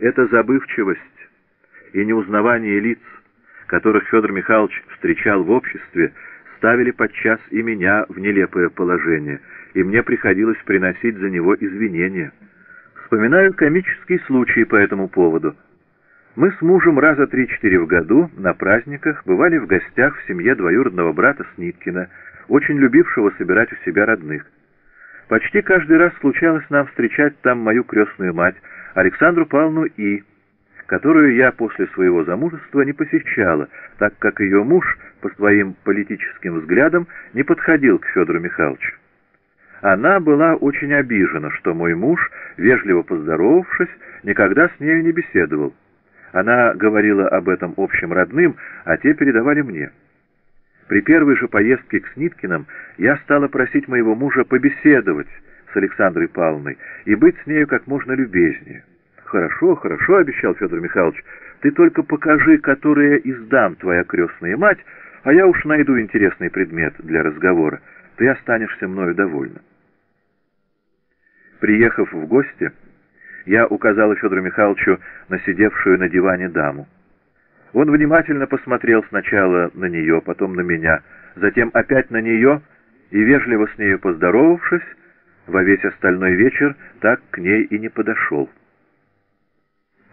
Эта забывчивость и неузнавание лиц, которых Федор Михайлович встречал в обществе, ставили подчас и меня в нелепое положение, и мне приходилось приносить за него извинения. Вспоминаю комический случай по этому поводу. Мы с мужем раза три-четыре в году на праздниках бывали в гостях в семье двоюродного брата Сниткина, очень любившего собирать у себя родных. Почти каждый раз случалось нам встречать там мою крестную мать, Александру Павловну И., которую я после своего замужества не посещала, так как ее муж по своим политическим взглядам не подходил к Федору Михайловичу. Она была очень обижена, что мой муж, вежливо поздоровавшись, никогда с нею не беседовал. Она говорила об этом общим родным, а те передавали мне. При первой же поездке к Сниткиным я стала просить моего мужа побеседовать с Александрой Павловной и быть с нею как можно любезнее. «Хорошо, хорошо», — обещал Федор Михайлович, — «ты только покажи, которая из дам твоя крестная мать, а я уж найду интересный предмет для разговора. Ты останешься мною довольна». Приехав в гости, я указала Федору Михайловичу на сидевшую на диване даму. Он внимательно посмотрел сначала на нее, потом на меня, затем опять на нее и, вежливо с нею поздоровавшись, во весь остальной вечер так к ней и не подошел.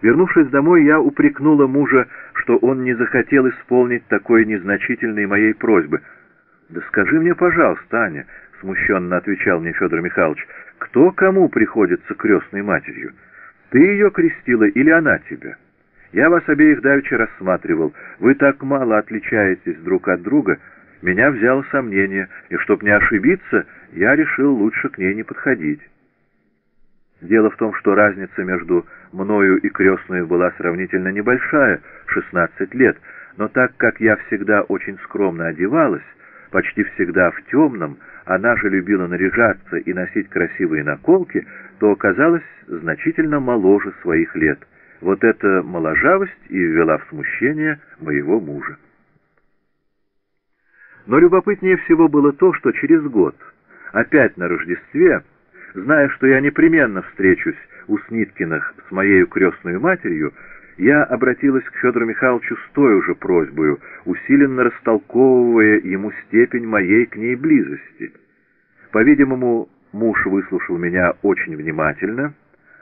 Вернувшись домой, я упрекнула мужа, что он не захотел исполнить такой незначительной моей просьбы. «Да скажи мне, пожалуйста, Аня», — смущенно отвечал мне Федор Михайлович, — «кто кому приходится крестной матерью? Ты ее крестила или она тебя?» Я вас обеих давеча рассматривал. Вы так мало отличаетесь друг от друга. Меня взяло сомнение, и чтоб не ошибиться, я решил лучше к ней не подходить. Дело в том, что разница между мною и крестной была сравнительно небольшая, 16 лет, но так как я всегда очень скромно одевалась, почти всегда в темном, она же любила наряжаться и носить красивые наколки, то оказалась значительно моложе своих лет — вот эта моложавость и ввела в смущение моего мужа. Но любопытнее всего было то, что через год, опять на Рождестве, зная, что я непременно встречусь у Сниткиных с моей крестной матерью, я обратилась к Федору Михайловичу с той же просьбой, усиленно растолковывая ему степень моей к ней близости. По-видимому, муж выслушал меня очень внимательно,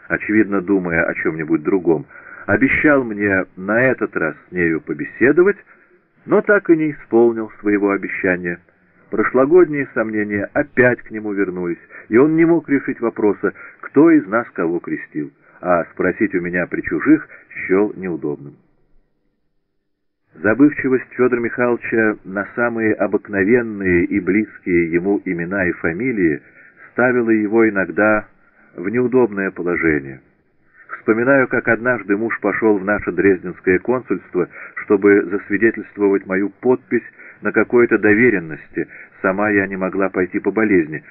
очевидно думая о чем-нибудь другом, обещал мне на этот раз с нею побеседовать, но так и не исполнил своего обещания. Прошлогодние сомнения опять к нему вернулись, и он не мог решить вопроса, кто из нас кого крестил, а спросить у меня при чужих счел неудобным. Забывчивость Федора Михайловича на самые обыкновенные и близкие ему имена и фамилии ставила его иногда в неудобное положение. Вспоминаю, как однажды муж пошел в наше дрезденское консульство, чтобы засвидетельствовать мою подпись на какой-то доверенности. Сама я не могла пойти по болезни.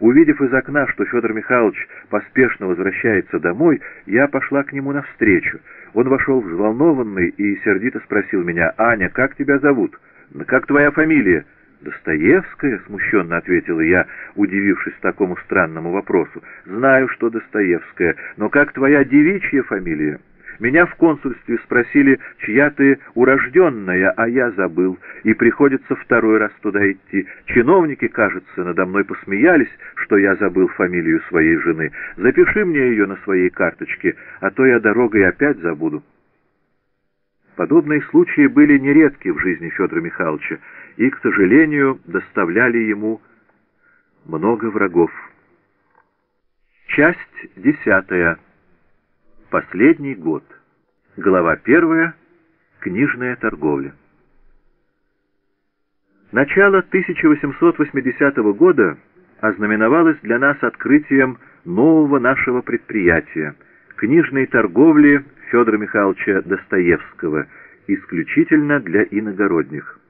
Увидев из окна, что Федор Михайлович поспешно возвращается домой, я пошла к нему навстречу. Он вошел взволнованный и сердито спросил меня, «Аня, как тебя зовут? Как твоя фамилия?» «Достоевская?» — смущенно ответила я, удивившись такому странному вопросу. «Знаю, что Достоевская, но как твоя девичья фамилия?» Меня в консульстве спросили, чья ты урожденная, а я забыл, и приходится второй раз туда идти. Чиновники, кажется, надо мной посмеялись, что я забыл фамилию своей жены. Запиши мне ее на своей карточке, а то я дорогой опять забуду. Подобные случаи были нередки в жизни Федора Михайловича и, к сожалению, доставляли ему много врагов. Часть десятая. Последний год. Глава первая. Книжная торговля. Начало 1880 года ознаменовалось для нас открытием нового нашего предприятия – книжной торговли Федора Михайловича Достоевского, исключительно для иногородних.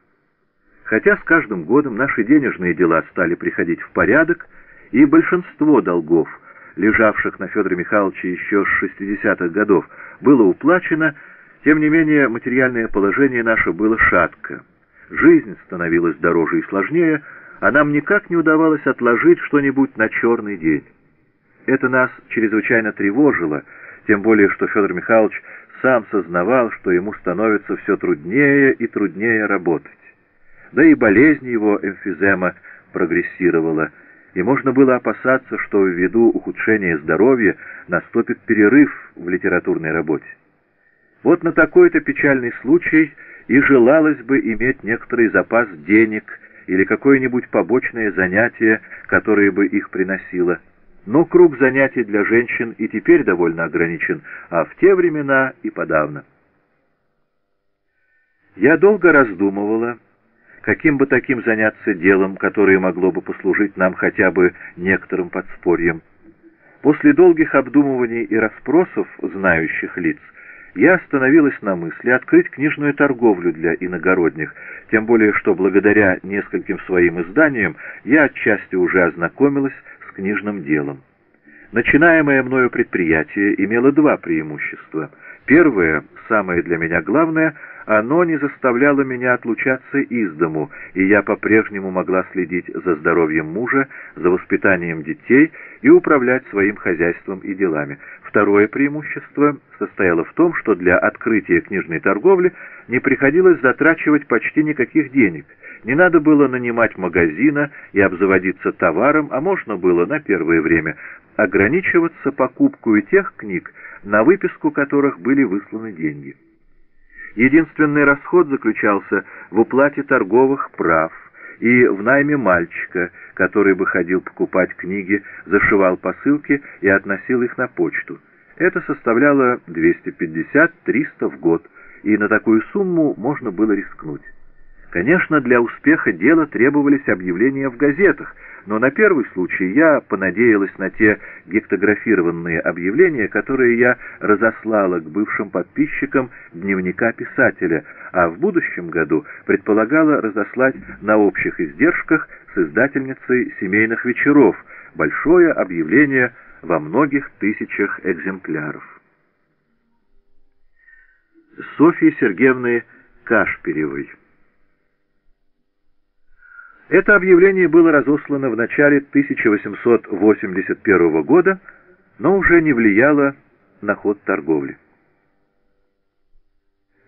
Хотя с каждым годом наши денежные дела стали приходить в порядок, и большинство долгов, лежавших на Федоре Михайловиче еще с 60-х годов, было уплачено, тем не менее материальное положение наше было шатко. Жизнь становилась дороже и сложнее, а нам никак не удавалось отложить что-нибудь на черный день. Это нас чрезвычайно тревожило, тем более что Федор Михайлович сам сознавал, что ему становится все труднее и труднее работать. Да и болезнь его эмфизема прогрессировала, и можно было опасаться, что ввиду ухудшения здоровья наступит перерыв в литературной работе. Вот на такой-то печальный случай и желалось бы иметь некоторый запас денег или какое-нибудь побочное занятие, которое бы их приносило. Но круг занятий для женщин и теперь довольно ограничен, а в те времена и подавно. Я долго раздумывала, каким бы таким заняться делом, которое могло бы послужить нам хотя бы некоторым подспорьем. После долгих обдумываний и расспросов знающих лиц, я остановилась на мысли открыть книжную торговлю для иногородних, тем более что благодаря нескольким своим изданиям я отчасти уже ознакомилась с книжным делом. Начинаемое мною предприятие имело два преимущества. Первое, самое для меня главное, оно не заставляло меня отлучаться из дому, и я по-прежнему могла следить за здоровьем мужа, за воспитанием детей и управлять своим хозяйством и делами. Второе преимущество состояло в том, что для открытия книжной торговли не приходилось затрачивать почти никаких денег. Не надо было нанимать магазина и обзаводиться товаром, а можно было на первое время ограничиваться покупкой тех книг, на выписку которых были высланы деньги. Единственный расход заключался в уплате торговых прав и в найме мальчика, который бы ходил покупать книги, зашивал посылки и относил их на почту. Это составляло 250-300 в год, и на такую сумму можно было рискнуть. Конечно, для успеха дела требовались объявления в газетах, но на первый случай я понадеялась на те гектографированные объявления, которые я разослала к бывшим подписчикам дневника писателя, а в будущем году предполагала разослать на общих издержках с издательницей семейных вечеров большое объявление во многих тысячах экземпляров. Софьи Сергеевны Кашпиревой это объявление было разослано в начале 1881 года, но уже не влияло на ход торговли.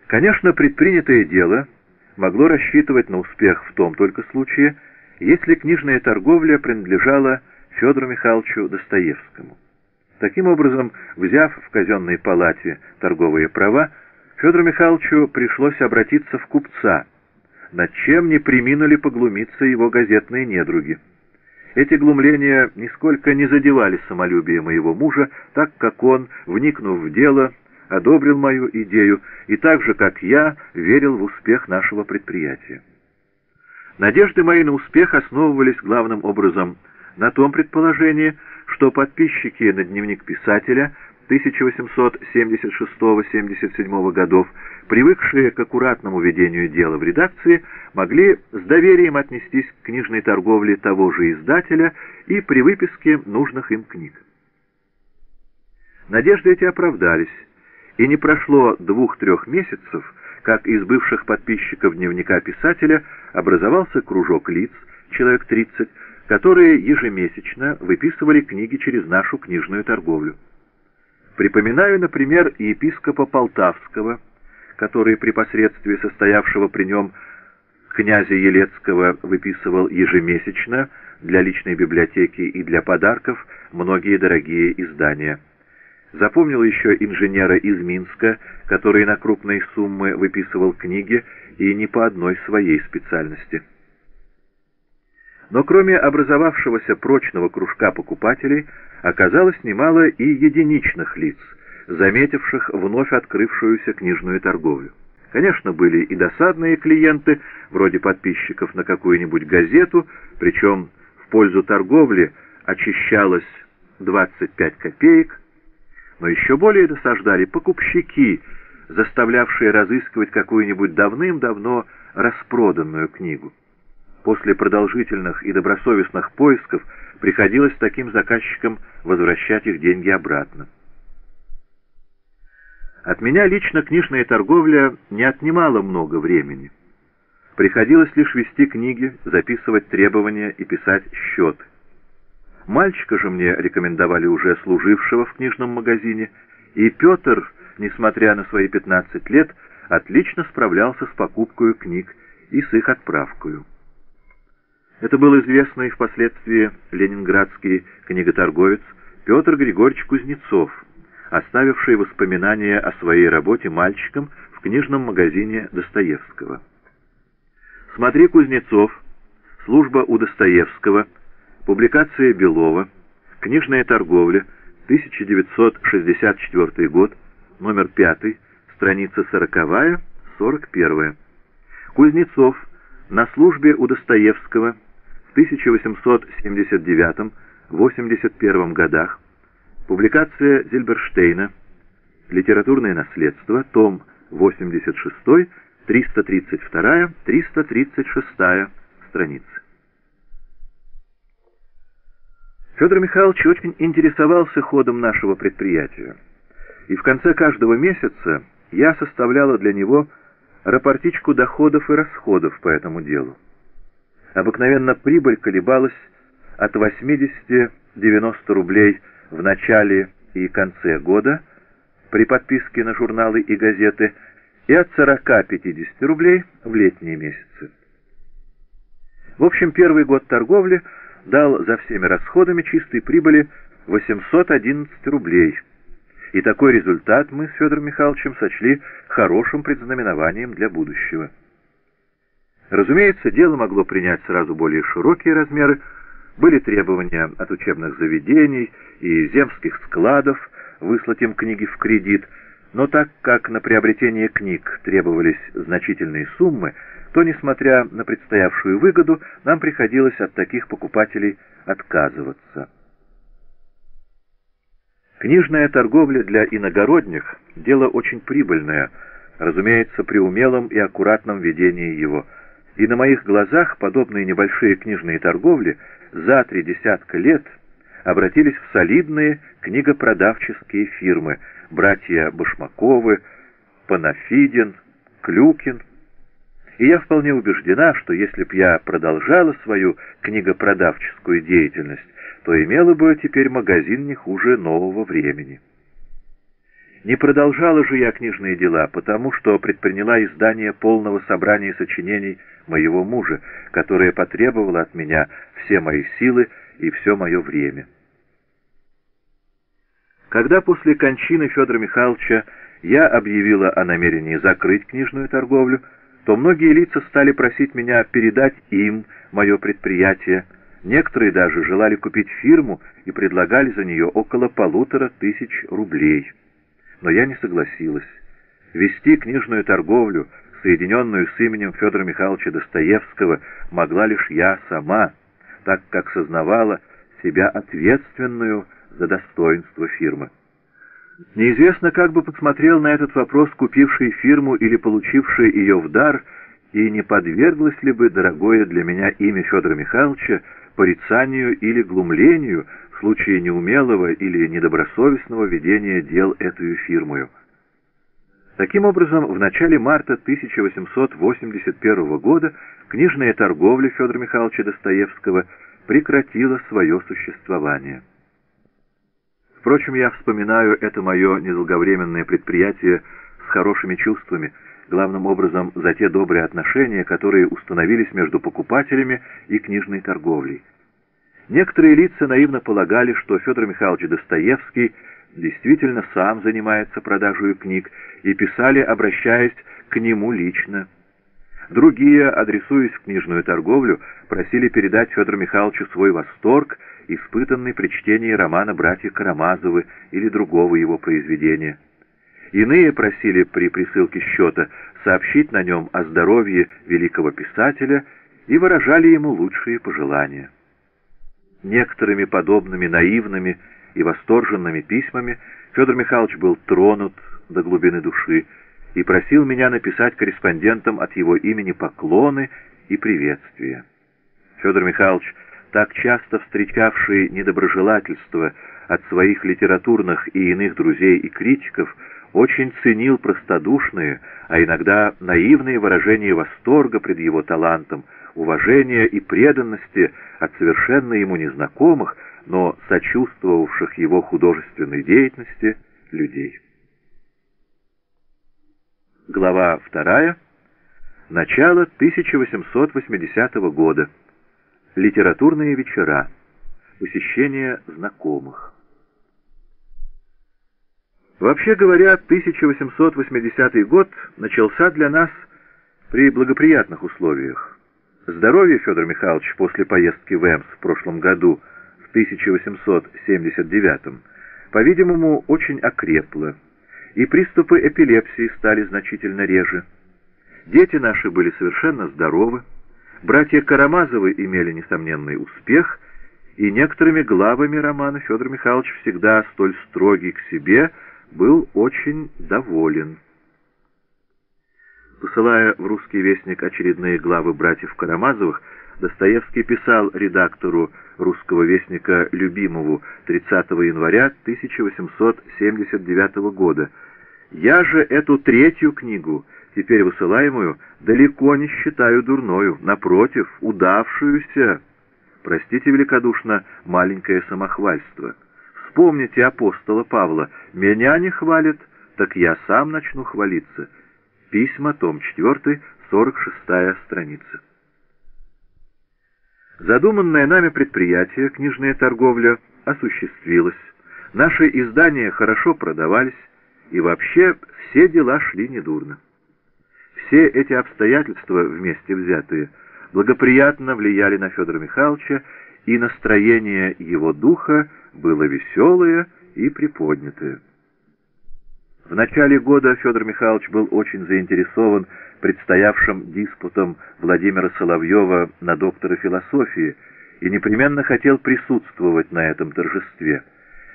Конечно, предпринятое дело могло рассчитывать на успех в том только случае, если книжная торговля принадлежала Федору Михайловичу Достоевскому. Таким образом, взяв в казенной палате торговые права, Федору Михайловичу пришлось обратиться в купца – над чем не приминули поглумиться его газетные недруги. Эти глумления нисколько не задевали самолюбие моего мужа, так как он, вникнув в дело, одобрил мою идею и так же, как я, верил в успех нашего предприятия. Надежды мои на успех основывались главным образом на том предположении, что подписчики на дневник писателя 1876-77 годов привыкшие к аккуратному ведению дела в редакции, могли с доверием отнестись к книжной торговле того же издателя и при выписке нужных им книг. Надежды эти оправдались, и не прошло двух-трех месяцев, как из бывших подписчиков дневника писателя образовался кружок лиц, человек 30, которые ежемесячно выписывали книги через нашу книжную торговлю. Припоминаю, например, епископа Полтавского, который при посредстве состоявшего при нем князя Елецкого выписывал ежемесячно для личной библиотеки и для подарков многие дорогие издания. Запомнил еще инженера из Минска, который на крупные суммы выписывал книги и не по одной своей специальности. Но кроме образовавшегося прочного кружка покупателей, оказалось немало и единичных лиц – заметивших вновь открывшуюся книжную торговлю. Конечно, были и досадные клиенты, вроде подписчиков на какую-нибудь газету, причем в пользу торговли очищалось 25 копеек, но еще более досаждали покупщики, заставлявшие разыскивать какую-нибудь давным-давно распроданную книгу. После продолжительных и добросовестных поисков приходилось таким заказчикам возвращать их деньги обратно. От меня лично книжная торговля не отнимала много времени. Приходилось лишь вести книги, записывать требования и писать счеты. Мальчика же мне рекомендовали уже служившего в книжном магазине, И Петр, несмотря на свои 15 лет, отлично справлялся с покупкой книг и с их отправкой. Это был известный впоследствии ленинградский книготорговец Петр Григорьевич Кузнецов, оставивший воспоминания о своей работе мальчиком в книжном магазине Достоевского. Смотри, Кузнецов, служба у Достоевского, публикация Белова, книжная торговля, 1964 год, номер 5, страница 40 41 Кузнецов на службе у Достоевского 1879-81 годах, публикация Зильберштейна, литературное наследство, том 86, 332-336 страницы. Федор Михайлович очень интересовался ходом нашего предприятия, и в конце каждого месяца я составляла для него рапортичку доходов и расходов по этому делу. Обыкновенно прибыль колебалась от 80-90 рублей в начале и конце года при подписке на журналы и газеты и от 40-50 рублей в летние месяцы. В общем, первый год торговли дал за всеми расходами чистой прибыли 811 рублей – и такой результат мы с Федором Михайловичем сочли хорошим предзнаменованием для будущего. Разумеется, дело могло принять сразу более широкие размеры, были требования от учебных заведений и земских складов выслать им книги в кредит, но так как на приобретение книг требовались значительные суммы, то, несмотря на предстоявшую выгоду, нам приходилось от таких покупателей отказываться. Книжная торговля для иногородних – дело очень прибыльное, разумеется, при умелом и аккуратном ведении его. И на моих глазах подобные небольшие книжные торговли за три десятка лет обратились в солидные книгопродавческие фирмы – братья Башмаковы, Панафидин, Клюкин. И я вполне убеждена, что если б я продолжала свою книгопродавческую деятельность, то имела бы теперь магазин не хуже нового времени. Не продолжала же я книжные дела, потому что предприняла издание полного собрания сочинений моего мужа, которое потребовало от меня все мои силы и все мое время. Когда после кончины Федора Михайловича я объявила о намерении закрыть книжную торговлю, то многие лица стали просить меня передать им мое предприятие, Некоторые даже желали купить фирму и предлагали за нее около полутора тысяч рублей. Но я не согласилась. Вести книжную торговлю, соединенную с именем Федора Михайловича Достоевского, могла лишь я сама, так как сознавала себя ответственную за достоинство фирмы. Неизвестно, как бы посмотрел на этот вопрос купивший фирму или получивший ее в дар, и не подверглось ли бы дорогое для меня имя Федора Михайловича порицанию или глумлению случае неумелого или недобросовестного ведения дел эту фирмою. Таким образом, в начале марта 1881 года книжная торговля Федора Михайловича Достоевского прекратила свое существование. Впрочем, я вспоминаю это мое недолговременное предприятие с хорошими чувствами, главным образом за те добрые отношения, которые установились между покупателями и книжной торговлей. Некоторые лица наивно полагали, что Федор Михайлович Достоевский действительно сам занимается продажей книг, и писали, обращаясь к нему лично. Другие, адресуясь в книжную торговлю, просили передать Федору Михайловичу свой восторг, испытанный при чтении романа «Братья Карамазовы» или другого его произведения. Иные просили при присылке счета сообщить на нем о здоровье великого писателя и выражали ему лучшие пожелания. Некоторыми подобными наивными и восторженными письмами Федор Михайлович был тронут до глубины души и просил меня написать корреспондентам от его имени поклоны и приветствия. Федор Михайлович, так часто встречавший недоброжелательство от своих литературных и иных друзей и критиков, очень ценил простодушные, а иногда наивные выражения восторга пред его талантом, уважения и преданности от совершенно ему незнакомых, но сочувствовавших его художественной деятельности людей. Глава 2. Начало 1880 года. Литературные вечера. Посещение знакомых. Вообще говоря, 1880 год начался для нас при благоприятных условиях. Здоровье Федора Михайловича после поездки в Эмс в прошлом году, в 1879 по-видимому, очень окрепло, и приступы эпилепсии стали значительно реже. Дети наши были совершенно здоровы, братья Карамазовы имели несомненный успех, и некоторыми главами романа Федор Михайлович, всегда столь строгий к себе, был очень доволен. Посылая в «Русский вестник» очередные главы братьев Карамазовых, Достоевский писал редактору «Русского вестника» Любимову 30 января 1879 года. «Я же эту третью книгу, теперь высылаемую, далеко не считаю дурною, напротив, удавшуюся. Простите великодушно маленькое самохвальство. Вспомните апостола Павла, меня не хвалят, так я сам начну хвалиться». Письма, том 4, 46 страница. Задуманное нами предприятие, книжная торговля, осуществилось. Наши издания хорошо продавались, и вообще все дела шли недурно. Все эти обстоятельства, вместе взятые, благоприятно влияли на Федора Михайловича, и настроение его духа было веселое и приподнятое. В начале года Федор Михайлович был очень заинтересован предстоявшим диспутом Владимира Соловьева на доктора философии и непременно хотел присутствовать на этом торжестве.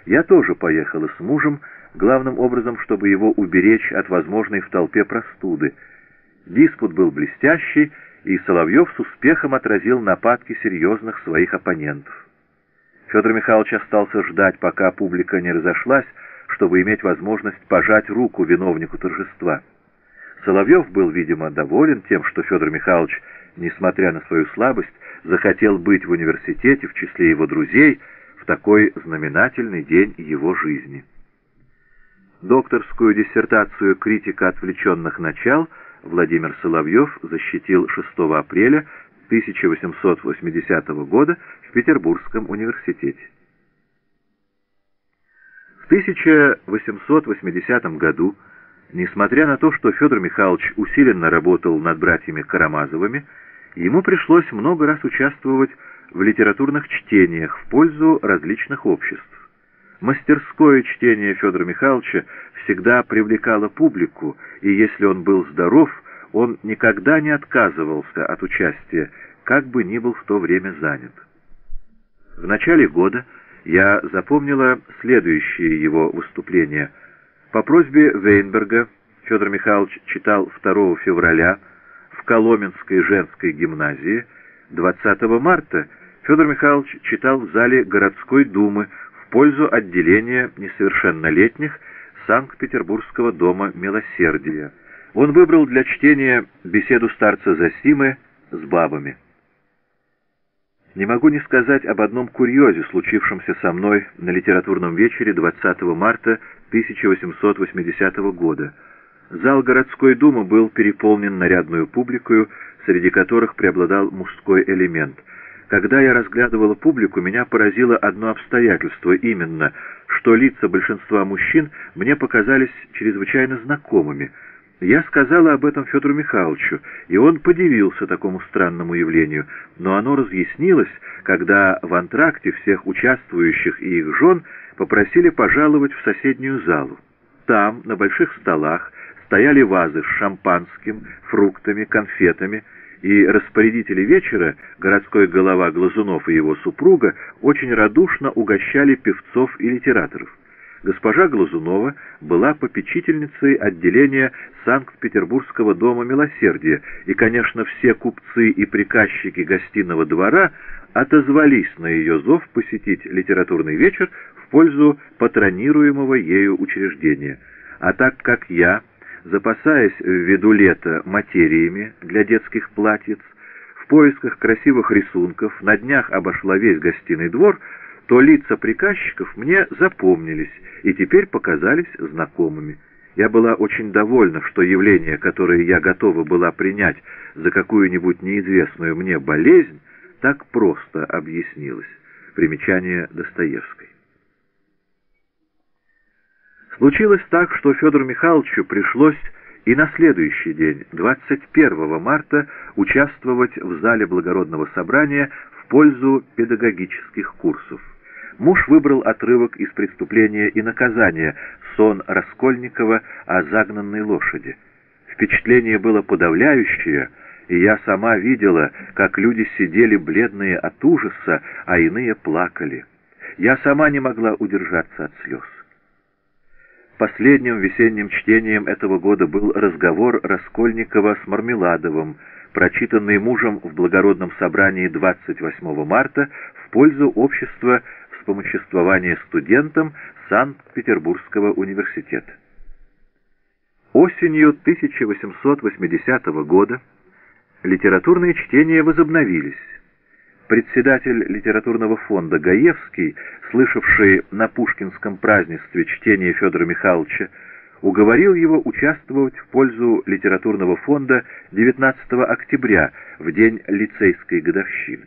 Я тоже поехала с мужем, главным образом, чтобы его уберечь от возможной в толпе простуды. Диспут был блестящий, и Соловьев с успехом отразил нападки серьезных своих оппонентов. Федор Михайлович остался ждать, пока публика не разошлась, чтобы иметь возможность пожать руку виновнику торжества. Соловьев был, видимо, доволен тем, что Федор Михайлович, несмотря на свою слабость, захотел быть в университете в числе его друзей в такой знаменательный день его жизни. Докторскую диссертацию «Критика отвлеченных начал» Владимир Соловьев защитил 6 апреля 1880 года в Петербургском университете. 1880 году, несмотря на то, что Федор Михайлович усиленно работал над братьями Карамазовыми, ему пришлось много раз участвовать в литературных чтениях в пользу различных обществ. Мастерское чтение Федора Михайловича всегда привлекало публику, и если он был здоров, он никогда не отказывался от участия, как бы ни был в то время занят. В начале года я запомнила следующие его выступления. По просьбе Вейнберга Федор Михайлович читал 2 февраля в Коломенской женской гимназии, 20 марта Федор Михайлович читал в зале городской думы в пользу отделения несовершеннолетних Санкт-Петербургского дома милосердия. Он выбрал для чтения беседу старца Засимы с бабами. Не могу не сказать об одном курьезе, случившемся со мной на литературном вечере 20 марта 1880 года. Зал городской думы был переполнен нарядную публикою, среди которых преобладал мужской элемент. Когда я разглядывала публику, меня поразило одно обстоятельство, именно, что лица большинства мужчин мне показались чрезвычайно знакомыми – я сказала об этом Федору Михайловичу, и он подивился такому странному явлению, но оно разъяснилось, когда в антракте всех участвующих и их жен попросили пожаловать в соседнюю залу. Там, на больших столах, стояли вазы с шампанским, фруктами, конфетами, и распорядители вечера, городской голова Глазунов и его супруга, очень радушно угощали певцов и литераторов госпожа Глазунова была попечительницей отделения Санкт-Петербургского дома милосердия, и, конечно, все купцы и приказчики гостиного двора отозвались на ее зов посетить литературный вечер в пользу патронируемого ею учреждения. А так как я, запасаясь ввиду лета материями для детских платьиц, в поисках красивых рисунков на днях обошла весь гостиный двор, то лица приказчиков мне запомнились и теперь показались знакомыми. Я была очень довольна, что явление, которое я готова была принять за какую-нибудь неизвестную мне болезнь, так просто объяснилось. Примечание Достоевской. Случилось так, что Федору Михайловичу пришлось и на следующий день, 21 марта, участвовать в зале благородного собрания в пользу педагогических курсов. Муж выбрал отрывок из «Преступления и наказания» сон Раскольникова о загнанной лошади. Впечатление было подавляющее, и я сама видела, как люди сидели бледные от ужаса, а иные плакали. Я сама не могла удержаться от слез. Последним весенним чтением этого года был разговор Раскольникова с Мармеладовым, прочитанный мужем в благородном собрании 28 марта в пользу общества вспомоществования студентам Санкт-Петербургского университета. Осенью 1880 года литературные чтения возобновились. Председатель литературного фонда Гаевский, слышавший на Пушкинском празднестве чтение Федора Михайловича, уговорил его участвовать в пользу литературного фонда 19 октября, в день лицейской годовщины.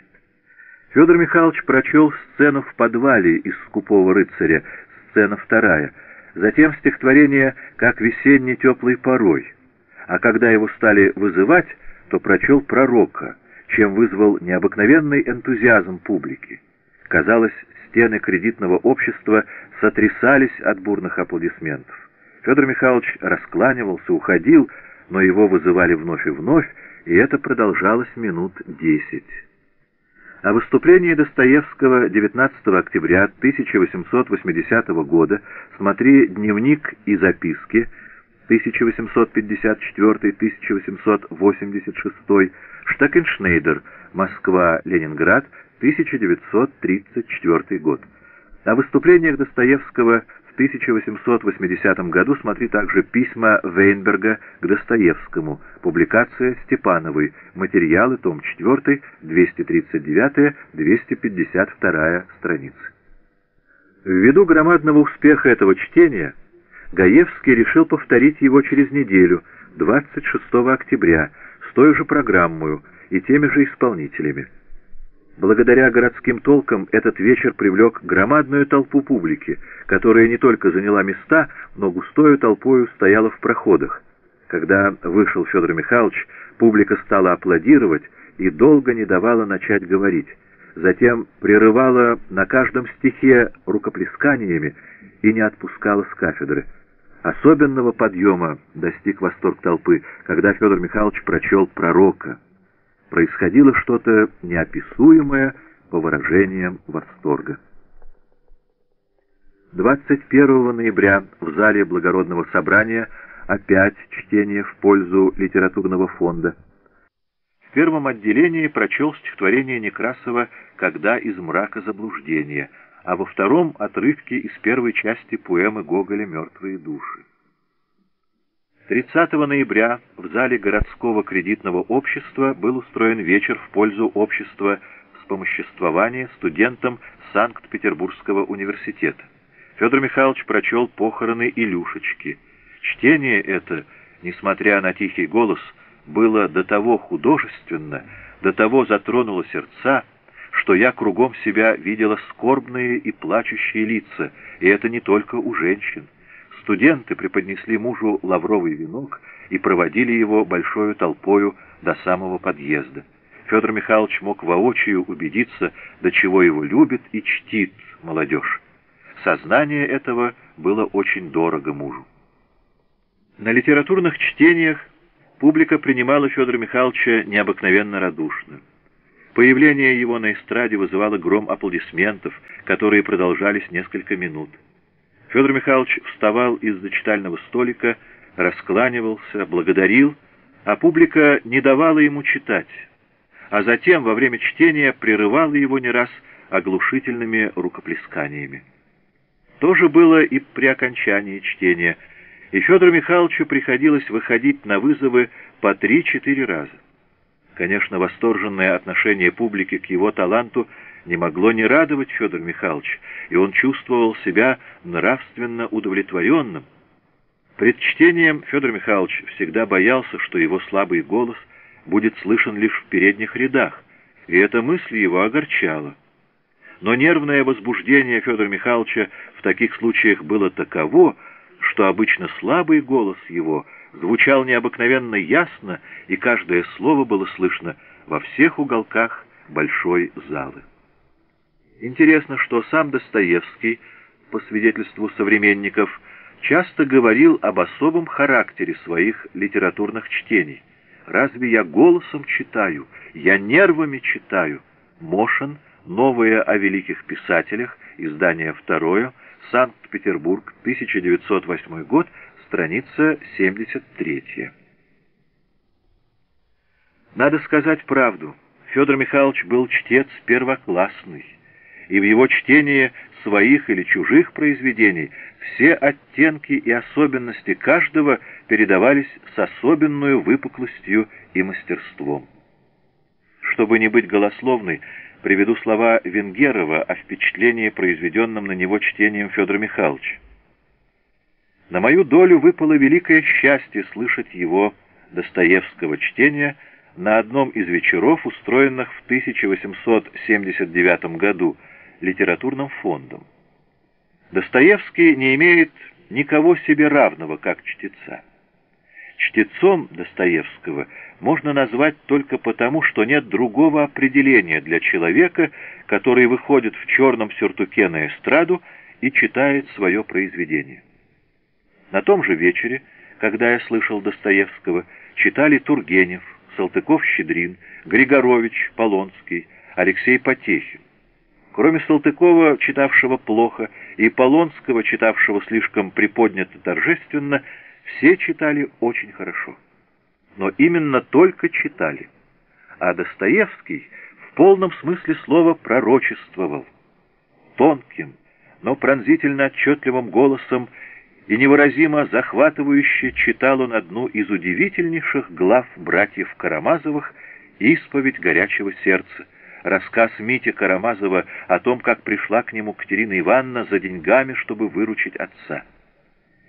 Федор Михайлович прочел сцену в подвале из «Скупого рыцаря», сцена вторая, затем стихотворение «Как весенний теплый порой», а когда его стали вызывать, то прочел пророка, чем вызвал необыкновенный энтузиазм публики. Казалось, стены кредитного общества сотрясались от бурных аплодисментов. Федор Михайлович раскланивался, уходил, но его вызывали вновь и вновь, и это продолжалось минут десять. О выступлении Достоевского 19 октября 1880 года. Смотри «Дневник и записки» 1854-1886, Штекеншнейдер, Москва, Ленинград, 1934 год. О выступлениях Достоевского в 1880 году смотри также письма Вейнберга к Достоевскому, публикация Степановой, материалы, том 4, 239-252 страницы. Ввиду громадного успеха этого чтения, Гаевский решил повторить его через неделю, 26 октября, с той же программой и теми же исполнителями. Благодаря городским толкам этот вечер привлек громадную толпу публики, которая не только заняла места, но густою толпою стояла в проходах. Когда вышел Федор Михайлович, публика стала аплодировать и долго не давала начать говорить. Затем прерывала на каждом стихе рукоплесканиями и не отпускала с кафедры. Особенного подъема достиг восторг толпы, когда Федор Михайлович прочел пророка происходило что-то неописуемое по выражениям восторга. 21 ноября в зале благородного собрания опять чтение в пользу литературного фонда. В первом отделении прочел стихотворение Некрасова «Когда из мрака заблуждения», а во втором — отрывки из первой части поэмы Гоголя «Мертвые души». 30 ноября в зале городского кредитного общества был устроен вечер в пользу общества вспомоществования студентам Санкт-Петербургского университета. Федор Михайлович прочел похороны Илюшечки. Чтение это, несмотря на тихий голос, было до того художественно, до того затронуло сердца, что я кругом себя видела скорбные и плачущие лица, и это не только у женщин. Студенты преподнесли мужу лавровый венок и проводили его большой толпою до самого подъезда. Федор Михайлович мог воочию убедиться, до чего его любит и чтит молодежь. Сознание этого было очень дорого мужу. На литературных чтениях публика принимала Федора Михайловича необыкновенно радушно. Появление его на эстраде вызывало гром аплодисментов, которые продолжались несколько минут. Федор Михайлович вставал из-за читального столика, раскланивался, благодарил, а публика не давала ему читать, а затем во время чтения прерывала его не раз оглушительными рукоплесканиями. То же было и при окончании чтения, и Федору Михайловичу приходилось выходить на вызовы по три-четыре раза. Конечно, восторженное отношение публики к его таланту не могло не радовать Федор Михайлович, и он чувствовал себя нравственно удовлетворенным. Пред чтением Федор Михайлович всегда боялся, что его слабый голос будет слышен лишь в передних рядах, и эта мысль его огорчала. Но нервное возбуждение Федора Михайловича в таких случаях было таково, что обычно слабый голос его звучал необыкновенно ясно, и каждое слово было слышно во всех уголках большой залы. Интересно, что сам Достоевский, по свидетельству современников, часто говорил об особом характере своих литературных чтений. «Разве я голосом читаю? Я нервами читаю?» Мошин, «Новое о великих писателях», издание второе, Санкт-Петербург, 1908 год, страница 73. Надо сказать правду. Федор Михайлович был чтец первоклассный, и в его чтении своих или чужих произведений все оттенки и особенности каждого передавались с особенной выпуклостью и мастерством. Чтобы не быть голословной, приведу слова Венгерова о впечатлении, произведенном на него чтением Федора Михайловича. На мою долю выпало великое счастье слышать его Достоевского чтения на одном из вечеров, устроенных в 1879 году литературным фондом. Достоевский не имеет никого себе равного, как чтеца. Чтецом Достоевского можно назвать только потому, что нет другого определения для человека, который выходит в черном сюртуке на эстраду и читает свое произведение. На том же вечере, когда я слышал Достоевского, читали Тургенев, Салтыков-Щедрин, Григорович, Полонский, Алексей Потехин. Кроме Салтыкова, читавшего плохо, и Полонского, читавшего слишком приподнято торжественно, все читали очень хорошо. Но именно только читали. А Достоевский в полном смысле слова пророчествовал. Тонким, но пронзительно отчетливым голосом и невыразимо захватывающе читал он одну из удивительнейших глав братьев Карамазовых «Исповедь горячего сердца», рассказ Мити Карамазова о том, как пришла к нему Катерина Ивановна за деньгами, чтобы выручить отца.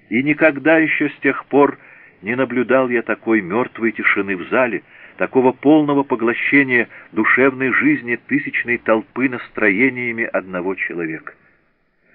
И никогда еще с тех пор не наблюдал я такой мертвой тишины в зале, такого полного поглощения душевной жизни тысячной толпы настроениями одного человека.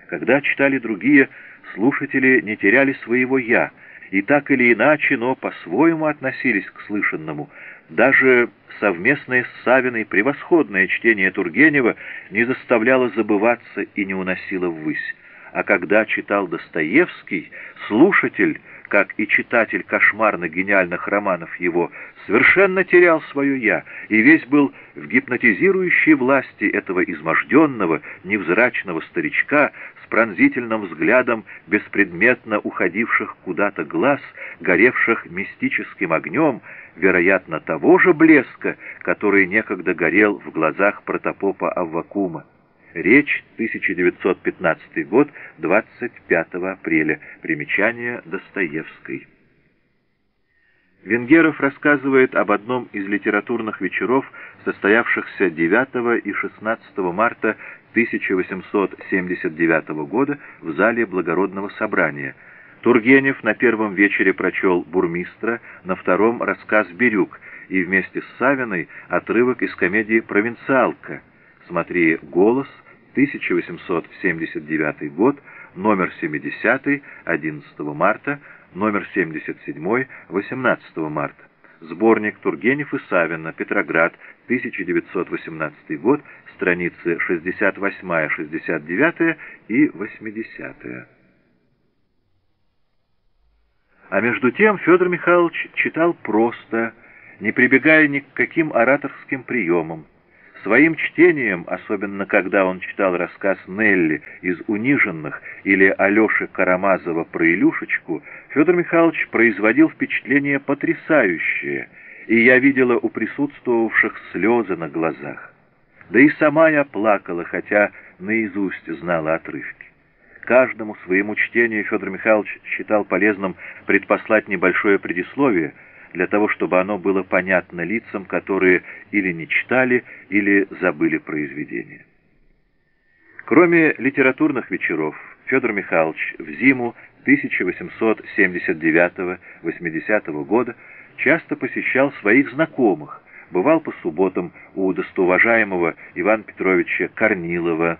Когда читали другие, слушатели не теряли своего «я», и так или иначе, но по-своему относились к слышанному. Даже совместное с Савиной превосходное чтение Тургенева не заставляло забываться и не уносило ввысь. А когда читал Достоевский, слушатель, как и читатель кошмарно-гениальных романов его, совершенно терял свое «я» и весь был в гипнотизирующей власти этого изможденного, невзрачного старичка пронзительным взглядом беспредметно уходивших куда-то глаз, горевших мистическим огнем, вероятно, того же блеска, который некогда горел в глазах протопопа Аввакума. Речь, 1915 год, 25 апреля. Примечание Достоевской. Венгеров рассказывает об одном из литературных вечеров, состоявшихся 9 и 16 марта 1879 года в зале Благородного собрания. Тургенев на первом вечере прочел «Бурмистра», на втором — рассказ «Бирюк» и вместе с Савиной отрывок из комедии «Провинциалка». Смотри «Голос», 1879 год, номер 70, 11 марта, номер 77, 18 марта. Сборник Тургенев и Савина, Петроград, 1918 год, страницы 68, 69 и 80. А между тем Федор Михайлович читал просто, не прибегая ни к каким ораторским приемам. Своим чтением, особенно когда он читал рассказ Нелли из «Униженных» или Алеши Карамазова про Илюшечку, Федор Михайлович производил впечатление потрясающее, и я видела у присутствовавших слезы на глазах. Да и сама я плакала, хотя наизусть знала отрывки. Каждому своему чтению Федор Михайлович считал полезным предпослать небольшое предисловие — для того, чтобы оно было понятно лицам, которые или не читали, или забыли произведение. Кроме литературных вечеров, Федор Михайлович в зиму 1879-80 года часто посещал своих знакомых, бывал по субботам у достоуважаемого Ивана Петровича Корнилова,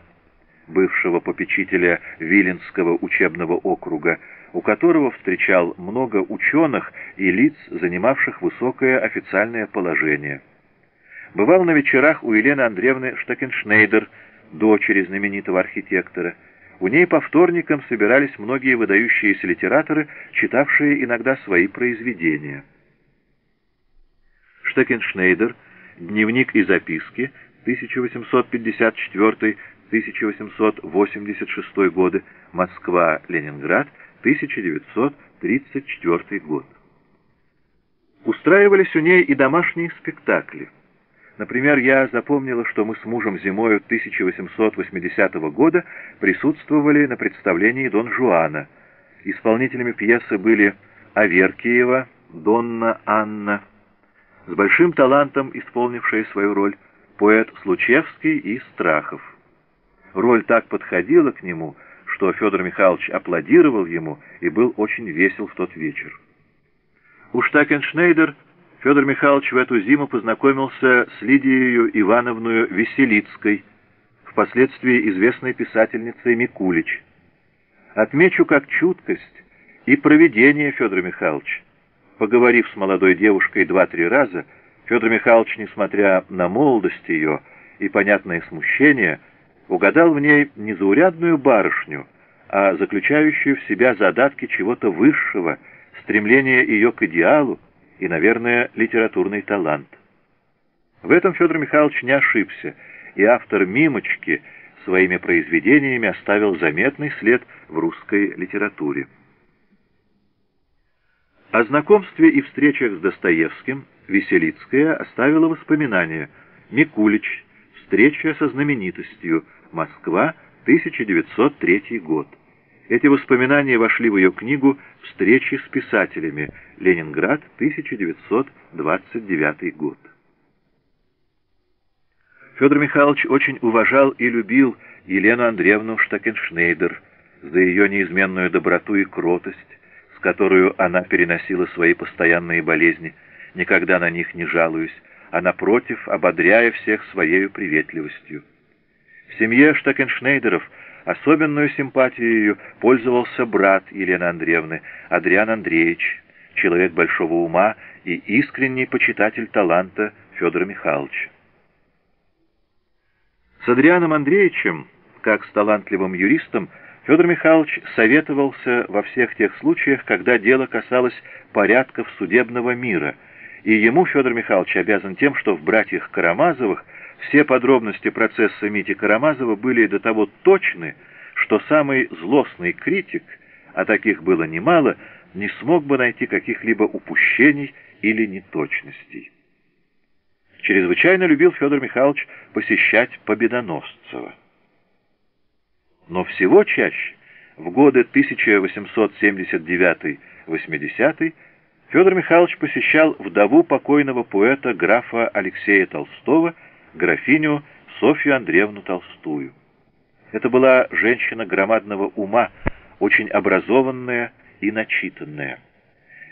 бывшего попечителя Виленского учебного округа, у которого встречал много ученых и лиц, занимавших высокое официальное положение. Бывал на вечерах у Елены Андреевны Штекеншнейдер, дочери знаменитого архитектора. У ней по вторникам собирались многие выдающиеся литераторы, читавшие иногда свои произведения. Штекеншнейдер, дневник и записки, 1854-1886 годы, Москва-Ленинград, 1934 год. Устраивались у ней и домашние спектакли. Например, я запомнила, что мы с мужем зимою 1880 года присутствовали на представлении Дон Жуана. Исполнителями пьесы были Аверкиева, Донна Анна, с большим талантом исполнившая свою роль, поэт Случевский и Страхов. Роль так подходила к нему, что Федор Михайлович аплодировал ему и был очень весел в тот вечер. У Штакеншнейдер Федор Михайлович в эту зиму познакомился с Лидией Ивановной Веселицкой, впоследствии известной писательницей Микулич. Отмечу как чуткость и проведение Федора Михайловича. Поговорив с молодой девушкой два-три раза, Федор Михайлович, несмотря на молодость ее и понятное смущение, угадал в ней незаурядную барышню, а заключающую в себя задатки чего-то высшего, стремление ее к идеалу, и, наверное, литературный талант. В этом Федор Михайлович не ошибся, и автор «Мимочки» своими произведениями оставил заметный след в русской литературе. О знакомстве и встречах с Достоевским Веселицкая оставила воспоминания «Микулич. Встреча со знаменитостью. Москва. 1903 год». Эти воспоминания вошли в ее книгу «Встречи с писателями. Ленинград, 1929 год». Федор Михайлович очень уважал и любил Елену Андреевну Штакеншнейдер за ее неизменную доброту и кротость, с которой она переносила свои постоянные болезни, никогда на них не жалуясь, а напротив, ободряя всех своей приветливостью. В семье Штакеншнейдеров – Особенную симпатией пользовался брат Елены Андреевны, Адриан Андреевич, человек большого ума и искренний почитатель таланта Федора Михайловича. С Адрианом Андреевичем, как с талантливым юристом, Федор Михайлович советовался во всех тех случаях, когда дело касалось порядков судебного мира, и ему Федор Михайлович обязан тем, что в «Братьях Карамазовых» Все подробности процесса Мити Карамазова были до того точны, что самый злостный критик, а таких было немало, не смог бы найти каких-либо упущений или неточностей. Чрезвычайно любил Федор Михайлович посещать Победоносцева. Но всего чаще, в годы 1879-80, Федор Михайлович посещал вдову покойного поэта графа Алексея Толстого графиню Софью Андреевну Толстую. Это была женщина громадного ума, очень образованная и начитанная.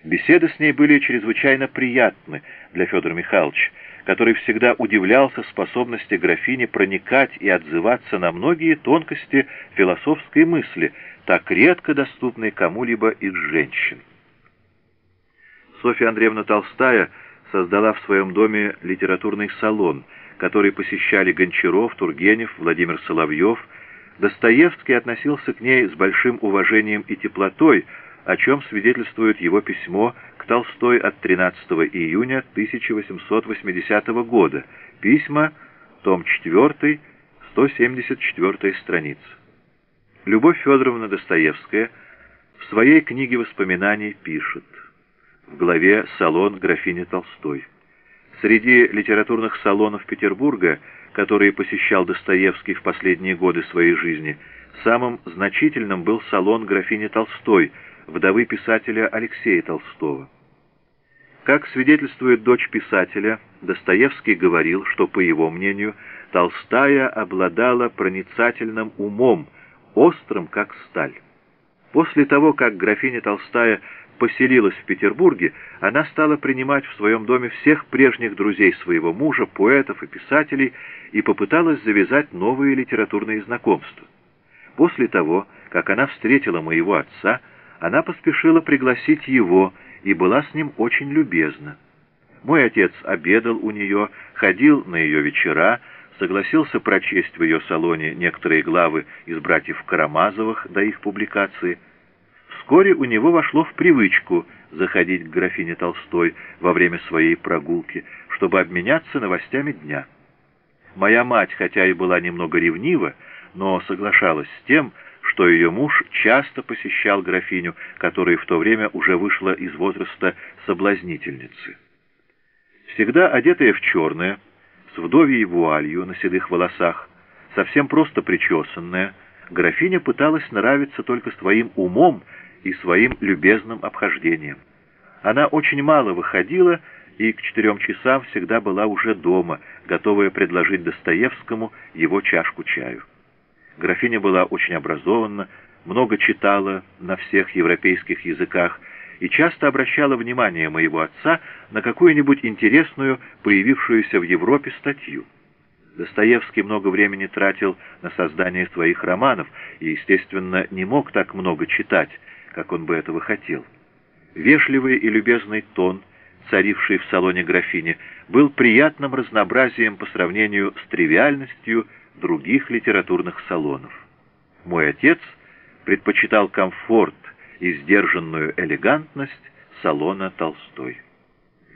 Беседы с ней были чрезвычайно приятны для Федора Михайловича, который всегда удивлялся способности графини проникать и отзываться на многие тонкости философской мысли, так редко доступной кому-либо из женщин. Софья Андреевна Толстая создала в своем доме литературный салон – который посещали Гончаров, Тургенев, Владимир Соловьев, Достоевский относился к ней с большим уважением и теплотой, о чем свидетельствует его письмо Толстой от 13 июня 1880 года, письма, том 4, 174 страница. Любовь Федоровна Достоевская в своей книге воспоминаний пишет в главе «Салон графини Толстой». Среди литературных салонов Петербурга, которые посещал Достоевский в последние годы своей жизни, самым значительным был салон графини Толстой, вдовы писателя Алексея Толстого. Как свидетельствует дочь писателя, Достоевский говорил, что, по его мнению, Толстая обладала проницательным умом, острым, как сталь. После того, как графиня Толстая поселилась в Петербурге, она стала принимать в своем доме всех прежних друзей своего мужа, поэтов и писателей, и попыталась завязать новые литературные знакомства. После того, как она встретила моего отца, она поспешила пригласить его и была с ним очень любезна. Мой отец обедал у нее, ходил на ее вечера, согласился прочесть в ее салоне некоторые главы из братьев Карамазовых до их публикации. Вскоре у него вошло в привычку заходить к графине Толстой во время своей прогулки, чтобы обменяться новостями дня. Моя мать, хотя и была немного ревнива, но соглашалась с тем, что ее муж часто посещал графиню, которая в то время уже вышла из возраста соблазнительницы. Всегда одетая в черное, с вдовьей вуалью на седых волосах, совсем просто причесанная, графиня пыталась нравиться только своим умом и своим любезным обхождением. Она очень мало выходила и к четырем часам всегда была уже дома, готовая предложить Достоевскому его чашку чаю. Графиня была очень образована, много читала на всех европейских языках и часто обращала внимание моего отца на какую-нибудь интересную, появившуюся в Европе статью. Достоевский много времени тратил на создание своих романов и, естественно, не мог так много читать, как он бы этого хотел. Вежливый и любезный тон, царивший в салоне графини, был приятным разнообразием по сравнению с тривиальностью других литературных салонов. Мой отец предпочитал комфорт и сдержанную элегантность салона Толстой.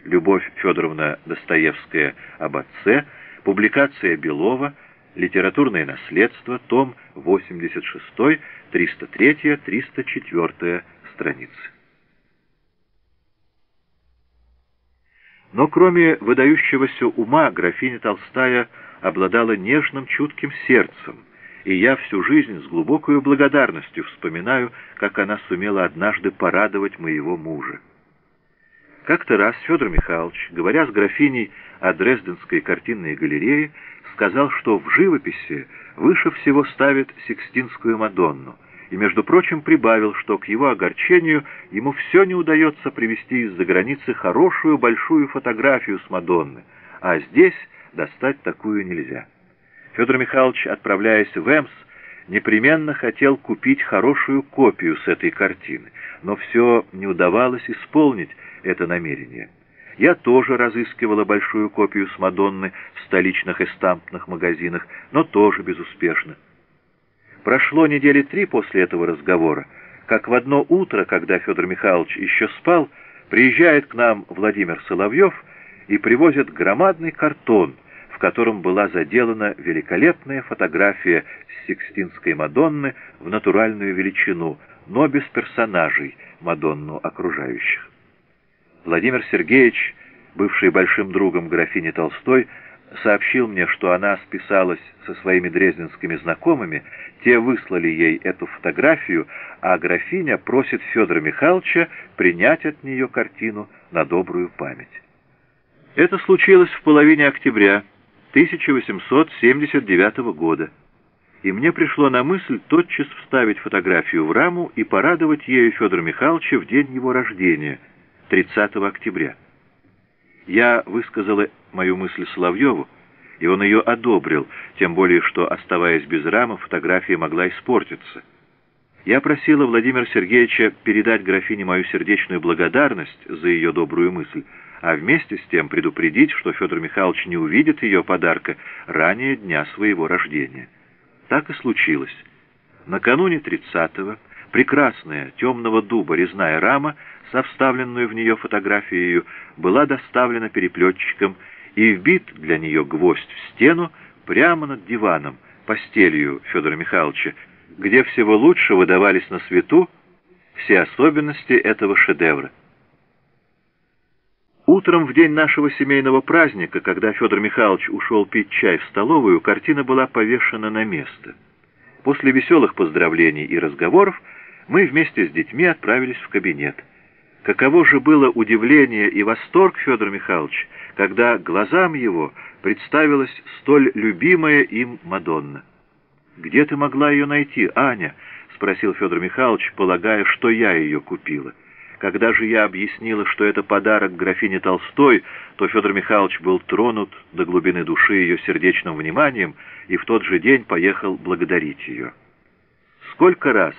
Любовь Федоровна Достоевская об отце, публикация Белова, литературное наследство, том 86, 303, 304 страницы. Но кроме выдающегося ума, графиня Толстая обладала нежным, чутким сердцем, и я всю жизнь с глубокой благодарностью вспоминаю, как она сумела однажды порадовать моего мужа. Как-то раз Федор Михайлович, говоря с графиней о Дрезденской картинной галерее, сказал, что в живописи выше всего ставит Сикстинскую Мадонну, и, между прочим, прибавил, что к его огорчению ему все не удается привезти из-за границы хорошую большую фотографию с Мадонны, а здесь достать такую нельзя. Федор Михайлович, отправляясь в Эмс, непременно хотел купить хорошую копию с этой картины, но все не удавалось исполнить это намерение. Я тоже разыскивала большую копию с Мадонны в столичных эстампных магазинах, но тоже безуспешно. Прошло недели три после этого разговора, как в одно утро, когда Федор Михайлович еще спал, приезжает к нам Владимир Соловьев и привозит громадный картон, в котором была заделана великолепная фотография Сикстинской Мадонны в натуральную величину, но без персонажей Мадонну окружающих. Владимир Сергеевич, бывший большим другом графини Толстой, сообщил мне, что она списалась со своими дрезденскими знакомыми, те выслали ей эту фотографию, а графиня просит Федора Михайловича принять от нее картину на добрую память. Это случилось в половине октября 1879 года, и мне пришло на мысль тотчас вставить фотографию в раму и порадовать ею Федора Михайловича в день его рождения, 30 октября. Я высказала мою мысль Соловьеву, и он ее одобрил, тем более что, оставаясь без рамы, фотография могла испортиться. Я просила Владимира Сергеевича передать графине мою сердечную благодарность за ее добрую мысль, а вместе с тем предупредить, что Федор Михайлович не увидит ее подарка ранее дня своего рождения. Так и случилось. Накануне 30-го прекрасная темного дуба резная рама со вставленную в нее фотографией была доставлена переплетчиком и вбит для нее гвоздь в стену прямо над диваном, постелью Федора Михайловича, где всего лучше выдавались на свету все особенности этого шедевра. Утром в день нашего семейного праздника, когда Федор Михайлович ушел пить чай в столовую, картина была повешена на место. После веселых поздравлений и разговоров мы вместе с детьми отправились в кабинет. Каково же было удивление и восторг Федора Михайловича, когда глазам его представилась столь любимая им Мадонна. «Где ты могла ее найти, Аня?» — спросил Федор Михайлович, полагая, что я ее купила. Когда же я объяснила, что это подарок графине Толстой, то Федор Михайлович был тронут до глубины души ее сердечным вниманием и в тот же день поехал благодарить ее. Сколько раз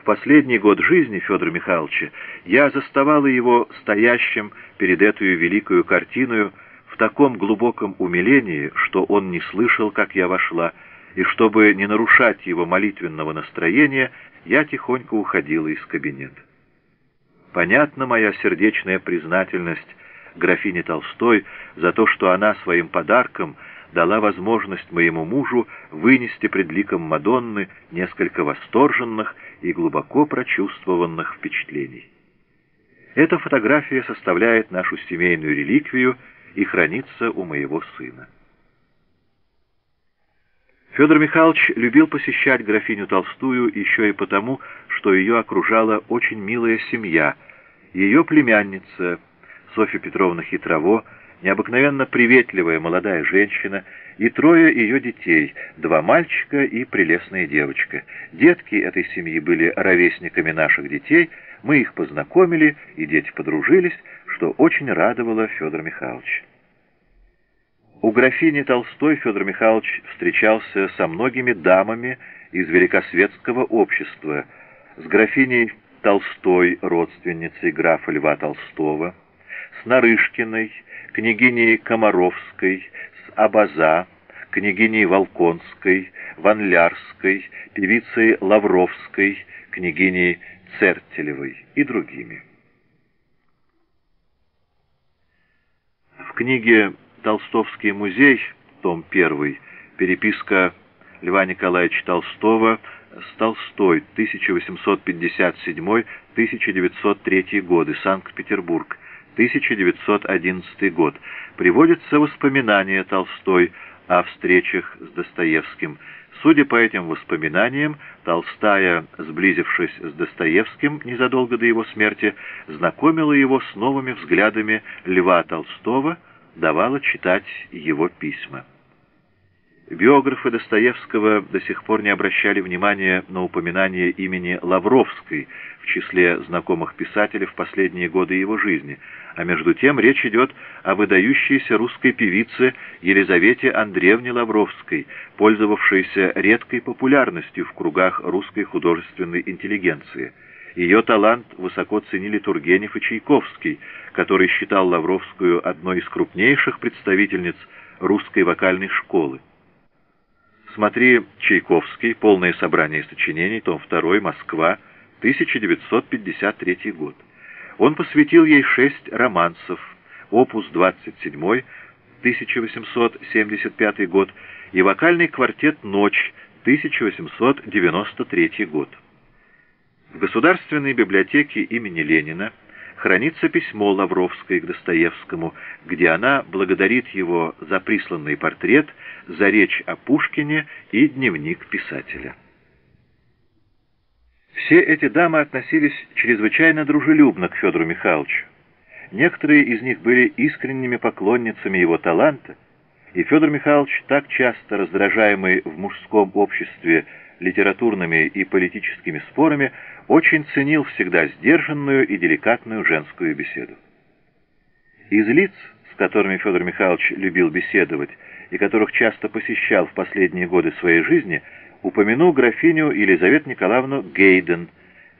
в последний год жизни Федора Михайловича я заставала его стоящим перед этой великою картиной в таком глубоком умилении, что он не слышал, как я вошла, и чтобы не нарушать его молитвенного настроения, я тихонько уходила из кабинета. Понятна моя сердечная признательность графине Толстой за то, что она своим подарком дала возможность моему мужу вынести пред ликом Мадонны несколько восторженных и глубоко прочувствованных впечатлений. Эта фотография составляет нашу семейную реликвию и хранится у моего сына. Федор Михайлович любил посещать графиню Толстую еще и потому, что ее окружала очень милая семья. Ее племянница Софья Петровна Хитрово, необыкновенно приветливая молодая женщина и трое ее детей, два мальчика и прелестная девочка. Детки этой семьи были ровесниками наших детей, мы их познакомили, и дети подружились, что очень радовало Федора Михайловича. У графини Толстой Федор Михайлович встречался со многими дамами из великосветского общества, с графиней Толстой, родственницей графа Льва Толстого, с Нарышкиной, княгиней Комаровской, с Абаза, княгиней Волконской, Ванлярской, певицей Лавровской, княгиней Цертелевой и другими. В книге Толстовский музей, том 1, переписка Льва Николаевича Толстого с Толстой, 1857-1903 годы, Санкт-Петербург, 1911 год. Приводятся воспоминания Толстой о встречах с Достоевским. Судя по этим воспоминаниям, Толстая, сблизившись с Достоевским незадолго до его смерти, знакомила его с новыми взглядами Льва Толстого – давала читать его письма. Биографы Достоевского до сих пор не обращали внимания на упоминание имени Лавровской в числе знакомых писателей в последние годы его жизни, а между тем речь идет о выдающейся русской певице Елизавете Андреевне Лавровской, пользовавшейся редкой популярностью в кругах русской художественной интеллигенции. Ее талант высоко ценили Тургенев и Чайковский, который считал Лавровскую одной из крупнейших представительниц русской вокальной школы. Смотри Чайковский, полное собрание сочинений, том 2, Москва, 1953 год. Он посвятил ей шесть романсов, опус 27, 1875 год, и вокальный квартет «Ночь», 1893 год. В Государственной библиотеке имени Ленина хранится письмо Лавровской к Достоевскому, где она благодарит его за присланный портрет, за речь о Пушкине и дневник писателя. Все эти дамы относились чрезвычайно дружелюбно к Федору Михайловичу. Некоторые из них были искренними поклонницами его таланта, и Федор Михайлович, так часто раздражаемый в мужском обществе литературными и политическими спорами, очень ценил всегда сдержанную и деликатную женскую беседу. Из лиц, с которыми Федор Михайлович любил беседовать и которых часто посещал в последние годы своей жизни, упомяну графиню Елизавету Николаевну Гейден,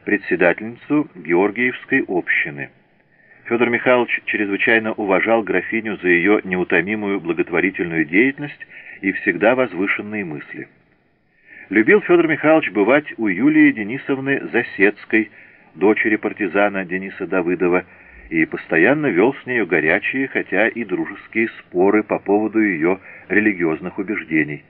председательницу Георгиевской общины. Федор Михайлович чрезвычайно уважал графиню за ее неутомимую благотворительную деятельность и всегда возвышенные мысли. Любил Федор Михайлович бывать у Юлии Денисовны Засецкой, дочери партизана Дениса Давыдова, и постоянно вел с нею горячие, хотя и дружеские споры по поводу ее религиозных убеждений.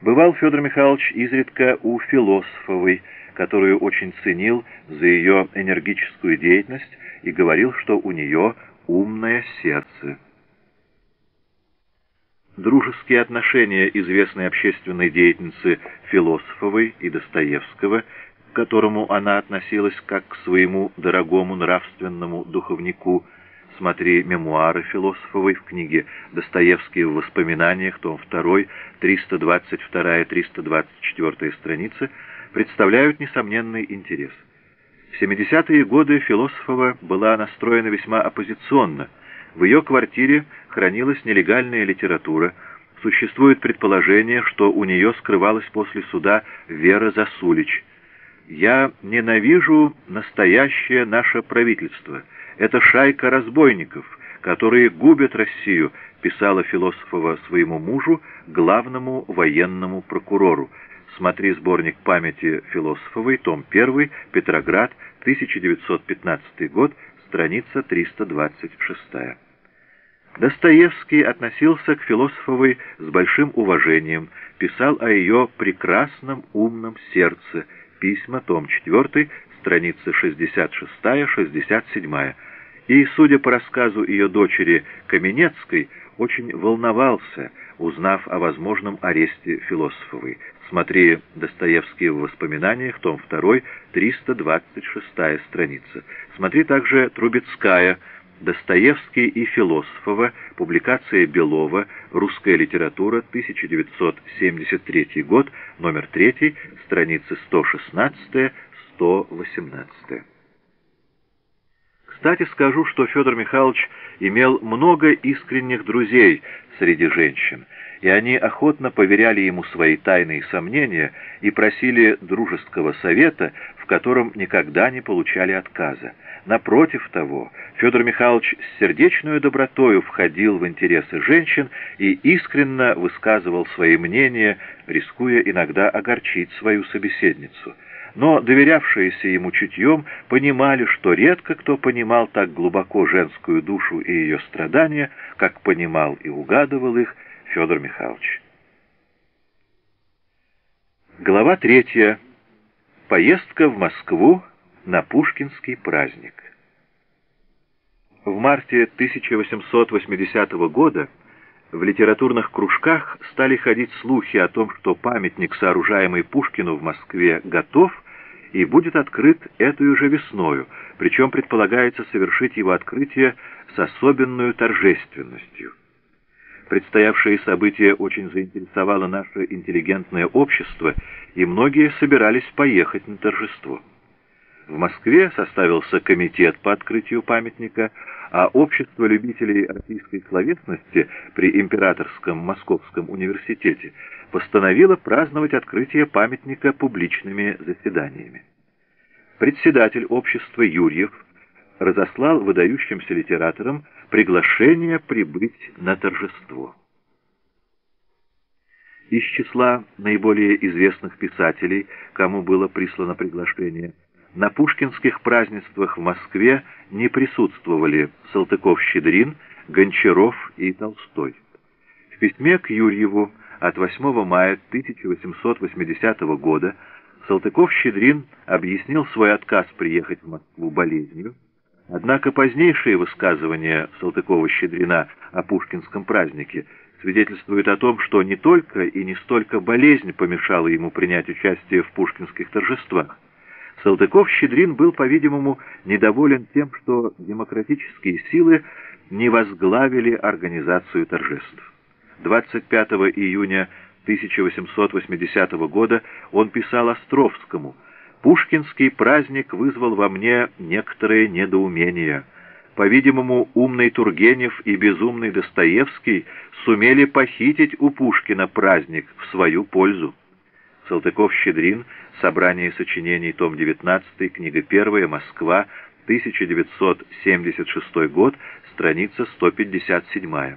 Бывал Федор Михайлович изредка у Философовой, которую очень ценил за ее энергическую деятельность и говорил, что у нее умное сердце. Дружеские отношения известной общественной деятельницы Философовой и Достоевского, к которому она относилась как к своему дорогому нравственному духовнику, смотри мемуары Философовой в книге «Достоевский в воспоминаниях», том 2, 322-324 страницы, представляют несомненный интерес. В 70-е годы Философова была настроена весьма оппозиционно. В ее квартире хранилась нелегальная литература, существует предположение, что у нее скрывалась после суда Вера Засулич. «Я ненавижу настоящее наше правительство. Это шайка разбойников, которые губят Россию», писала Философова своему мужу, главному военному прокурору. Смотри сборник памяти Философовой, том 1, Петроград, 1915 год, страница 326. Достоевский относился к Философовой с большим уважением, писал о ее прекрасном умном сердце, письма, том 4, страница 66-67, и, судя по рассказу ее дочери Каменецкой, очень волновался, узнав о возможном аресте Философовой. Смотри Достоевский в воспоминаниях, том 2, 326 страница. Смотри также Трубецкая, Достоевский и Философова, публикация Белова, «Русская литература», 1973 год, номер 3, страницы 116-118. Кстати, скажу, что Федор Михайлович имел много искренних друзей среди женщин, и они охотно поверяли ему свои тайные сомнения и просили дружеского совета, в котором никогда не получали отказа. Напротив того, Федор Михайлович с сердечной добротою входил в интересы женщин и искренно высказывал свои мнения, рискуя иногда огорчить свою собеседницу но доверявшиеся ему чутьем понимали, что редко кто понимал так глубоко женскую душу и ее страдания, как понимал и угадывал их Федор Михайлович. Глава третья. Поездка в Москву на Пушкинский праздник. В марте 1880 года в литературных кружках стали ходить слухи о том, что памятник, сооружаемый Пушкину в Москве, готов и будет открыт этой же весною, причем предполагается совершить его открытие с особенной торжественностью. Предстоявшее событие очень заинтересовало наше интеллигентное общество, и многие собирались поехать на торжество. В Москве составился комитет по открытию памятника, а Общество любителей российской словесности при Императорском Московском университете постановило праздновать открытие памятника публичными заседаниями. Председатель общества Юрьев разослал выдающимся литераторам приглашение прибыть на торжество. Из числа наиболее известных писателей, кому было прислано приглашение – на пушкинских празднествах в Москве не присутствовали Салтыков-Щедрин, Гончаров и Толстой. В письме к Юрьеву от 8 мая 1880 года Салтыков-Щедрин объяснил свой отказ приехать в Москву болезнью, однако позднейшие высказывания Салтыкова-Щедрина о пушкинском празднике свидетельствуют о том, что не только и не столько болезнь помешала ему принять участие в пушкинских торжествах, Салтыков-Щедрин был, по-видимому, недоволен тем, что демократические силы не возглавили организацию торжеств. 25 июня 1880 года он писал Островскому «Пушкинский праздник вызвал во мне некоторые недоумения. По-видимому, умный Тургенев и безумный Достоевский сумели похитить у Пушкина праздник в свою пользу. Салтыков-Щедрин, собрание сочинений, том 19, книга 1, Москва, 1976 год, страница 157.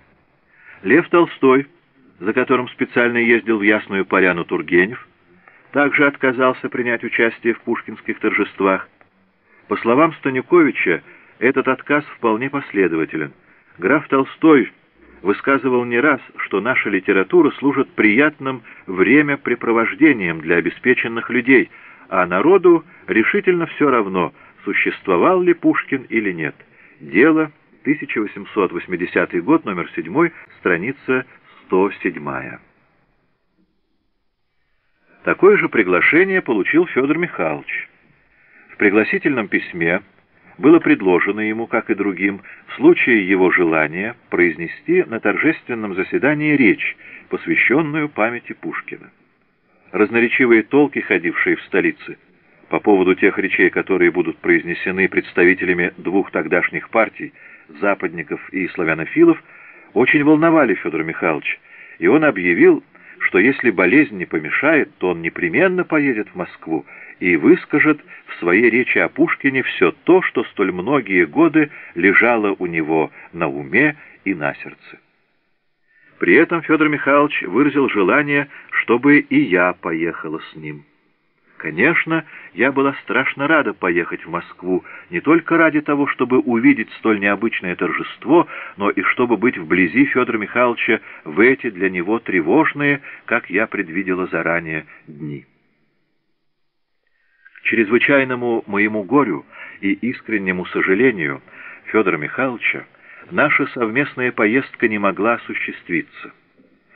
Лев Толстой, за которым специально ездил в Ясную Поляну Тургенев, также отказался принять участие в пушкинских торжествах. По словам Станюковича, этот отказ вполне последователен. Граф Толстой высказывал не раз, что наша литература служит приятным времяпрепровождением для обеспеченных людей, а народу решительно все равно, существовал ли Пушкин или нет. Дело, 1880 год, номер 7, страница 107. Такое же приглашение получил Федор Михайлович. В пригласительном письме было предложено ему, как и другим, в случае его желания произнести на торжественном заседании речь, посвященную памяти Пушкина. Разноречивые толки, ходившие в столице, по поводу тех речей, которые будут произнесены представителями двух тогдашних партий, западников и славянофилов, очень волновали Федора Михайловича, и он объявил, что если болезнь не помешает, то он непременно поедет в Москву и выскажет в своей речи о Пушкине все то, что столь многие годы лежало у него на уме и на сердце. При этом Федор Михайлович выразил желание, чтобы и я поехала с ним. Конечно, я была страшно рада поехать в Москву, не только ради того, чтобы увидеть столь необычное торжество, но и чтобы быть вблизи Федора Михайловича в эти для него тревожные, как я предвидела заранее, дни. К чрезвычайному моему горю и искреннему сожалению Федора Михайловича наша совместная поездка не могла осуществиться.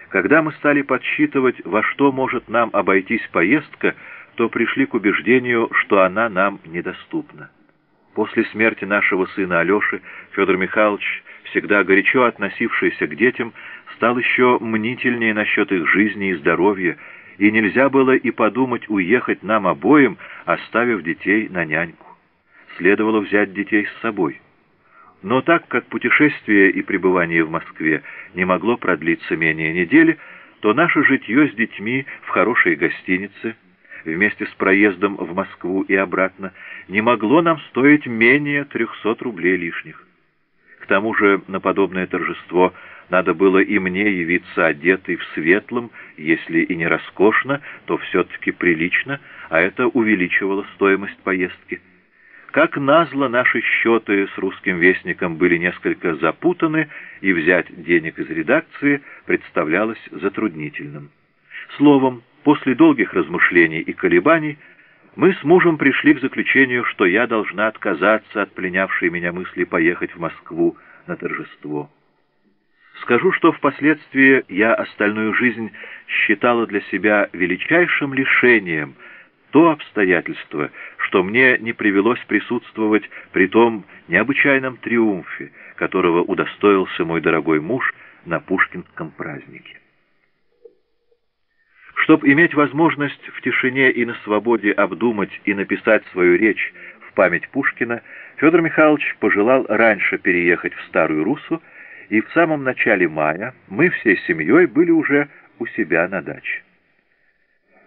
Когда мы стали подсчитывать, во что может нам обойтись поездка, то пришли к убеждению, что она нам недоступна. После смерти нашего сына Алеши Федор Михайлович, всегда горячо относившийся к детям, стал еще мнительнее насчет их жизни и здоровья, и нельзя было и подумать уехать нам обоим, оставив детей на няньку. Следовало взять детей с собой. Но так как путешествие и пребывание в Москве не могло продлиться менее недели, то наше житье с детьми в хорошей гостинице – вместе с проездом в Москву и обратно, не могло нам стоить менее 300 рублей лишних. К тому же на подобное торжество надо было и мне явиться одетой в светлом, если и не роскошно, то все-таки прилично, а это увеличивало стоимость поездки. Как назло, наши счеты с русским вестником были несколько запутаны, и взять денег из редакции представлялось затруднительным. Словом, После долгих размышлений и колебаний мы с мужем пришли к заключению, что я должна отказаться от пленявшей меня мысли поехать в Москву на торжество. Скажу, что впоследствии я остальную жизнь считала для себя величайшим лишением то обстоятельство, что мне не привелось присутствовать при том необычайном триумфе, которого удостоился мой дорогой муж на Пушкинском празднике. Чтобы иметь возможность в тишине и на свободе обдумать и написать свою речь в память Пушкина, Федор Михайлович пожелал раньше переехать в Старую Руссу, и в самом начале мая мы всей семьей были уже у себя на даче.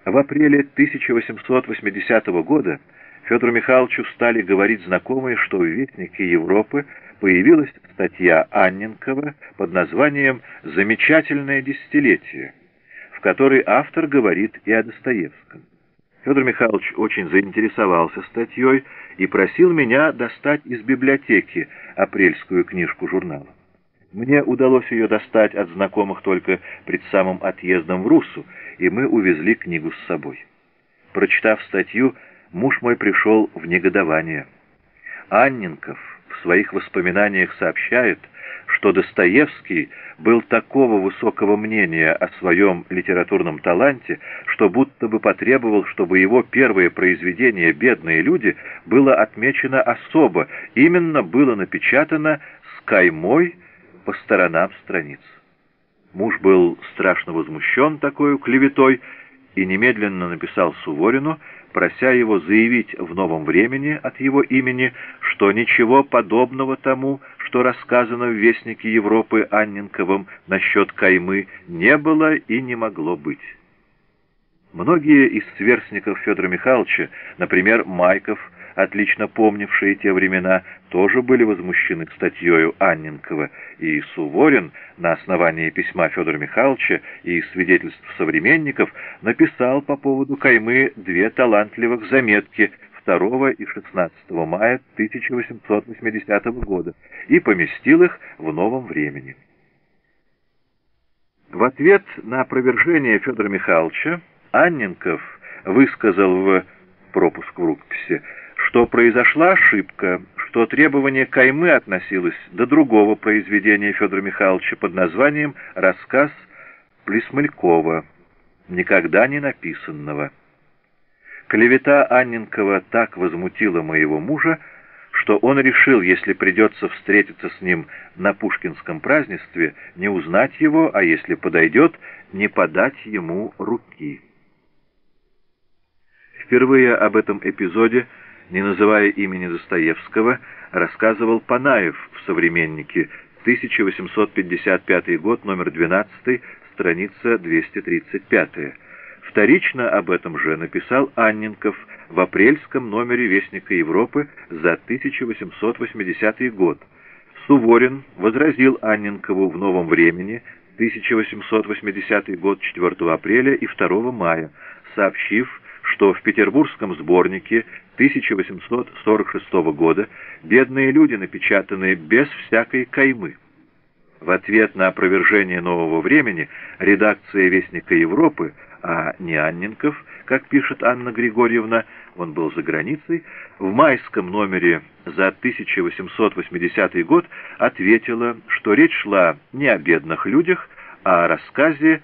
В апреле 1880 года Федору Михайловичу стали говорить знакомые, что в Вестнике Европы появилась статья Анненкова под названием «Замечательное десятилетие», в которой автор говорит и о Достоевском. Федор Михайлович очень заинтересовался статьей и просил меня достать из библиотеки апрельскую книжку журнала. Мне удалось ее достать от знакомых только пред самым отъездом в Руссу, и мы увезли книгу с собой. Прочитав статью, муж мой пришел в негодование. Анненков в своих воспоминаниях сообщает, что Достоевский был такого высокого мнения о своем литературном таланте, что будто бы потребовал, чтобы его первое произведение «Бедные люди» было отмечено особо, именно было напечатано с каймой по сторонам страниц. Муж был страшно возмущен такой клеветой и немедленно написал Суворину, прося его заявить в новом времени от его имени, что ничего подобного тому, что рассказано в Вестнике Европы Анненковым насчет Каймы, не было и не могло быть. Многие из сверстников Федора Михайловича, например, Майков, отлично помнившие те времена, тоже были возмущены статьей Анненкова, и Суворин на основании письма Федора Михайловича и свидетельств современников написал по поводу Каймы две талантливых заметки 2 и 16 мая 1880 года и поместил их в новом времени. В ответ на опровержение Федора Михайловича Анненков высказал в пропуск в рукописи, что произошла ошибка, что требование Каймы относилось до другого произведения Федора Михайловича под названием «Рассказ Плесмылькова», никогда не написанного. Клевета Анненкова так возмутила моего мужа, что он решил, если придется встретиться с ним на Пушкинском празднестве, не узнать его, а если подойдет, не подать ему руки. Впервые об этом эпизоде, не называя имени Достоевского, рассказывал Панаев в «Современнике», 1855 год, номер 12, страница 235. Вторично об этом же написал Анненков в апрельском номере Вестника Европы за 1880 год. Суворин возразил Анненкову в «Новом времени» 1880 год 4 апреля и 2 мая, сообщив, что в петербургском сборнике 1846 года «Бедные люди» напечатаны без всякой каймы. В ответ на опровержение нового времени редакция «Вестника Европы», а не Анненков, как пишет Анна Григорьевна, он был за границей, в майском номере за 1880 год ответила, что речь шла не о бедных людях, а о рассказе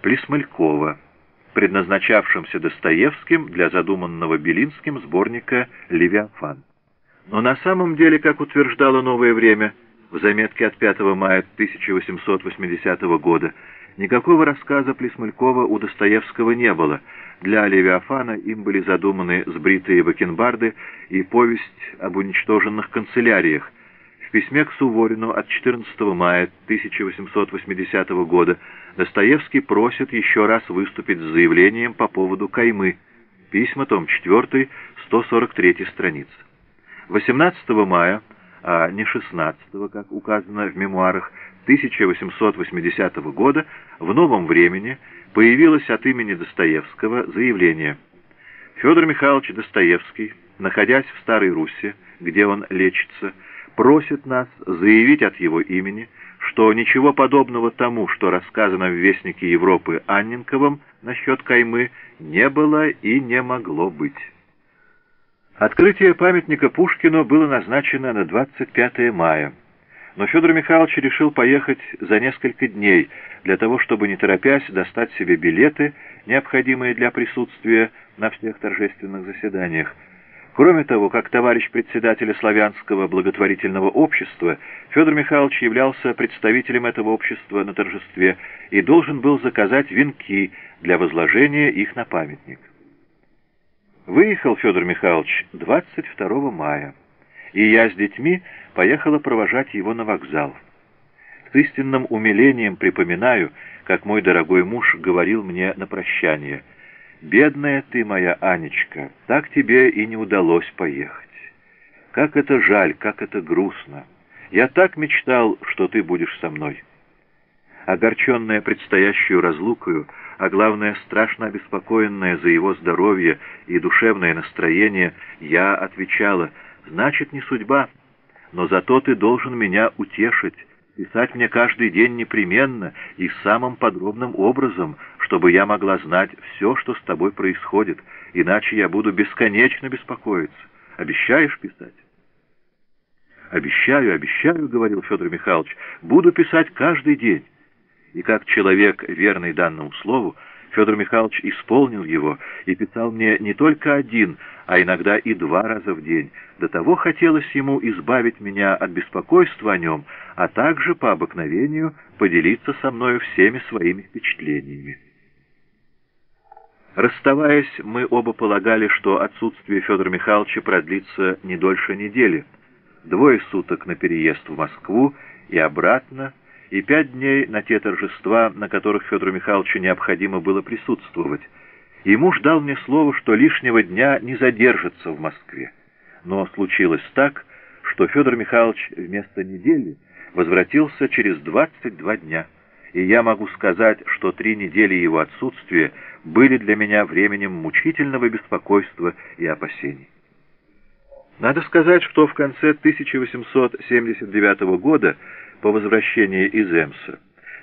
Плесмалькова предназначавшимся Достоевским для задуманного Белинским сборника «Левиафан». Но на самом деле, как утверждало «Новое время» в заметке от 5 мая 1880 года, никакого рассказа Плесмалькова у Достоевского не было. Для «Левиафана» им были задуманы «Сбритые бакенбарды» и повесть об уничтоженных канцеляриях, письме к Суворину от 14 мая 1880 года Достоевский просит еще раз выступить с заявлением по поводу Каймы. Письма, том 4, 143 страница. 18 мая, а не 16, как указано в мемуарах, 1880 года в «Новом времени» появилось от имени Достоевского заявление «Федор Михайлович Достоевский, находясь в Старой Руси, где он лечится, просит нас заявить от его имени, что ничего подобного тому, что рассказано в Вестнике Европы Анненковым насчет Каймы, не было и не могло быть. Открытие памятника Пушкину было назначено на 25 мая, но Федор Михайлович решил поехать за несколько дней для того, чтобы, не торопясь, достать себе билеты, необходимые для присутствия на всех торжественных заседаниях, Кроме того, как товарищ председателя Славянского благотворительного общества, Федор Михайлович являлся представителем этого общества на торжестве и должен был заказать венки для возложения их на памятник. Выехал Федор Михайлович 22 мая, и я с детьми поехала провожать его на вокзал. С истинным умилением припоминаю, как мой дорогой муж говорил мне на прощание — «Бедная ты моя, Анечка, так тебе и не удалось поехать. Как это жаль, как это грустно. Я так мечтал, что ты будешь со мной». Огорченная предстоящую разлукою, а главное, страшно обеспокоенная за его здоровье и душевное настроение, я отвечала, «Значит, не судьба, но зато ты должен меня утешить, писать мне каждый день непременно и самым подробным образом, чтобы я могла знать все, что с тобой происходит, иначе я буду бесконечно беспокоиться. Обещаешь писать? «Обещаю, обещаю», — говорил Федор Михайлович, — «буду писать каждый день». И как человек, верный данному слову, Федор Михайлович исполнил его и писал мне не только один, а иногда и два раза в день. До того хотелось ему избавить меня от беспокойства о нем, а также, по обыкновению, поделиться со мною всеми своими впечатлениями. Расставаясь, мы оба полагали, что отсутствие Федора Михайловича продлится не дольше недели. Двое суток на переезд в Москву и обратно, и пять дней на те торжества, на которых Федору Михайловичу необходимо было присутствовать. И муж дал мне слово, что лишнего дня не задержится в Москве. Но случилось так, что Федор Михайлович вместо недели возвратился через 22 дня и я могу сказать, что три недели его отсутствия были для меня временем мучительного беспокойства и опасений. Надо сказать, что в конце 1879 года, по возвращении из Эмса,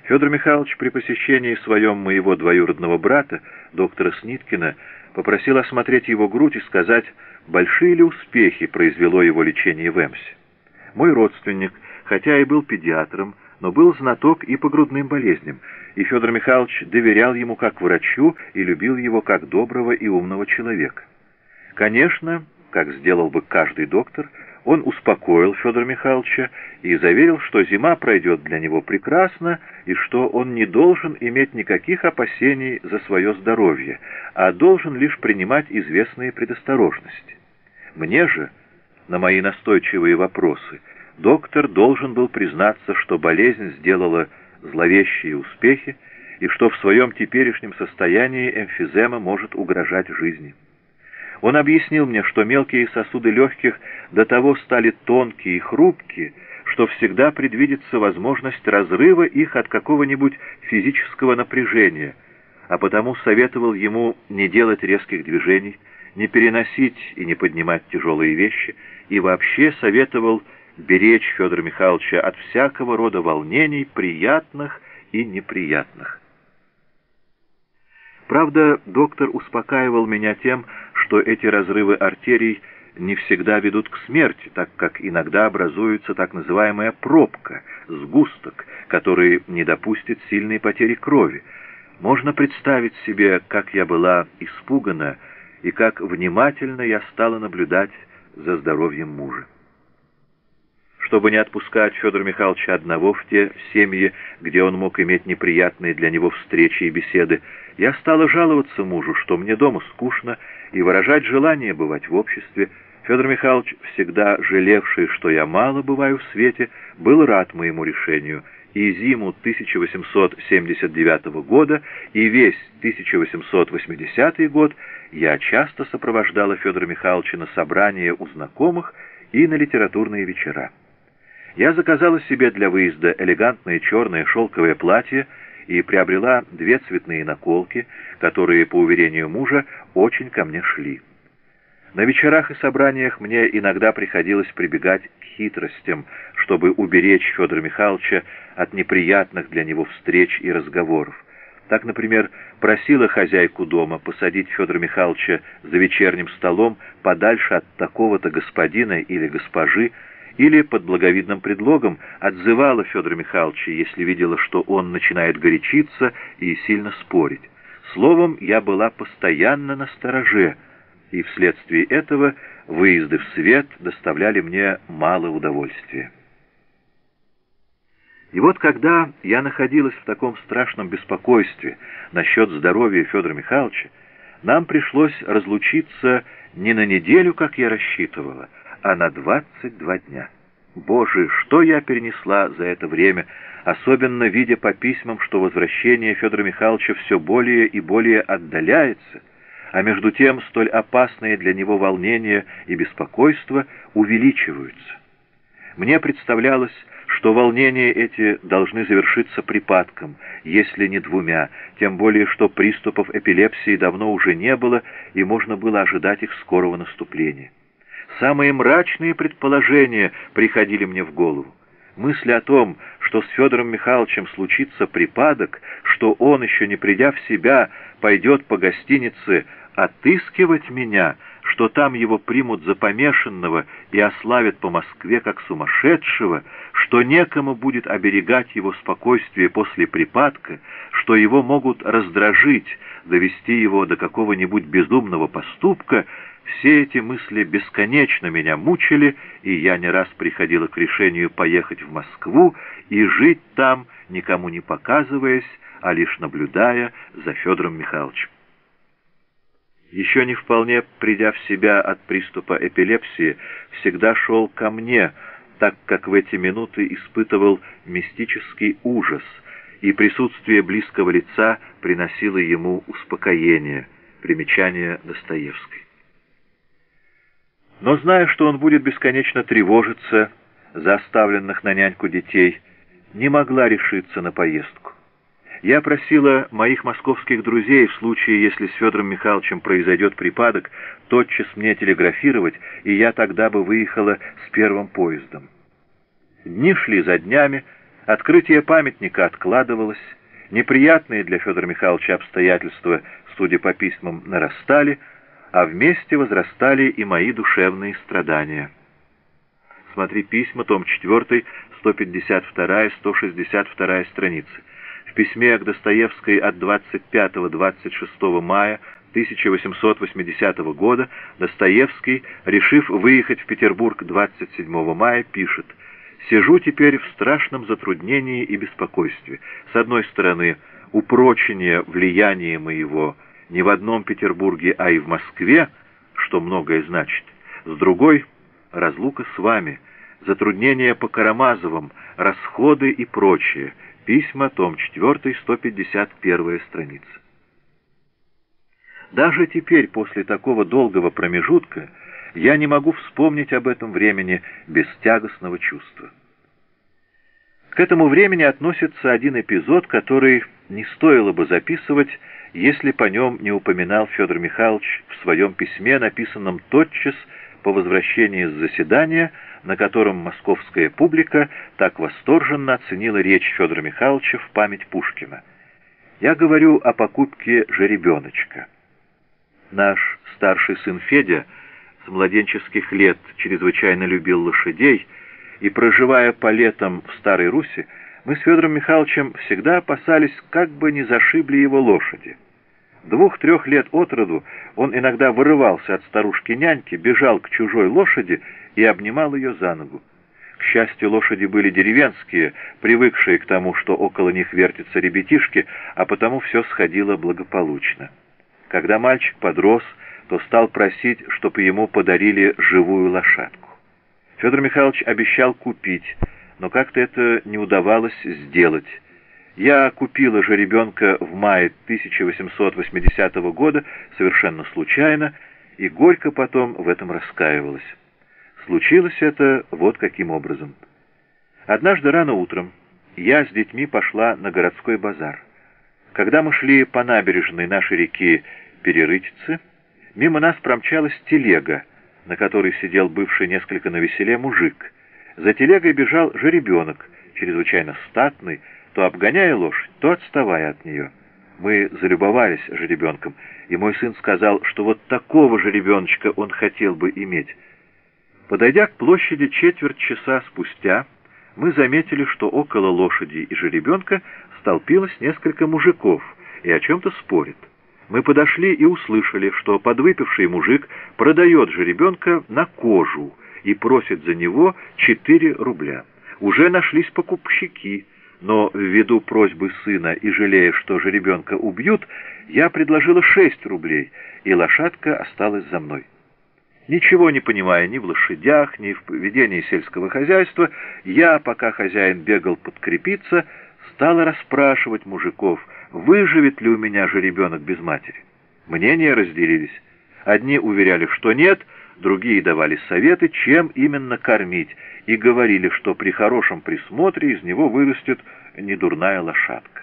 Федор Михайлович при посещении своем моего двоюродного брата, доктора Сниткина, попросил осмотреть его грудь и сказать, большие ли успехи произвело его лечение в Эмсе. Мой родственник, хотя и был педиатром, но был знаток и по грудным болезням, и Федор Михайлович доверял ему как врачу и любил его как доброго и умного человека. Конечно, как сделал бы каждый доктор, Он успокоил Федора Михайловича и заверил, что зима пройдет для него прекрасно и что он не должен иметь никаких опасений за свое здоровье, а должен лишь принимать известные предосторожности. Мне же, на мои настойчивые вопросы, доктор должен был признаться, что болезнь сделала зловещие успехи и что в своем теперешнем состоянии эмфизема может угрожать жизни. Он объяснил мне, что мелкие сосуды легких до того стали тонкие и хрупкие, что всегда предвидится возможность разрыва их от какого-нибудь физического напряжения, а потому советовал ему не делать резких движений, не переносить и не поднимать тяжелые вещи, и вообще советовал беречь Федора Михайловича от всякого рода волнений, приятных и неприятных. Правда, доктор успокаивал меня тем, что эти разрывы артерий не всегда ведут к смерти, так как иногда образуется так называемая пробка, сгусток, который не допустит сильной потери крови. Можно представить себе, как я была испугана и как внимательно я стала наблюдать за здоровьем мужа чтобы не отпускать Федора Михайловича одного в те семьи, где он мог иметь неприятные для него встречи и беседы, я стала жаловаться мужу, что мне дома скучно, и выражать желание бывать в обществе. Федор Михайлович, всегда жалевший, что я мало бываю в свете, был рад моему решению, и зиму 1879 года, и весь 1880 год я часто сопровождала Федора Михайловича на собрания у знакомых и на литературные вечера. Я заказала себе для выезда элегантное черное шелковое платье и приобрела две цветные наколки, которые, по уверению мужа, очень ко мне шли. На вечерах и собраниях мне иногда приходилось прибегать к хитростям, чтобы уберечь Федора Михайловича от неприятных для него встреч и разговоров. Так, например, просила хозяйку дома посадить Федора Михайловича за вечерним столом подальше от такого-то господина или госпожи, или под благовидным предлогом отзывала Федора Михайловича, если видела, что он начинает горячиться и сильно спорить. Словом, я была постоянно на стороже, и вследствие этого выезды в свет доставляли мне мало удовольствия. И вот когда я находилась в таком страшном беспокойстве насчет здоровья Федора Михайловича, нам пришлось разлучиться не на неделю, как я рассчитывала, а на 22 дня. Боже, что я перенесла за это время, особенно видя по письмам, что возвращение Федора Михайловича все более и более отдаляется, а между тем столь опасные для него волнения и беспокойство увеличиваются. Мне представлялось, что волнения эти должны завершиться припадком, если не двумя, тем более что приступов эпилепсии давно уже не было, и можно было ожидать их скорого наступления. Самые мрачные предположения приходили мне в голову. Мысли о том, что с Федором Михайловичем случится припадок, что он, еще не придя в себя, пойдет по гостинице отыскивать меня, что там его примут за помешанного и ославят по Москве как сумасшедшего, что некому будет оберегать его спокойствие после припадка, что его могут раздражить, довести его до какого-нибудь безумного поступка, все эти мысли бесконечно меня мучили, и я не раз приходила к решению поехать в Москву и жить там, никому не показываясь, а лишь наблюдая за Федором Михайловичем. Еще не вполне придя в себя от приступа эпилепсии, всегда шел ко мне, так как в эти минуты испытывал мистический ужас, и присутствие близкого лица приносило ему успокоение. Примечание Достоевской. Но зная, что он будет бесконечно тревожиться за оставленных на няньку детей, не могла решиться на поездку. Я просила моих московских друзей в случае, если с Федором Михайловичем произойдет припадок, тотчас мне телеграфировать, и я тогда бы выехала с первым поездом. Дни шли за днями, открытие памятника откладывалось, неприятные для Федора Михайловича обстоятельства, судя по письмам, нарастали, а вместе возрастали и мои душевные страдания. Смотри письма, том 4, 152-162 страницы. В письме к Достоевской от 25-26 мая 1880 года Достоевский, решив выехать в Петербург 27 мая, пишет «Сижу теперь в страшном затруднении и беспокойстве. С одной стороны, упрочение влияния моего не в одном Петербурге, а и в Москве, что многое значит. С другой — разлука с вами, затруднения по Карамазовым, расходы и прочее. Письма, том 4, 151 страница. Даже теперь, после такого долгого промежутка, я не могу вспомнить об этом времени без тягостного чувства. К этому времени относится один эпизод, который не стоило бы записывать, если по нем не упоминал Федор Михайлович в своем письме, написанном тотчас по возвращении с заседания, на котором московская публика так восторженно оценила речь Федора Михайловича в память Пушкина. Я говорю о покупке жеребеночка. Наш старший сын Федя с младенческих лет чрезвычайно любил лошадей, и, проживая по летам в Старой Руси, мы с Федором Михайловичем всегда опасались, как бы не зашибли его лошади. Двух-трех лет от роду он иногда вырывался от старушки-няньки, бежал к чужой лошади и обнимал ее за ногу. К счастью, лошади были деревенские, привыкшие к тому, что около них вертятся ребятишки, а потому все сходило благополучно. Когда мальчик подрос, то стал просить, чтобы ему подарили живую лошадку. Федор Михайлович обещал купить, но как-то это не удавалось сделать. Я купила же ребенка в мае 1880 года совершенно случайно, и горько потом в этом раскаивалась. Случилось это вот каким образом. Однажды рано утром я с детьми пошла на городской базар. Когда мы шли по набережной нашей реки Перерытицы, мимо нас промчалась телега, на которой сидел бывший несколько навеселе мужик. За телегой бежал жеребенок, чрезвычайно статный, то обгоняя лошадь, то отставая от нее. Мы залюбовались жеребенком, и мой сын сказал, что вот такого жеребеночка он хотел бы иметь. Подойдя к площади четверть часа спустя, мы заметили, что около лошади и жеребенка столпилось несколько мужиков и о чем-то спорят. Мы подошли и услышали, что подвыпивший мужик продает жеребенка на кожу и просит за него 4 рубля. Уже нашлись покупщики, но ввиду просьбы сына и жалея, что жеребенка убьют, я предложила 6 рублей, и лошадка осталась за мной. Ничего не понимая ни в лошадях, ни в поведении сельского хозяйства, я, пока хозяин бегал подкрепиться, стала расспрашивать мужиков, выживет ли у меня же ребенок без матери. Мнения разделились. Одни уверяли, что нет, другие давали советы, чем именно кормить, и говорили, что при хорошем присмотре из него вырастет недурная лошадка.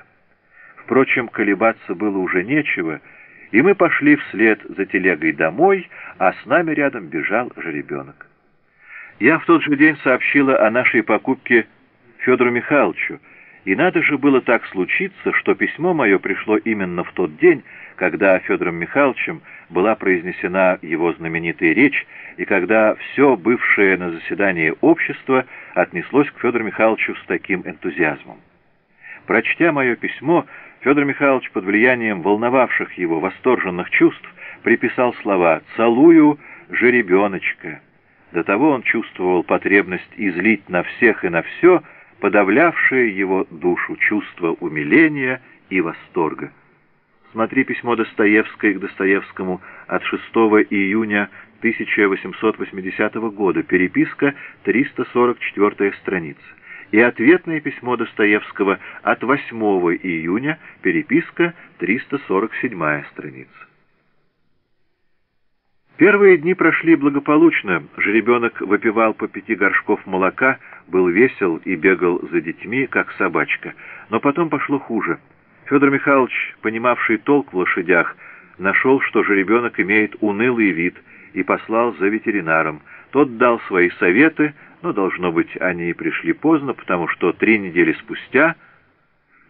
Впрочем, колебаться было уже нечего, и мы пошли вслед за телегой домой, а с нами рядом бежал жеребенок. Я в тот же день сообщила о нашей покупке Федору Михайловичу, и надо же было так случиться, что письмо мое пришло именно в тот день, когда Федором Михайловичем была произнесена его знаменитая речь, и когда все бывшее на заседании общества отнеслось к Федору Михайловичу с таким энтузиазмом. Прочтя мое письмо, Федор Михайлович под влиянием волновавших его восторженных чувств приписал слова «целую жеребеночка». До того он чувствовал потребность излить на всех и на все – подавлявшее его душу чувство умиления и восторга. Смотри письмо Достоевской к Достоевскому от 6 июня 1880 года, переписка 344 страница, и ответное письмо Достоевского от 8 июня, переписка 347 страница. Первые дни прошли благополучно. Жеребенок выпивал по пяти горшков молока, был весел и бегал за детьми, как собачка. Но потом пошло хуже. Федор Михайлович, понимавший толк в лошадях, нашел, что жеребенок имеет унылый вид, и послал за ветеринаром. Тот дал свои советы, но, должно быть, они и пришли поздно, потому что три недели спустя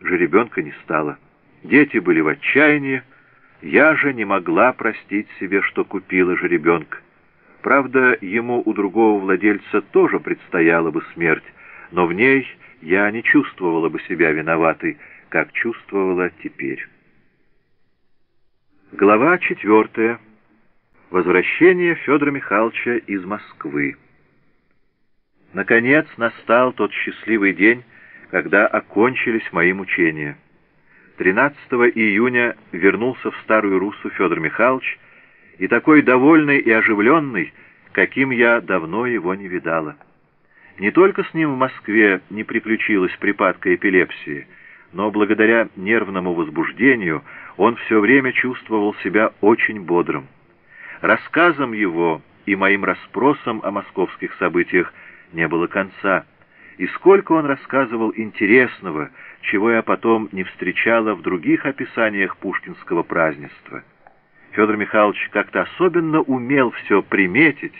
жеребенка не стало. Дети были в отчаянии, я же не могла простить себе, что купила же ребенка. Правда, ему у другого владельца тоже предстояла бы смерть, но в ней я не чувствовала бы себя виноватой, как чувствовала теперь. Глава четвертая. Возвращение Федора Михайловича из Москвы. Наконец настал тот счастливый день, когда окончились мои мучения. 13 июня вернулся в Старую Руссу Федор Михайлович, и такой довольный и оживленный, каким я давно его не видала. Не только с ним в Москве не приключилась припадка эпилепсии, но благодаря нервному возбуждению он все время чувствовал себя очень бодрым. Рассказам его и моим расспросам о московских событиях не было конца, и сколько он рассказывал интересного, чего я потом не встречала в других описаниях пушкинского празднества. Федор Михайлович как-то особенно умел все приметить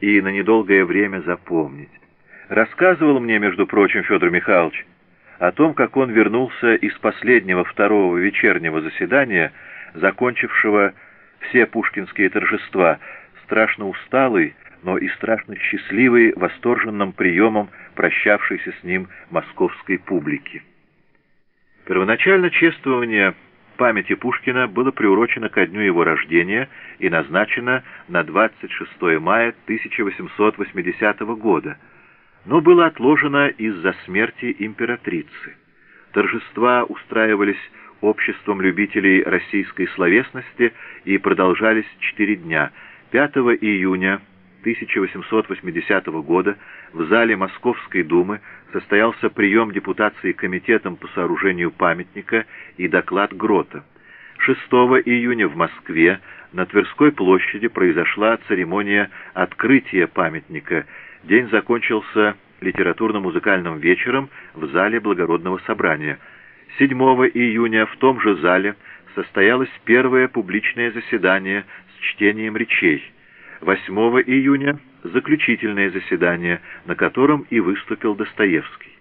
и на недолгое время запомнить. Рассказывал мне, между прочим, Федор Михайлович, о том, как он вернулся из последнего второго вечернего заседания, закончившего все пушкинские торжества, страшно усталый, но и страшно счастливый восторженным приемом прощавшейся с ним московской публики. Первоначально чествование памяти Пушкина было приурочено ко дню его рождения и назначено на 26 мая 1880 года, но было отложено из-за смерти императрицы. Торжества устраивались обществом любителей российской словесности и продолжались четыре дня. 5 июня 1880 года в зале Московской думы состоялся прием депутации комитетом по сооружению памятника и доклад Грота. 6 июня в Москве на Тверской площади произошла церемония открытия памятника. День закончился литературно-музыкальным вечером в зале Благородного собрания. 7 июня в том же зале состоялось первое публичное заседание с чтением речей. 8 июня заключительное заседание, на котором и выступил Достоевский.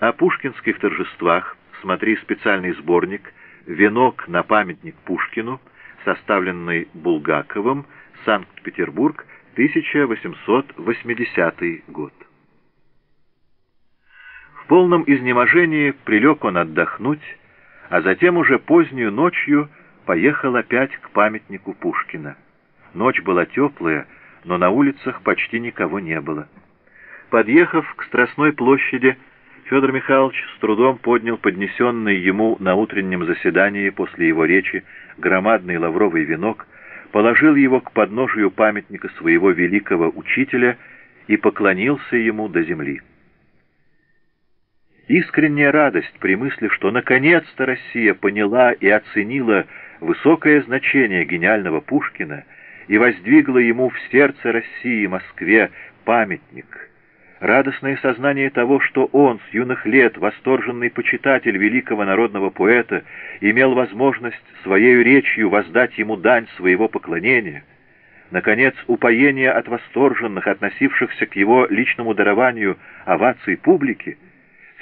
О пушкинских торжествах смотри специальный сборник «Венок на памятник Пушкину», составленный Булгаковым, Санкт-Петербург, 1880 год. В полном изнеможении прилег он отдохнуть, а затем уже позднюю ночью поехал опять к памятнику Пушкина. Ночь была теплая, но на улицах почти никого не было. Подъехав к Страстной площади, Федор Михайлович с трудом поднял поднесенный ему на утреннем заседании после его речи громадный лавровый венок, положил его к подножию памятника своего великого учителя и поклонился ему до земли. Искренняя радость при мысли, что наконец-то Россия поняла и оценила высокое значение гениального Пушкина и воздвигла ему в сердце России, Москве, памятник. Радостное сознание того, что он с юных лет, восторженный почитатель великого народного поэта, имел возможность своей речью воздать ему дань своего поклонения. Наконец, упоение от восторженных, относившихся к его личному дарованию оваций публики —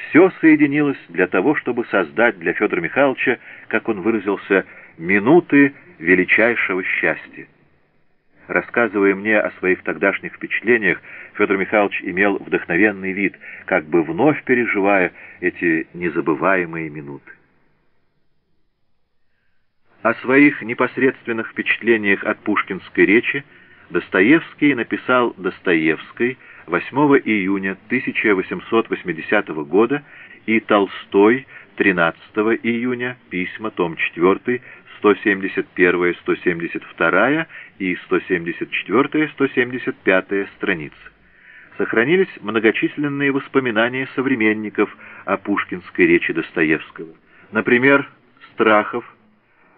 все соединилось для того, чтобы создать для Федора Михайловича, как он выразился, минуты величайшего счастья. Рассказывая мне о своих тогдашних впечатлениях, Федор Михайлович имел вдохновенный вид, как бы вновь переживая эти незабываемые минуты. О своих непосредственных впечатлениях от пушкинской речи Достоевский написал Достоевской 8 июня 1880 года и Толстой 13 июня, письма, том 4, 171, 172 и 174, 175 страницы. Сохранились многочисленные воспоминания современников о пушкинской речи Достоевского. Например, Страхов,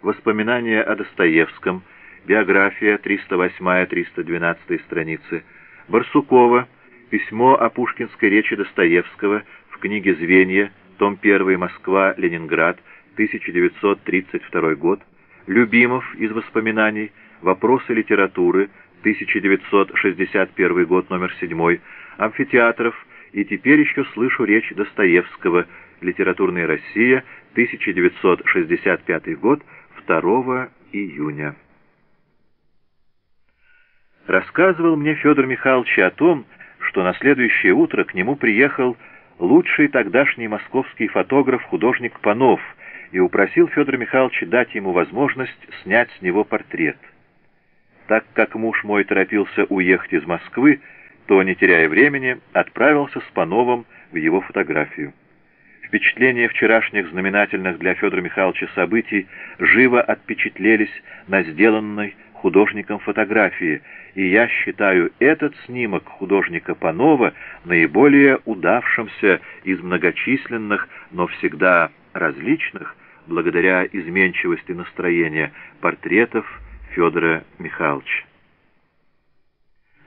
воспоминания о Достоевском, биография 308-312 страницы, Барсукова, Письмо о пушкинской речи Достоевского в книге «Звенья», том 1, Москва, Ленинград, 1932 год, Любимов из воспоминаний, Вопросы литературы, 1961 год, номер 7, Амфитеатров, и теперь еще слышу речь Достоевского, Литературная Россия, 1965 год, 2 июня. Рассказывал мне Федор Михайлович о том, что на следующее утро к нему приехал лучший тогдашний московский фотограф-художник Панов и упросил Федора Михайловича дать ему возможность снять с него портрет. Так как муж мой торопился уехать из Москвы, то, не теряя времени, отправился с Пановым в его фотографию. Впечатления вчерашних знаменательных для Федора Михайловича событий живо отпечатлелись на сделанной художником фотографии, и я считаю этот снимок художника Панова наиболее удавшимся из многочисленных, но всегда различных, благодаря изменчивости настроения, портретов Федора Михайловича.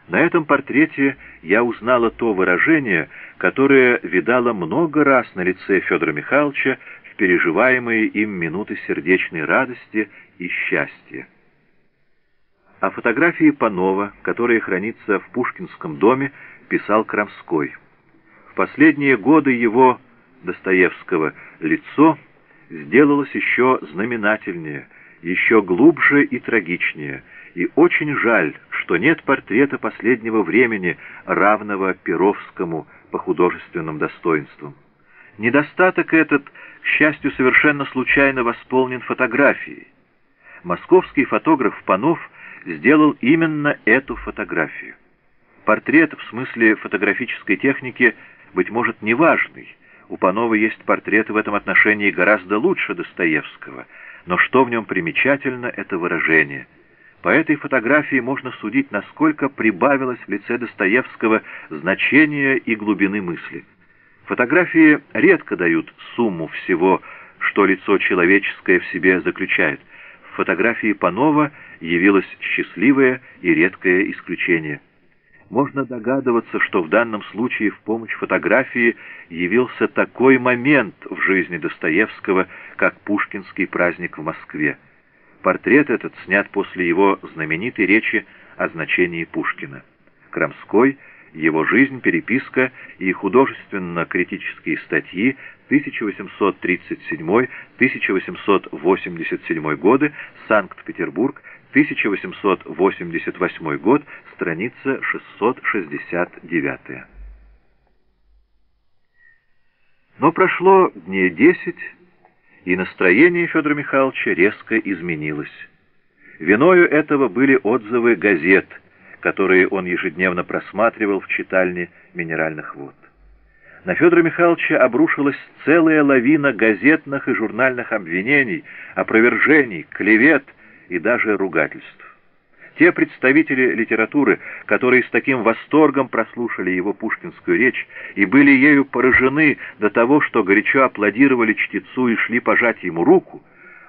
На этом портрете я узнала то выражение, которое видала много раз на лице Федора Михайловича в переживаемые им минуты сердечной радости и счастья. О фотографии Панова, которая хранится в Пушкинском доме, писал Крамской. В последние годы его, Достоевского, лицо сделалось еще знаменательнее, еще глубже и трагичнее, и очень жаль, что нет портрета последнего времени, равного Перовскому по художественным достоинствам. Недостаток этот, к счастью, совершенно случайно восполнен фотографией. Московский фотограф Панов – сделал именно эту фотографию. Портрет в смысле фотографической техники, быть может, неважный. У Панова есть портреты в этом отношении гораздо лучше Достоевского, но что в нем примечательно, это выражение. По этой фотографии можно судить, насколько прибавилось в лице Достоевского значения и глубины мысли. Фотографии редко дают сумму всего, что лицо человеческое в себе заключает фотографии Панова явилось счастливое и редкое исключение. Можно догадываться, что в данном случае в помощь фотографии явился такой момент в жизни Достоевского, как Пушкинский праздник в Москве. Портрет этот снят после его знаменитой речи о значении Пушкина. Крамской – его жизнь, переписка и художественно-критические статьи 1837-1887 годы, Санкт-Петербург, 1888 год, страница 669. Но прошло дней десять, и настроение Федора Михайловича резко изменилось. Виною этого были отзывы газет – которые он ежедневно просматривал в читальне минеральных вод. На Федора Михайловича обрушилась целая лавина газетных и журнальных обвинений, опровержений, клевет и даже ругательств. Те представители литературы, которые с таким восторгом прослушали его пушкинскую речь и были ею поражены до того, что горячо аплодировали чтецу и шли пожать ему руку,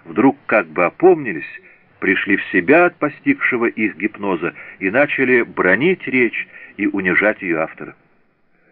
вдруг как бы опомнились пришли в себя от постигшего их гипноза и начали бронить речь и унижать ее автора.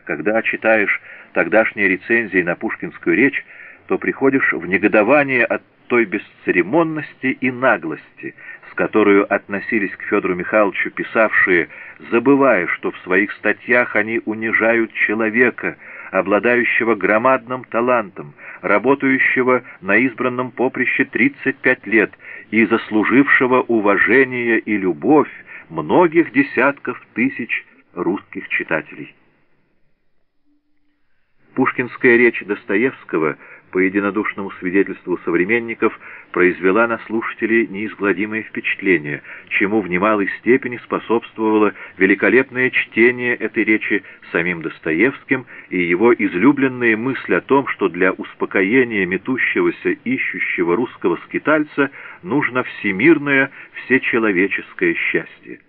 Когда читаешь тогдашние рецензии на пушкинскую речь, то приходишь в негодование от той бесцеремонности и наглости, с которой относились к Федору Михайловичу писавшие, забывая, что в своих статьях они унижают человека, обладающего громадным талантом, работающего на избранном поприще 35 лет и заслужившего уважение и любовь многих десятков тысяч русских читателей. Пушкинская речь Достоевского – по единодушному свидетельству современников, произвела на слушателей неизгладимое впечатление, чему в немалой степени способствовало великолепное чтение этой речи самим Достоевским и его излюбленные мысли о том, что для успокоения метущегося ищущего русского скитальца нужно всемирное, всечеловеческое счастье.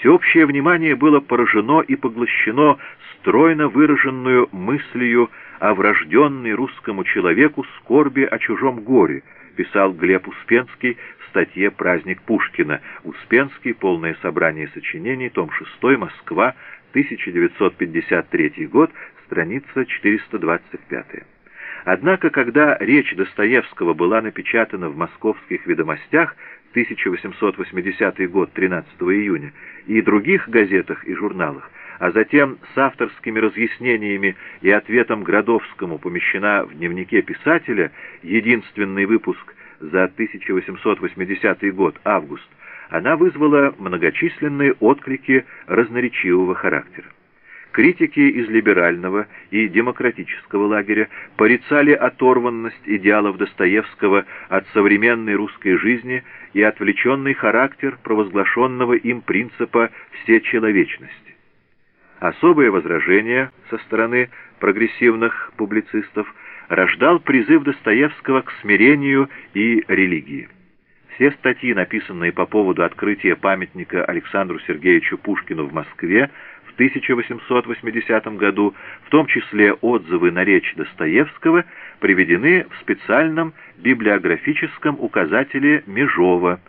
Всеобщее внимание было поражено и поглощено стройно выраженную мыслью о врожденной русскому человеку скорби о чужом горе, писал Глеб Успенский в статье «Праздник Пушкина». Успенский. Полное собрание сочинений. Том 6. Москва. 1953 год. Страница 425. Однако, когда речь Достоевского была напечатана в московских ведомостях 1880 год, 13 июня, и других газетах и журналах, а затем с авторскими разъяснениями и ответом Градовскому помещена в дневнике писателя единственный выпуск за 1880 год, август, она вызвала многочисленные отклики разноречивого характера. Критики из либерального и демократического лагеря порицали оторванность идеалов Достоевского от современной русской жизни и отвлеченный характер провозглашенного им принципа всечеловечности. Особое возражение со стороны прогрессивных публицистов рождал призыв Достоевского к смирению и религии. Все статьи, написанные по поводу открытия памятника Александру Сергеевичу Пушкину в Москве, в 1880 году, в том числе отзывы на речь Достоевского, приведены в специальном библиографическом указателе Межова,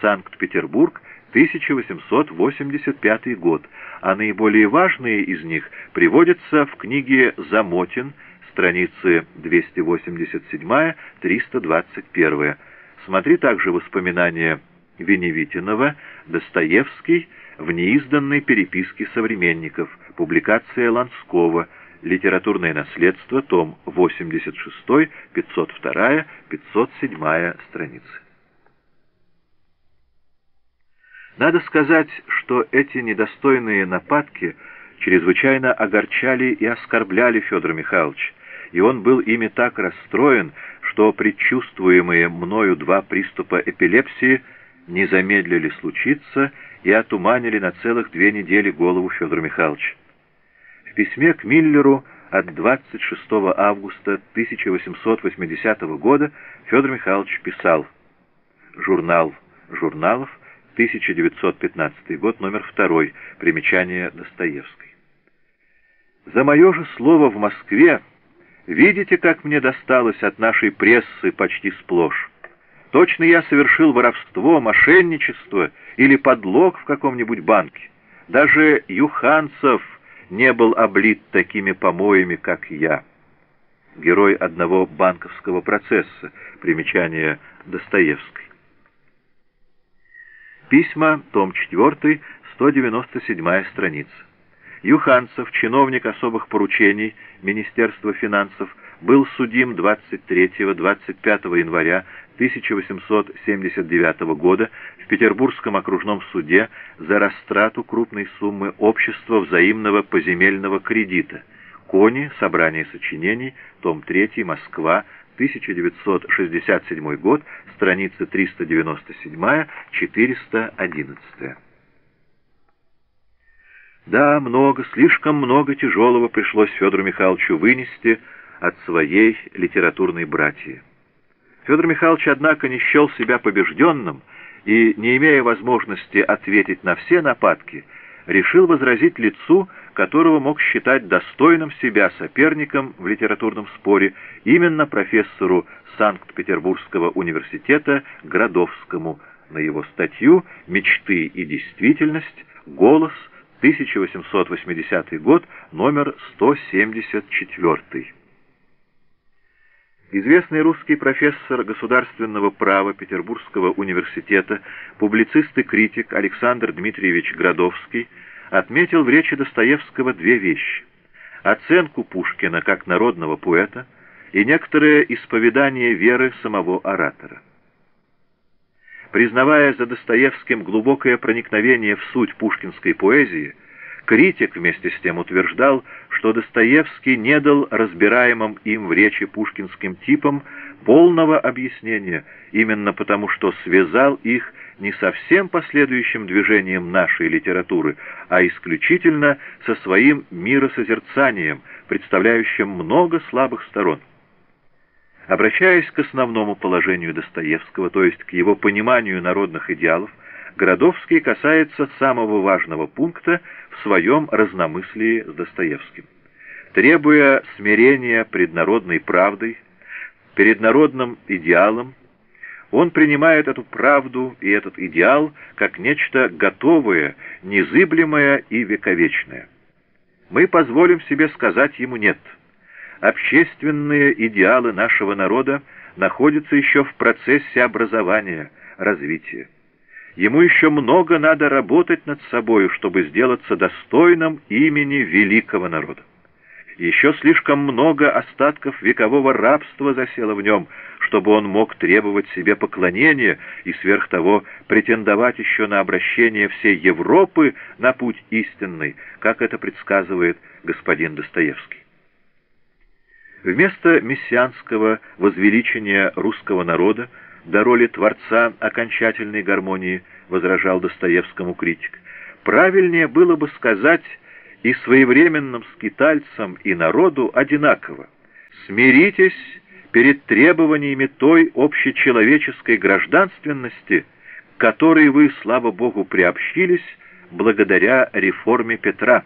Санкт-Петербург, 1885 год, а наиболее важные из них приводятся в книге «Замотин», страницы 287-321. Смотри также воспоминания Веневитинова, Достоевский, в неизданной переписке современников, публикация Ланского, Литературное наследство, том 86, 502, 507 страницы. Надо сказать, что эти недостойные нападки чрезвычайно огорчали и оскорбляли Федора Михайловича, и он был ими так расстроен, что предчувствуемые мною два приступа эпилепсии не замедлили случиться и отуманили на целых две недели голову Федора Михайловича. В письме к Миллеру от 26 августа 1880 года Федор Михайлович писал «Журнал журналов, 1915 год, номер 2, примечание Достоевской. За мое же слово в Москве видите, как мне досталось от нашей прессы почти сплошь. Точно я совершил воровство, мошенничество или подлог в каком-нибудь банке. Даже Юханцев не был облит такими помоями, как я. Герой одного банковского процесса. Примечание Достоевской. Письма, том 4, 197 страница. Юханцев, чиновник особых поручений Министерства финансов, был судим 23-25 января 1879 года в Петербургском окружном суде за растрату крупной суммы общества взаимного поземельного кредита. Кони, собрание сочинений, том 3, Москва, 1967 год, страница 397-411. Да, много, слишком много тяжелого пришлось Федору Михайловичу вынести от своей литературной братьи. Федор Михайлович, однако, не счел себя побежденным и, не имея возможности ответить на все нападки, решил возразить лицу, которого мог считать достойным себя соперником в литературном споре, именно профессору Санкт-Петербургского университета Градовскому на его статью «Мечты и действительность. Голос. 1880 год. Номер 174». Известный русский профессор государственного права Петербургского университета, публицист и критик Александр Дмитриевич Градовский отметил в речи Достоевского две вещи. Оценку Пушкина как народного поэта и некоторое исповедание веры самого оратора. Признавая за Достоевским глубокое проникновение в суть пушкинской поэзии, Критик вместе с тем утверждал, что Достоевский не дал разбираемым им в речи пушкинским типам полного объяснения, именно потому что связал их не со всем последующим движением нашей литературы, а исключительно со своим миросозерцанием, представляющим много слабых сторон. Обращаясь к основному положению Достоевского, то есть к его пониманию народных идеалов, Городовский касается самого важного пункта в своем разномыслии с Достоевским. Требуя смирения пред народной правдой, перед народным идеалом, он принимает эту правду и этот идеал как нечто готовое, незыблемое и вековечное. Мы позволим себе сказать ему «нет». Общественные идеалы нашего народа находятся еще в процессе образования, развития. Ему еще много надо работать над собою, чтобы сделаться достойным имени великого народа. Еще слишком много остатков векового рабства засело в нем, чтобы он мог требовать себе поклонения и сверх того претендовать еще на обращение всей Европы на путь истинный, как это предсказывает господин Достоевский. Вместо мессианского возвеличения русского народа до роли творца окончательной гармонии возражал Достоевскому критик, правильнее было бы сказать и своевременным скитальцам и народу одинаково. Смиритесь перед требованиями той общечеловеческой гражданственности, которой вы, слава Богу, приобщились благодаря реформе Петра.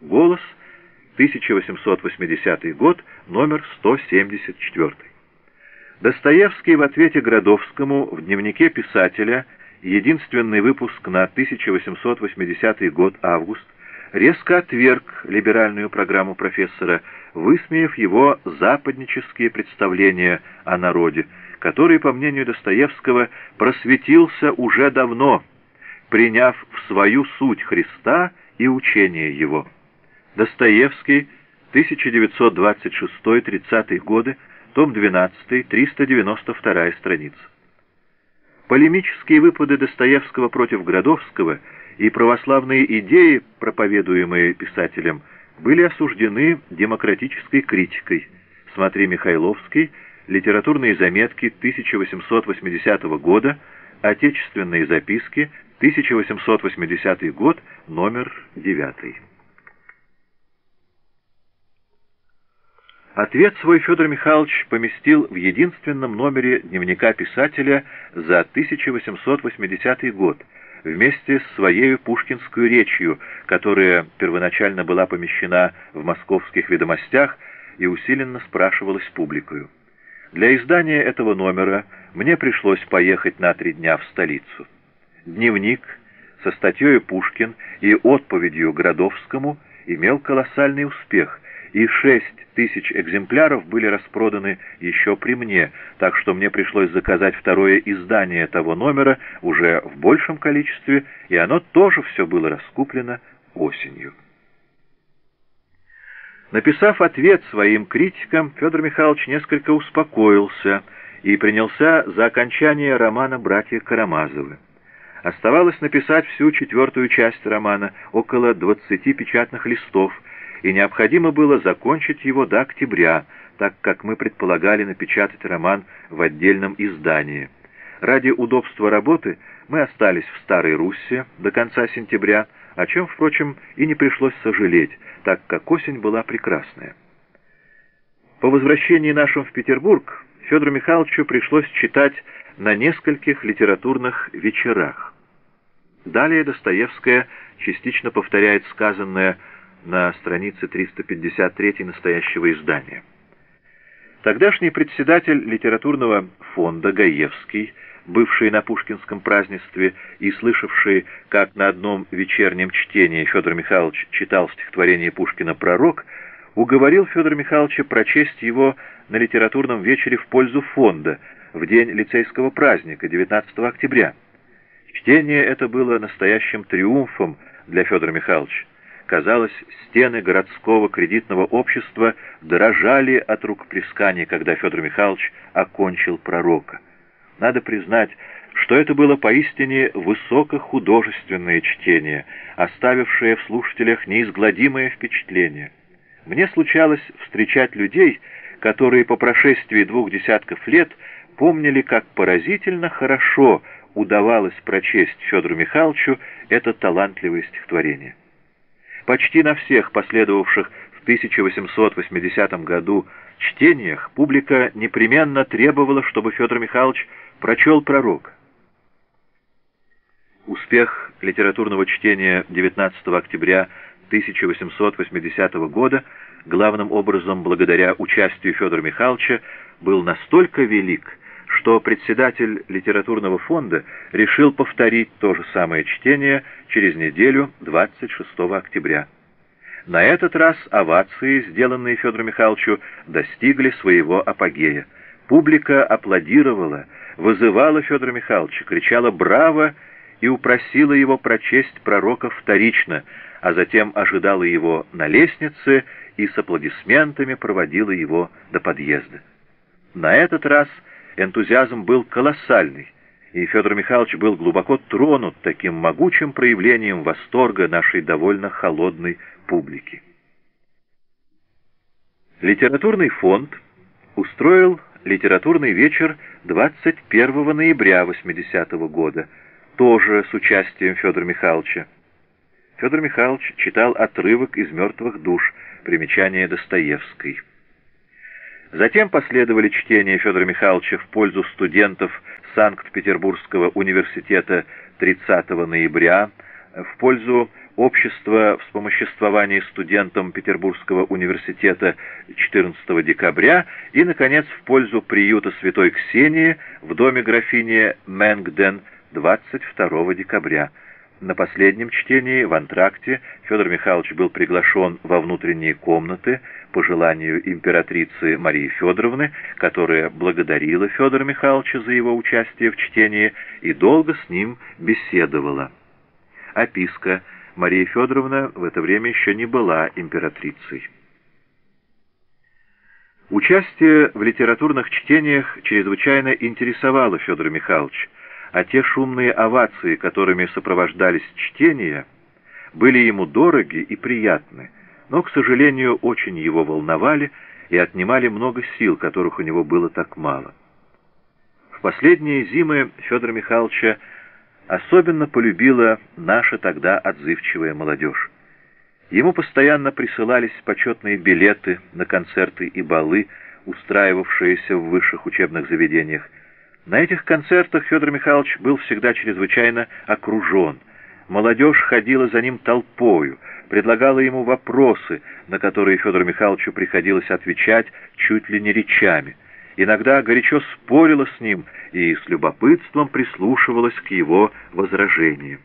Голос, 1880 год, номер 174. Достоевский в ответе Градовскому в дневнике писателя, единственный выпуск на 1880 год август, резко отверг либеральную программу профессора, высмеяв его западнические представления о народе, который, по мнению Достоевского, просветился уже давно, приняв в свою суть Христа и учение его. Достоевский, 1926-30 годы, том 12, 392 страница. Полемические выпады Достоевского против Градовского – и православные идеи, проповедуемые писателем, были осуждены демократической критикой. Смотри Михайловский, литературные заметки 1880 года, отечественные записки, 1880 год, номер 9. Ответ свой Федор Михайлович поместил в единственном номере дневника писателя за 1880 год, вместе с своей пушкинской речью, которая первоначально была помещена в московских ведомостях и усиленно спрашивалась публикою. Для издания этого номера мне пришлось поехать на три дня в столицу. Дневник со статьей «Пушкин» и отповедью Градовскому имел колоссальный успех, и шесть тысяч экземпляров были распроданы еще при мне, так что мне пришлось заказать второе издание того номера уже в большем количестве, и оно тоже все было раскуплено осенью. Написав ответ своим критикам, Федор Михайлович несколько успокоился и принялся за окончание романа «Братья Карамазовы». Оставалось написать всю четвертую часть романа, около 20 печатных листов, и необходимо было закончить его до октября, так как мы предполагали напечатать роман в отдельном издании. Ради удобства работы мы остались в Старой Руссе до конца сентября, о чем, впрочем, и не пришлось сожалеть, так как осень была прекрасная. По возвращении нашим в Петербург Федору Михайловичу пришлось читать на нескольких литературных вечерах. Далее Достоевская частично повторяет сказанное на странице 353 настоящего издания. Тогдашний председатель литературного фонда Гаевский, бывший на Пушкинском празднестве и слышавший, как на одном вечернем чтении Федор Михайлович читал стихотворение Пушкина «Пророк», уговорил Федора Михайловича прочесть его на литературном вечере в пользу фонда в день лицейского праздника, 19 октября. Чтение это было настоящим триумфом для Федора Михайловича. Казалось, стены городского кредитного общества дрожали от рукоплесканий, когда Федор Михайлович окончил пророка. Надо признать, что это было поистине высокохудожественное чтение, оставившее в слушателях неизгладимое впечатление. Мне случалось встречать людей, которые по прошествии двух десятков лет помнили, как поразительно хорошо удавалось прочесть Федору Михайловичу это талантливое стихотворение. Почти на всех последовавших в 1880 году чтениях публика непременно требовала, чтобы Федор Михайлович прочел пророк. Успех литературного чтения 19 октября 1880 года, главным образом благодаря участию Федора Михайловича, был настолько велик, что председатель литературного фонда решил повторить то же самое чтение через неделю 26 октября. На этот раз овации, сделанные Федору Михайловичу, достигли своего апогея. Публика аплодировала, вызывала Федора Михайловича, кричала «Браво!» и упросила его прочесть пророка вторично, а затем ожидала его на лестнице и с аплодисментами проводила его до подъезда. На этот раз энтузиазм был колоссальный, и Федор Михайлович был глубоко тронут таким могучим проявлением восторга нашей довольно холодной публики. Литературный фонд устроил литературный вечер 21 ноября 80 -го года, тоже с участием Федора Михайловича. Федор Михайлович читал отрывок из «Мертвых душ», примечание Достоевской. Затем последовали чтения Федора Михайловича в пользу студентов Санкт-Петербургского университета 30 ноября, в пользу общества вспомоществования студентам Петербургского университета 14 декабря и, наконец, в пользу приюта Святой Ксении в доме графини Мэнгден 22 декабря. На последнем чтении в антракте Федор Михайлович был приглашен во внутренние комнаты по желанию императрицы Марии Федоровны, которая благодарила Федора Михайловича за его участие в чтении и долго с ним беседовала. Описка. Мария Федоровна в это время еще не была императрицей. Участие в литературных чтениях чрезвычайно интересовало Федора Михайловича, а те шумные овации, которыми сопровождались чтения, были ему дороги и приятны, но, к сожалению, очень его волновали и отнимали много сил, которых у него было так мало. В последние зимы Федора Михайловича особенно полюбила наша тогда отзывчивая молодежь. Ему постоянно присылались почетные билеты на концерты и балы, устраивавшиеся в высших учебных заведениях, на этих концертах Федор Михайлович был всегда чрезвычайно окружен. Молодежь ходила за ним толпою, предлагала ему вопросы, на которые Федору Михайловичу приходилось отвечать чуть ли не речами. Иногда горячо спорила с ним и с любопытством прислушивалась к его возражениям.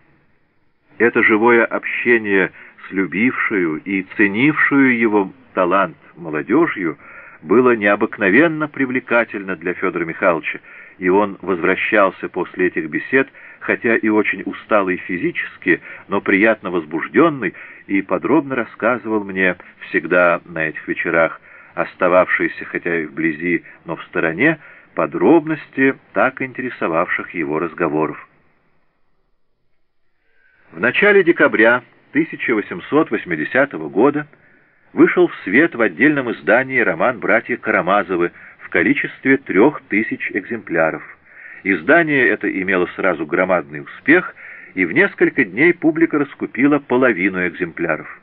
Это живое общение с любившую и ценившую его талант молодежью было необыкновенно привлекательно для Федора Михайловича, и он возвращался после этих бесед, хотя и очень усталый физически, но приятно возбужденный, и подробно рассказывал мне всегда на этих вечерах, остававшиеся хотя и вблизи, но в стороне, подробности так интересовавших его разговоров. В начале декабря 1880 года вышел в свет в отдельном издании роман «Братья Карамазовы» в количестве трех тысяч экземпляров. Издание это имело сразу громадный успех, и в несколько дней публика раскупила половину экземпляров.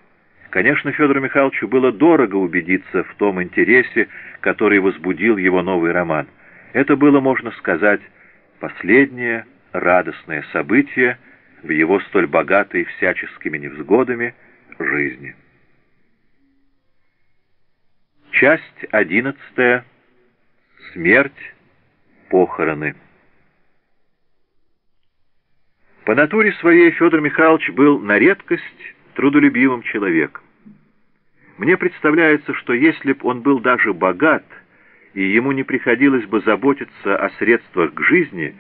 Конечно, Федору Михайловичу было дорого убедиться в том интересе, который возбудил его новый роман. Это было, можно сказать, последнее радостное событие в его столь богатой всяческими невзгодами жизни. Часть одиннадцатая. Смерть, похороны. По натуре своей Федор Михайлович был на редкость трудолюбивым человеком. Мне представляется, что если б он был даже богат, и ему не приходилось бы заботиться о средствах к жизни,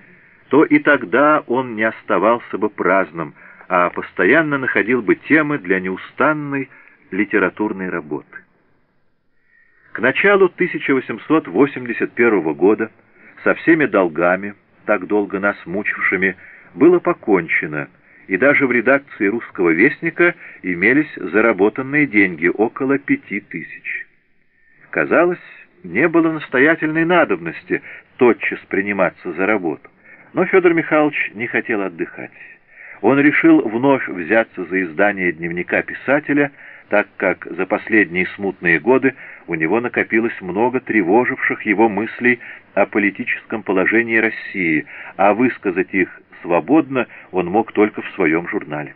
то и тогда он не оставался бы праздным, а постоянно находил бы темы для неустанной литературной работы. К началу 1881 года со всеми долгами, так долго нас мучившими, было покончено, и даже в редакции «Русского вестника» имелись заработанные деньги около пяти тысяч. Казалось, не было настоятельной надобности тотчас приниматься за работу, но Федор Михайлович не хотел отдыхать. Он решил вновь взяться за издание дневника писателя – так как за последние смутные годы у него накопилось много тревоживших его мыслей о политическом положении России, а высказать их свободно он мог только в своем журнале.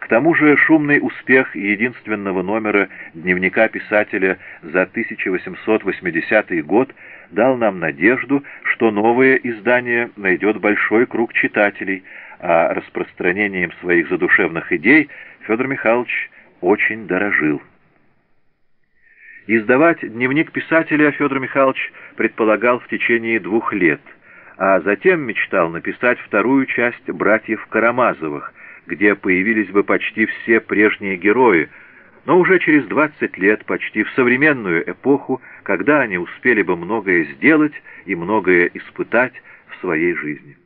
К тому же шумный успех единственного номера дневника писателя за 1880 год дал нам надежду, что новое издание найдет большой круг читателей, а распространением своих задушевных идей Федор Михайлович очень дорожил. Издавать дневник писателя Федор Михайлович предполагал в течение двух лет, а затем мечтал написать вторую часть «Братьев Карамазовых», где появились бы почти все прежние герои, Но уже через 20 лет, почти в современную эпоху, когда они успели бы многое сделать и многое испытать в своей жизни.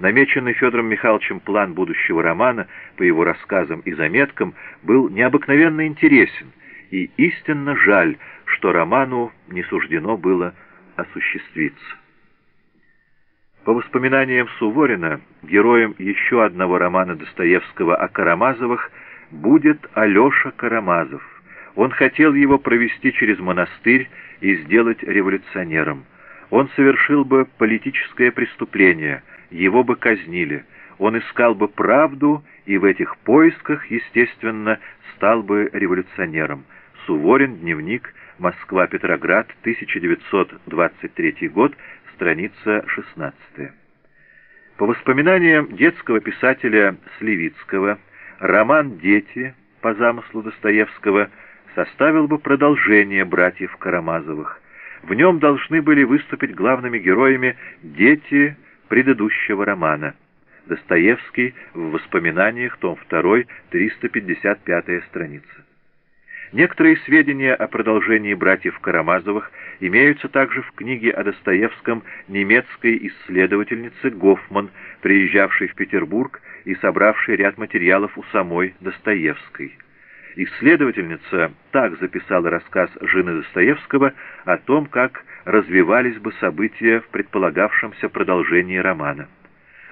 Намеченный Федором Михайловичем план будущего романа, по его рассказам и заметкам, был необыкновенно интересен, и истинно жаль, что роману не суждено было осуществиться. По воспоминаниям Суворина, героем еще одного романа Достоевского о Карамазовых будет Алеша Карамазов. Он хотел его провести через монастырь и сделать революционером. Он совершил бы политическое преступление, его бы казнили. Он искал бы правду и в этих поисках, естественно, стал бы революционером. Суворин, дневник, Москва-Петроград, 1923 год, страница 16. По воспоминаниям детского писателя Сливицкого, роман «Дети» по замыслу Достоевского составил бы продолжение «Братьев Карамазовых». В нем должны были выступить главными героями дети предыдущего романа. Достоевский в воспоминаниях, том 2, 355 страница. Некоторые сведения о продолжении братьев Карамазовых имеются также в книге о Достоевском немецкой исследовательницы Гофман, приезжавшей в Петербург и собравшей ряд материалов у самой Достоевской. Исследовательница так записала рассказ жены Достоевского о том, как развивались бы события в предполагавшемся продолжении романа.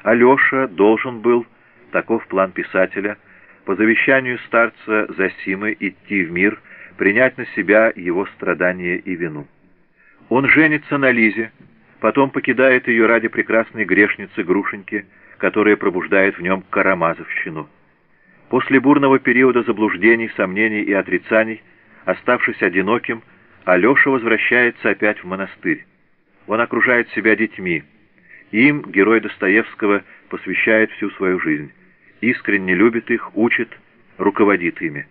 Алеша должен был, таков план писателя, по завещанию старца Засимы идти в мир, принять на себя его страдания и вину. Он женится на Лизе, потом покидает ее ради прекрасной грешницы Грушеньки, которая пробуждает в нем карамазовщину. После бурного периода заблуждений, сомнений и отрицаний, оставшись одиноким, Алеша возвращается опять в монастырь. Он окружает себя детьми. Им герой Достоевского посвящает всю свою жизнь искренне любит их, учит, руководит ими.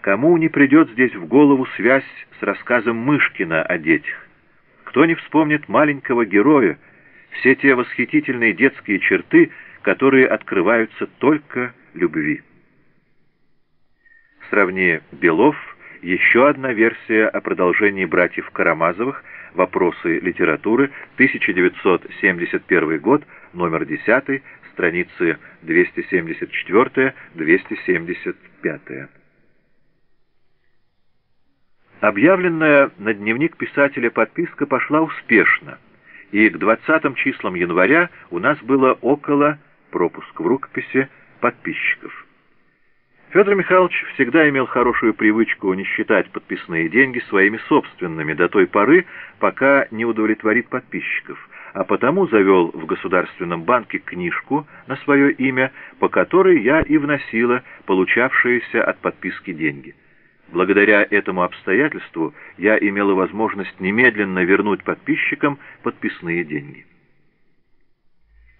Кому не придет здесь в голову связь с рассказом Мышкина о детях? Кто не вспомнит маленького героя, все те восхитительные детские черты, которые открываются только любви? Сравни Белов, еще одна версия о продолжении братьев Карамазовых, «Вопросы литературы», 1971 год, номер 10, страницы 274-275. Объявленная на дневник писателя подписка пошла успешно, и к 20 числам января у нас было около, пропуск в рукописи, подписчиков. Федор Михайлович всегда имел хорошую привычку не считать подписные деньги своими собственными до той поры, пока не удовлетворит подписчиков – а потому завел в Государственном банке книжку на свое имя, по которой я и вносила получавшиеся от подписки деньги. Благодаря этому обстоятельству я имела возможность немедленно вернуть подписчикам подписные деньги.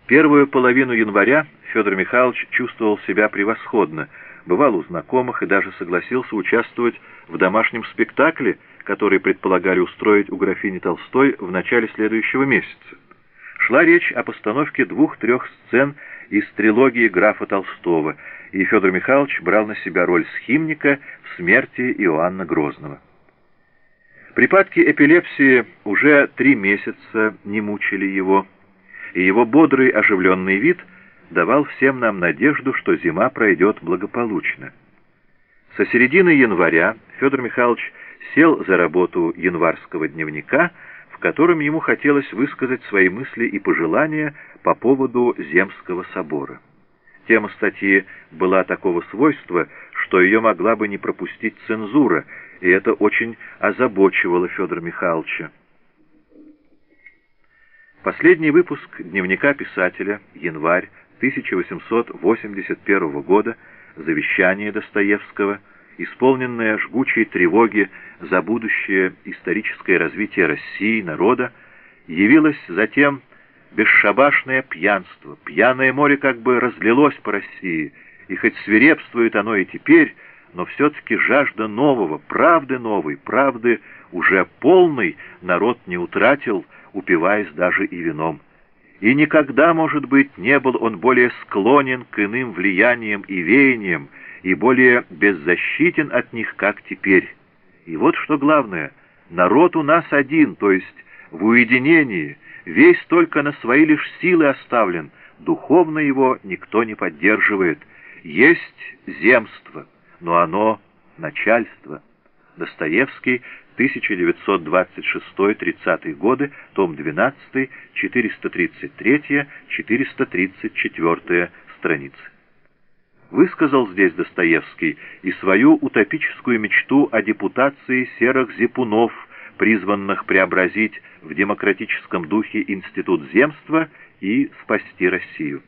Первую половину января Федор Михайлович чувствовал себя превосходно, бывал у знакомых и даже согласился участвовать в домашнем спектакле, который предполагали устроить у графини Толстой в начале следующего месяца. Шла речь о постановке двух-трех сцен из трилогии графа Толстого, и Федор Михайлович брал на себя роль схимника в смерти Иоанна Грозного. Припадки эпилепсии уже три месяца не мучили его, и его бодрый оживленный вид давал всем нам надежду, что зима пройдет благополучно. Со середины января Федор Михайлович сел за работу январского дневника, в котором ему хотелось высказать свои мысли и пожелания по поводу Земского собора. Тема статьи была такого свойства, что ее могла бы не пропустить цензура, и это очень озабочивало Федора Михайловича. Последний выпуск дневника писателя, январь 1881 года, завещание Достоевского – исполненная жгучей тревоги за будущее историческое развитие России, народа, явилось затем бесшабашное пьянство. Пьяное море как бы разлилось по России, и хоть свирепствует оно и теперь, но все-таки жажда нового, правды новой, правды уже полной народ не утратил, упиваясь даже и вином. И никогда, может быть, не был он более склонен к иным влияниям и веяниям, и более беззащитен от них, как теперь. И вот что главное, народ у нас один, то есть в уединении, весь только на свои лишь силы оставлен, духовно его никто не поддерживает. Есть земство, но оно начальство. Достоевский, 1926-30 годы, том 12, 433-434 страницы. Высказал здесь Достоевский и свою утопическую мечту о депутации серых зипунов, призванных преобразить в демократическом духе институт земства и спасти Россию.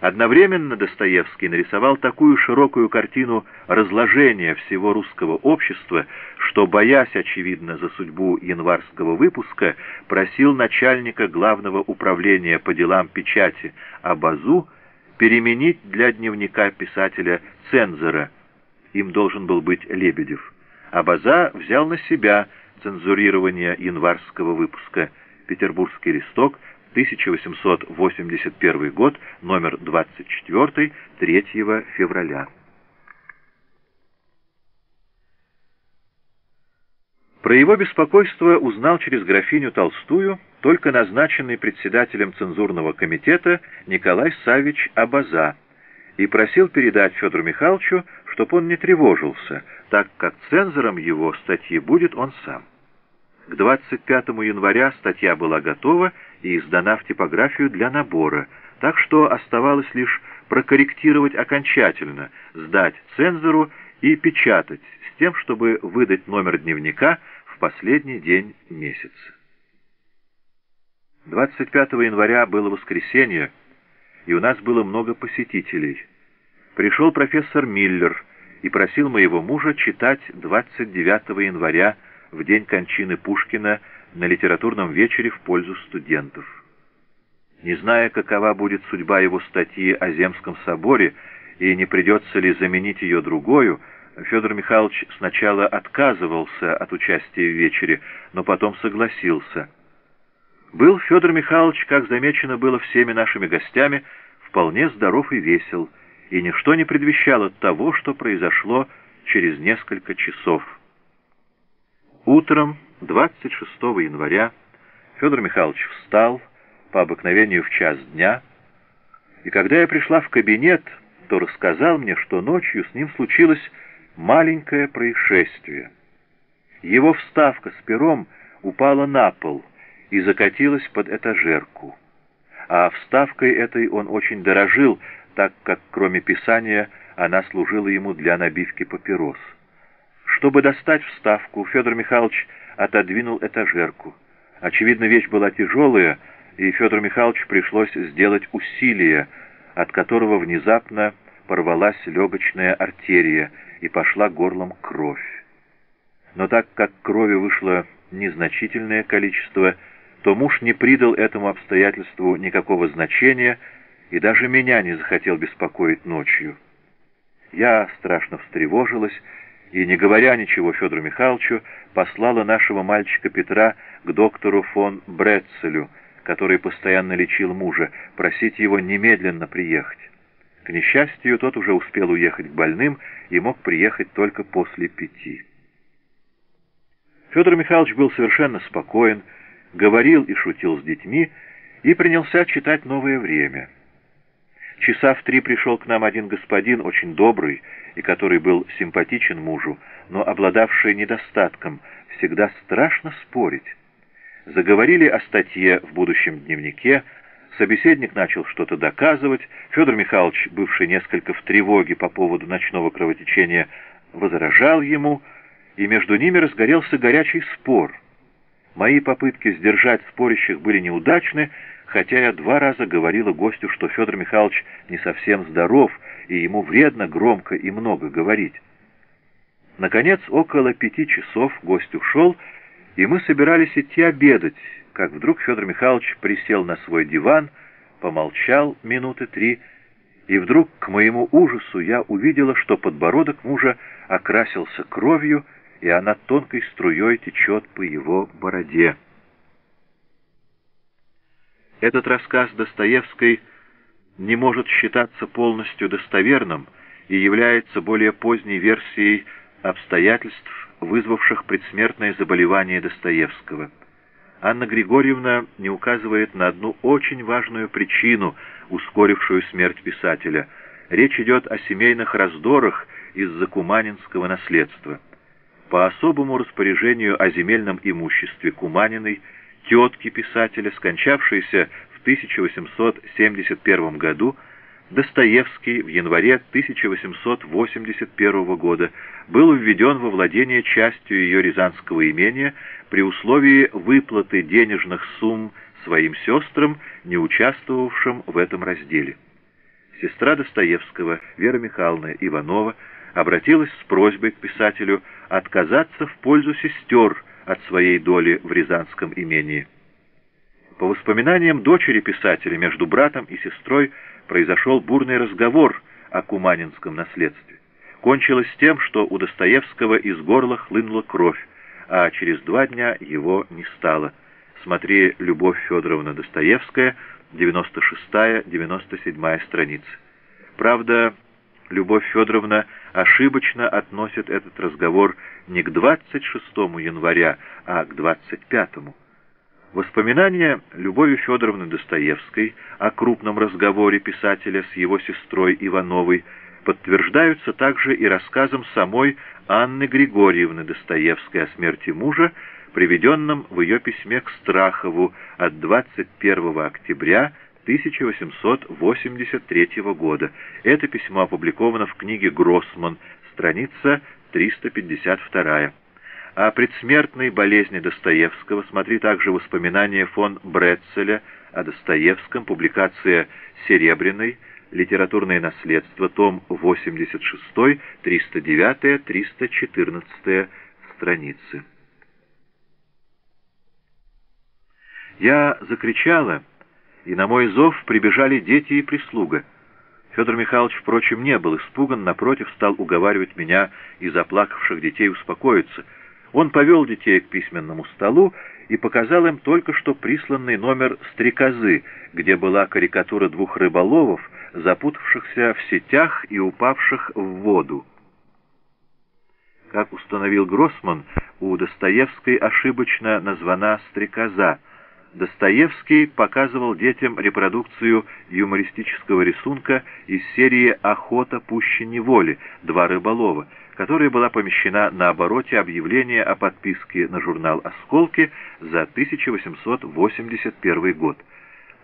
Одновременно Достоевский нарисовал такую широкую картину разложения всего русского общества, что, боясь, очевидно, за судьбу январского выпуска, просил начальника главного управления по делам печати Абазу переменить для дневника писателя цензора. Им должен был быть Лебедев. Абаза взял на себя цензурирование январского выпуска «Петербургский листок», 1881 год, номер 24, 3 февраля. Про его беспокойство узнал через графиню Толстую только назначенный председателем цензурного комитета Николай Савич Абаза и просил передать Федору Михайловичу, чтоб он не тревожился, так как цензором его статьи будет он сам. К 25 января статья была готова и издана в типографию для набора, так что оставалось лишь прокорректировать окончательно, сдать цензору и печатать, с тем, чтобы выдать номер дневника последний день месяца. 25 января было воскресенье, и у нас было много посетителей. Пришел профессор Миллер и просил моего мужа читать 29 января в день кончины Пушкина на литературном вечере в пользу студентов. Не зная, какова будет судьба его статьи о Земском соборе и не придется ли заменить ее другою, Федор Михайлович сначала отказывался от участия в вечере, но потом согласился. Был Федор Михайлович, как замечено было всеми нашими гостями, вполне здоров и весел, и ничто не предвещало того, что произошло через несколько часов. Утром 26 января Федор Михайлович встал, по обыкновению в час дня, и когда я пришла в кабинет, то рассказал мне, что ночью с ним случилось маленькое происшествие. Его вставка с пером упала на пол и закатилась под этажерку. А вставкой этой он очень дорожил, так как, кроме писания, она служила ему для набивки папирос. Чтобы достать вставку, Федор Михайлович отодвинул этажерку. Очевидно, вещь была тяжелая, и Федору Михайловичу пришлось сделать усилие, от которого внезапно порвалась легочная артерия и пошла горлом кровь. Но так как крови вышло незначительное количество, то муж не придал этому обстоятельству никакого значения и даже меня не захотел беспокоить ночью. Я страшно встревожилась и, не говоря ничего Федору Михайловичу, послала нашего мальчика Петра к доктору фон Бретцелю, который постоянно лечил мужа, просить его немедленно приехать. К несчастью, тот уже успел уехать к больным и мог приехать только после пяти. Федор Михайлович был совершенно спокоен, говорил и шутил с детьми и принялся читать «Новое время». Часа в три пришел к нам один господин, очень добрый, и который был симпатичен мужу, но обладавший недостатком, всегда страшно спорить. Заговорили о статье в будущем дневнике, собеседник начал что-то доказывать, Федор Михайлович, бывший несколько в тревоге по поводу ночного кровотечения, возражал ему, и между ними разгорелся горячий спор. Мои попытки сдержать спорящих были неудачны, хотя я два раза говорила гостю, что Федор Михайлович не совсем здоров, и ему вредно громко и много говорить. Наконец, около пяти часов гость ушел, и мы собирались идти обедать, как вдруг Федор Михайлович присел на свой диван, помолчал минуты три, и вдруг, к моему ужасу, я увидела, что подбородок мужа окрасился кровью, и она тонкой струей течет по его бороде. Этот рассказ Достоевской не может считаться полностью достоверным, и является более поздней версией обстоятельств, вызвавших предсмертное заболевание Достоевского. Анна Григорьевна не указывает на одну очень важную причину, ускорившую смерть писателя. Речь идет о семейных раздорах из-за куманинского наследства. По особому распоряжению о земельном имуществе Куманиной, тетки писателя, скончавшейся в 1871 году, Достоевский в январе 1881 года был введен во владение частью ее рязанского имения при условии выплаты денежных сумм своим сестрам, не участвовавшим в этом разделе. Сестра Достоевского, Вера Михайловна Иванова, обратилась с просьбой к писателю отказаться в пользу сестер от своей доли в рязанском имении. По воспоминаниям дочери писателя между братом и сестрой произошел бурный разговор о куманинском наследстве. Кончилось тем, что у Достоевского из горла хлынула кровь, а через два дня его не стало. Смотри «Любовь Федоровна Достоевская», 96-97 страницы. Правда, Любовь Федоровна ошибочно относит этот разговор не к 26 января, а к 25. Воспоминания Любови Федоровны Достоевской о крупном разговоре писателя с его сестрой Ивановой подтверждаются также и рассказом самой Анны Григорьевны Достоевской о смерти мужа, приведенном в ее письме к Страхову от 21 октября 1883 года. Это письмо опубликовано в книге «Гроссман», страница 352. О предсмертной болезни Достоевского смотри также воспоминания фон Бретцеля о Достоевском, публикация «Серебряной», «Литературное наследство», том 86, 309, 314 страницы. Я закричала, и на мой зов прибежали дети и прислуга. Федор Михайлович, впрочем, не был испуган, напротив, стал уговаривать меня и заплакавших детей успокоиться — он повел детей к письменному столу и показал им только что присланный номер «Стрекозы», где была карикатура двух рыболовов, запутавшихся в сетях и упавших в воду. Как установил Гроссман, у Достоевской ошибочно названа «Стрекоза», Достоевский показывал детям репродукцию юмористического рисунка из серии «Охота пуще неволи. Два рыболова», которая была помещена на обороте объявления о подписке на журнал «Осколки» за 1881 год.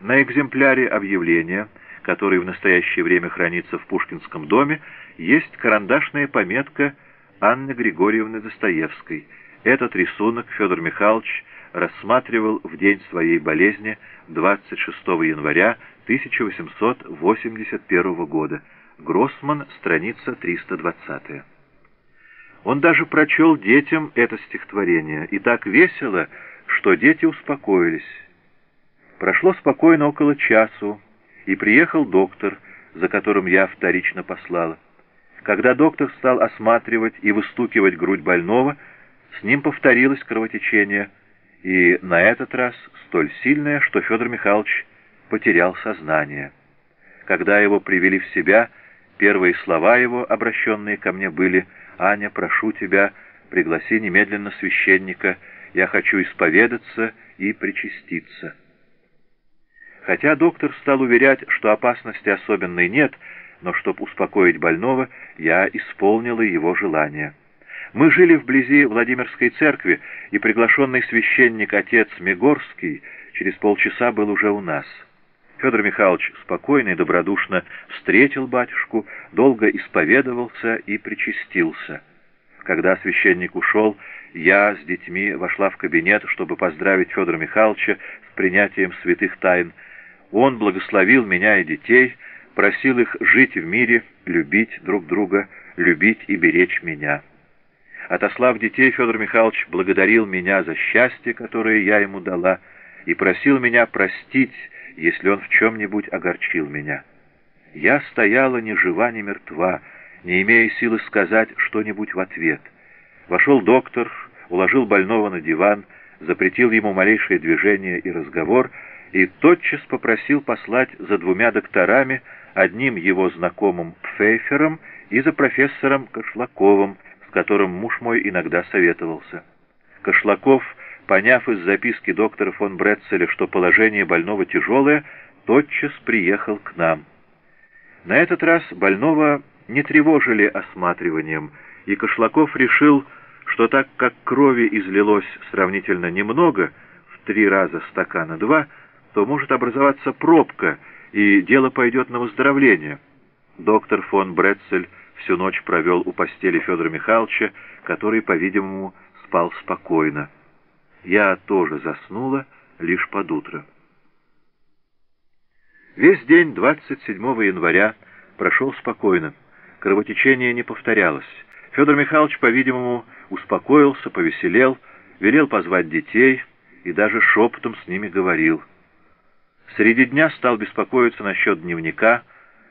На экземпляре объявления, который в настоящее время хранится в Пушкинском доме, есть карандашная пометка Анны Григорьевны Достоевской. Этот рисунок Федор Михайлович рассматривал в день своей болезни 26 января 1881 года. Гроссман, страница 320. Он даже прочел детям это стихотворение, и так весело, что дети успокоились. Прошло спокойно около часу, и приехал доктор, за которым я вторично послала. Когда доктор стал осматривать и выстукивать грудь больного, с ним повторилось кровотечение – и на этот раз столь сильное, что Федор Михайлович потерял сознание. Когда его привели в себя, первые слова его, обращенные ко мне, были «Аня, прошу тебя, пригласи немедленно священника, я хочу исповедаться и причаститься». Хотя доктор стал уверять, что опасности особенной нет, но чтобы успокоить больного, я исполнила его желание. Мы жили вблизи Владимирской церкви, и приглашенный священник отец Мегорский через полчаса был уже у нас. Федор Михайлович спокойно и добродушно встретил батюшку, долго исповедовался и причастился. Когда священник ушел, я с детьми вошла в кабинет, чтобы поздравить Федора Михайловича с принятием святых тайн. Он благословил меня и детей, просил их жить в мире, любить друг друга, любить и беречь меня. Отослав детей, Федор Михайлович благодарил меня за счастье, которое я ему дала, и просил меня простить, если он в чем-нибудь огорчил меня. Я стояла ни жива, ни мертва, не имея силы сказать что-нибудь в ответ. Вошел доктор, уложил больного на диван, запретил ему малейшее движение и разговор, и тотчас попросил послать за двумя докторами, одним его знакомым Пфейфером и за профессором Кошлаковым, с которым муж мой иногда советовался. Кошлаков, поняв из записки доктора фон Бретцеля, что положение больного тяжелое, тотчас приехал к нам. На этот раз больного не тревожили осматриванием, и Кошлаков решил, что так как крови излилось сравнительно немного, в три раза стакана два, то может образоваться пробка, и дело пойдет на выздоровление. Доктор фон Бретцель всю ночь провел у постели Федора Михайловича, который, по-видимому, спал спокойно. Я тоже заснула лишь под утро. Весь день 27 января прошел спокойно. Кровотечение не повторялось. Федор Михайлович, по-видимому, успокоился, повеселел, велел позвать детей и даже шепотом с ними говорил. Среди дня стал беспокоиться насчет дневника,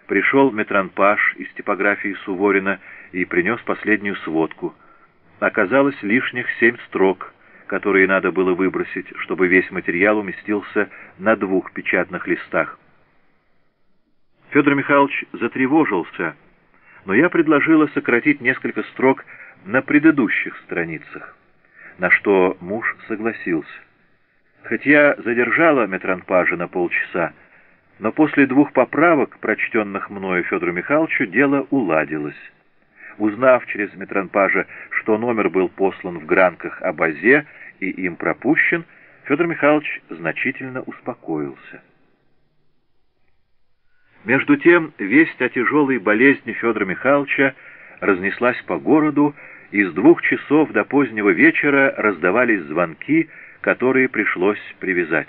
пришел метранпаш из типографии Суворина и принес последнюю сводку. Оказалось лишних семь строк, которые надо было выбросить, чтобы весь материал уместился на двух печатных листах. Федор Михайлович затревожился, но я предложила сократить несколько строк на предыдущих страницах, на что муж согласился. Хоть я задержала метранпажа на полчаса, но после двух поправок, прочтенных мною Федору Михайловичу, дело уладилось. Узнав через метранпажа, что номер был послан в гранках о базе и им пропущен, Федор Михайлович значительно успокоился. Между тем, весть о тяжелой болезни Федора Михайловича разнеслась по городу, и с двух часов до позднего вечера раздавались звонки, которые пришлось привязать.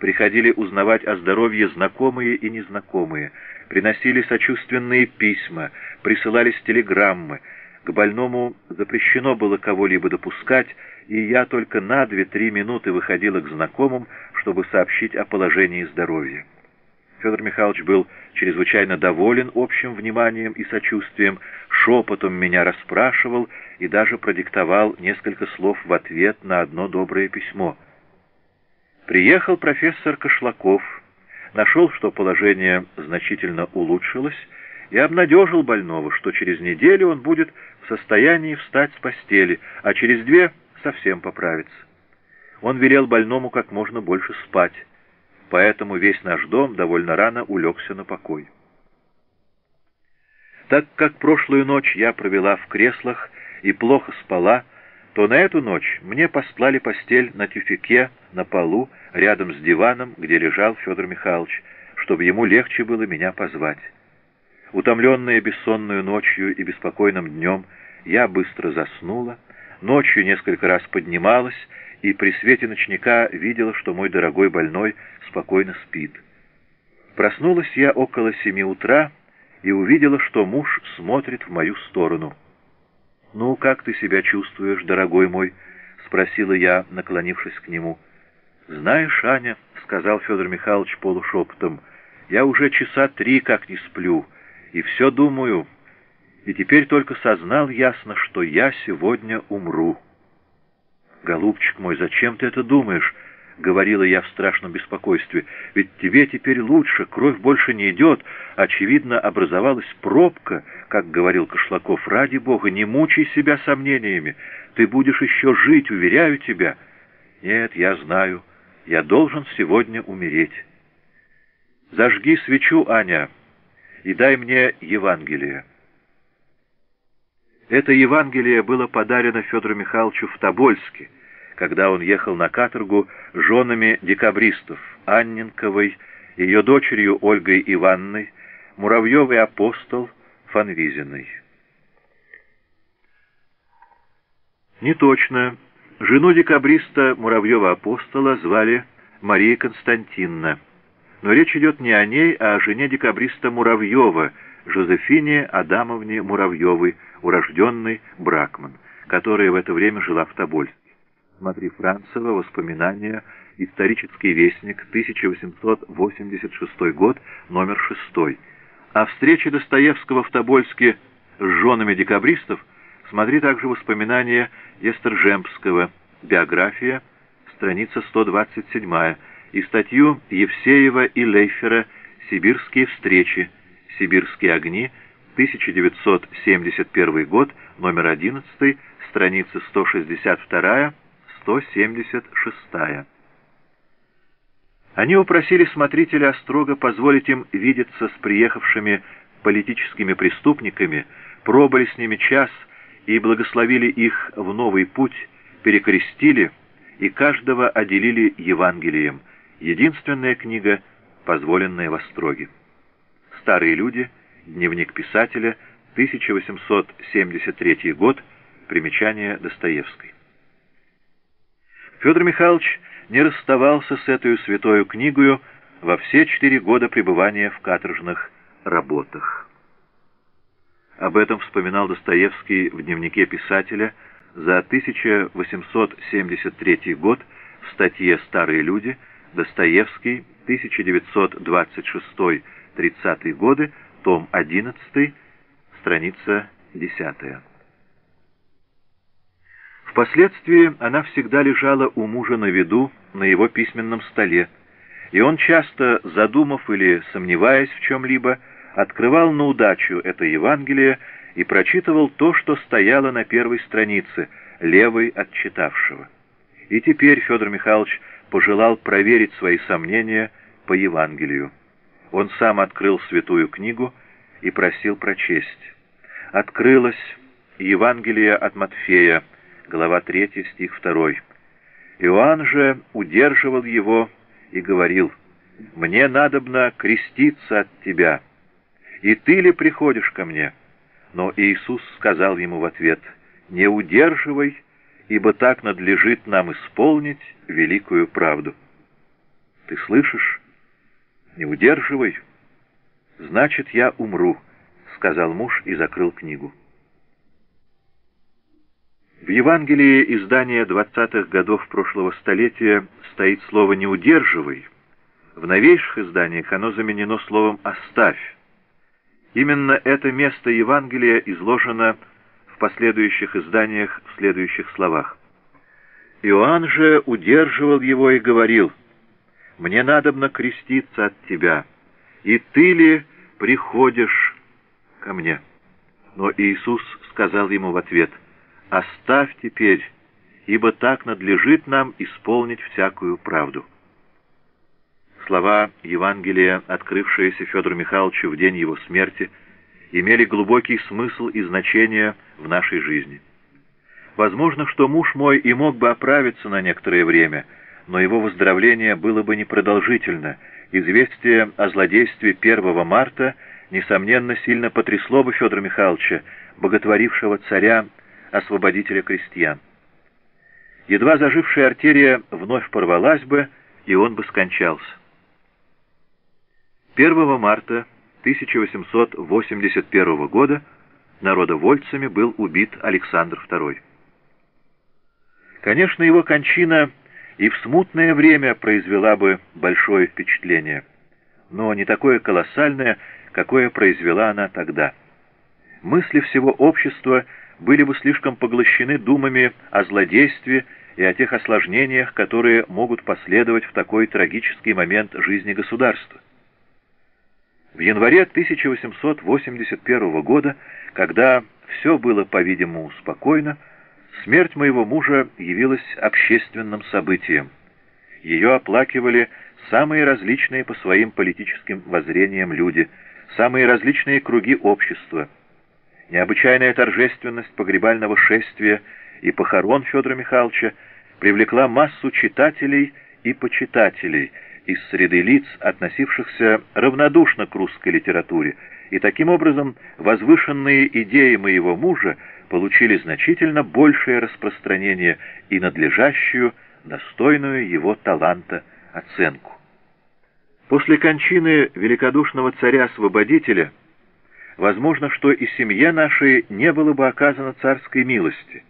Приходили узнавать о здоровье знакомые и незнакомые, приносили сочувственные письма, присылались телеграммы. К больному запрещено было кого-либо допускать, и я только на две-три минуты выходила к знакомым, чтобы сообщить о положении здоровья. Федор Михайлович был чрезвычайно доволен общим вниманием и сочувствием, шепотом меня расспрашивал и даже продиктовал несколько слов в ответ на одно доброе письмо. Приехал профессор Кошлаков, нашел, что положение значительно улучшилось, и обнадежил больного, что через неделю он будет в состоянии встать с постели, а через две совсем поправится. Он велел больному как можно больше спать поэтому весь наш дом довольно рано улегся на покой. Так как прошлую ночь я провела в креслах и плохо спала, то на эту ночь мне постлали постель на тюфике, на полу, рядом с диваном, где лежал Федор Михайлович, чтобы ему легче было меня позвать. Утомленная бессонную ночью и беспокойным днем, я быстро заснула, ночью несколько раз поднималась и при свете ночника видела, что мой дорогой больной спокойно спит. Проснулась я около семи утра и увидела, что муж смотрит в мою сторону. «Ну, как ты себя чувствуешь, дорогой мой?» — спросила я, наклонившись к нему. «Знаешь, Аня», — сказал Федор Михайлович полушепотом, — «я уже часа три как не сплю, и все думаю, и теперь только сознал ясно, что я сегодня умру». «Голубчик мой, зачем ты это думаешь?» — говорила я в страшном беспокойстве. «Ведь тебе теперь лучше, кровь больше не идет. Очевидно, образовалась пробка, как говорил Кошлаков. Ради Бога, не мучай себя сомнениями. Ты будешь еще жить, уверяю тебя». «Нет, я знаю. Я должен сегодня умереть». «Зажги свечу, Аня, и дай мне Евангелие». Это Евангелие было подарено Федору Михайловичу в Тобольске, когда он ехал на каторгу женами декабристов Анненковой, ее дочерью Ольгой Ивановной, Муравьевый апостол Фанвизиной. Не точно. Жену декабриста Муравьева апостола звали Мария Константиновна. Но речь идет не о ней, а о жене декабриста Муравьева, Жозефине Адамовне Муравьевой, урожденный Бракман, которая в это время жила в Тобольске. Смотри Францева, воспоминания, исторический вестник, 1886 год, номер 6. О встрече Достоевского в Тобольске с женами декабристов смотри также воспоминания Естержемского, биография, страница 127, и статью Евсеева и Лейфера «Сибирские встречи. Сибирские огни», 1971 год, номер 11, страница 162 176. Они упросили смотрителя строго позволить им видеться с приехавшими политическими преступниками, пробыли с ними час и благословили их в новый путь, перекрестили и каждого отделили Евангелием, единственная книга, позволенная в Остроге. «Старые люди», дневник писателя, 1873 год, примечание Достоевской. Федор Михайлович не расставался с этой святою книгою во все четыре года пребывания в каторжных работах. Об этом вспоминал Достоевский в дневнике писателя за 1873 год в статье «Старые люди» Достоевский, 1926-30 годы, том 11, страница 10. Впоследствии она всегда лежала у мужа на виду на его письменном столе, и он часто, задумав или сомневаясь в чем-либо, открывал на удачу это Евангелие и прочитывал то, что стояло на первой странице, левой от читавшего. И теперь Федор Михайлович пожелал проверить свои сомнения по Евангелию. Он сам открыл святую книгу и просил прочесть. Открылось Евангелие от Матфея, глава 3, стих 2. Иоанн же удерживал его и говорил, «Мне надобно креститься от тебя, и ты ли приходишь ко мне?» Но Иисус сказал ему в ответ, «Не удерживай, ибо так надлежит нам исполнить великую правду». «Ты слышишь? Не удерживай. Значит, я умру», — сказал муж и закрыл книгу. В Евангелии издания 20-х годов прошлого столетия стоит слово «не удерживай». В новейших изданиях оно заменено словом «оставь». Именно это место Евангелия изложено в последующих изданиях в следующих словах. Иоанн же удерживал его и говорил, «Мне надобно креститься от тебя, и ты ли приходишь ко мне?» Но Иисус сказал ему в ответ, — оставь теперь, ибо так надлежит нам исполнить всякую правду». Слова Евангелия, открывшиеся Федору Михайловичу в день его смерти, имели глубокий смысл и значение в нашей жизни. Возможно, что муж мой и мог бы оправиться на некоторое время, но его выздоровление было бы непродолжительно. Известие о злодействе 1 марта, несомненно, сильно потрясло бы Федора Михайловича, боготворившего царя освободителя крестьян. Едва зажившая артерия вновь порвалась бы, и он бы скончался. 1 марта 1881 года народовольцами был убит Александр II. Конечно, его кончина и в смутное время произвела бы большое впечатление, но не такое колоссальное, какое произвела она тогда. Мысли всего общества – были бы слишком поглощены думами о злодействе и о тех осложнениях, которые могут последовать в такой трагический момент жизни государства. В январе 1881 года, когда все было, по-видимому, спокойно, смерть моего мужа явилась общественным событием. Ее оплакивали самые различные по своим политическим воззрениям люди, самые различные круги общества – Необычайная торжественность погребального шествия и похорон Федора Михайловича привлекла массу читателей и почитателей из среды лиц, относившихся равнодушно к русской литературе, и таким образом возвышенные идеи моего мужа получили значительно большее распространение и надлежащую, достойную его таланта оценку. После кончины великодушного царя-освободителя возможно, что и семье нашей не было бы оказано царской милости,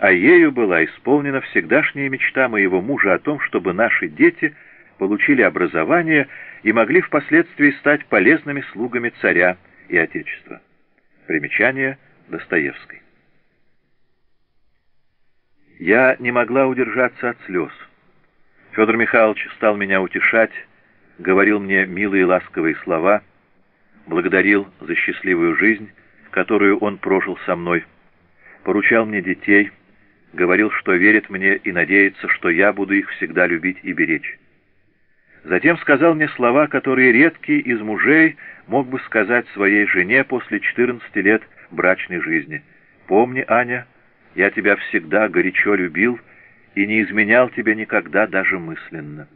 а ею была исполнена всегдашняя мечта моего мужа о том, чтобы наши дети получили образование и могли впоследствии стать полезными слугами царя и Отечества. Примечание Достоевской. Я не могла удержаться от слез. Федор Михайлович стал меня утешать, говорил мне милые ласковые слова — благодарил за счастливую жизнь, которую он прожил со мной. Поручал мне детей, говорил, что верит мне и надеется, что я буду их всегда любить и беречь. Затем сказал мне слова, которые редкий из мужей мог бы сказать своей жене после 14 лет брачной жизни. «Помни, Аня, я тебя всегда горячо любил и не изменял тебе никогда даже мысленно».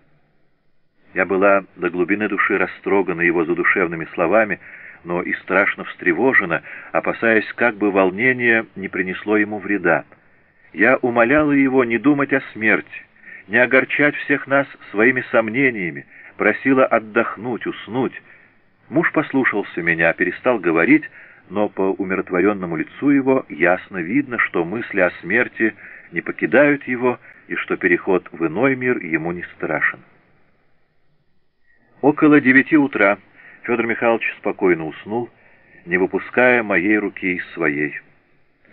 Я была до глубины души растрогана его задушевными словами, но и страшно встревожена, опасаясь, как бы волнение не принесло ему вреда. Я умоляла его не думать о смерти, не огорчать всех нас своими сомнениями, просила отдохнуть, уснуть. Муж послушался меня, перестал говорить, но по умиротворенному лицу его ясно видно, что мысли о смерти не покидают его и что переход в иной мир ему не страшен. Около девяти утра Федор Михайлович спокойно уснул, не выпуская моей руки из своей.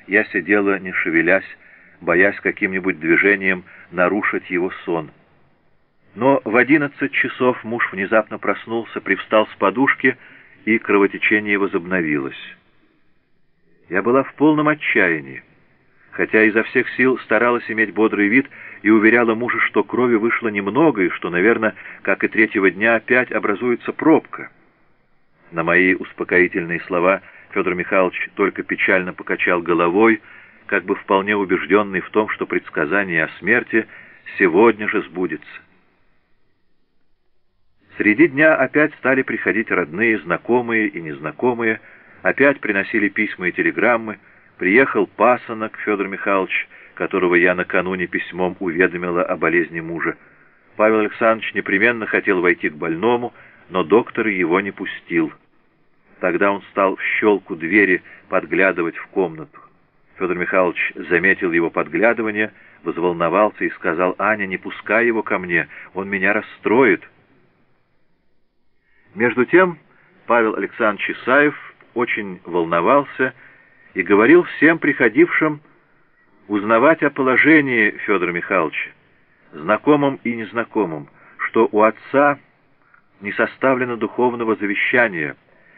Я сидела, не шевелясь, боясь каким-нибудь движением нарушить его сон. Но в одиннадцать часов муж внезапно проснулся, привстал с подушки, и кровотечение возобновилось. Я была в полном отчаянии, хотя изо всех сил старалась иметь бодрый вид и уверяла мужа, что крови вышло немного, и что, наверное, как и третьего дня, опять образуется пробка. На мои успокоительные слова Федор Михайлович только печально покачал головой, как бы вполне убежденный в том, что предсказание о смерти сегодня же сбудется. Среди дня опять стали приходить родные, знакомые и незнакомые, опять приносили письма и телеграммы, приехал пасынок Федор Михайлович, которого я накануне письмом уведомила о болезни мужа. Павел Александрович непременно хотел войти к больному, но доктор его не пустил. Тогда он стал в щелку двери подглядывать в комнату. Федор Михайлович заметил его подглядывание, взволновался и сказал, «Аня, не пускай его ко мне, он меня расстроит». Между тем Павел Александрович Исаев очень волновался и говорил всем приходившим узнавать о положении Федора Михайловича, знакомым и незнакомым, что у отца не составлено духовного завещания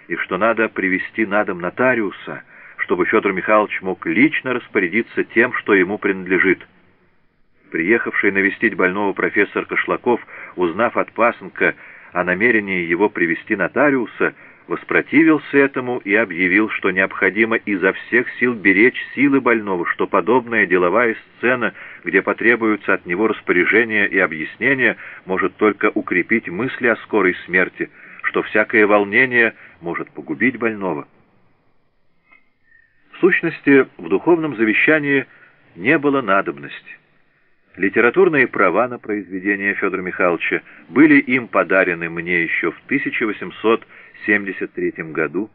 и что надо привести на дом нотариуса — чтобы Федор Михайлович мог лично распорядиться тем, что ему принадлежит. Приехавший навестить больного профессор Кошлаков, узнав от пасынка о намерении его привести нотариуса, воспротивился этому и объявил, что необходимо изо всех сил беречь силы больного, что подобная деловая сцена, где потребуются от него распоряжения и объяснения, может только укрепить мысли о скорой смерти, что всякое волнение может погубить больного. В сущности, в духовном завещании не было надобности. Литературные права на произведение Федора Михайловича были им подарены мне еще в 1873 году.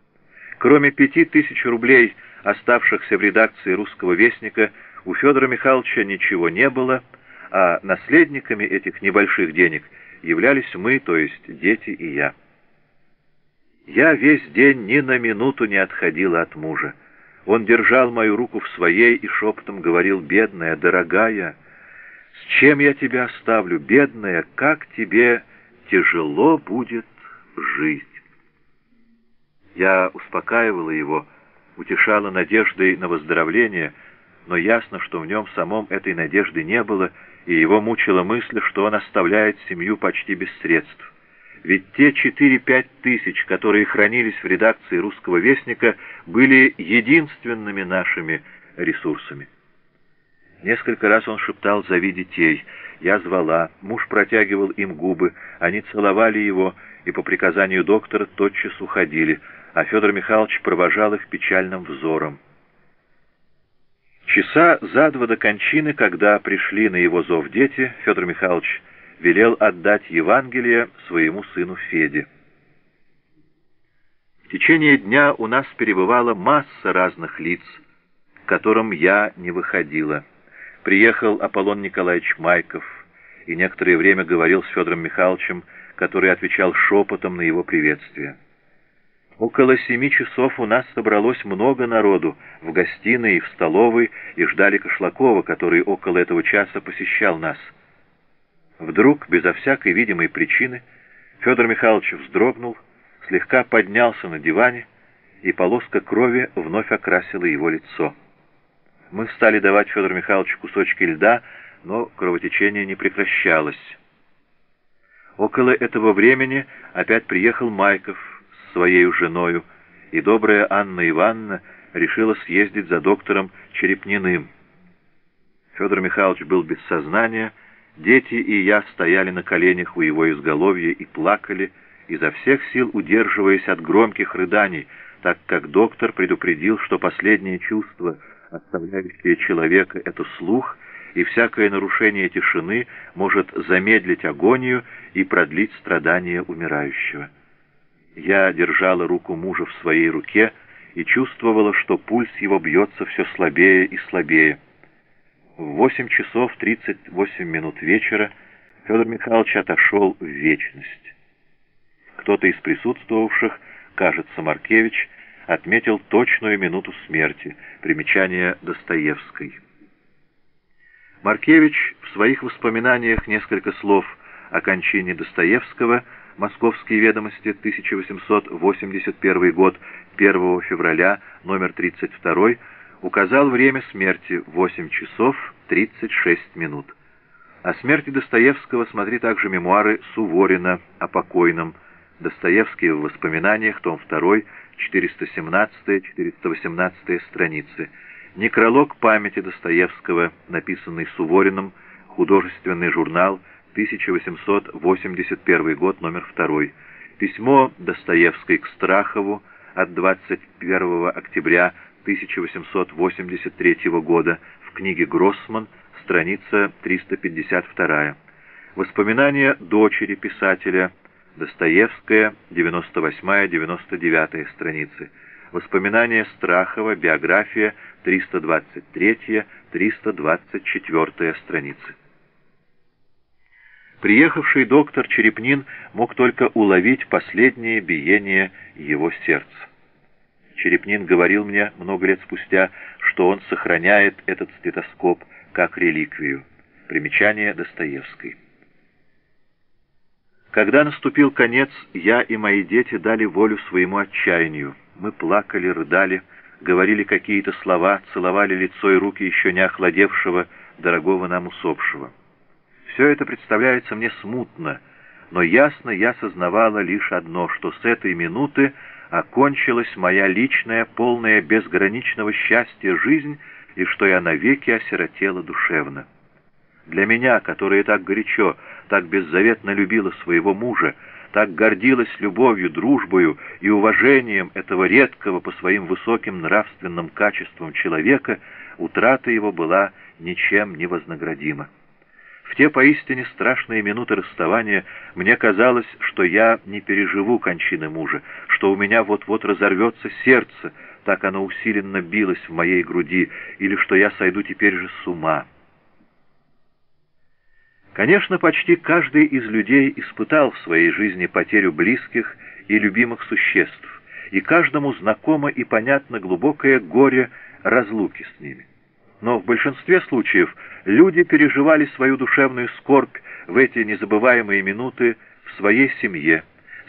Кроме пяти тысяч рублей, оставшихся в редакции «Русского вестника», у Федора Михайловича ничего не было, а наследниками этих небольших денег являлись мы, то есть дети и я. Я весь день ни на минуту не отходила от мужа. Он держал мою руку в своей и шепотом говорил, «Бедная, дорогая, с чем я тебя оставлю, бедная, как тебе тяжело будет жить?» Я успокаивала его, утешала надеждой на выздоровление, но ясно, что в нем самом этой надежды не было, и его мучила мысль, что он оставляет семью почти без средств. Ведь те 4-5 тысяч, которые хранились в редакции «Русского вестника», были единственными нашими ресурсами. Несколько раз он шептал «Зови детей». Я звала, муж протягивал им губы, они целовали его и по приказанию доктора тотчас уходили, а Федор Михайлович провожал их печальным взором. Часа за два до кончины, когда пришли на его зов дети, Федор Михайлович велел отдать Евангелие своему сыну Феде. В течение дня у нас перебывала масса разных лиц, к которым я не выходила. Приехал Аполлон Николаевич Майков и некоторое время говорил с Федором Михайловичем, который отвечал шепотом на его приветствие. Около семи часов у нас собралось много народу в гостиной и в столовой и ждали Кошлакова, который около этого часа посещал нас. Вдруг, безо всякой видимой причины, Федор Михайлович вздрогнул, слегка поднялся на диване и полоска крови вновь окрасила его лицо. Мы стали давать Федору Михайловичу кусочки льда, но кровотечение не прекращалось. Около этого времени опять приехал Майков своей женою, и добрая Анна Ивановна решила съездить за доктором Черепниным. Федор Михайлович был без сознания, дети и я стояли на коленях у его изголовья и плакали, изо всех сил удерживаясь от громких рыданий, так как доктор предупредил, что последнее чувство, оставляющее человека, это слух, и всякое нарушение тишины может замедлить агонию и продлить страдания умирающего. Я держала руку мужа в своей руке и чувствовала, что пульс его бьется все слабее и слабее. В восемь часов тридцать восемь минут вечера Федор Михайлович отошел в вечность. Кто-то из присутствовавших, кажется, Маркевич, отметил точную минуту смерти, примечание Достоевской. Маркевич в своих воспоминаниях несколько слов о кончине Достоевского «Московские ведомости», 1881 год, 1 февраля, номер 32, указал время смерти 8 часов 36 минут. О смерти Достоевского смотри также мемуары Суворина о покойном. Достоевский в воспоминаниях, том 2, 417-418 страницы. Некролог памяти Достоевского, написанный Сувориным, художественный журнал, 1881 год, номер 2. Письмо Достоевской к Страхову от 21 октября 1883 года в книге «Гроссман», страница 352. Воспоминания дочери писателя Достоевская, 98-99 страницы. Воспоминания Страхова, биография, 323-324 страницы. Приехавший доктор Черепнин мог только уловить последнее биение его сердца. Черепнин говорил мне много лет спустя, что он сохраняет этот стетоскоп как реликвию. Примечание Достоевской. Когда наступил конец, я и мои дети дали волю своему отчаянию. Мы плакали, рыдали, говорили какие-то слова, целовали лицо и руки еще не охладевшего, дорогого нам усопшего. Все это представляется мне смутно, но ясно я сознавала лишь одно, что с этой минуты окончилась моя личная, полная безграничного счастья жизнь, и что я навеки осиротела душевно. Для меня, которая так горячо, так беззаветно любила своего мужа, так гордилась любовью, дружбою и уважением этого редкого по своим высоким нравственным качествам человека, утрата его была ничем не вознаградима. В те поистине страшные минуты расставания мне казалось, что я не переживу кончины мужа, что у меня вот-вот разорвется сердце, так оно усиленно билось в моей груди, или что я сойду теперь же с ума. Конечно, почти каждый из людей испытал в своей жизни потерю близких и любимых существ, и каждому знакомо и понятно глубокое горе разлуки с ними. Но в большинстве случаев люди переживали свою душевную скорбь в эти незабываемые минуты в своей семье,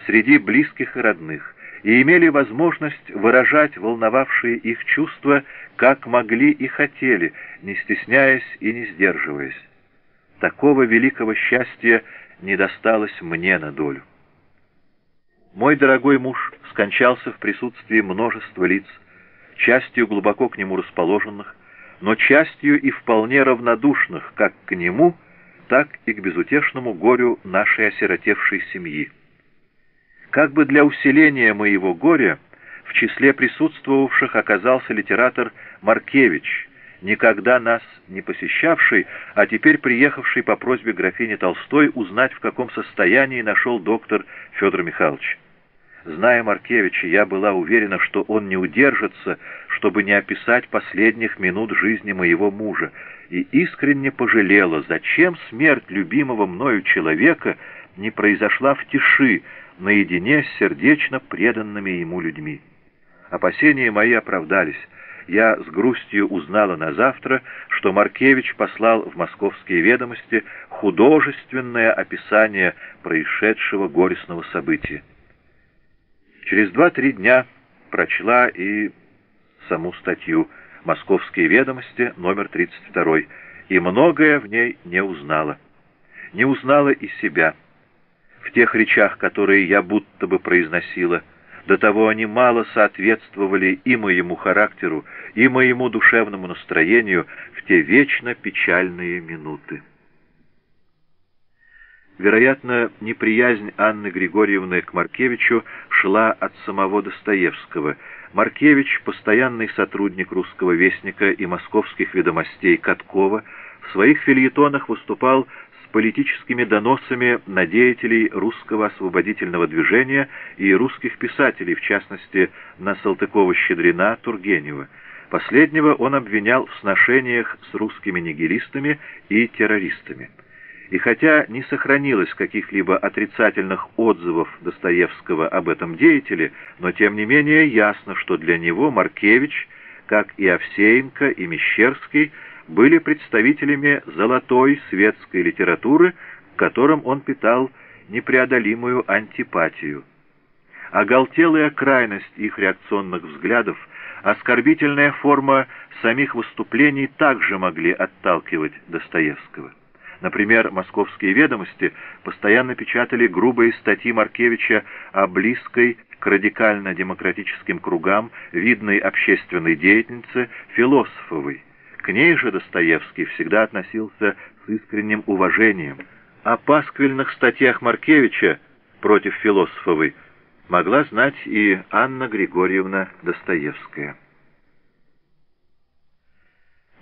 среди близких и родных, и имели возможность выражать волновавшие их чувства, как могли и хотели, не стесняясь и не сдерживаясь. Такого великого счастья не досталось мне на долю. Мой дорогой муж скончался в присутствии множества лиц, частью глубоко к нему расположенных, но частью и вполне равнодушных как к нему, так и к безутешному горю нашей осиротевшей семьи. Как бы для усиления моего горя в числе присутствовавших оказался литератор Маркевич, никогда нас не посещавший, а теперь приехавший по просьбе графини Толстой узнать, в каком состоянии нашел доктор Федор Михайлович. Зная Маркевича, я была уверена, что он не удержится, чтобы не описать последних минут жизни моего мужа, и искренне пожалела, зачем смерть любимого мною человека не произошла в тиши, наедине с сердечно преданными ему людьми. Опасения мои оправдались. Я с грустью узнала на завтра, что Маркевич послал в московские ведомости художественное описание происшедшего горестного события. Через два-три дня прочла и саму статью «Московские ведомости», номер 32, и многое в ней не узнала. Не узнала и себя. В тех речах, которые я будто бы произносила, до того они мало соответствовали и моему характеру, и моему душевному настроению в те вечно печальные минуты. Вероятно, неприязнь Анны Григорьевны к Маркевичу шла от самого Достоевского. Маркевич, постоянный сотрудник «Русского вестника» и «Московских ведомостей» Каткова, в своих фильетонах выступал с политическими доносами на деятелей русского освободительного движения и русских писателей, в частности, на Салтыкова-Щедрина, Тургенева. Последнего он обвинял в сношениях с русскими нигилистами и террористами. И хотя не сохранилось каких-либо отрицательных отзывов Достоевского об этом деятеле, но тем не менее ясно, что для него Маркевич, как и Овсеенко и Мещерский, были представителями золотой светской литературы, к которым он питал непреодолимую антипатию. Оголтелая крайность их реакционных взглядов, оскорбительная форма самих выступлений также могли отталкивать Достоевского. Например, «Московские ведомости» постоянно печатали грубые статьи Маркевича о близкой к радикально-демократическим кругам видной общественной деятельнице Философовой. К ней же Достоевский всегда относился с искренним уважением. О пасквильных статьях Маркевича против Философовой могла знать и Анна Григорьевна Достоевская.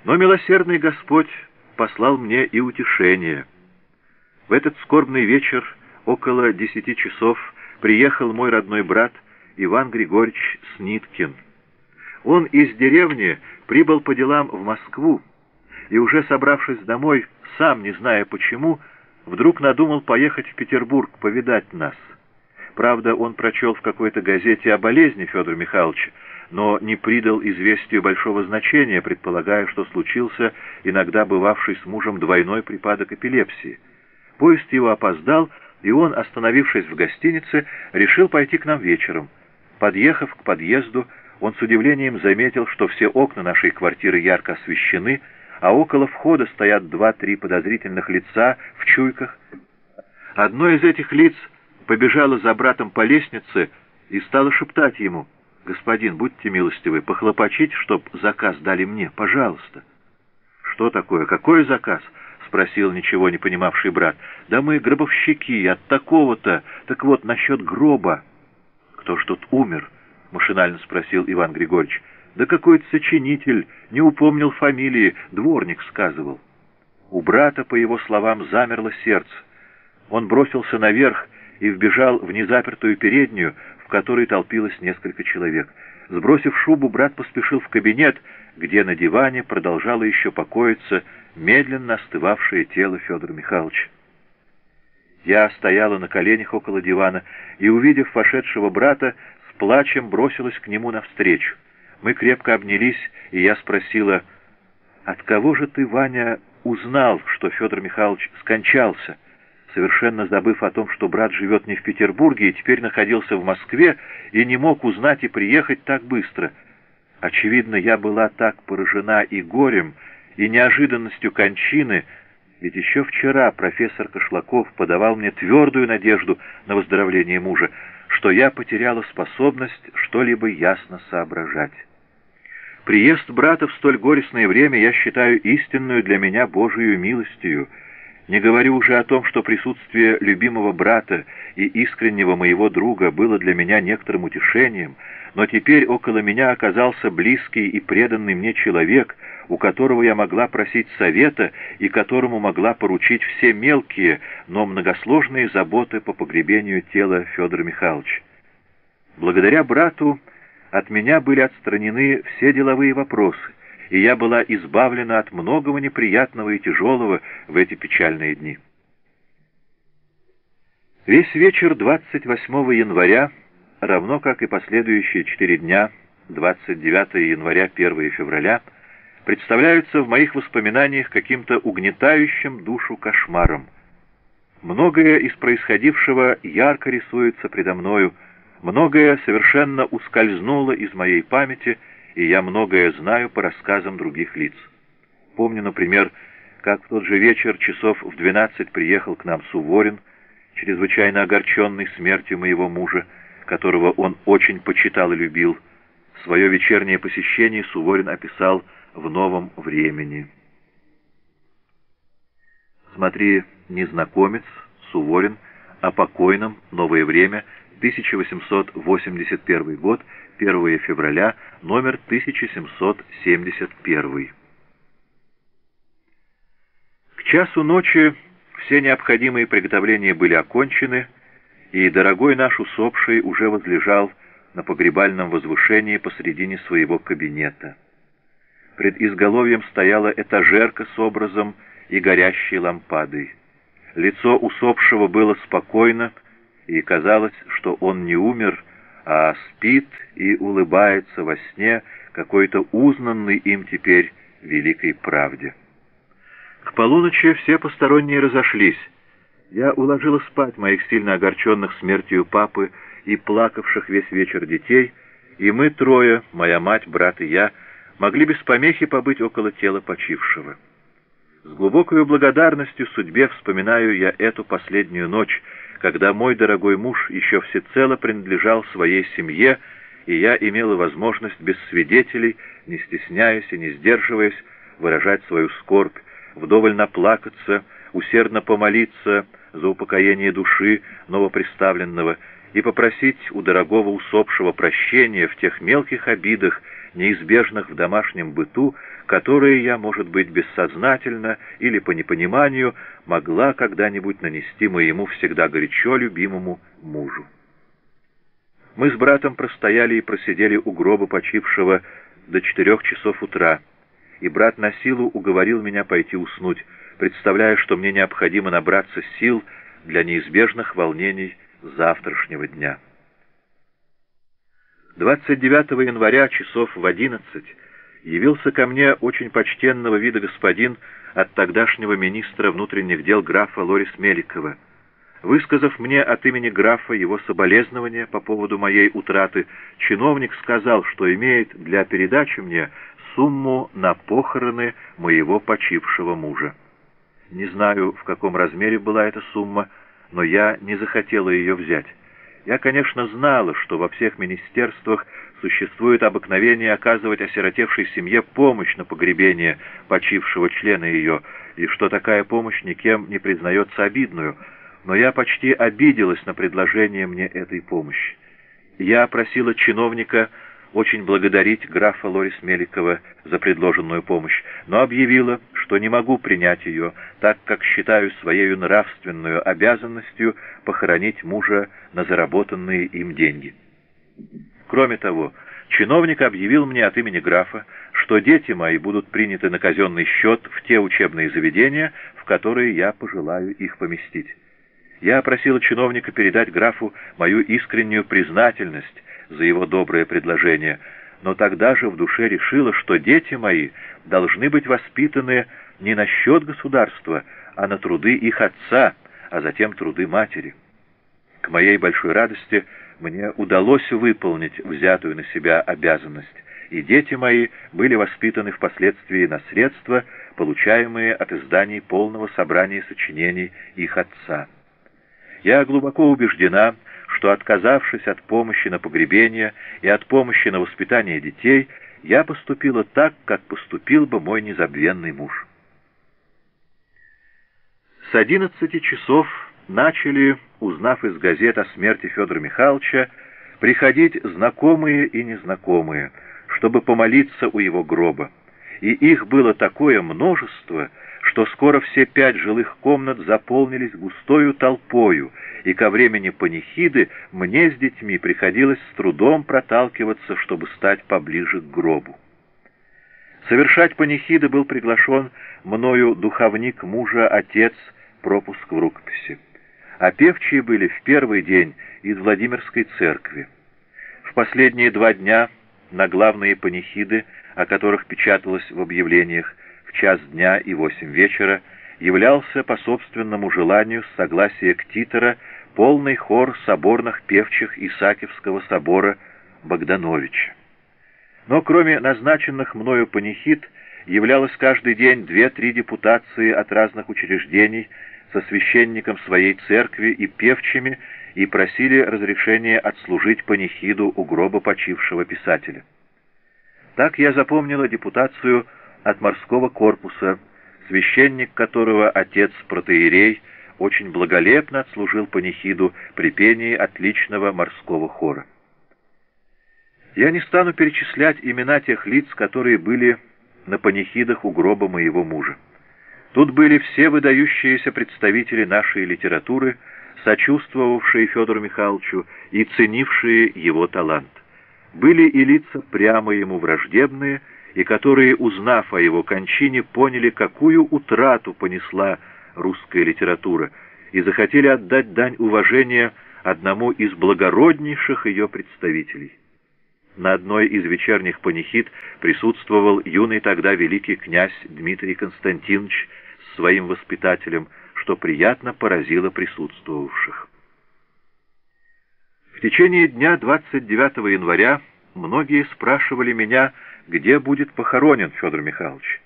Но милосердный Господь послал мне и утешение. В этот скорбный вечер, около десяти часов, приехал мой родной брат Иван Григорьевич Сниткин. Он из деревни прибыл по делам в Москву, и уже собравшись домой, сам не зная почему, вдруг надумал поехать в Петербург повидать нас. Правда, он прочел в какой-то газете о болезни Федора Михайловича, но не придал известию большого значения, предполагая, что случился иногда бывавший с мужем двойной припадок эпилепсии. Поезд его опоздал, и он, остановившись в гостинице, решил пойти к нам вечером. Подъехав к подъезду, он с удивлением заметил, что все окна нашей квартиры ярко освещены, а около входа стоят два-три подозрительных лица в чуйках. Одно из этих лиц побежало за братом по лестнице и стало шептать ему — «Господин, будьте милостивы, похлопочите, чтоб заказ дали мне, пожалуйста». «Что такое? Какой заказ?» — спросил ничего не понимавший брат. «Да мы гробовщики, от такого-то. Так вот, насчет гроба». «Кто ж тут умер?» — машинально спросил Иван Григорьевич. «Да какой-то сочинитель, не упомнил фамилии, дворник сказывал». У брата, по его словам, замерло сердце. Он бросился наверх и вбежал в незапертую переднюю, которой толпилось несколько человек. Сбросив шубу, брат поспешил в кабинет, где на диване продолжало еще покоиться медленно остывавшее тело Федора Михайловича. Я стояла на коленях около дивана и, увидев вошедшего брата, с плачем бросилась к нему навстречу. Мы крепко обнялись, и я спросила, «От кого же ты, Ваня, узнал, что Федор Михайлович скончался?» Совершенно забыв о том, что брат живет не в Петербурге и теперь находился в Москве и не мог узнать и приехать так быстро. Очевидно, я была так поражена и горем, и неожиданностью кончины, ведь еще вчера профессор Кошлаков подавал мне твердую надежду на выздоровление мужа, что я потеряла способность что-либо ясно соображать. Приезд брата в столь горестное время я считаю истинную для меня Божию милостью — не говорю уже о том, что присутствие любимого брата и искреннего моего друга было для меня некоторым утешением, но теперь около меня оказался близкий и преданный мне человек, у которого я могла просить совета и которому могла поручить все мелкие, но многосложные заботы по погребению тела Федора Михайловича. Благодаря брату от меня были отстранены все деловые вопросы, и я была избавлена от многого неприятного и тяжелого в эти печальные дни. Весь вечер 28 января, равно как и последующие четыре дня, 29 января, 1 февраля, представляются в моих воспоминаниях каким-то угнетающим душу кошмаром. Многое из происходившего ярко рисуется предо мною, Многое совершенно ускользнуло из моей памяти, и я многое знаю по рассказам других лиц. Помню, например, как в тот же вечер часов в двенадцать приехал к нам Суворин, чрезвычайно огорченный смертью моего мужа, которого он очень почитал и любил. Свое вечернее посещение Суворин описал в новом времени. Смотри «Незнакомец», Суворин, о покойном, новое время, 1881 год, 1 февраля, номер 1771. К часу ночи все необходимые приготовления были окончены, и дорогой наш усопший уже возлежал на погребальном возвышении посредине своего кабинета. Пред изголовьем стояла этажерка с образом и горящей лампадой. Лицо усопшего было спокойно, и казалось, что он не умер, а спит и улыбается во сне какой-то узнанной им теперь великой правде. К полуночи все посторонние разошлись. Я уложила спать моих сильно огорченных смертью папы и плакавших весь вечер детей, и мы трое, моя мать, брат и я, могли без помехи побыть около тела почившего. С глубокой благодарностью судьбе вспоминаю я эту последнюю ночь, когда мой дорогой муж еще всецело принадлежал своей семье, и я имела возможность без свидетелей, не стесняясь и не сдерживаясь, выражать свою скорбь, вдоволь наплакаться, усердно помолиться за упокоение души новоприставленного и попросить у дорогого усопшего прощения в тех мелких обидах, неизбежных в домашнем быту, которые я, может быть, бессознательно или по непониманию могла когда-нибудь нанести моему всегда горячо любимому мужу. Мы с братом простояли и просидели у гроба почившего до четырех часов утра, и брат на силу уговорил меня пойти уснуть, представляя, что мне необходимо набраться сил для неизбежных волнений завтрашнего дня. 29 января часов в 11 явился ко мне очень почтенного вида господин от тогдашнего министра внутренних дел графа Лорис Меликова. Высказав мне от имени графа его соболезнования по поводу моей утраты, чиновник сказал, что имеет для передачи мне сумму на похороны моего почившего мужа. Не знаю, в каком размере была эта сумма, но я не захотела ее взять. Я, конечно, знала, что во всех министерствах существует обыкновение оказывать осиротевшей семье помощь на погребение почившего члена ее, и что такая помощь никем не признается обидную, но я почти обиделась на предложение мне этой помощи. Я просила чиновника очень благодарить графа Лорис Меликова за предложенную помощь, но объявила, что не могу принять ее, так как считаю своей нравственную обязанностью похоронить мужа на заработанные им деньги. Кроме того, чиновник объявил мне от имени графа, что дети мои будут приняты на казенный счет в те учебные заведения, в которые я пожелаю их поместить. Я просила чиновника передать графу мою искреннюю признательность за его доброе предложение, но тогда же в душе решила, что дети мои должны быть воспитаны не на счет государства, а на труды их отца, а затем труды матери. К моей большой радости мне удалось выполнить взятую на себя обязанность, и дети мои были воспитаны впоследствии на средства, получаемые от изданий полного собрания сочинений их отца. Я глубоко убеждена, что, отказавшись от помощи на погребение и от помощи на воспитание детей, я поступила так, как поступил бы мой незабвенный муж. С одиннадцати часов начали, узнав из газет о смерти Федора Михайловича, приходить знакомые и незнакомые, чтобы помолиться у его гроба. И их было такое множество, что скоро все пять жилых комнат заполнились густою толпою, и ко времени панихиды мне с детьми приходилось с трудом проталкиваться, чтобы стать поближе к гробу. Совершать панихиды был приглашен мною духовник мужа, отец, пропуск в рукописи. А певчие были в первый день из Владимирской церкви. В последние два дня на главные панихиды, о которых печаталось в объявлениях, в час дня и восемь вечера, являлся по собственному желанию с согласия Ктитора полный хор соборных певчих Исаакиевского собора Богдановича. Но кроме назначенных мною панихид, являлось каждый день две-три депутации от разных учреждений со священником своей церкви и певчими и просили разрешения отслужить панихиду у гроба почившего писателя. Так я запомнила депутацию от морского корпуса, священник которого отец протеерей очень благолепно отслужил панихиду при пении отличного морского хора. Я не стану перечислять имена тех лиц, которые были на панихидах у гроба моего мужа. Тут были все выдающиеся представители нашей литературы, сочувствовавшие Федору Михайловичу и ценившие его талант. Были и лица прямо ему враждебные, и которые, узнав о его кончине, поняли, какую утрату понесла русская литература, и захотели отдать дань уважения одному из благороднейших ее представителей. На одной из вечерних панихид присутствовал юный тогда великий князь Дмитрий Константинович своим воспитателем, что приятно поразило присутствовавших. В течение дня 29 января многие спрашивали меня, где будет похоронен Федор Михайлович.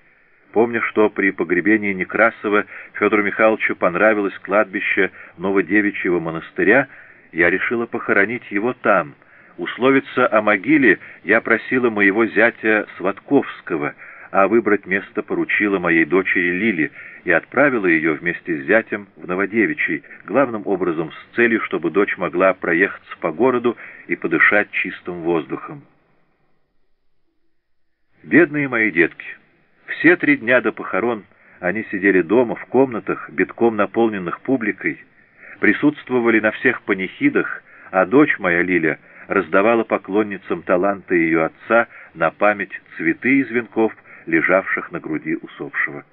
Помня, что при погребении Некрасова Федору Михайловичу понравилось кладбище Новодевичьего монастыря, я решила похоронить его там — Условиться о могиле я просила моего зятя Сватковского, а выбрать место поручила моей дочери Лили и отправила ее вместе с зятем в Новодевичий, главным образом с целью, чтобы дочь могла проехаться по городу и подышать чистым воздухом. Бедные мои детки, все три дня до похорон они сидели дома, в комнатах, битком наполненных публикой, присутствовали на всех панихидах, а дочь моя Лиля — раздавала поклонницам таланта ее отца на память цветы из венков, лежавших на груди усопшего.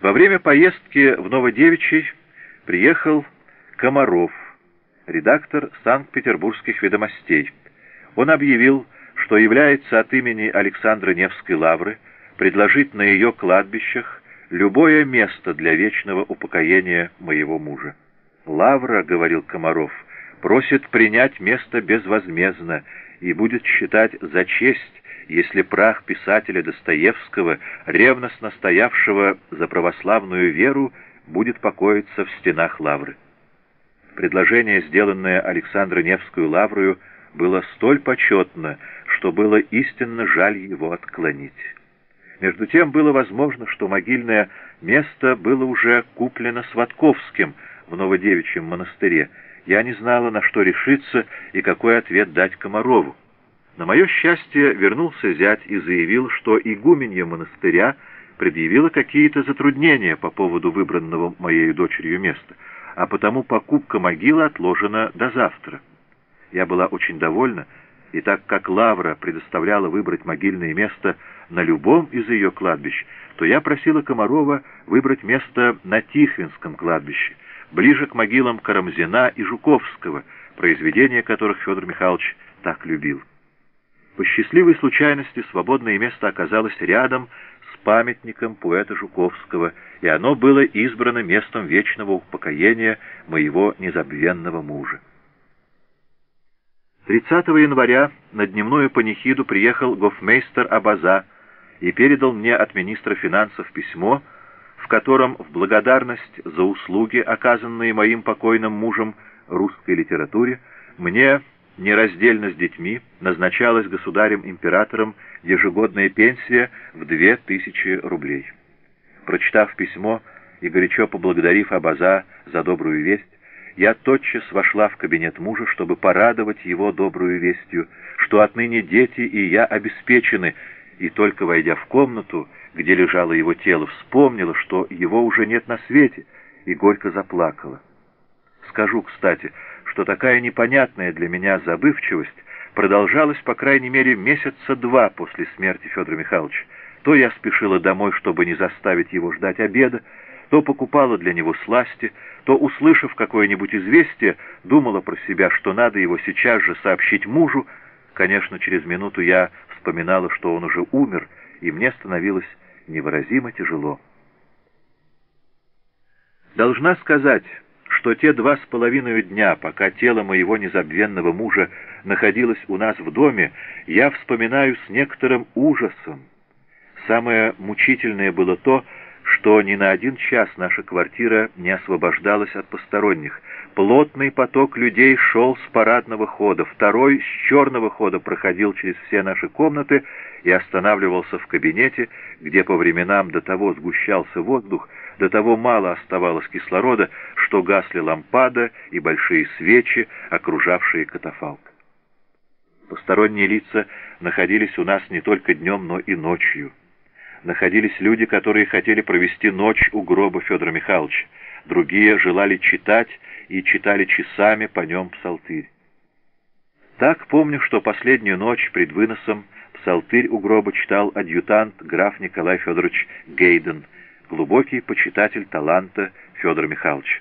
Во время поездки в Новодевичий приехал Комаров, редактор Санкт-Петербургских ведомостей. Он объявил, что является от имени Александра Невской лавры предложить на ее кладбищах любое место для вечного упокоения моего мужа. «Лавра», — говорил Комаров, — просит принять место безвозмездно и будет считать за честь, если прах писателя Достоевского, ревностно стоявшего за православную веру, будет покоиться в стенах лавры. Предложение, сделанное Александрой Невскую лаврою, было столь почетно, что было истинно жаль его отклонить. Между тем было возможно, что могильное место было уже куплено Сватковским в Новодевичьем монастыре, я не знала, на что решиться и какой ответ дать Комарову. На мое счастье вернулся зять и заявил, что игуменья монастыря предъявила какие-то затруднения по поводу выбранного моей дочерью места, а потому покупка могилы отложена до завтра. Я была очень довольна, и так как Лавра предоставляла выбрать могильное место на любом из ее кладбищ, то я просила Комарова выбрать место на Тихвинском кладбище, ближе к могилам Карамзина и Жуковского, произведения которых Федор Михайлович так любил. По счастливой случайности свободное место оказалось рядом с памятником поэта Жуковского, и оно было избрано местом вечного упокоения моего незабвенного мужа. 30 января на дневную панихиду приехал гофмейстер Абаза и передал мне от министра финансов письмо, в котором в благодарность за услуги, оказанные моим покойным мужем русской литературе, мне нераздельно с детьми назначалась государем-императором ежегодная пенсия в две тысячи рублей. Прочитав письмо и горячо поблагодарив Абаза за добрую весть, я тотчас вошла в кабинет мужа, чтобы порадовать его добрую вестью, что отныне дети и я обеспечены, и только войдя в комнату, где лежало его тело, вспомнила, что его уже нет на свете, и горько заплакала. Скажу, кстати, что такая непонятная для меня забывчивость продолжалась, по крайней мере, месяца два после смерти Федора Михайловича. То я спешила домой, чтобы не заставить его ждать обеда, то покупала для него сласти, то, услышав какое-нибудь известие, думала про себя, что надо его сейчас же сообщить мужу. Конечно, через минуту я вспоминала, что он уже умер, и мне становилось невыразимо тяжело. Должна сказать, что те два с половиной дня, пока тело моего незабвенного мужа находилось у нас в доме, я вспоминаю с некоторым ужасом. Самое мучительное было то, что ни на один час наша квартира не освобождалась от посторонних. Плотный поток людей шел с парадного хода, второй с черного хода проходил через все наши комнаты и останавливался в кабинете, где по временам до того сгущался воздух, до того мало оставалось кислорода, что гасли лампада и большие свечи, окружавшие катафалк. Посторонние лица находились у нас не только днем, но и ночью находились люди, которые хотели провести ночь у гроба Федора Михайловича, другие желали читать и читали часами по нем псалтырь. Так помню, что последнюю ночь пред выносом псалтырь у гроба читал адъютант граф Николай Федорович Гейден, глубокий почитатель таланта Федора Михайловича.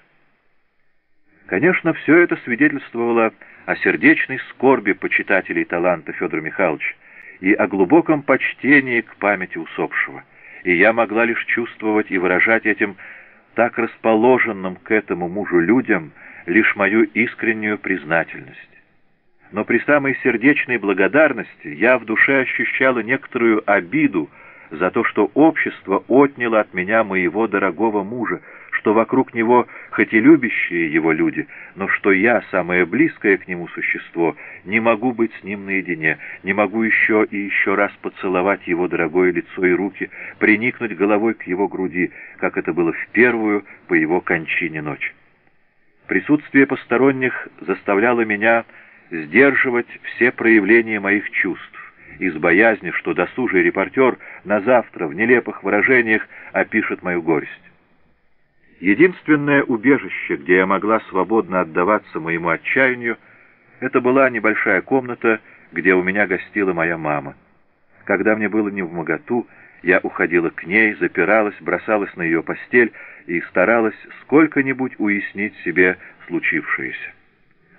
Конечно, все это свидетельствовало о сердечной скорби почитателей таланта Федора Михайловича, и о глубоком почтении к памяти усопшего, и я могла лишь чувствовать и выражать этим так расположенным к этому мужу людям лишь мою искреннюю признательность. Но при самой сердечной благодарности я в душе ощущала некоторую обиду за то, что общество отняло от меня моего дорогого мужа, что вокруг него хоть и любящие его люди, но что я, самое близкое к нему существо, не могу быть с ним наедине, не могу еще и еще раз поцеловать его дорогое лицо и руки, приникнуть головой к его груди, как это было в первую по его кончине ночь. Присутствие посторонних заставляло меня сдерживать все проявления моих чувств, из боязни, что досужий репортер на завтра в нелепых выражениях опишет мою горесть. Единственное убежище, где я могла свободно отдаваться моему отчаянию, это была небольшая комната, где у меня гостила моя мама. Когда мне было не в моготу, я уходила к ней, запиралась, бросалась на ее постель и старалась сколько-нибудь уяснить себе случившееся.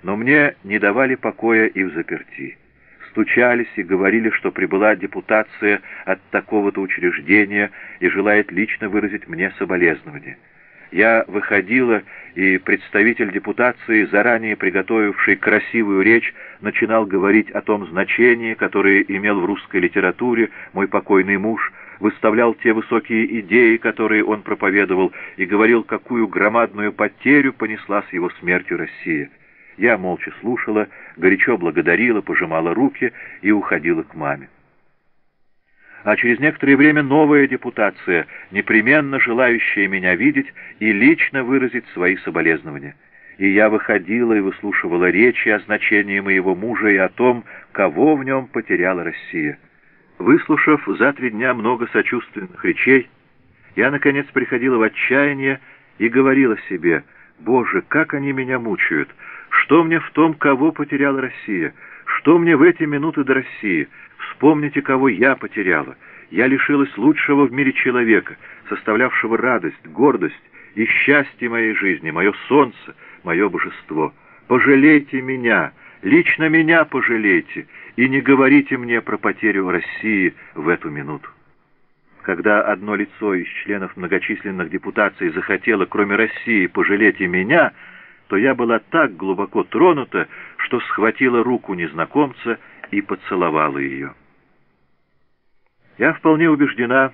Но мне не давали покоя и в заперти. Стучались и говорили, что прибыла депутация от такого-то учреждения и желает лично выразить мне соболезнования. Я выходила, и представитель депутации, заранее приготовивший красивую речь, начинал говорить о том значении, которое имел в русской литературе мой покойный муж, выставлял те высокие идеи, которые он проповедовал, и говорил, какую громадную потерю понесла с его смертью Россия. Я молча слушала, горячо благодарила, пожимала руки и уходила к маме а через некоторое время новая депутация, непременно желающая меня видеть и лично выразить свои соболезнования. И я выходила и выслушивала речи о значении моего мужа и о том, кого в нем потеряла Россия. Выслушав за три дня много сочувственных речей, я, наконец, приходила в отчаяние и говорила себе, «Боже, как они меня мучают! Что мне в том, кого потеряла Россия? Что мне в эти минуты до России?» Вспомните, кого я потеряла. Я лишилась лучшего в мире человека, составлявшего радость, гордость и счастье моей жизни, мое солнце, мое божество. Пожалейте меня, лично меня пожалейте, и не говорите мне про потерю России в эту минуту. Когда одно лицо из членов многочисленных депутаций захотело, кроме России, пожалеть и меня, то я была так глубоко тронута, что схватила руку незнакомца и поцеловала ее. Я вполне убеждена,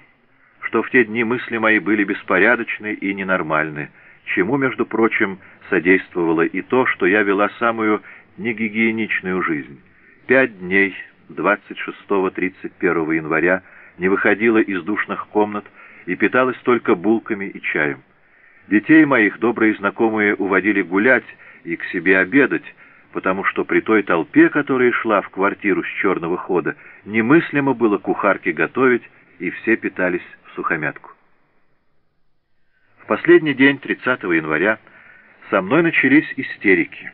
что в те дни мысли мои были беспорядочны и ненормальны, чему, между прочим, содействовало и то, что я вела самую негигиеничную жизнь. Пять дней, 26-31 января, не выходила из душных комнат и питалась только булками и чаем. Детей моих добрые знакомые уводили гулять и к себе обедать, потому что при той толпе, которая шла в квартиру с черного хода, немыслимо было кухарке готовить, и все питались в сухомятку. В последний день, 30 января, со мной начались истерики.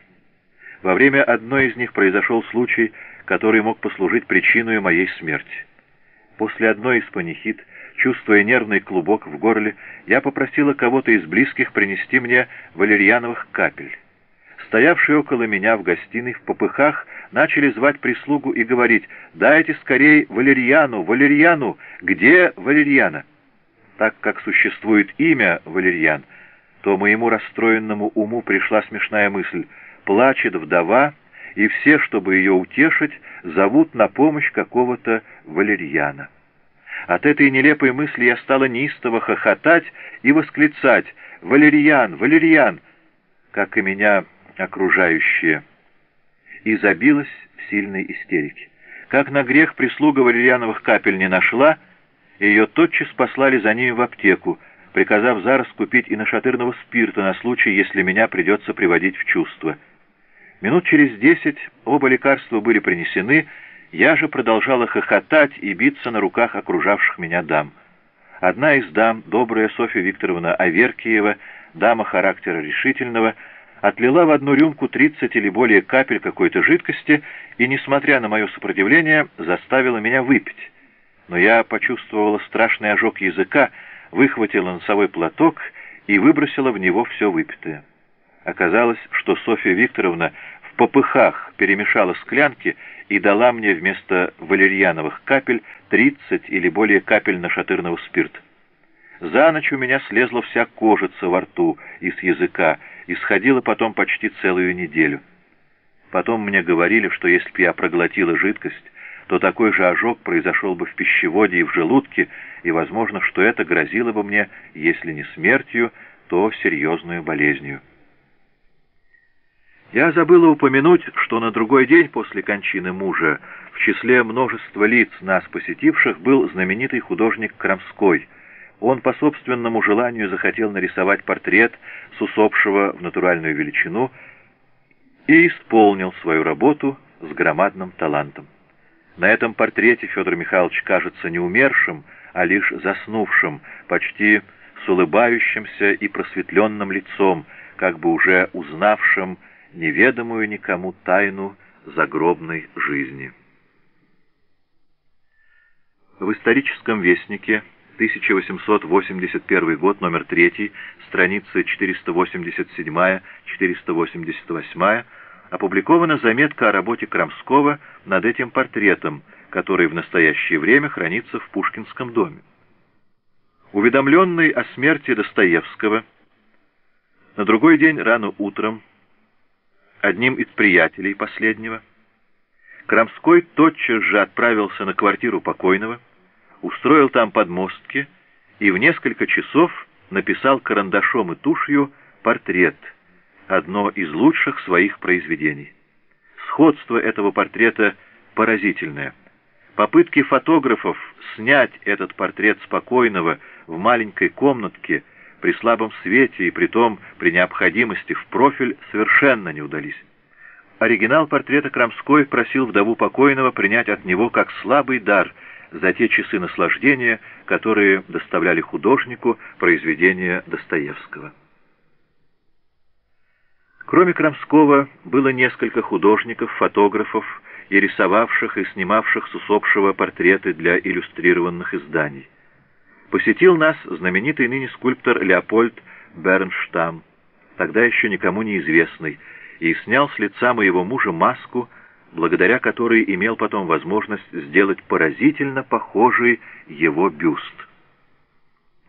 Во время одной из них произошел случай, который мог послужить причиной моей смерти. После одной из панихид, чувствуя нервный клубок в горле, я попросила кого-то из близких принести мне валерьяновых капель. Стоявшие около меня в гостиной в попыхах начали звать прислугу и говорить «Дайте скорей Валерьяну, Валерьяну! Где Валерьяна?» Так как существует имя Валерьян, то моему расстроенному уму пришла смешная мысль. Плачет вдова, и все, чтобы ее утешить, зовут на помощь какого-то валерьяна. От этой нелепой мысли я стала неистово хохотать и восклицать «Валерьян! Валерьян!», как и меня окружающие, и забилась в сильной истерике. Как на грех прислуга валерьяновых капель не нашла, ее тотчас послали за ними в аптеку, приказав зараз купить и нашатырного спирта на случай, если меня придется приводить в чувство. Минут через десять оба лекарства были принесены, я же продолжала хохотать и биться на руках окружавших меня дам. Одна из дам, добрая Софья Викторовна Аверкиева, дама характера решительного, отлила в одну рюмку 30 или более капель какой-то жидкости и, несмотря на мое сопротивление, заставила меня выпить. Но я почувствовала страшный ожог языка, выхватила носовой платок и выбросила в него все выпитое. Оказалось, что Софья Викторовна в попыхах перемешала склянки и дала мне вместо валерьяновых капель 30 или более капель нашатырного спирта. За ночь у меня слезла вся кожица во рту и с языка, и сходила потом почти целую неделю. Потом мне говорили, что если бы я проглотила жидкость, то такой же ожог произошел бы в пищеводе и в желудке, и возможно, что это грозило бы мне, если не смертью, то серьезную болезнью. Я забыла упомянуть, что на другой день после кончины мужа в числе множества лиц, нас посетивших, был знаменитый художник Крамской. Он по собственному желанию захотел нарисовать портрет с усопшего в натуральную величину и исполнил свою работу с громадным талантом. На этом портрете Федор Михайлович кажется не умершим, а лишь заснувшим, почти с улыбающимся и просветленным лицом, как бы уже узнавшим неведомую никому тайну загробной жизни. В историческом вестнике 1881 год, номер 3, страницы 487-488, опубликована заметка о работе Крамского над этим портретом, который в настоящее время хранится в Пушкинском доме. Уведомленный о смерти Достоевского, на другой день рано утром, одним из приятелей последнего, Крамской тотчас же отправился на квартиру покойного, устроил там подмостки и в несколько часов написал карандашом и тушью портрет, одно из лучших своих произведений. Сходство этого портрета поразительное. Попытки фотографов снять этот портрет спокойного в маленькой комнатке при слабом свете и притом при необходимости в профиль совершенно не удались. Оригинал портрета Крамской просил вдову покойного принять от него как слабый дар за те часы наслаждения, которые доставляли художнику произведения Достоевского. Кроме Крамского было несколько художников, фотографов и рисовавших и снимавших с усопшего портреты для иллюстрированных изданий. Посетил нас знаменитый ныне скульптор Леопольд Бернштам, тогда еще никому неизвестный, и снял с лица моего мужа маску, благодаря которой имел потом возможность сделать поразительно похожий его бюст.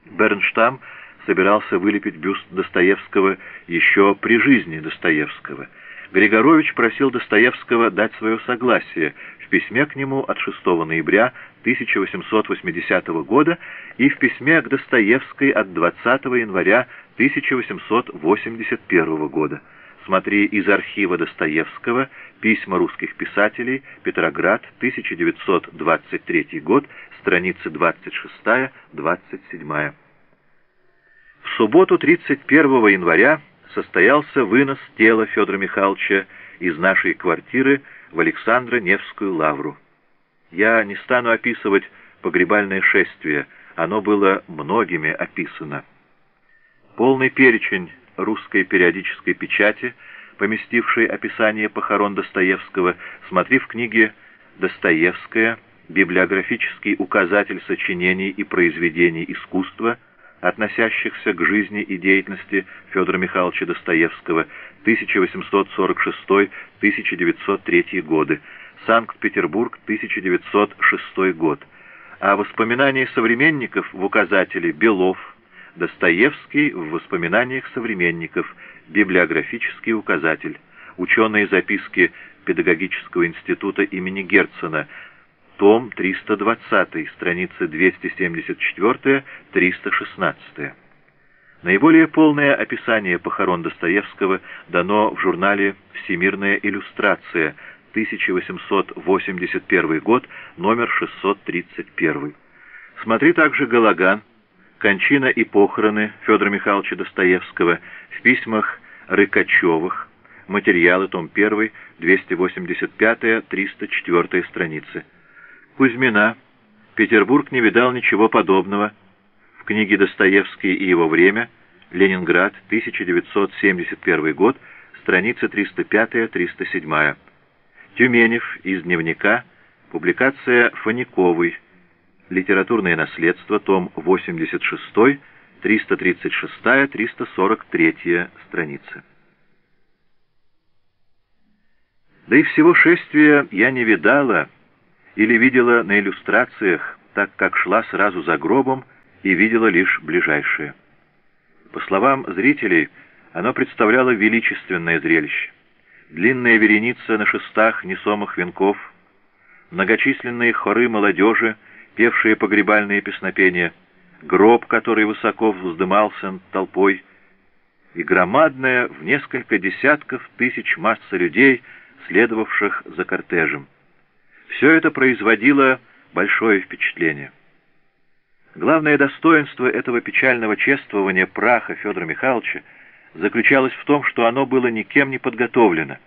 Бернштам собирался вылепить бюст Достоевского еще при жизни Достоевского. Григорович просил Достоевского дать свое согласие в письме к нему от 6 ноября 1880 года и в письме к Достоевской от 20 января 1881 года. Смотри из архива Достоевского «Письма русских писателей. Петроград. 1923 год. Страницы 26-27». В субботу 31 января состоялся вынос тела Федора Михайловича из нашей квартиры в Александро-Невскую лавру. Я не стану описывать погребальное шествие, оно было многими описано. Полный перечень русской периодической печати, поместившей описание похорон Достоевского, смотри в книге «Достоевская. Библиографический указатель сочинений и произведений искусства», относящихся к жизни и деятельности Федора Михайловича Достоевского 1846-1903 годы, Санкт-Петербург, 1906 год, а воспоминания современников в указателе Белов, Достоевский в воспоминаниях современников, библиографический указатель, ученые записки Педагогического института имени Герцена, том 320, страницы 274-316. Наиболее полное описание похорон Достоевского дано в журнале «Всемирная иллюстрация», 1881 год, номер 631. Смотри также «Галаган», «Кончина и похороны» Федора Михайловича Достоевского в письмах Рыкачевых, материалы, том 1, 285-304 страницы. Кузьмина, Петербург не видал ничего подобного, книги «Достоевский и его время», Ленинград, 1971 год, страница 305-307. Тюменев из дневника, публикация Фаниковой, Литературное наследство, том 86, 336-343 страницы. Да и всего шествия я не видала или видела на иллюстрациях, так как шла сразу за гробом, и видела лишь ближайшее. По словам зрителей, оно представляло величественное зрелище. Длинная вереница на шестах несомых венков, многочисленные хоры молодежи, певшие погребальные песнопения, гроб, который высоко вздымался над толпой, и громадная в несколько десятков тысяч масса людей, следовавших за кортежем. Все это производило большое впечатление. Главное достоинство этого печального чествования праха Федора Михайловича заключалось в том, что оно было никем не подготовлено.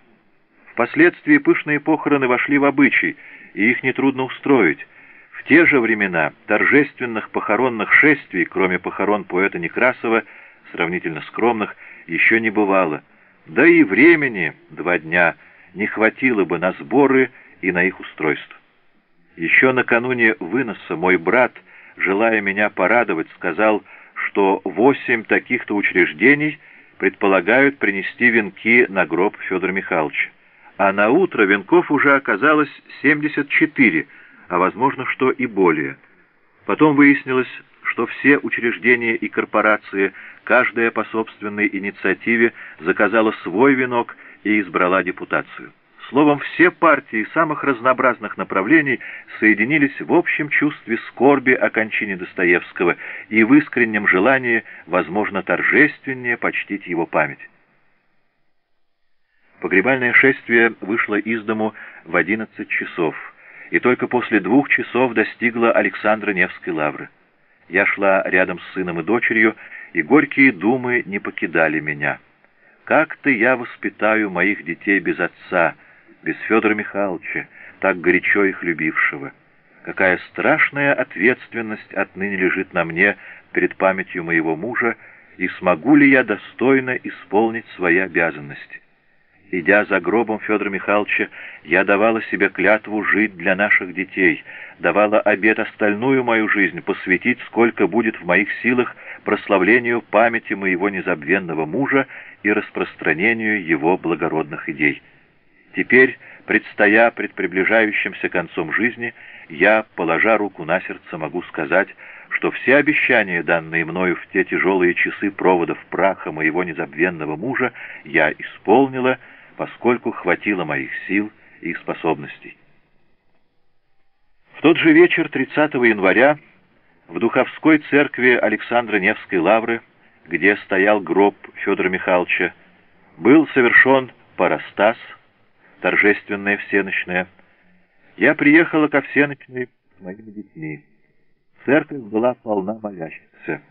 Впоследствии пышные похороны вошли в обычай, и их нетрудно устроить. В те же времена торжественных похоронных шествий, кроме похорон поэта Некрасова, сравнительно скромных, еще не бывало. Да и времени, два дня, не хватило бы на сборы и на их устройство. Еще накануне выноса мой брат – желая меня порадовать, сказал, что восемь таких-то учреждений предполагают принести венки на гроб Федора Михайловича. А на утро венков уже оказалось 74, а возможно, что и более. Потом выяснилось, что все учреждения и корпорации, каждая по собственной инициативе, заказала свой венок и избрала депутацию. Словом, все партии самых разнообразных направлений соединились в общем чувстве скорби о кончине Достоевского и в искреннем желании, возможно, торжественнее почтить его память. Погребальное шествие вышло из дому в 11 часов, и только после двух часов достигло Александра Невской лавры. Я шла рядом с сыном и дочерью, и горькие думы не покидали меня. Как-то я воспитаю моих детей без отца, без Федора Михайловича, так горячо их любившего. Какая страшная ответственность отныне лежит на мне перед памятью моего мужа, и смогу ли я достойно исполнить свои обязанности. Идя за гробом Федора Михайловича, я давала себе клятву жить для наших детей, давала обет остальную мою жизнь посвятить, сколько будет в моих силах, прославлению памяти моего незабвенного мужа и распространению его благородных идей. Теперь, предстоя пред приближающимся концом жизни, я, положа руку на сердце, могу сказать, что все обещания, данные мною в те тяжелые часы проводов праха моего незабвенного мужа, я исполнила, поскольку хватило моих сил и способностей. В тот же вечер, 30 января, в Духовской церкви Александра Невской лавры, где стоял гроб Федора Михайловича, был совершен парастас, торжественная всеночная. Я приехала ко всеночной с моими детьми. Церковь была полна молящихся.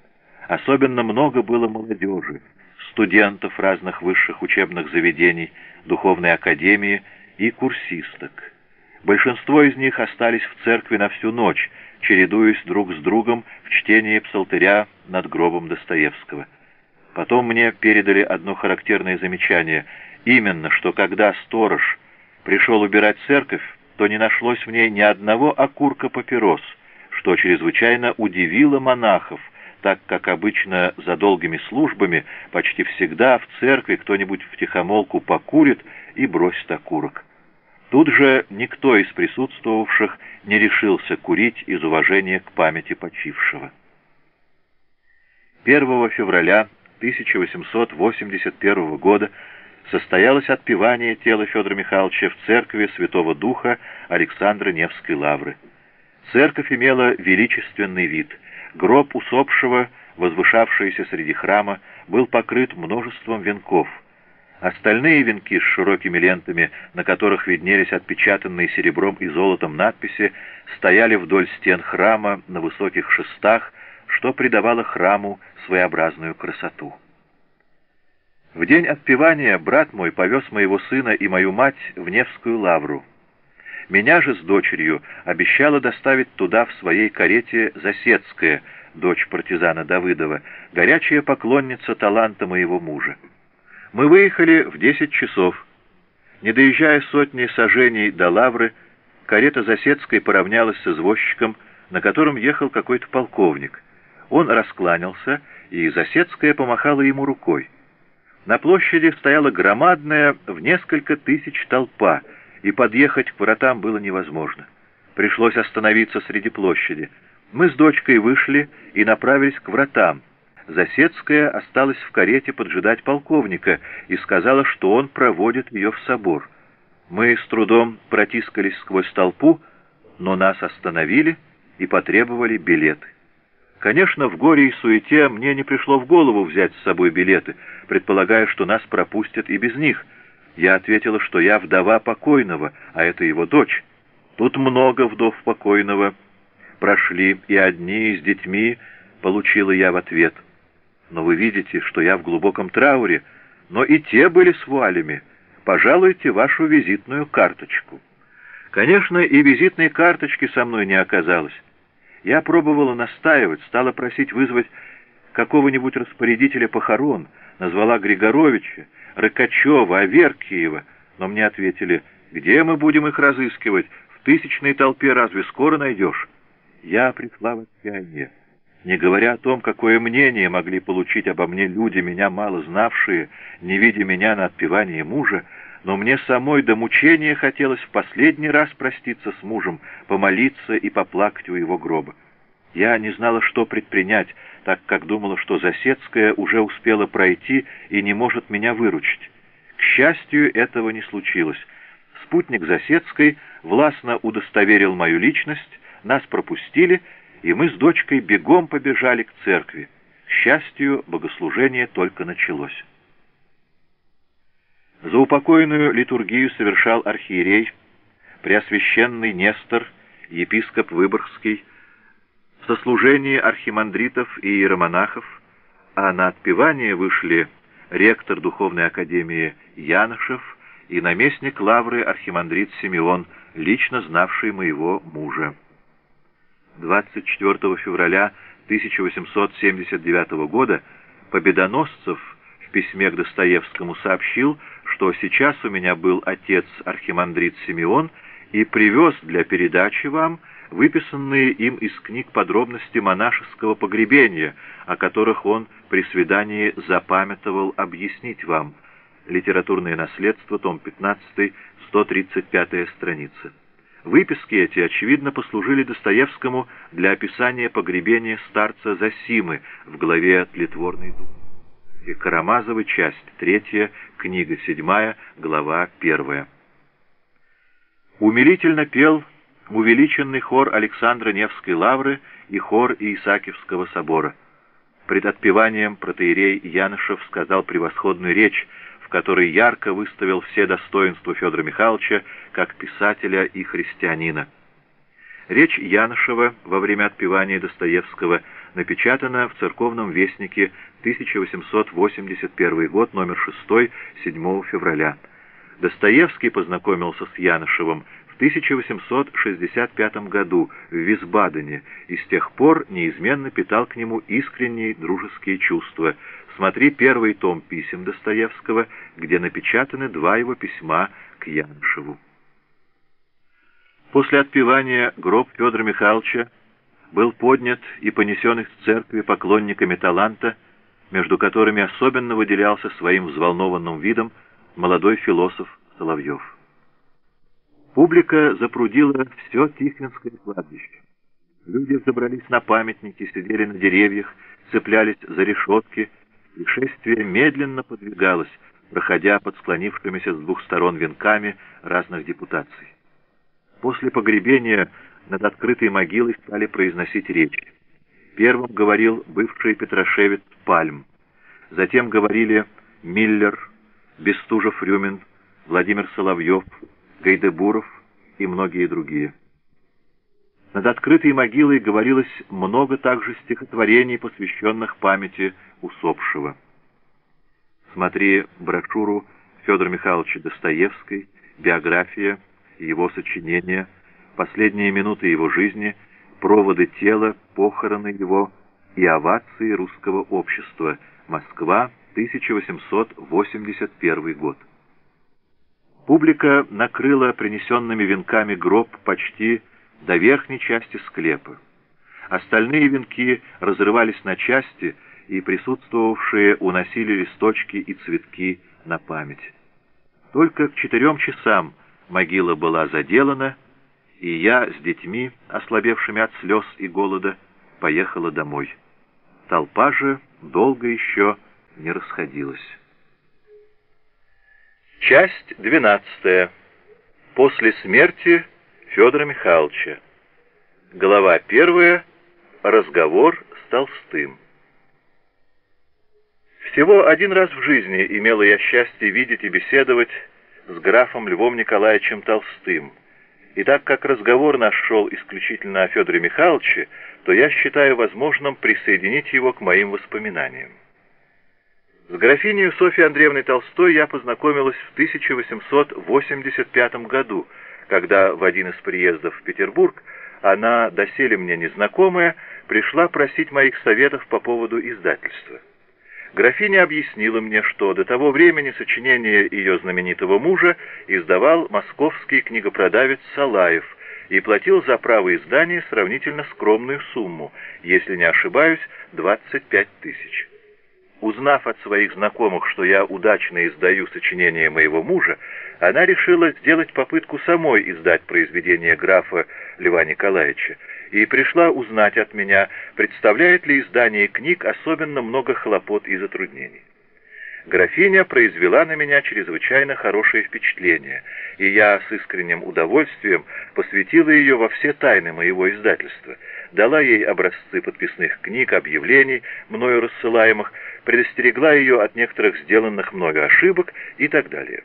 Особенно много было молодежи, студентов разных высших учебных заведений, духовной академии и курсисток. Большинство из них остались в церкви на всю ночь, чередуясь друг с другом в чтении псалтыря над гробом Достоевского. Потом мне передали одно характерное замечание, именно, что когда сторож пришел убирать церковь, то не нашлось в ней ни одного окурка папирос, что чрезвычайно удивило монахов, так как обычно за долгими службами почти всегда в церкви кто-нибудь втихомолку покурит и бросит окурок. Тут же никто из присутствовавших не решился курить из уважения к памяти почившего. 1 февраля 1881 года состоялось отпевание тела Федора Михайловича в церкви Святого Духа Александра Невской лавры. Церковь имела величественный вид. Гроб усопшего, возвышавшийся среди храма, был покрыт множеством венков. Остальные венки с широкими лентами, на которых виднелись отпечатанные серебром и золотом надписи, стояли вдоль стен храма на высоких шестах, что придавало храму своеобразную красоту. В день отпевания брат мой повез моего сына и мою мать в Невскую лавру. Меня же с дочерью обещала доставить туда в своей карете Засецкая, дочь партизана Давыдова, горячая поклонница таланта моего мужа. Мы выехали в десять часов. Не доезжая сотни сажений до лавры, карета Засецкой поравнялась с извозчиком, на котором ехал какой-то полковник. Он раскланялся, и Засецкая помахала ему рукой. На площади стояла громадная в несколько тысяч толпа, и подъехать к вратам было невозможно. Пришлось остановиться среди площади. Мы с дочкой вышли и направились к вратам. Засецкая осталась в карете поджидать полковника и сказала, что он проводит ее в собор. Мы с трудом протискались сквозь толпу, но нас остановили и потребовали билеты. Конечно, в горе и суете мне не пришло в голову взять с собой билеты, предполагая, что нас пропустят и без них. Я ответила, что я вдова покойного, а это его дочь. Тут много вдов покойного. Прошли и одни, с детьми, получила я в ответ. Но вы видите, что я в глубоком трауре, но и те были с вуалями. Пожалуйте вашу визитную карточку. Конечно, и визитной карточки со мной не оказалось. Я пробовала настаивать, стала просить вызвать какого-нибудь распорядителя похорон, назвала Григоровича, Рыкачева, Аверкиева, но мне ответили, где мы будем их разыскивать, в тысячной толпе разве скоро найдешь? Я пришла в отчаяние. Не говоря о том, какое мнение могли получить обо мне люди, меня мало знавшие, не видя меня на отпевании мужа, но мне самой до мучения хотелось в последний раз проститься с мужем, помолиться и поплакать у его гроба. Я не знала, что предпринять, так как думала, что Засецкая уже успела пройти и не может меня выручить. К счастью, этого не случилось. Спутник Засецкой властно удостоверил мою личность, нас пропустили, и мы с дочкой бегом побежали к церкви. К счастью, богослужение только началось. Заупокойную литургию совершал архиерей, преосвященный Нестор, епископ Выборгский, в сослужении архимандритов и иеромонахов, а на отпевание вышли ректор Духовной Академии Янышев и наместник Лавры архимандрит Симеон, лично знавший моего мужа. 24 февраля 1879 года Победоносцев в письме к Достоевскому сообщил, что сейчас у меня был отец архимандрит Симеон и привез для передачи вам выписанные им из книг подробности монашеского погребения, о которых он при свидании запамятовал объяснить вам. Литературное наследство, том 15, 135 страница. Выписки эти, очевидно, послужили Достоевскому для описания погребения старца Засимы в главе «Тлетворный дух». И Карамазовы, часть 3, книга 7, глава 1. Умилительно пел увеличенный хор Александра Невской лавры и хор Иисакиевского собора. Пред отпеванием протеерей Янышев сказал превосходную речь, в которой ярко выставил все достоинства Федора Михайловича как писателя и христианина. Речь Янышева во время отпевания Достоевского напечатана в «Церковном вестнике» 1881 год, номер 6, 7 февраля. Достоевский познакомился с Янышевым в 1865 году в Висбадене и с тех пор неизменно питал к нему искренние дружеские чувства. Смотри первый том писем Достоевского, где напечатаны два его письма к Янышеву. После отпевания гроб Федора Михайловича был поднят и понесен из церкви поклонниками таланта, между которыми особенно выделялся своим взволнованным видом молодой философ Соловьев. Публика запрудила все Тихвинское кладбище. Люди забрались на памятники, сидели на деревьях, цеплялись за решетки, и шествие медленно подвигалось, проходя под склонившимися с двух сторон венками разных депутаций. После погребения над открытой могилой стали произносить речи. Первым говорил бывший петрошевец Пальм, затем говорили Миллер, Бестужев-Рюмин, Владимир Соловьев, Гайдебуров и многие другие. Над открытой могилой говорилось много также стихотворений, посвященных памяти усопшего. Смотри брошюру Федора Михайловича Достоевской «Биография», его сочинения, последние минуты его жизни, проводы тела, похороны его и овации русского общества. Москва, 1881 год. Публика накрыла принесенными венками гроб почти до верхней части склепа. Остальные венки разрывались на части, и присутствовавшие уносили листочки и цветки на память. Только к четырем часам могила была заделана, и я с детьми, ослабевшими от слез и голода, поехала домой. Толпа же долго еще не расходилась. Часть двенадцатая. После смерти Федора Михайловича. Глава первая. Разговор с Толстым. Всего один раз в жизни имела я счастье видеть и беседовать с графом Львом Николаевичем Толстым. И так как разговор наш шел исключительно о Федоре Михайловиче, то я считаю возможным присоединить его к моим воспоминаниям. С графиней Софьей Андреевной Толстой я познакомилась в 1885 году, когда в один из приездов в Петербург она, доселе мне незнакомая, пришла просить моих советов по поводу издательства. Графиня объяснила мне, что до того времени сочинение ее знаменитого мужа издавал московский книгопродавец Салаев и платил за право издания сравнительно скромную сумму, если не ошибаюсь, 25 тысяч. Узнав от своих знакомых, что я удачно издаю сочинение моего мужа, она решила сделать попытку самой издать произведение графа Льва Николаевича и пришла узнать от меня, представляет ли издание книг особенно много хлопот и затруднений. Графиня произвела на меня чрезвычайно хорошее впечатление, и я с искренним удовольствием посвятила ее во все тайны моего издательства, дала ей образцы подписных книг, объявлений, мною рассылаемых, предостерегла ее от некоторых сделанных мною ошибок и так далее.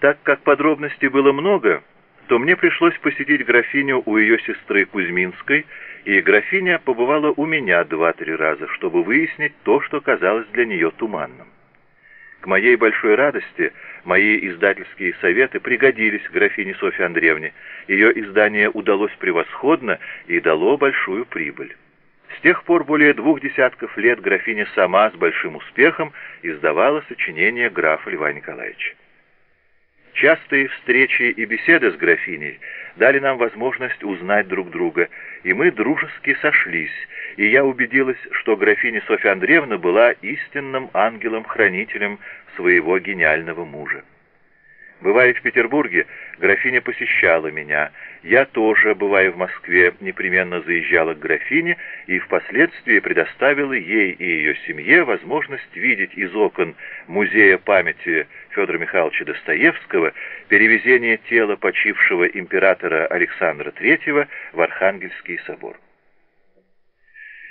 Так как подробностей было много, то мне пришлось посетить графиню у ее сестры Кузьминской, и графиня побывала у меня два-три раза, чтобы выяснить то, что казалось для нее туманным. К моей большой радости мои издательские советы пригодились графине Софье Андреевне. Ее издание удалось превосходно и дало большую прибыль. С тех пор более двух десятков лет графиня сама с большим успехом издавала сочинения графа Льва Николаевича. Частые встречи и беседы с графиней дали нам возможность узнать друг друга, и мы дружески сошлись, и я убедилась, что графиня Софья Андреевна была истинным ангелом-хранителем своего гениального мужа. Бывая в Петербурге, графиня посещала меня. Я тоже, бывая в Москве, непременно заезжала к графине и впоследствии предоставила ей и ее семье возможность видеть из окон Музея памяти Федора Михайловича Достоевского перевезение тела почившего императора Александра III в Архангельский собор.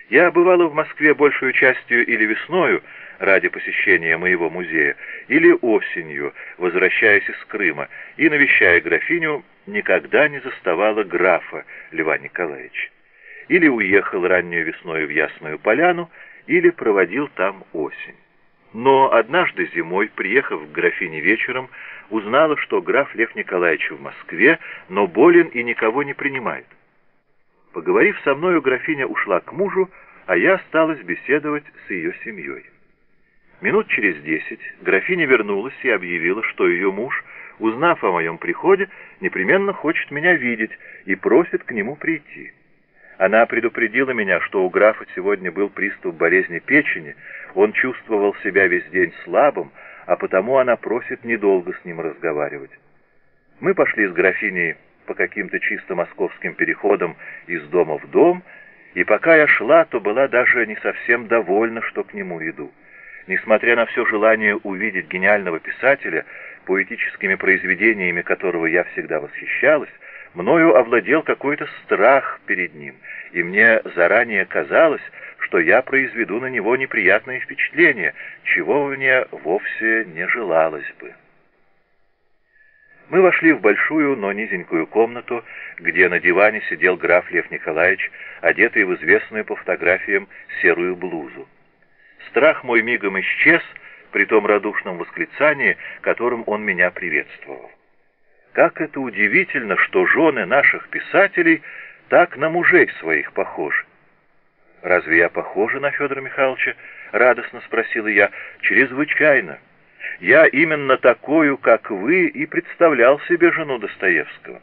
Я бывала в Москве большую частью или весною, ради посещения моего музея, или осенью, возвращаясь из Крыма, и, навещая графиню, никогда не заставала графа Льва Николаевича. Или уехал раннюю весной в Ясную Поляну, или проводил там осень. Но однажды зимой, приехав к графине вечером, узнала, что граф Лев Николаевич в Москве, но болен и никого не принимает. Поговорив со мною, графиня ушла к мужу, а я осталась беседовать с ее семьей. Минут через десять графиня вернулась и объявила, что ее муж, узнав о моем приходе, непременно хочет меня видеть и просит к нему прийти. Она предупредила меня, что у графа сегодня был приступ болезни печени, он чувствовал себя весь день слабым, а потому она просит недолго с ним разговаривать. Мы пошли с графиней по каким-то чисто московским переходам из дома в дом, И пока я шла, то была даже не совсем довольна, что к нему иду. Несмотря на все желание увидеть гениального писателя, поэтическими произведениями которого я всегда восхищалась, мною овладел какой-то страх перед ним, и мне заранее казалось, что я произведу на него неприятное впечатление, чего мне вовсе не желалось бы. Мы вошли в большую, но низенькую комнату, где на диване сидел граф Лев Николаевич, одетый в известную по фотографиям серую блузу. Страх мой мигом исчез при том радушном восклицании, которым он меня приветствовал. Как это удивительно, что жены наших писателей так на мужей своих похожи. «Разве я похожа на Федора Михайловича?» — радостно спросила я. «Чрезвычайно. Я именно такую, как вы, и представлял себе жену Достоевского».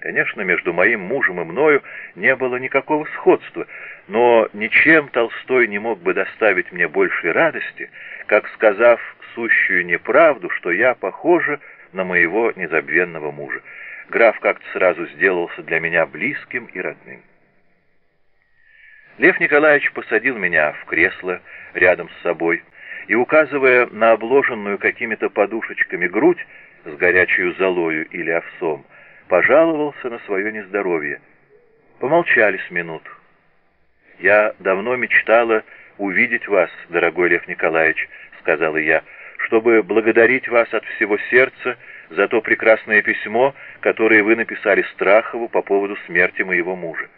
Конечно, между моим мужем и мною не было никакого сходства, но ничем Толстой не мог бы доставить мне большей радости, как сказав сущую неправду, что я похожа на моего незабвенного мужа. Граф как-то сразу сделался для меня близким и родным. Лев Николаевич посадил меня в кресло рядом с собой и, указывая на обложенную какими-то подушечками грудь с горячей золою или овсом, пожаловался на свое нездоровье. Помолчали с минуту. «Я давно мечтала увидеть вас, дорогой Лев Николаевич», — сказала я, «чтобы благодарить вас от всего сердца за то прекрасное письмо, которое вы написали Страхову по поводу смерти моего мужа.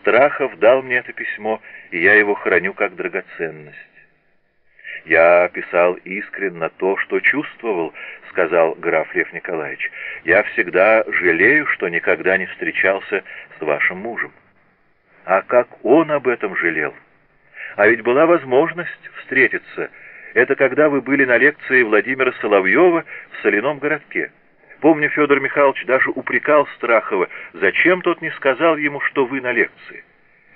Страхов дал мне это письмо, и я его храню как драгоценность. «Я писал искренно то, что чувствовал», — сказал граф Лев Николаевич. «Я всегда жалею, что никогда не встречался с вашим мужем». «А как он об этом жалел? А ведь была возможность встретиться. Это когда вы были на лекции Владимира Соловьева в соляном городке». Помню, Федор Михайлович даже упрекал Страхова, зачем тот не сказал ему, что вы на лекции.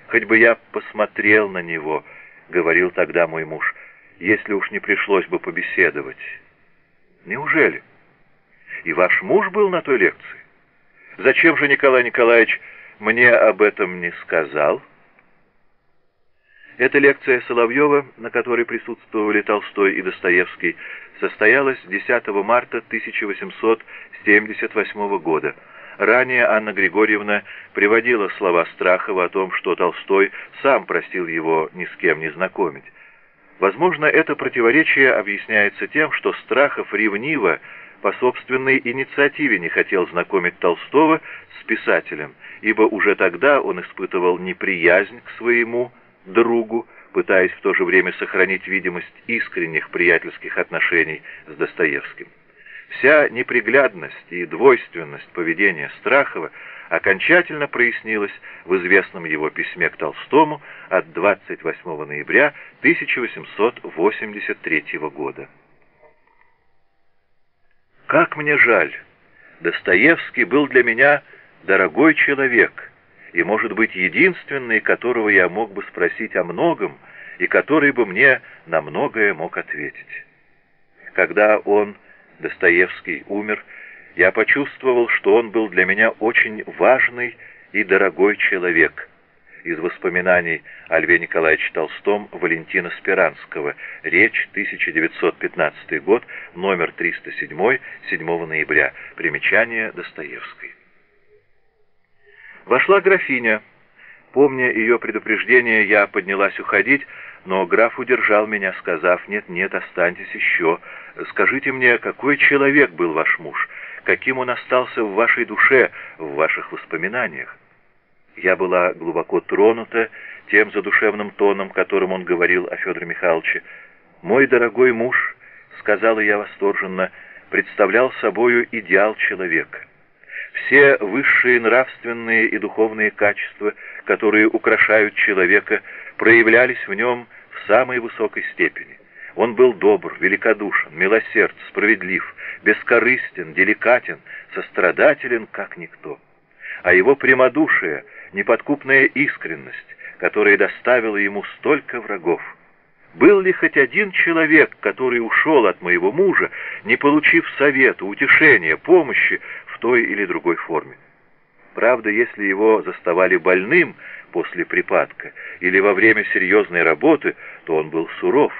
«Хоть бы я посмотрел на него», — говорил тогда мой муж, — «если уж не пришлось бы побеседовать». «Неужели? И ваш муж был на той лекции? Зачем же Николай Николаевич мне об этом не сказал?» Эта лекция Соловьева, на которой присутствовали Толстой и Достоевский, состоялась 10 марта 1878 года. Ранее Анна Григорьевна приводила слова Страхова о том, что Толстой сам просил его ни с кем не знакомить. Возможно, это противоречие объясняется тем, что Страхов ревниво по собственной инициативе не хотел знакомить Толстого с писателем, ибо уже тогда он испытывал неприязнь к своему другу, пытаясь в то же время сохранить видимость искренних приятельских отношений с Достоевским. Вся неприглядность и двойственность поведения Страхова окончательно прояснилась в известном его письме к Толстому от 28 ноября 1883 года. «Как мне жаль! Достоевский был для меня дорогой человек» и, может быть, единственный, которого я мог бы спросить о многом, и который бы мне на многое мог ответить. Когда он, Достоевский, умер, я почувствовал, что он был для меня очень важный и дорогой человек. Из воспоминаний о Льве Николаевиче Толстом Валентина Спиранского. Речь, 1915 год, номер 307, 7 ноября. Примечание Достоевской. Вошла графиня. Помня ее предупреждение, я поднялась уходить, но граф удержал меня, сказав, «Нет-нет, останьтесь еще. Скажите мне, какой человек был ваш муж? Каким он остался в вашей душе, в ваших воспоминаниях?» Я была глубоко тронута тем задушевным тоном, которым он говорил о Федоре Михайловиче. «Мой дорогой муж», — сказала я восторженно, — представлял собою идеал человека. Все высшие нравственные и духовные качества, которые украшают человека, проявлялись в нем в самой высокой степени. Он был добр, великодушен, милосерд, справедлив, бескорыстен, деликатен, сострадателен, как никто. А его прямодушие, неподкупная искренность, которая доставила ему столько врагов. Был ли хоть один человек, который ушел от моего мужа, не получив совета, утешения, помощи той или другой форме. Правда, если его заставали больным после припадка или во время серьезной работы, то он был суров.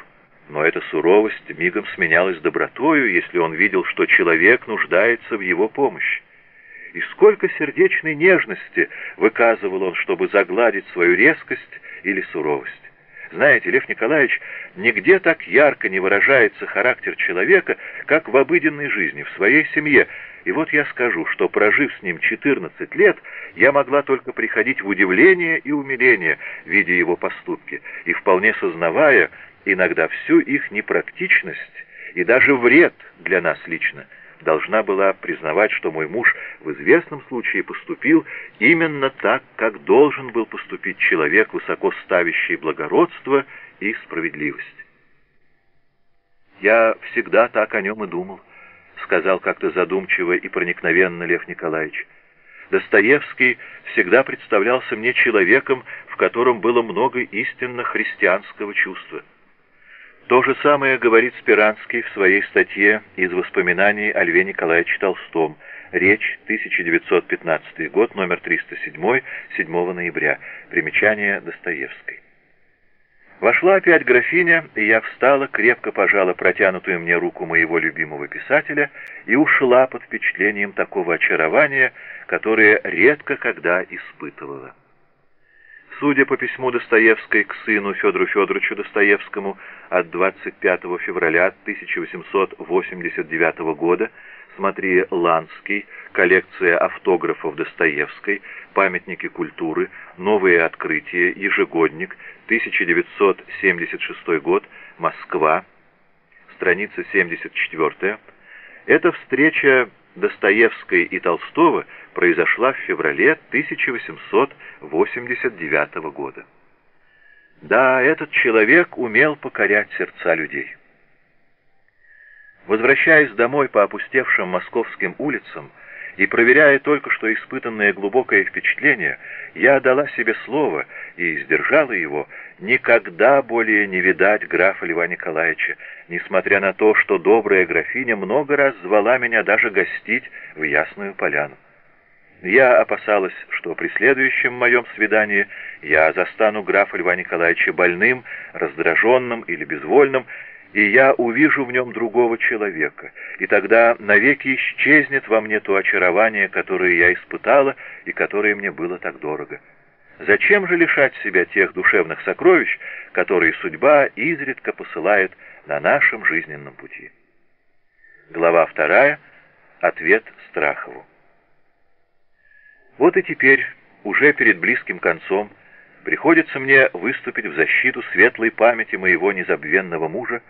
Но эта суровость мигом сменялась добротою, если он видел, что человек нуждается в его помощи. И сколько сердечной нежности выказывал он, чтобы загладить свою резкость или суровость. Знаете, Лев Николаевич, нигде так ярко не выражается характер человека, как в обыденной жизни, в своей семье. И вот я скажу, что, прожив с ним 14 лет, я могла только приходить в удивление и умиление, видя его поступки, и вполне сознавая иногда всю их непрактичность и даже вред для нас лично – должна была признавать, что мой муж в известном случае поступил именно так, как должен был поступить человек, высоко ставящий благородство и справедливость. «Я всегда так о нем и думал», — сказал как-то задумчиво и проникновенно Лев Николаевич. Достоевский всегда представлялся мне человеком, в котором было много истинно христианского чувства. То же самое говорит Спиранский в своей статье из воспоминаний о Льве Николаевиче Толстом. Речь, 1915 год, номер 307, 7 ноября. Примечание Достоевской. Вошла опять графиня, и я встала, крепко пожала протянутую мне руку моего любимого писателя и ушла под впечатлением такого очарования, которое редко когда испытывала. Судя по письму Достоевской к сыну Федору Федоровичу Достоевскому от 25 февраля 1889 года, смотри Ланский, коллекция автографов Достоевской, памятники культуры, новые открытия, ежегодник, 1976 год, Москва, страница 74. Эта встреча Достоевской и Толстого произошла в феврале 1889 года. Да, этот человек умел покорять сердца людей. Возвращаясь домой по опустевшим московским улицам и проверяя только что испытанное глубокое впечатление, я дала себе слово и сдержала его никогда более не видать графа Льва Николаевича, несмотря на то, что добрая графиня много раз звала меня даже гостить в Ясную Поляну. Я опасалась, что при следующем моем свидании я застану графа Льва Николаевича больным, раздраженным или безвольным, и я увижу в нем другого человека, и тогда навеки исчезнет во мне то очарование, которое я испытала и которое мне было так дорого. Зачем же лишать себя тех душевных сокровищ, которые судьба изредка посылает на нашем жизненном пути? Глава вторая. Ответ Страхову. Вот и теперь, уже перед близким концом, приходится мне выступить в защиту светлой памяти моего незабвенного мужа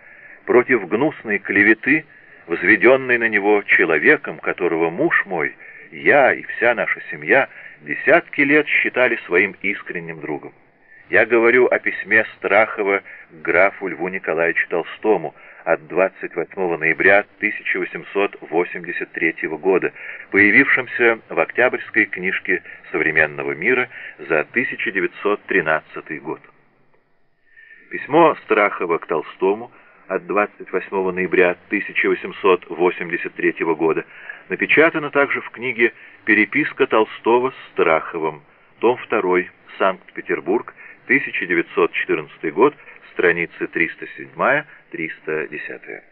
против гнусной клеветы, возведенной на него человеком, которого муж мой, я и вся наша семья десятки лет считали своим искренним другом. Я говорю о письме Страхова к графу Льву Николаевичу Толстому от 28 ноября 1883 года, появившемся в Октябрьской книжке «Современного мира» за 1913 год. Письмо Страхова к Толстому от 28 ноября 1883 года напечатано также в книге «Переписка Толстого с Страховым», том 2, Санкт-Петербург, 1914 год, страницы 307-310.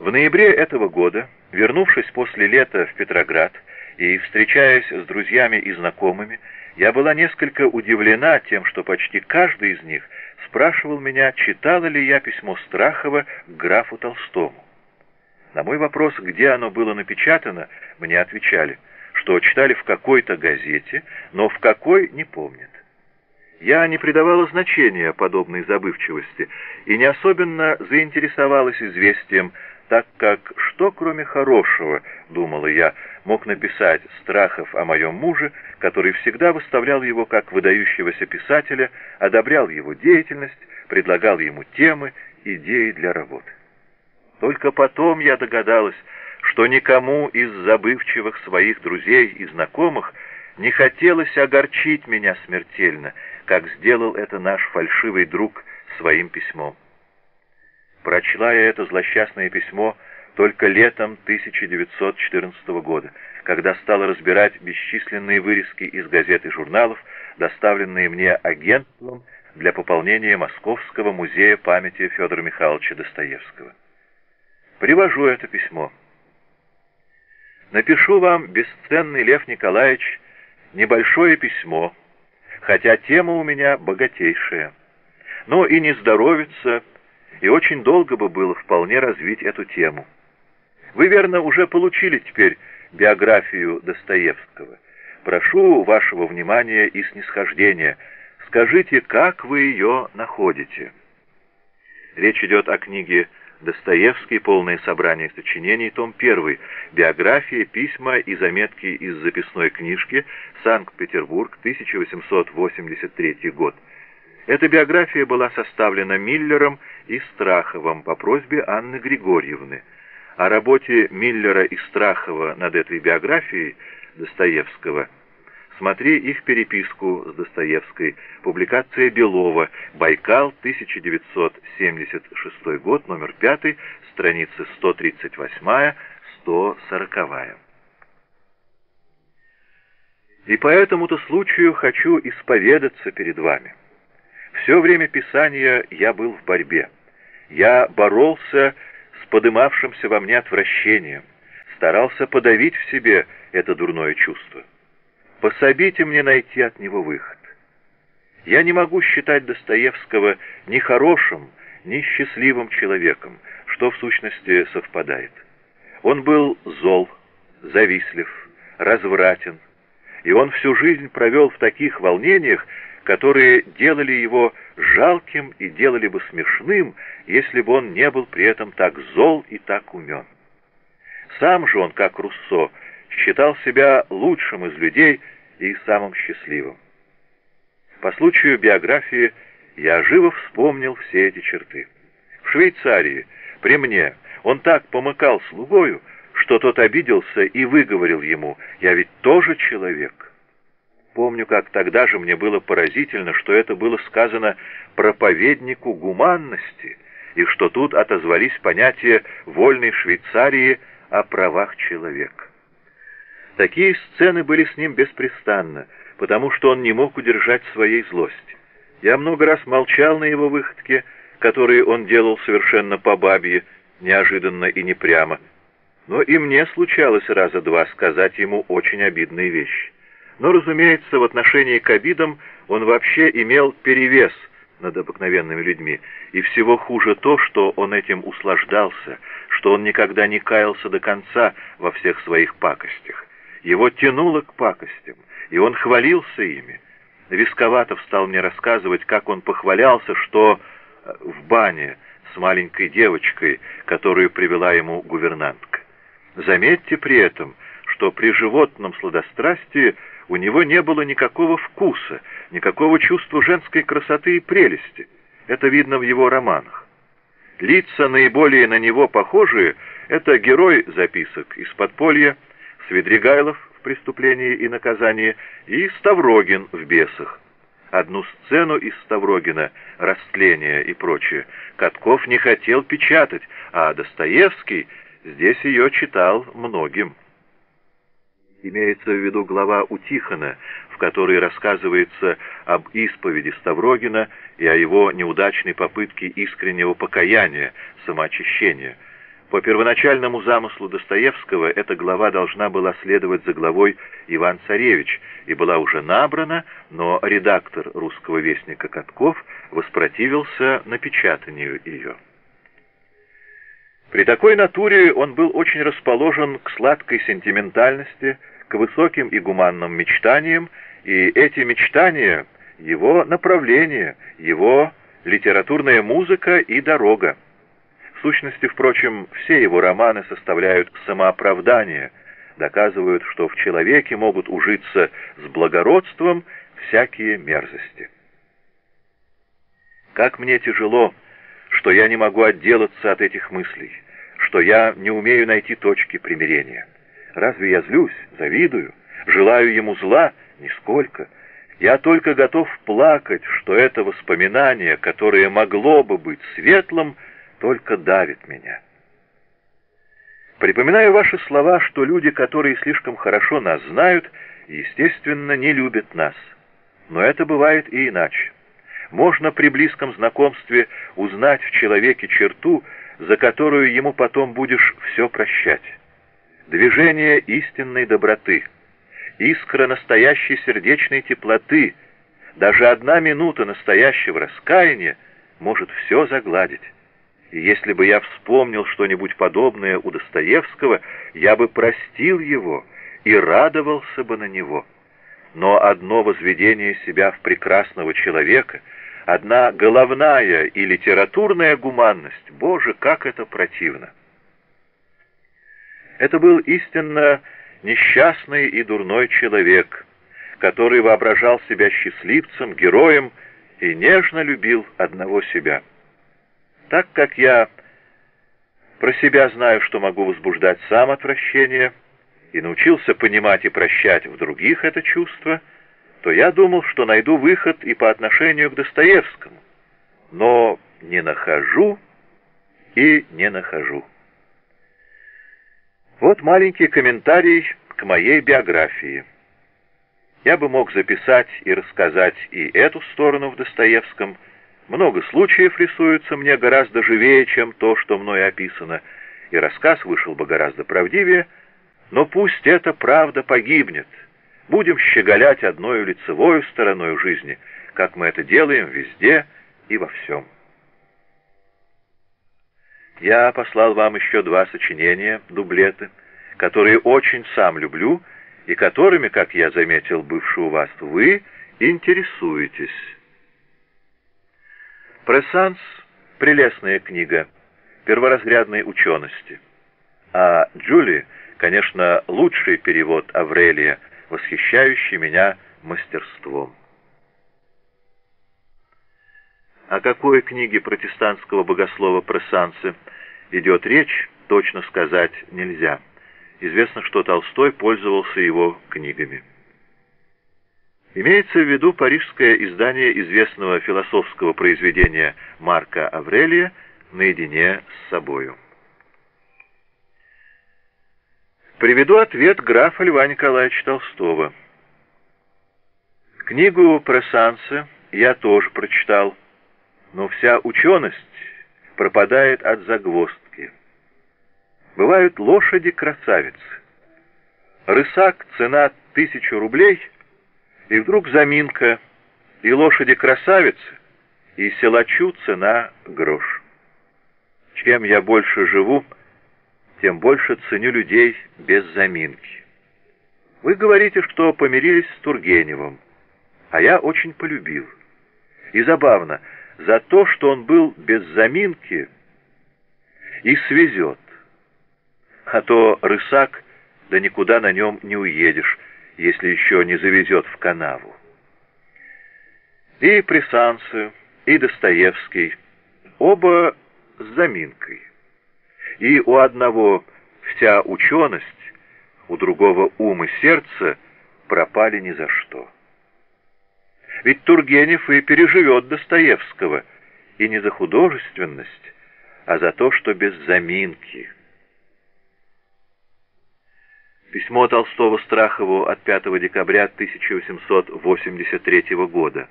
В ноябре этого года, вернувшись после лета в Петроград и встречаясь с друзьями и знакомыми, я была несколько удивлена тем, что почти каждый из них спрашивал меня, читала ли я письмо Страхова к графу Толстому. На мой вопрос, где оно было напечатано, мне отвечали – что читали в какой-то газете, но в какой не помнят. Я не придавала значения подобной забывчивости и не особенно заинтересовалась известием, так как что, кроме хорошего, думала я, мог написать Страхов о моем муже, который всегда выставлял его как выдающегося писателя, одобрял его деятельность, предлагал ему темы, идеи для работы. Только потом я догадалась, что никому из забывчивых своих друзей и знакомых не хотелось огорчить меня смертельно, как сделал это наш фальшивый друг своим письмом. Прочла я это злосчастное письмо только летом 1914 года, когда стал разбирать бесчисленные вырезки из газет и журналов, доставленные мне агентством для пополнения Московского музея памяти Федора Михайловича Достоевского. Привожу это письмо. Напишу вам, бесценный Лев Николаевич, небольшое письмо, хотя тема у меня богатейшая. Но и не здоровится, и очень долго бы было вполне развить эту тему. Вы, верно, уже получили теперь биографию Достоевского. Прошу вашего внимания и снисхождения. Скажите, как вы ее находите? Речь идет о книге Достоевский, полное собрание сочинений, том 1, биография, письма и заметки из записной книжки, Санкт-Петербург, 1883 год. Эта биография была составлена Миллером и Страховым по просьбе Анны Григорьевны. О работе Миллера и Страхова над этой биографией Достоевского смотри их переписку с Достоевской, публикация Белова, Байкал, 1976 год, номер 5, страницы 138-140. И по этому-то случаю хочу исповедаться перед вами. Все время писания я был в борьбе. Я боролся подымавшимся во мне отвращением, старался подавить в себе это дурное чувство. Пособите мне найти от него выход. Я не могу считать Достоевского ни хорошим, ни счастливым человеком, что в сущности совпадает. Он был зол, завистлив, развратен, и он всю жизнь провел в таких волнениях, которые делали его жалким и делали бы смешным, если бы он не был при этом так зол и так умен. Сам же он, как Руссо, считал себя лучшим из людей и самым счастливым. По случаю биографии я живо вспомнил все эти черты. В Швейцарии, при мне, он так помыкал слугою, что тот обиделся и выговорил ему, «Я ведь тоже человек». Помню, как тогда же мне было поразительно, что это было сказано проповеднику гуманности, и что тут отозвались понятия вольной Швейцарии о правах человека. Такие сцены были с ним беспрестанно, потому что он не мог удержать своей злости. Я много раз молчал на его выходке, которые он делал совершенно по бабье, неожиданно и непрямо. Но и мне случалось раза два сказать ему очень обидные вещи. Но, разумеется, в отношении к обидам он вообще имел перевес над обыкновенными людьми, и всего хуже то, что он этим услаждался, что он никогда не каялся до конца во всех своих пакостях. Его тянуло к пакостям, и он хвалился ими. Висковатов стал мне рассказывать, как он похвалялся, что э, в бане с маленькой девочкой, которую привела ему гувернантка. Заметьте при этом, что при животном сладострастии у него не было никакого вкуса, никакого чувства женской красоты и прелести. Это видно в его романах. Лица, наиболее на него похожие, это герой записок из подполья, Свидригайлов в «Преступлении и наказании» и Ставрогин в «Бесах». Одну сцену из Ставрогина, растление и прочее, Катков не хотел печатать, а Достоевский здесь ее читал многим. Имеется в виду глава у Тихона, в которой рассказывается об исповеди Ставрогина и о его неудачной попытке искреннего покаяния, самоочищения. По первоначальному замыслу Достоевского эта глава должна была следовать за главой Иван Царевич и была уже набрана, но редактор «Русского вестника» Катков воспротивился напечатанию ее. При такой натуре он был очень расположен к сладкой сентиментальности, к высоким и гуманным мечтаниям, и эти мечтания — его направление, его литературная музыка и дорога. В сущности, впрочем, все его романы составляют самооправдание, доказывают, что в человеке могут ужиться с благородством всякие мерзости. Как мне тяжело, что я не могу отделаться от этих мыслей, что я не умею найти точки примирения. Разве я злюсь, завидую, желаю ему зла? Нисколько. Я только готов плакать, что это воспоминание, которое могло бы быть светлым, только давит меня. Припоминаю ваши слова, что люди, которые слишком хорошо нас знают, естественно, не любят нас. Но это бывает и иначе. Можно при близком знакомстве узнать в человеке черту, за которую ему потом будешь все прощать. Движение истинной доброты, искра настоящей сердечной теплоты, даже одна минута настоящего раскаяния может все загладить. И если бы я вспомнил что-нибудь подобное у Достоевского, я бы простил его и радовался бы на него. Но одно возведение себя в прекрасного человека, одна головная и литературная гуманность, боже, как это противно! Это был истинно несчастный и дурной человек, который воображал себя счастливцем, героем и нежно любил одного себя. Так как я про себя знаю, что могу возбуждать сам отвращение, и научился понимать и прощать в других это чувство, то я думал, что найду выход и по отношению к Достоевскому. Но не нахожу и не нахожу. Вот маленький комментарий к моей биографии. Я бы мог записать и рассказать и эту сторону в Достоевском, много случаев рисуется мне гораздо живее, чем то, что мной описано, и рассказ вышел бы гораздо правдивее, но пусть эта правда погибнет. Будем щеголять одной лицевой стороной жизни, как мы это делаем везде и во всем. Я послал вам еще два сочинения, дублеты, которые очень сам люблю и которыми, как я заметил, бывший у вас, вы интересуетесь. Прессанс — прелестная книга, перворазрядной учености. А Джули, конечно, лучший перевод Аврелия, восхищающий меня мастерством. О какой книге протестантского богослова Прессанса идет речь, точно сказать нельзя. Известно, что Толстой пользовался его книгами. Имеется в виду парижское издание известного философского произведения Марка Аврелия «Наедине с собою». Приведу ответ графа Льва Николаевича Толстого. Книгу про Санса я тоже прочитал, но вся ученость пропадает от загвоздки. Бывают лошади-красавицы. Рысак, цена тысячу рублей — и вдруг заминка, и лошади-красавицы, и силачу цена грош. Чем я больше живу, тем больше ценю людей без заминки. Вы говорите, что помирились с Тургеневым, а я очень полюбил. И забавно, за то, что он был без заминки и свезет. А то рысак, да никуда на нем не уедешь, если еще не завезет в канаву. И Присанцы, и Достоевский, оба с заминкой. И у одного вся ученость, у другого ум и сердце пропали ни за что. Ведь Тургенев и переживет Достоевского, и не за художественность, а за то, что без заминки – Письмо Толстого Страхову от 5 декабря 1883 года.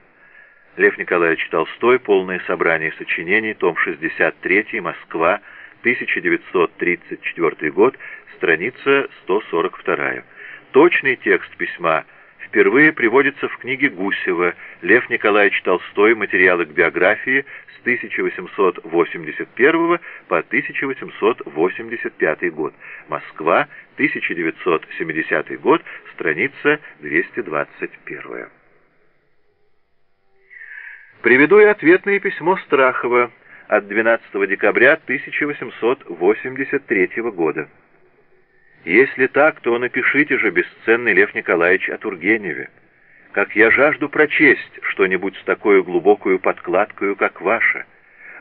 Лев Николаевич Толстой. Полное собрание сочинений. Том 63. Москва. 1934 год. Страница 142. Точный текст письма впервые приводится в книге Гусева «Лев Николаевич Толстой. Материалы к биографии» с 1881 по 1885 год. Москва, 1970 год, страница 221. Приведу и ответное письмо Страхова от 12 декабря 1883 года. Если так, то напишите же, бесценный Лев Николаевич, о Тургеневе. Как я жажду прочесть что-нибудь с такой глубокою подкладкою, как ваша.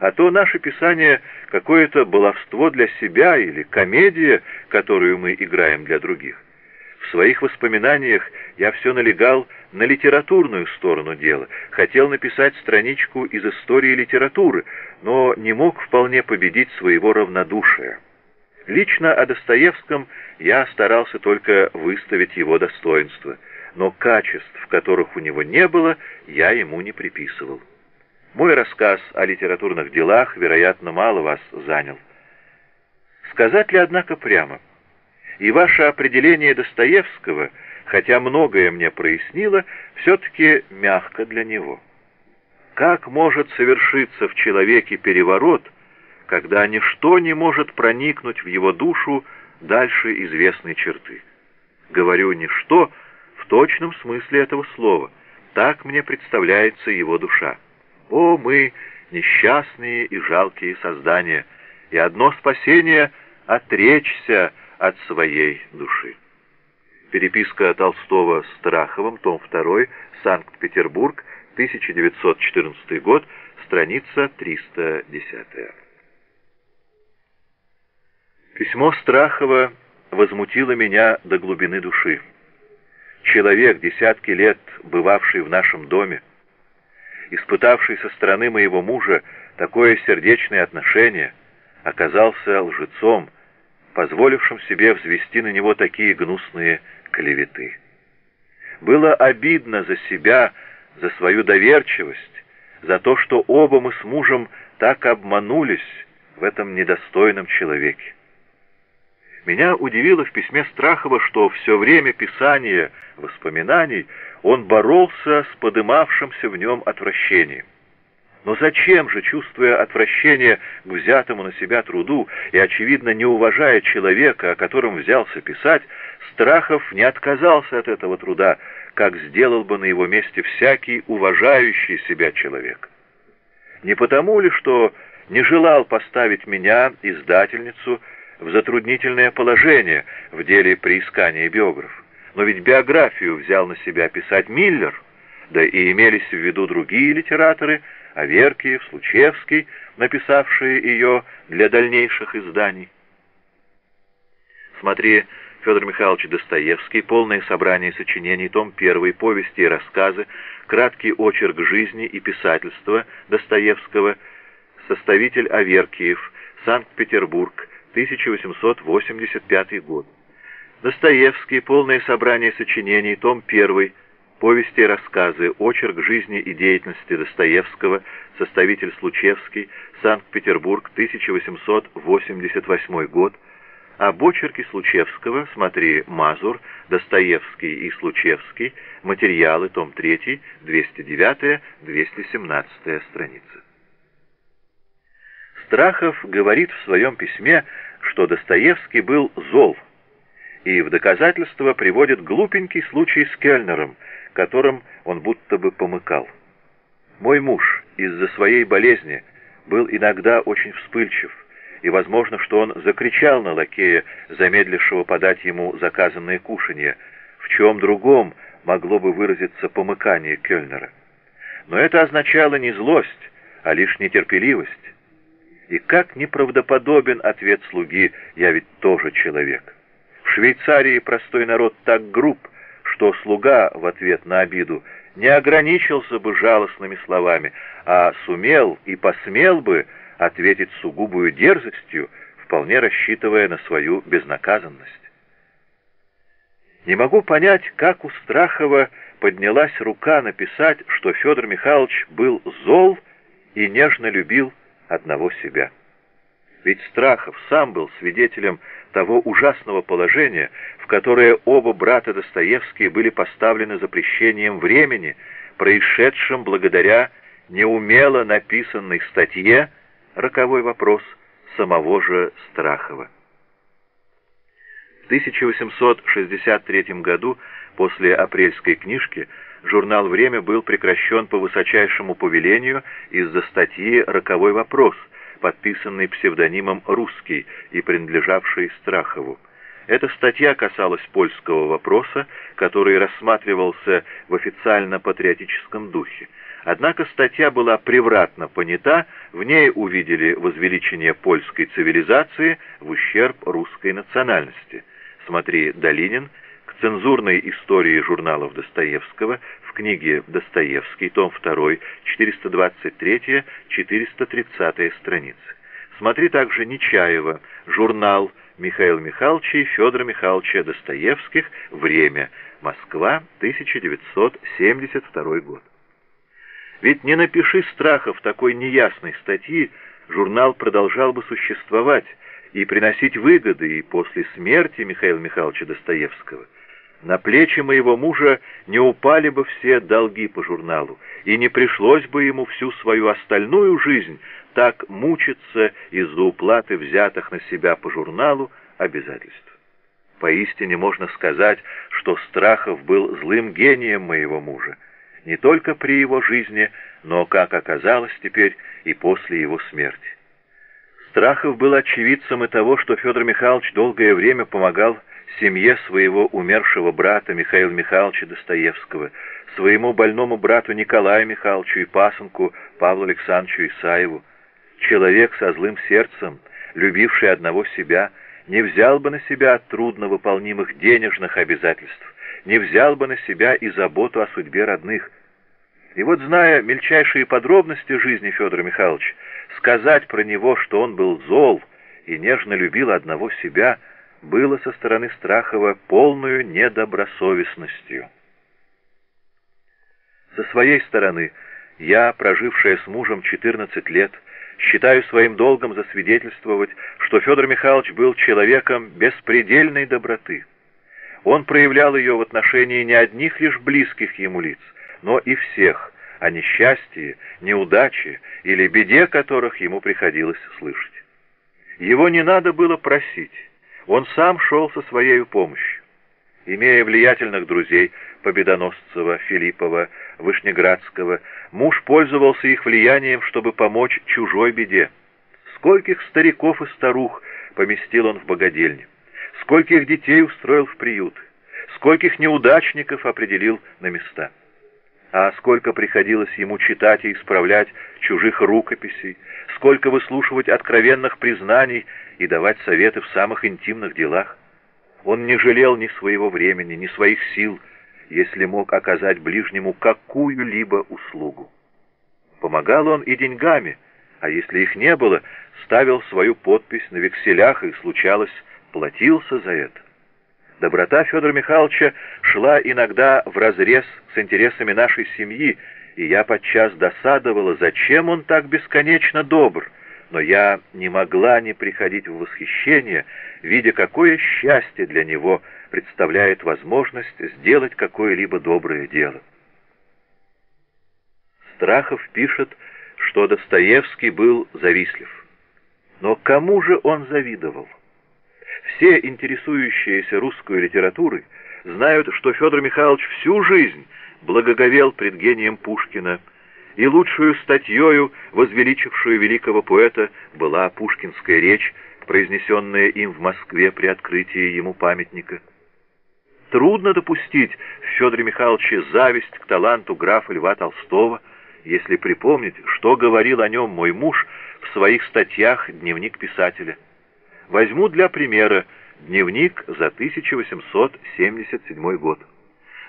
А то наше писание какое-то баловство для себя или комедия, которую мы играем для других. В своих воспоминаниях я все налегал на литературную сторону дела, хотел написать страничку из истории литературы, но не мог вполне победить своего равнодушия. Лично о Достоевском я старался только выставить его достоинства, но качеств, которых у него не было, я ему не приписывал. Мой рассказ о литературных делах, вероятно, мало вас занял. Сказать ли, однако, прямо, и ваше определение Достоевского, хотя многое мне прояснило, все-таки мягко для него. Как может совершиться в человеке переворот, когда ничто не может проникнуть в его душу дальше известной черты? Говорю «ничто» в точном смысле этого слова. Так мне представляется его душа. О, мы несчастные и жалкие создания, и одно спасение — отречься от своей души. Переписка Толстого с Страховым, том 2, Санкт-Петербург, 1914 год, страница 310. Письмо Страхова возмутило меня до глубины души. Человек, десятки лет бывавший в нашем доме, испытавший со стороны моего мужа такое сердечное отношение, оказался лжецом, позволившим себе взвести на него такие гнусные клеветы. Было обидно за себя, за свою доверчивость, за то, что оба мы с мужем так обманулись в этом недостойном человеке. Меня удивило в письме Страхова, что все время писания воспоминаний он боролся с подымавшимся в нем отвращением. Но зачем же, чувствуя отвращение к взятому на себя труду и, очевидно, не уважая человека, о котором взялся писать, Страхов не отказался от этого труда, как сделал бы на его месте всякий уважающий себя человек. Не потому ли, что не желал поставить меня, издательницу, в затруднительное положение в деле приискания биографов, но ведь биографию взял на себя писать Миллер, да и имелись в виду другие литераторы, Аверкиев, Случевский, написавшие ее для дальнейших изданий. Смотри Федор Михайлович Достоевский, полное собрание сочинений, том 1, повести и рассказы, краткий очерк жизни и писательства Достоевского, составитель Аверкиев, Санкт-Петербург, 1885 год. Достоевский, полное собрание сочинений, том 1, повести и рассказы, очерк жизни и деятельности Достоевского, составитель Случевский, Санкт-Петербург, 1888 год, об очерке Случевского смотри Мазур, Достоевский и Случевский, материалы, том 3, 209-217 страница. Страхов говорит в своем письме, что Достоевский был зол, и в доказательство приводит глупенький случай с Кельнером, которым он будто бы помыкал. Мой муж из-за своей болезни был иногда очень вспыльчив, и возможно, что он закричал на лакея, замедлившего подать ему заказанное кушанье, в чем другом могло бы выразиться помыкание Кельнера. Но это означало не злость, а лишь нетерпеливость. И как неправдоподобен ответ слуги «я ведь тоже человек». В Швейцарии простой народ так груб, что слуга в ответ на обиду не ограничился бы жалостными словами, а сумел и посмел бы ответить сугубую дерзостью, вполне рассчитывая на свою безнаказанность. Не могу понять, как у Страхова поднялась рука написать, что Федор Михайлович был зол и нежно любил одного себя. Ведь Страхов сам был свидетелем того ужасного положения, в которое оба брата Достоевские были поставлены запрещением времени, происшедшим благодаря неумело написанной статье «Роковой вопрос» самого же Страхова. В 1863 году, после апрельской книжки, журнал «Время» был прекращен по высочайшему повелению из-за статьи «Роковой вопрос», подписанный псевдонимом «Русский» и принадлежавший Страхову. Эта статья касалась польского вопроса, который рассматривался в официально-патриотическом духе. Однако статья была превратно понята, в ней увидели возвеличение польской цивилизации в ущерб русской национальности. Смотри «Долинин», цензурной истории журналов Достоевского в книге «Достоевский», том 2, 423-430 страницы. Смотри также Нечаева, журнал Михаила Михайловича и Федора Михайловича Достоевских «Время. Москва, 1972 год». Ведь не напиши страхов такой неясной статьи, журнал продолжал бы существовать и приносить выгоды и после смерти Михаила Михайловича Достоевского. На плечи моего мужа не упали бы все долги по журналу, и не пришлось бы ему всю свою остальную жизнь так мучиться из-за уплаты взятых на себя по журналу обязательств. Поистине можно сказать, что Страхов был злым гением моего мужа, не только при его жизни, но, как оказалось теперь, и после его смерти. Страхов был очевидцем и того, что Федор Михайлович долгое время помогал семье своего умершего брата Михаила Михайловича Достоевского, своему больному брату Николаю Михайловичу и пасынку Павлу Александровичу Исаеву. Человек со злым сердцем, любивший одного себя, не взял бы на себя трудновыполнимых денежных обязательств, не взял бы на себя и заботу о судьбе родных. И вот, зная мельчайшие подробности жизни Федора Михайловича, сказать про него, что он был зол и нежно любил одного себя, было со стороны Страхова полную недобросовестностью. Со своей стороны, я, прожившая с мужем 14 лет, считаю своим долгом засвидетельствовать, что Федор Михайлович был человеком беспредельной доброты. Он проявлял ее в отношении не одних лишь близких ему лиц, но и всех, о несчастье, неудаче или беде которых ему приходилось слышать. Его не надо было просить, он сам шел со своей помощью. Имея влиятельных друзей Победоносцева, Филиппова, Вышнеградского, муж пользовался их влиянием, чтобы помочь чужой беде. Скольких стариков и старух поместил он в богадельне, скольких детей устроил в приют, скольких неудачников определил на места. А сколько приходилось ему читать и исправлять чужих рукописей, сколько выслушивать откровенных признаний и давать советы в самых интимных делах. Он не жалел ни своего времени, ни своих сил, если мог оказать ближнему какую-либо услугу. Помогал он и деньгами, а если их не было, ставил свою подпись на векселях и, случалось, платился за это. Доброта Федора Михайловича шла иногда вразрез с интересами нашей семьи, и я подчас досадовала, зачем он так бесконечно добр, но я не могла не приходить в восхищение, видя, какое счастье для него представляет возможность сделать какое-либо доброе дело. Страхов пишет, что Достоевский был завистлив. Но кому же он завидовал? Все интересующиеся русской литературой знают, что Федор Михайлович всю жизнь благоговел пред гением Пушкина, и лучшую статьею, возвеличившую великого поэта, была пушкинская речь, произнесенная им в Москве при открытии ему памятника. Трудно допустить в Федоре Михайловиче зависть к таланту графа Льва Толстого, если припомнить, что говорил о нем мой муж в своих статьях «Дневник писателя». Возьму для примера дневник за 1877 год.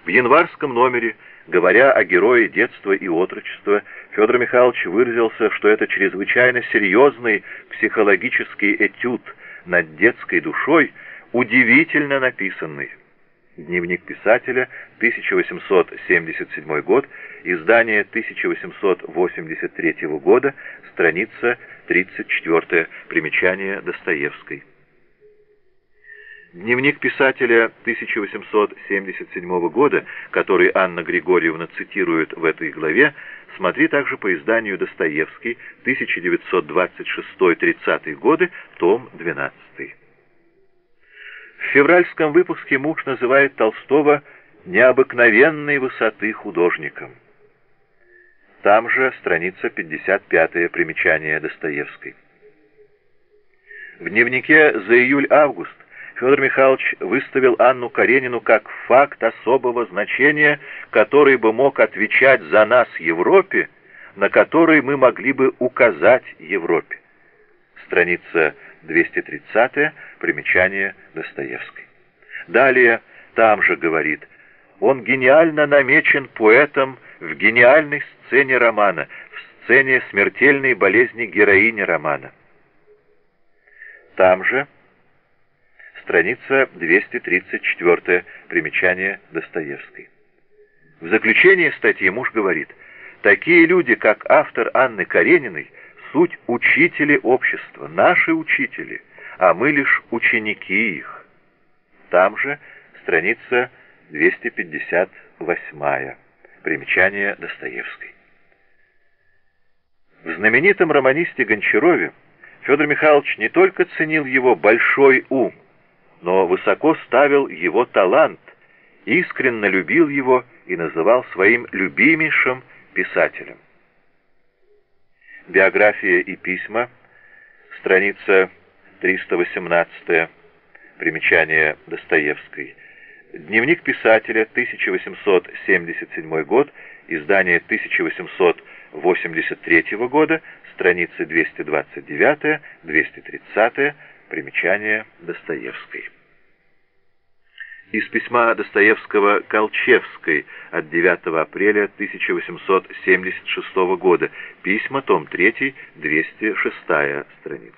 В январском номере, говоря о герое детства и отрочества, Федор Михайлович выразился, что это чрезвычайно серьезный психологический этюд над детской душой, удивительно написанный. Дневник писателя, 1877 год, издание 1883 года, страница 34, примечание Достоевской. Дневник писателя 1877 года, который Анна Григорьевна цитирует в этой главе, смотри также по изданию Достоевский, 1926-30 годы, том 12. В февральском выпуске муж называет Толстого необыкновенной высоты художником. Там же страница 55 примечание Достоевской. В дневнике за июль-август Федор Михайлович выставил Анну Каренину как факт особого значения, который бы мог отвечать за нас Европе, на который мы могли бы указать Европе. Страница 230, примечание Достоевской. Далее там же говорит, он гениально намечен поэтом в гениальной сцене романа, в сцене смертельной болезни героини романа. Там же страница 234, примечание Достоевской. В заключение статьи муж говорит, такие люди, как автор Анны Карениной, суть учители общества, наши учители, а мы лишь ученики их. Там же страница 258, примечание Достоевской. В знаменитом романисте Гончарове Федор Михайлович не только ценил его большой ум, но высоко ставил его талант, искренне любил его и называл своим любимейшим писателем. Биография и письма, страница 318, примечание Достоевской. Дневник писателя, 1877 год, издание 1883 года, страницы 229-230, примечание Достоевской. Из письма Достоевского Колчевской от 9 апреля 1876 года. Письма, том 3, 206 страница.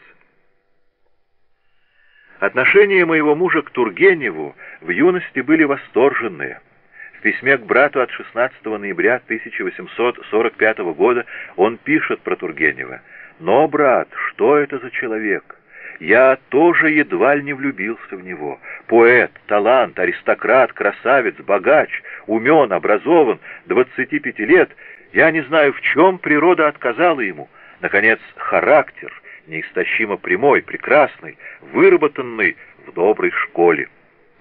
Отношения моего мужа к Тургеневу в юности были восторженные. В письме к брату от 16 ноября 1845 года он пишет про Тургенева. «Но, брат, что это за человек? Я тоже едва ли не влюбился в него. Поэт, талант, аристократ, красавец, богач, умен, образован, 25 лет. Я не знаю, в чем природа отказала ему. Наконец, характер — неистощимо прямой, прекрасный, выработанный в доброй школе.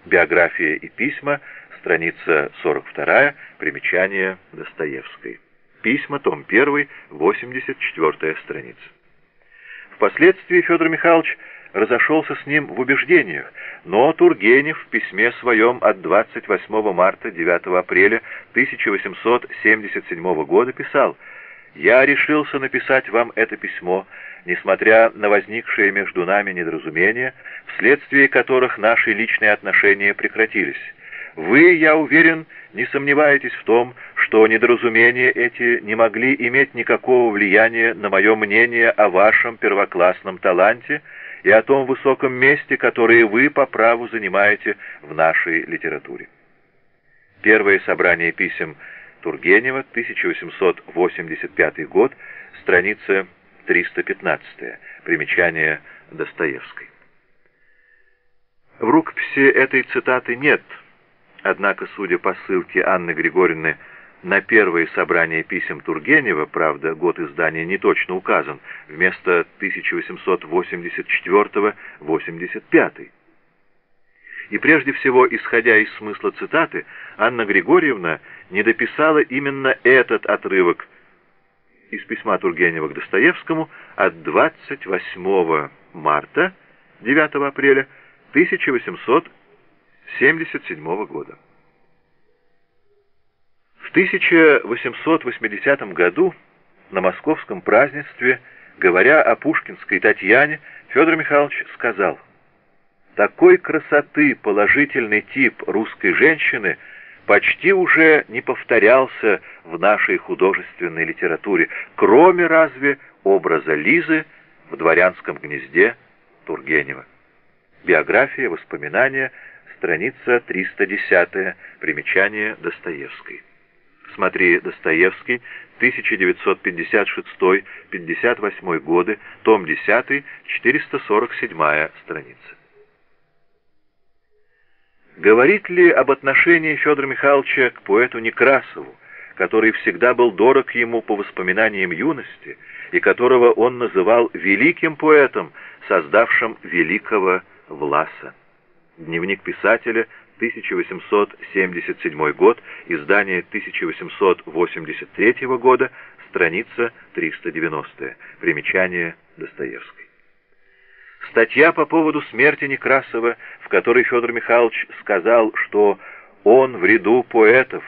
Биография и письма, страница 42, примечание Достоевской. Письма, том 1, 84 страница. Впоследствии Федор Михайлович разошелся с ним в убеждениях, но Тургенев в письме своем от 28 марта 9 апреля 1877 года писал «Я решился написать вам это письмо, несмотря на возникшие между нами недоразумения, вследствие которых наши личные отношения прекратились. Вы, я уверен, не сомневаетесь в том, что недоразумения эти не могли иметь никакого влияния на мое мнение о вашем первоклассном таланте и о том высоком месте, которое вы по праву занимаете в нашей литературе. Первое собрание писем Тургенева, 1885 год, страница 315. Примечание Достоевской. В рукописи этой цитаты нет, однако, судя по ссылке Анны Григорьевны на первое собрание писем Тургенева, правда, год издания не точно указан, вместо 1884-85. И прежде всего, исходя из смысла цитаты, Анна Григорьевна не дописала именно этот отрывок из письма Тургенева к Достоевскому от 28 марта 9 апреля 1877 года. В 1880 году на московском празднестве, говоря о пушкинской Татьяне, Федор Михайлович сказал, «Такой красоты положительный тип русской женщины – почти уже не повторялся в нашей художественной литературе, кроме разве образа Лизы в «Дворянском гнезде» Тургенева. Биография, воспоминания, страница 310, примечание Достоевской. Смотри Достоевский, 1956-58 годы, том 10, 447 страница. Говорит ли об отношении Федора Михайловича к поэту Некрасову, который всегда был дорог ему по воспоминаниям юности и которого он называл великим поэтом, создавшим великого Власа? Дневник писателя, 1877 год, издание 1883 года, страница 390, примечание Достоевской. Статья по поводу смерти Некрасова, в которой Федор Михайлович сказал, что он в ряду поэтов,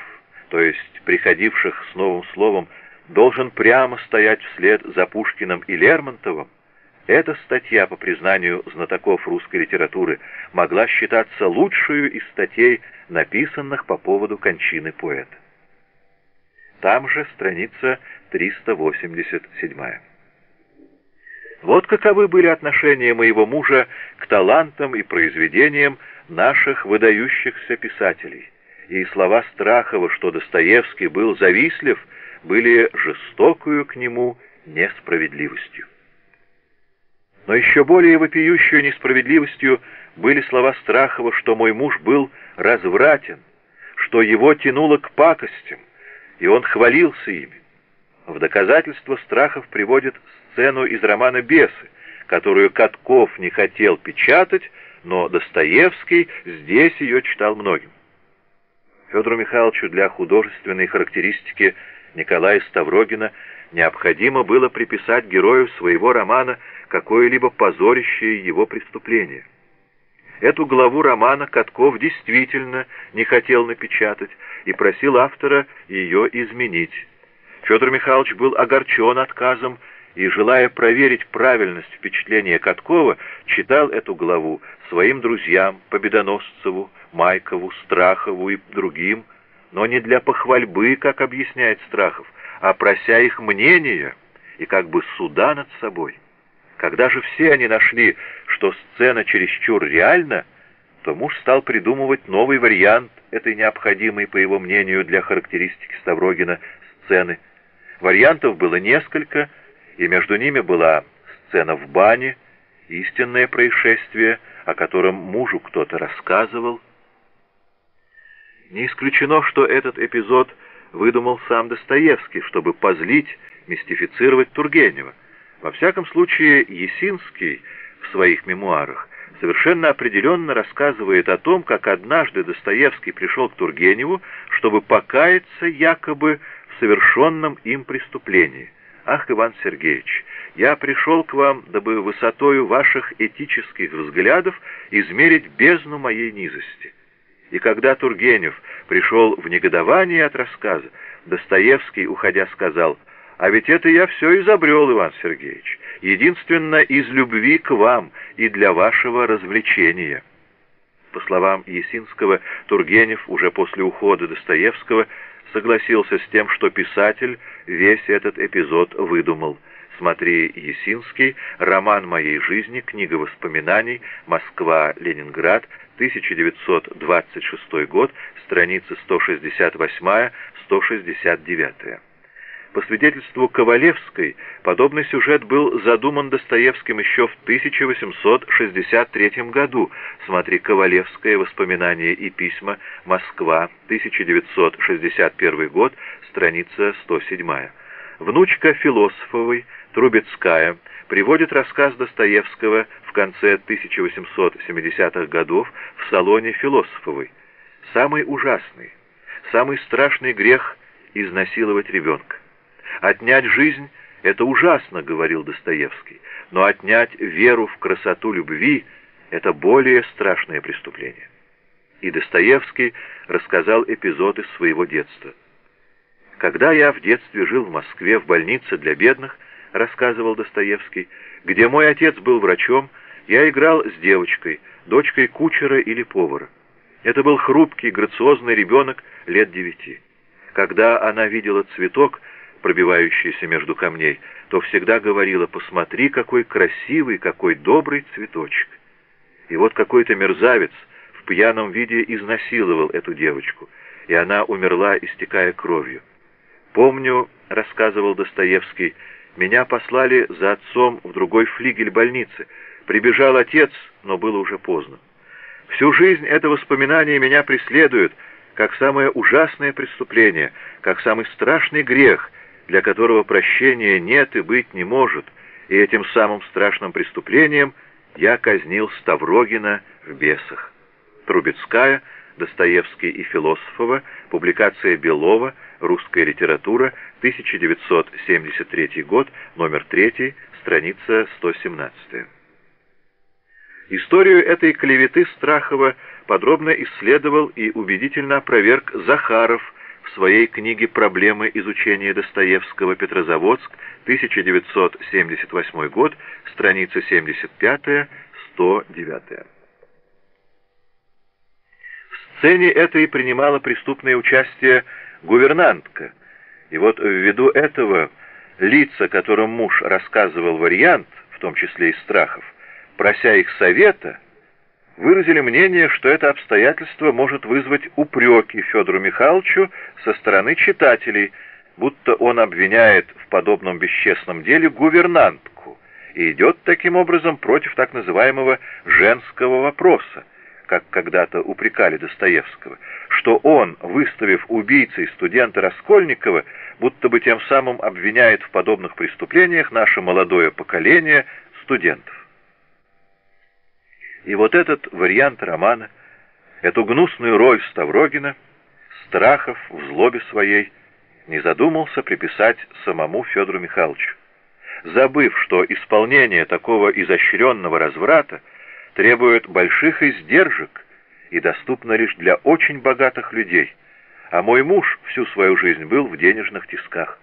то есть приходивших с новым словом, должен прямо стоять вслед за Пушкиным и Лермонтовым, эта статья, по признанию знатоков русской литературы, могла считаться лучшую из статей, написанных по поводу кончины поэта. Там же страница 387. Вот каковы были отношения моего мужа к талантам и произведениям наших выдающихся писателей. И слова Страхова, что Достоевский был завистлив, были жестокую к нему несправедливостью. Но еще более вопиющую несправедливостью были слова Страхова, что мой муж был развратен, что его тянуло к пакостям, и он хвалился ими. В доказательство Страхов приводит сцену из романа «Бесы», которую Катков не хотел печатать, но Достоевский здесь ее читал многим. Федору Михайловичу для художественной характеристики Николая Ставрогина необходимо было приписать герою своего романа какое-либо позорящее его преступление. Эту главу романа Катков действительно не хотел напечатать и просил автора ее изменить. Федор Михайлович был огорчен отказом и, желая проверить правильность впечатления Каткова, читал эту главу своим друзьям Победоносцеву, Майкову, Страхову и другим, но не для похвальбы, как объясняет Страхов, а прося их мнения и как бы суда над собой. Когда же все они нашли, что сцена чересчур реальна, то муж стал придумывать новый вариант этой необходимой, по его мнению, для характеристики Ставрогина сцены. Вариантов было несколько, и между ними была сцена в бане, истинное происшествие, о котором мужу кто-то рассказывал. Не исключено, что этот эпизод выдумал сам Достоевский, чтобы позлить, мистифицировать Тургенева. Во всяком случае, Есинский в своих мемуарах совершенно определенно рассказывает о том, как однажды Достоевский пришел к Тургеневу, чтобы покаяться якобы в совершенном им преступлении. «Ах, Иван Сергеевич, я пришел к вам, дабы высотою ваших этических взглядов измерить бездну моей низости». И когда Тургенев пришел в негодование от рассказа, Достоевский, уходя, сказал, «А ведь это я все изобрел, Иван Сергеевич, единственно из любви к вам и для вашего развлечения». По словам Есинского, Тургенев уже после ухода Достоевского согласился с тем, что писатель весь этот эпизод выдумал. Смотри Есинский, роман моей жизни, книга воспоминаний, Москва-Ленинград, 1926 год, страницы 168-169. По свидетельству Ковалевской, подобный сюжет был задуман Достоевским еще в 1863 году. Смотри Ковалевское «Воспоминания и письма. Москва. 1961 год. Страница 107». Внучка Философовой, Трубецкая, приводит рассказ Достоевского в конце 1870-х годов в салоне Философовой. Самый ужасный, самый страшный грех — изнасиловать ребенка. «Отнять жизнь — это ужасно», — говорил Достоевский, «но отнять веру в красоту любви — это более страшное преступление». И Достоевский рассказал эпизод из своего детства. «Когда я в детстве жил в Москве в больнице для бедных, — рассказывал Достоевский, — где мой отец был врачом, я играл с девочкой, дочкой кучера или повара. Это был хрупкий, грациозный ребенок лет девяти. Когда она видела цветок, пробивающийся между камней, то всегда говорила, посмотри, какой красивый, какой добрый цветочек. И вот какой-то мерзавец в пьяном виде изнасиловал эту девочку, и она умерла, истекая кровью. «Помню», — рассказывал Достоевский, — «меня послали за отцом в другой флигель больницы. Прибежал отец, но было уже поздно. Всю жизнь это воспоминание меня преследует, как самое ужасное преступление, как самый страшный грех, для которого прощения нет и быть не может, и этим самым страшным преступлением я казнил Ставрогина в «Бесах». Трубецкая, Достоевский и Философова, публикация Белова, «Русская литература», 1973 год, номер 3, страница 117. Историю этой клеветы Страхова подробно исследовал и убедительно опроверг Захаров в своей книге «Проблемы изучения Достоевского. Петрозаводск. 1978 год. Страница 75-109». В сцене этой принимала преступное участие гувернантка, и вот ввиду этого лица, которым муж рассказывал вариант, в том числе и Страхов, прося их совета, выразили мнение, что это обстоятельство может вызвать упреки Федору Михайловичу со стороны читателей, будто он обвиняет в подобном бесчестном деле гувернантку и идет таким образом против так называемого «женского вопроса», как когда-то упрекали Достоевского, что он, выставив убийцей студента Раскольникова, будто бы тем самым обвиняет в подобных преступлениях наше молодое поколение студентов. И вот этот вариант романа, эту гнусную роль Ставрогина, страхов в злобе своей, не задумался приписать самому Федору Михайловичу, забыв, что исполнение такого изощренного разврата требует больших издержек и доступно лишь для очень богатых людей, а мой муж всю свою жизнь был в денежных тисках.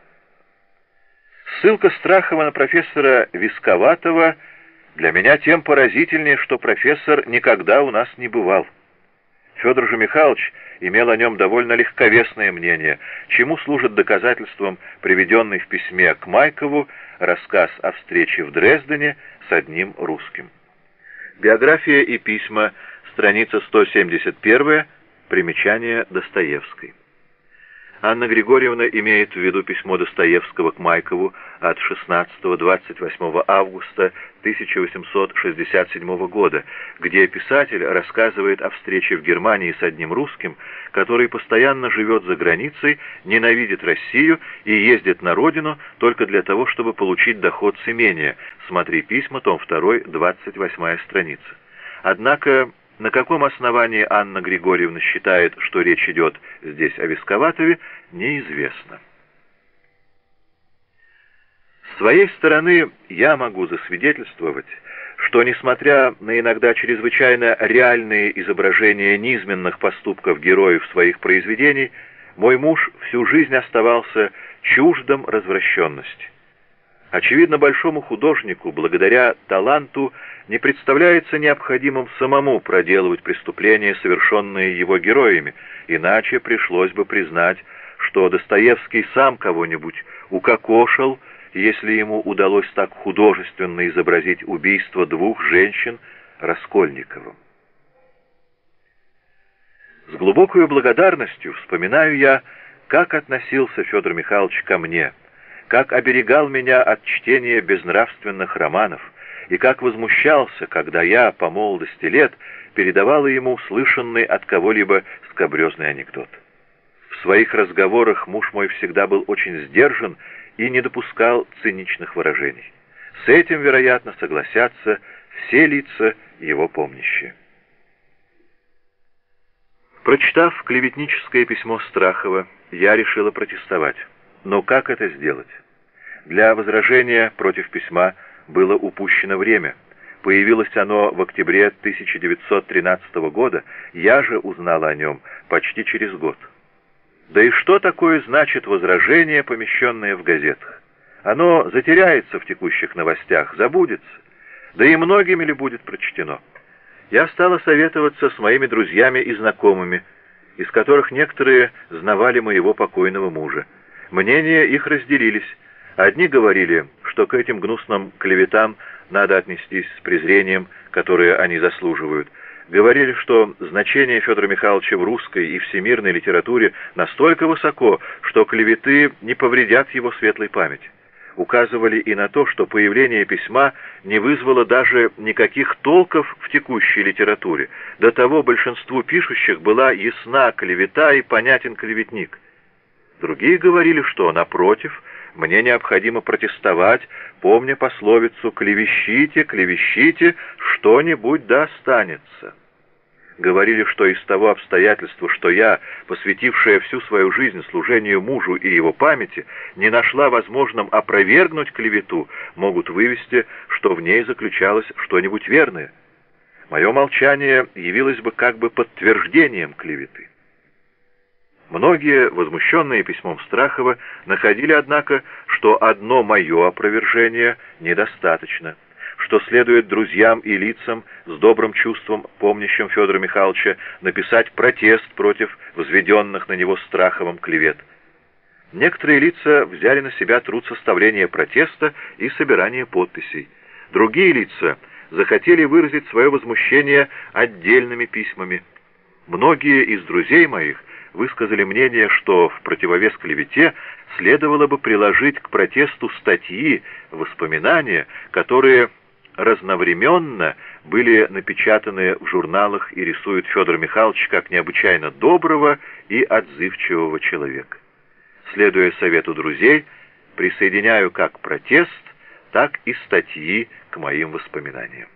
Ссылка Страхова на профессора Висковатого – для меня тем поразительнее, что профессор никогда у нас не бывал. Федор же Михайлович имел о нем довольно легковесное мнение, чему служит доказательством приведенный в письме к Майкову рассказ о встрече в Дрездене с одним русским. Биография и письма, страница 171, примечание Достоевской. Анна Григорьевна имеет в виду письмо Достоевского к Майкову от 16-28 августа 1867 года, где писатель рассказывает о встрече в Германии с одним русским, который постоянно живет за границей, ненавидит Россию и ездит на родину только для того, чтобы получить доход с имения. Смотри письма, том 2, 28 страница. Однако на каком основании Анна Григорьевна считает, что речь идет здесь о Висковатове, неизвестно. С своей стороны я могу засвидетельствовать, что, несмотря на иногда чрезвычайно реальные изображения низменных поступков героев своих произведений, мой муж всю жизнь оставался чуждом развращенности. Очевидно, большому художнику, благодаря таланту, не представляется необходимым самому проделывать преступления, совершенные его героями, иначе пришлось бы признать, что Достоевский сам кого-нибудь укокошил, если ему удалось так художественно изобразить убийство двух женщин Раскольниковым. С глубокой благодарностью вспоминаю я, как относился Федор Михайлович ко мне – как оберегал меня от чтения безнравственных романов, и как возмущался, когда я, по молодости лет, передавала ему слышанный от кого-либо скобрезный анекдот. В своих разговорах муж мой всегда был очень сдержан и не допускал циничных выражений. С этим, вероятно, согласятся все лица его помнящие. Прочитав клеветническое письмо Страхова, я решила протестовать. Но как это сделать? Для возражения против письма было упущено время. Появилось оно в октябре 1913 года, я же узнала о нем почти через год. Да и что такое значит возражение, помещенное в газетах? Оно затеряется в текущих новостях, забудется. Да и многими ли будет прочтено? Я стала советоваться с моими друзьями и знакомыми, из которых некоторые знавали моего покойного мужа. Мнения их разделились. Одни говорили, что к этим гнусным клеветам надо отнестись с презрением, которое они заслуживают. Говорили, что значение Федора Михайловича в русской и всемирной литературе настолько высоко, что клеветы не повредят его светлой памяти. Указывали и на то, что появление письма не вызвало даже никаких толков в текущей литературе. До того большинству пишущих была ясна клевета и понятен клеветник. Другие говорили, что, напротив, мне необходимо протестовать, помня пословицу «клевещите, клевещите, что-нибудь да останется». Говорили, что из того обстоятельства, что я, посвятившая всю свою жизнь служению мужу и его памяти, не нашла возможным опровергнуть клевету, могут вывести, что в ней заключалось что-нибудь верное. Мое молчание явилось бы как бы подтверждением клеветы. Многие, возмущенные письмом Страхова, находили, однако, что одно мое опровержение недостаточно, что следует друзьям и лицам с добрым чувством, помнящим Федора Михайловича, написать протест против возведенных на него Страховым клевет. Некоторые лица взяли на себя труд составления протеста и собирания подписей. Другие лица захотели выразить свое возмущение отдельными письмами. Многие из друзей моих высказали мнение, что в противовес клевете следовало бы приложить к протесту статьи, воспоминания, которые разновременно были напечатаны в журналах и рисуют Федор Михайлович как необычайно доброго и отзывчивого человека. Следуя совету друзей, присоединяю как протест, так и статьи к моим воспоминаниям.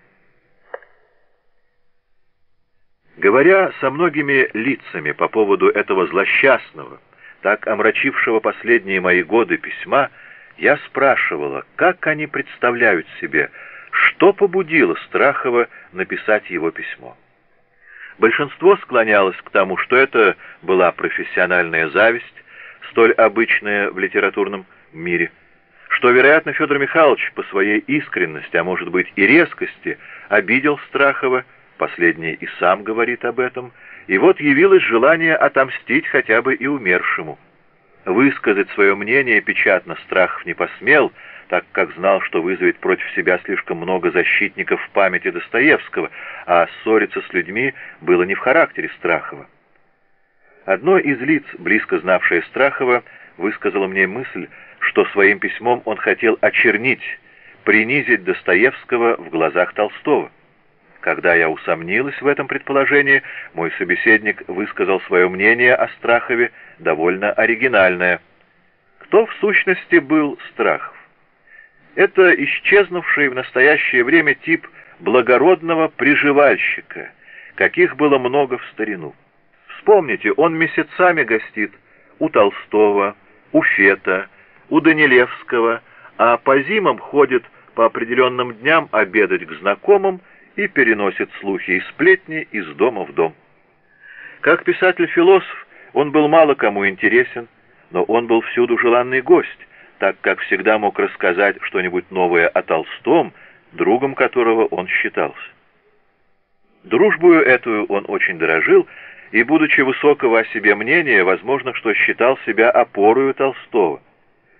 Говоря со многими лицами по поводу этого злосчастного, так омрачившего последние мои годы письма, я спрашивала, как они представляют себе, что побудило Страхова написать его письмо. Большинство склонялось к тому, что это была профессиональная зависть, столь обычная в литературном мире, что, вероятно, Федор Михайлович по своей искренности, а может быть и резкости, обидел Страхова, последний и сам говорит об этом, и вот явилось желание отомстить хотя бы и умершему. Высказать свое мнение печатно Страхов не посмел, так как знал, что вызовет против себя слишком много защитников в памяти Достоевского, а ссориться с людьми было не в характере Страхова. Одно из лиц, близко знавшее Страхова, высказало мне мысль, что своим письмом он хотел очернить, принизить Достоевского в глазах Толстого. Когда я усомнилась в этом предположении, мой собеседник высказал свое мнение о Страхове, довольно оригинальное. Кто в сущности был Страхов? Это исчезнувший в настоящее время тип благородного приживальщика, каких было много в старину. Вспомните, он месяцами гостит у Толстого, у Фета, у Данилевского, а по зимам ходит по определенным дням обедать к знакомым и переносит слухи и сплетни из дома в дом. Как писатель-философ он был мало кому интересен, но он был всюду желанный гость, так как всегда мог рассказать что-нибудь новое о Толстом, другом которого он считался. Дружбою эту он очень дорожил, и, будучи высокого о себе мнения, возможно, что считал себя опорою Толстого.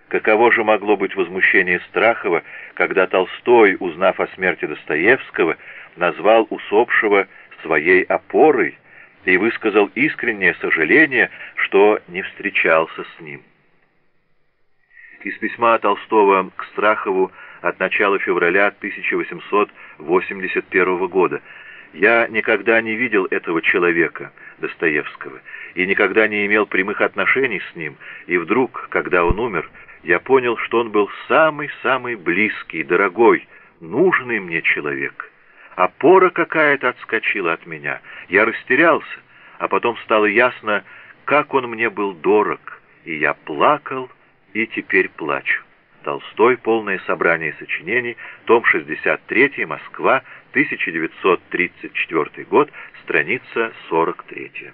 Каково же могло быть возмущение Страхова, когда Толстой, узнав о смерти Достоевского, назвал усопшего своей опорой и высказал искреннее сожаление, что не встречался с ним из письма Толстого к Страхову от начала февраля 1881 года. «Я никогда не видел этого человека, Достоевского, и никогда не имел прямых отношений с ним, и вдруг, когда он умер, я понял, что он был самый-самый близкий, дорогой, нужный мне человек. Опора какая-то отскочила от меня. Я растерялся, а потом стало ясно, как он мне был дорог, и я плакал, и теперь плачу. Толстой. Полное собрание сочинений. Том 63. Москва. 1934 год. Страница 43.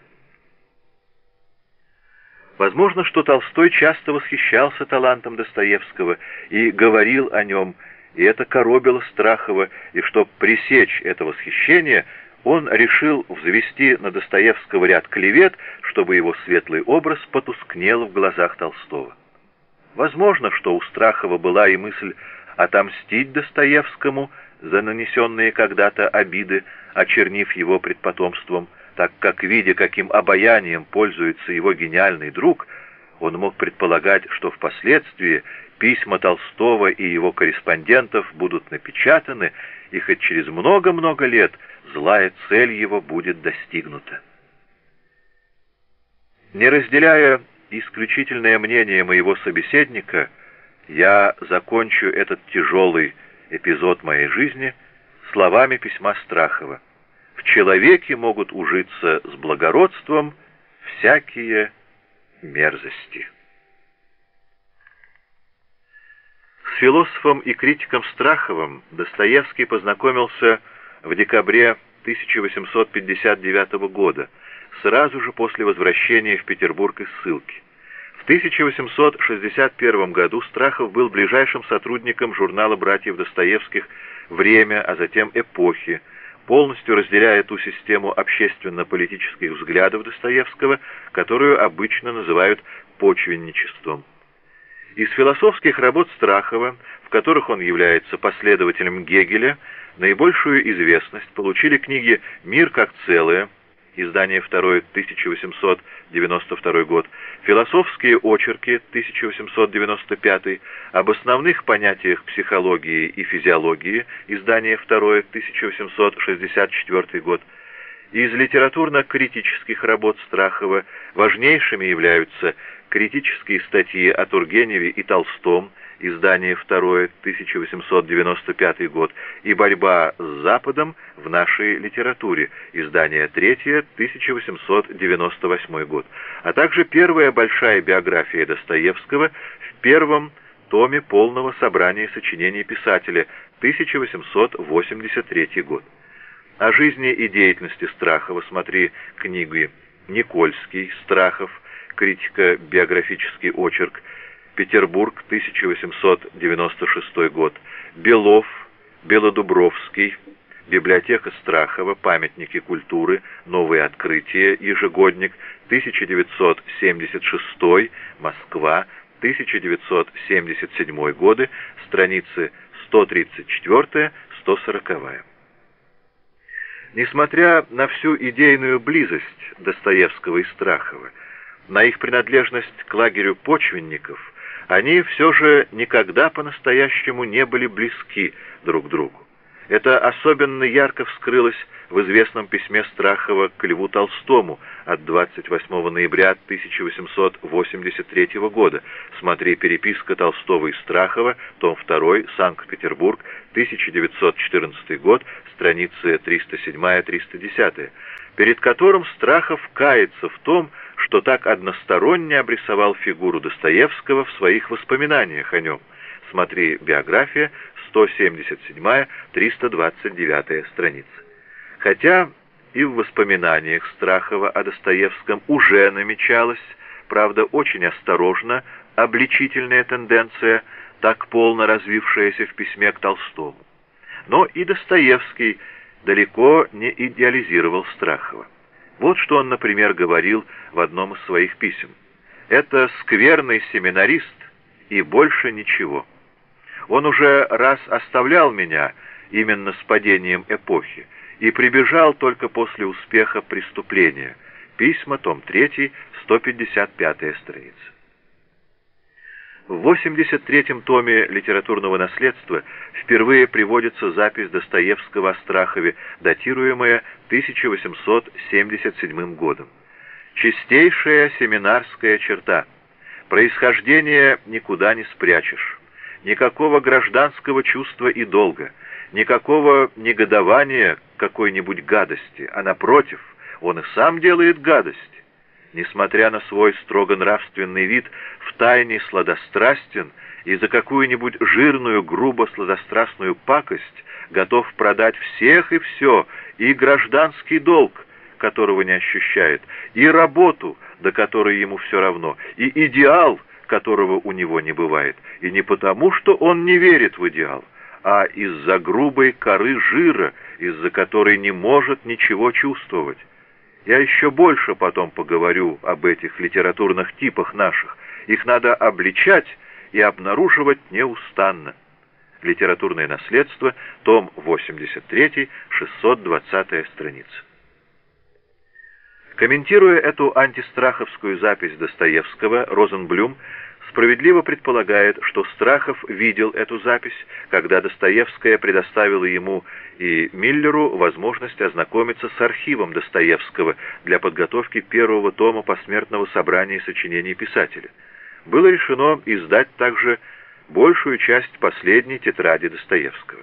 Возможно, что Толстой часто восхищался талантом Достоевского и говорил о нем, и это коробило Страхова, и чтобы пресечь это восхищение, он решил взвести на Достоевского ряд клевет, чтобы его светлый образ потускнел в глазах Толстого. Возможно, что у Страхова была и мысль отомстить Достоевскому за нанесенные когда-то обиды, очернив его предпотомством, так как, видя, каким обаянием пользуется его гениальный друг, он мог предполагать, что впоследствии письма Толстого и его корреспондентов будут напечатаны, и хоть через много-много лет злая цель его будет достигнута. Не разделяя исключительное мнение моего собеседника, я закончу этот тяжелый эпизод моей жизни словами письма Страхова. В человеке могут ужиться с благородством всякие мерзости. С философом и критиком Страховым Достоевский познакомился в декабре 1859 года, сразу же после возвращения в Петербург из ссылки. В 1861 году Страхов был ближайшим сотрудником журнала братьев Достоевских «Время», а затем «Эпохи», полностью разделяя ту систему общественно-политических взглядов Достоевского, которую обычно называют почвенничеством. Из философских работ Страхова, в которых он является последователем Гегеля, наибольшую известность получили книги «Мир как целое», издание второе, 1892 год, «Философские очерки», 1895, «Об основных понятиях психологии и физиологии», издание второе, 1864 год, из литературно-критических работ Страхова важнейшими являются критические статьи о Тургеневе и Толстом, издание второе, 1895 год, и «Борьба с Западом в нашей литературе», издание третье, 1898 год, а также первая большая биография Достоевского в первом томе полного собрания сочинений писателя, 1883 год. О жизни и деятельности Страхова смотри книги «Никольский», «Страхов», критика «Биографический очерк», Петербург, 1896 год, Белов, Белодубровский, Библиотека Страхова, Памятники культуры, Новые открытия, Ежегодник, 1976, Москва, 1977 годы, страницы 134-140. Несмотря на всю идейную близость Достоевского и Страхова, на их принадлежность к лагерю почвенников, они все же никогда по-настоящему не были близки друг другу. Это особенно ярко вскрылось в известном письме Страхова к Льву Толстому от 28 ноября 1883 года. Смотри переписка Толстого и Страхова, том 2, Санкт-Петербург, 1914 год, страницы 307-310, перед которым Страхов кается в том, так односторонне обрисовал фигуру Достоевского в своих воспоминаниях о нем. Смотри биография 177-329 страницы. Хотя и в воспоминаниях Страхова о Достоевском уже намечалась, правда, очень осторожно, обличительная тенденция, так полно развившаяся в письме к Толстому. Но и Достоевский далеко не идеализировал Страхова. Вот что он, например, говорил в одном из своих писем. «Это скверный семинарист и больше ничего». Он уже раз оставлял меня именно с падением эпохи и прибежал только после успеха преступления. Письма, том 3, 155 страница. В 83-м томе литературного наследства впервые приводится запись Достоевского о Страхове, датируемая 1877 годом. Чистейшая семинарская черта. Происхождение никуда не спрячешь никакого гражданского чувства и долга, никакого негодования какой-нибудь гадости, а напротив, он и сам делает гадость. Несмотря на свой строго нравственный вид, втайне сладострастен и за какую-нибудь жирную, грубо сладострастную пакость готов продать всех и все, и гражданский долг, которого не ощущает, и работу, до которой ему все равно, и идеал — которого у него не бывает, и не потому, что он не верит в идеал, а из-за грубой коры жира, из-за которой не может ничего чувствовать. Я еще больше потом поговорю об этих литературных типах наших. Их надо обличать и обнаруживать неустанно. Литературное наследство, том 83, 620 страница. Комментируя эту антистраховскую запись Достоевского, Розенблюм справедливо предполагает, что Страхов видел эту запись, когда Достоевская предоставила ему и Миллеру возможность ознакомиться с архивом Достоевского для подготовки первого тома посмертного собрания сочинений писателя. Было решено издать также большую часть последней тетради Достоевского.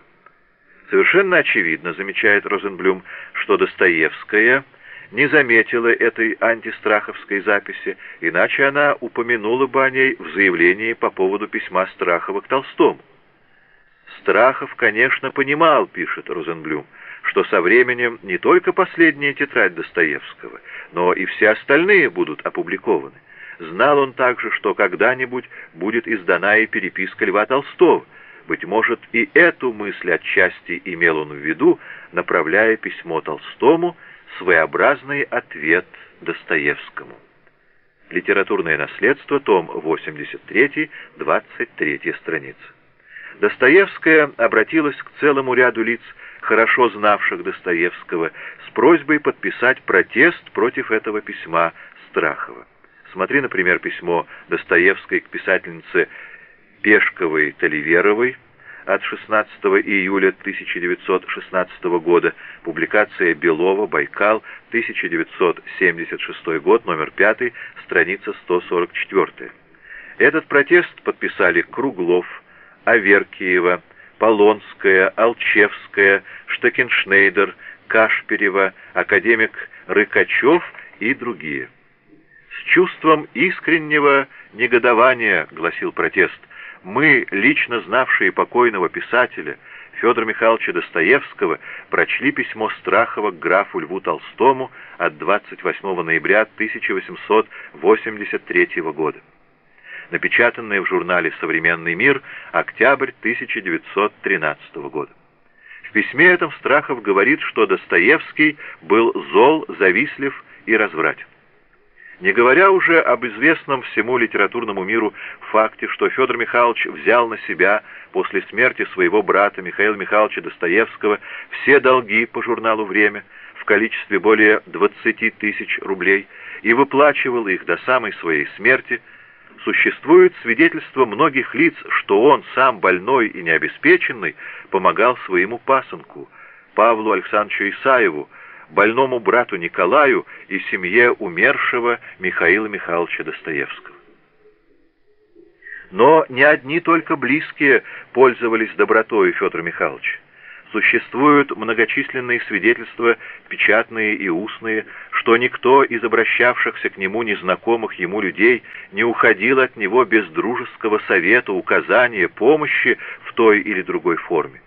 Совершенно очевидно, замечает Розенблюм, что Достоевская – не заметила этой антистраховской записи, иначе она упомянула бы о ней в заявлении по поводу письма Страхова к Толстому. Страхов, конечно, понимал, пишет Розенблюм, что со временем не только последняя тетрадь Достоевского, но и все остальные будут опубликованы. Знал он также, что когда-нибудь будет издана и переписка Льва Толстого. Быть может, и эту мысль отчасти имел он в виду, направляя письмо Толстому, своеобразный ответ Достоевскому. Литературное наследство, том 83, 23 страница. Достоевская обратилась к целому ряду лиц, хорошо знавших Достоевского, с просьбой подписать протест против этого письма Страхова. Смотри, например, письмо Достоевской к писательнице Пешковой-Таливеровой от 16 июля 1916 года, публикация Белова, Байкал, 1976 год, номер 5, страница 144. Этот протест подписали Круглов, Аверкиева, Полонская, Алчевская, Штекеншнейдер, Кашперева, академик Рыкачев и другие. «С чувством искреннего негодования», — гласил протест, — «мы, лично знавшие покойного писателя Федора Михайловича Достоевского, прочли письмо Страхова к графу Льву Толстому от 28 ноября 1883 года» напечатанное в журнале «Современный мир», октябрь 1913 года. В письме этом Страхов говорит, что Достоевский был зол, завистлив и развратен. Не говоря уже об известном всему литературному миру факте, что Федор Михайлович взял на себя после смерти своего брата Михаила Михайловича Достоевского все долги по журналу «Время» в количестве более 20 тысяч рублей и выплачивал их до самой своей смерти – Существует свидетельство многих лиц, что он, сам больной и необеспеченный, помогал своему пасынку, Павлу Александровичу Исаеву, больному брату Николаю и семье умершего Михаила Михайловича Достоевского. Но не одни только близкие пользовались добротой Федора Михайловича. Существуют многочисленные свидетельства, печатные и устные, что никто из обращавшихся к нему незнакомых ему людей не уходил от него без дружеского совета, указания, помощи в той или другой форме.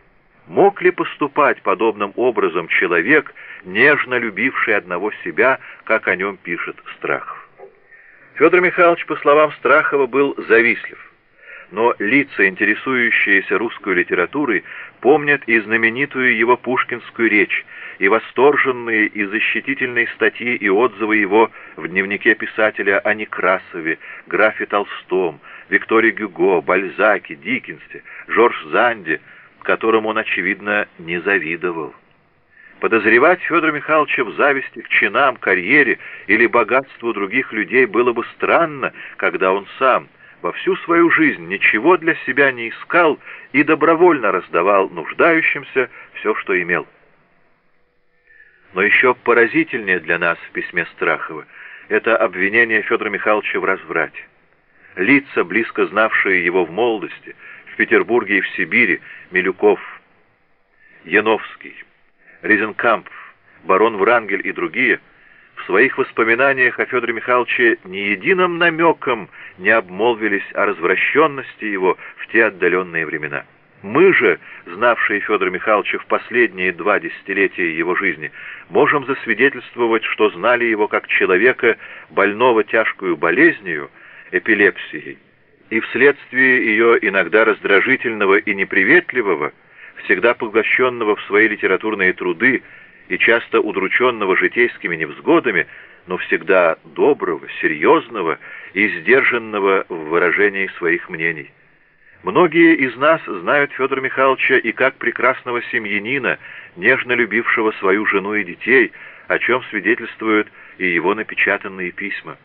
Мог ли поступать подобным образом человек, нежно любивший одного себя, как о нем пишет Страхов? Федор Михайлович, по словам Страхова, был завистлив но лица, интересующиеся русской литературой, помнят и знаменитую его пушкинскую речь, и восторженные и защитительные статьи и отзывы его в дневнике писателя о Некрасове, графе Толстом, Викторе Гюго, Бальзаке, Диккенсе, Жорж Занде, которым он, очевидно, не завидовал. Подозревать Федора Михайловича в зависти к чинам, карьере или богатству других людей было бы странно, когда он сам – во всю свою жизнь ничего для себя не искал и добровольно раздавал нуждающимся все, что имел. Но еще поразительнее для нас в письме Страхова это обвинение Федора Михайловича в разврате. Лица, близко знавшие его в молодости, в Петербурге и в Сибири, Милюков, Яновский, Резенкамп, барон Врангель и другие – в своих воспоминаниях о Федоре Михайловиче ни единым намеком не обмолвились о развращенности его в те отдаленные времена. Мы же, знавшие Федора Михайловича в последние два десятилетия его жизни, можем засвидетельствовать, что знали его как человека, больного тяжкую болезнью, эпилепсией, и вследствие ее иногда раздражительного и неприветливого, всегда поглощенного в свои литературные труды, и часто удрученного житейскими невзгодами, но всегда доброго, серьезного и сдержанного в выражении своих мнений. Многие из нас знают Федора Михайловича и как прекрасного семьянина, нежно любившего свою жену и детей, о чем свидетельствуют и его напечатанные письма.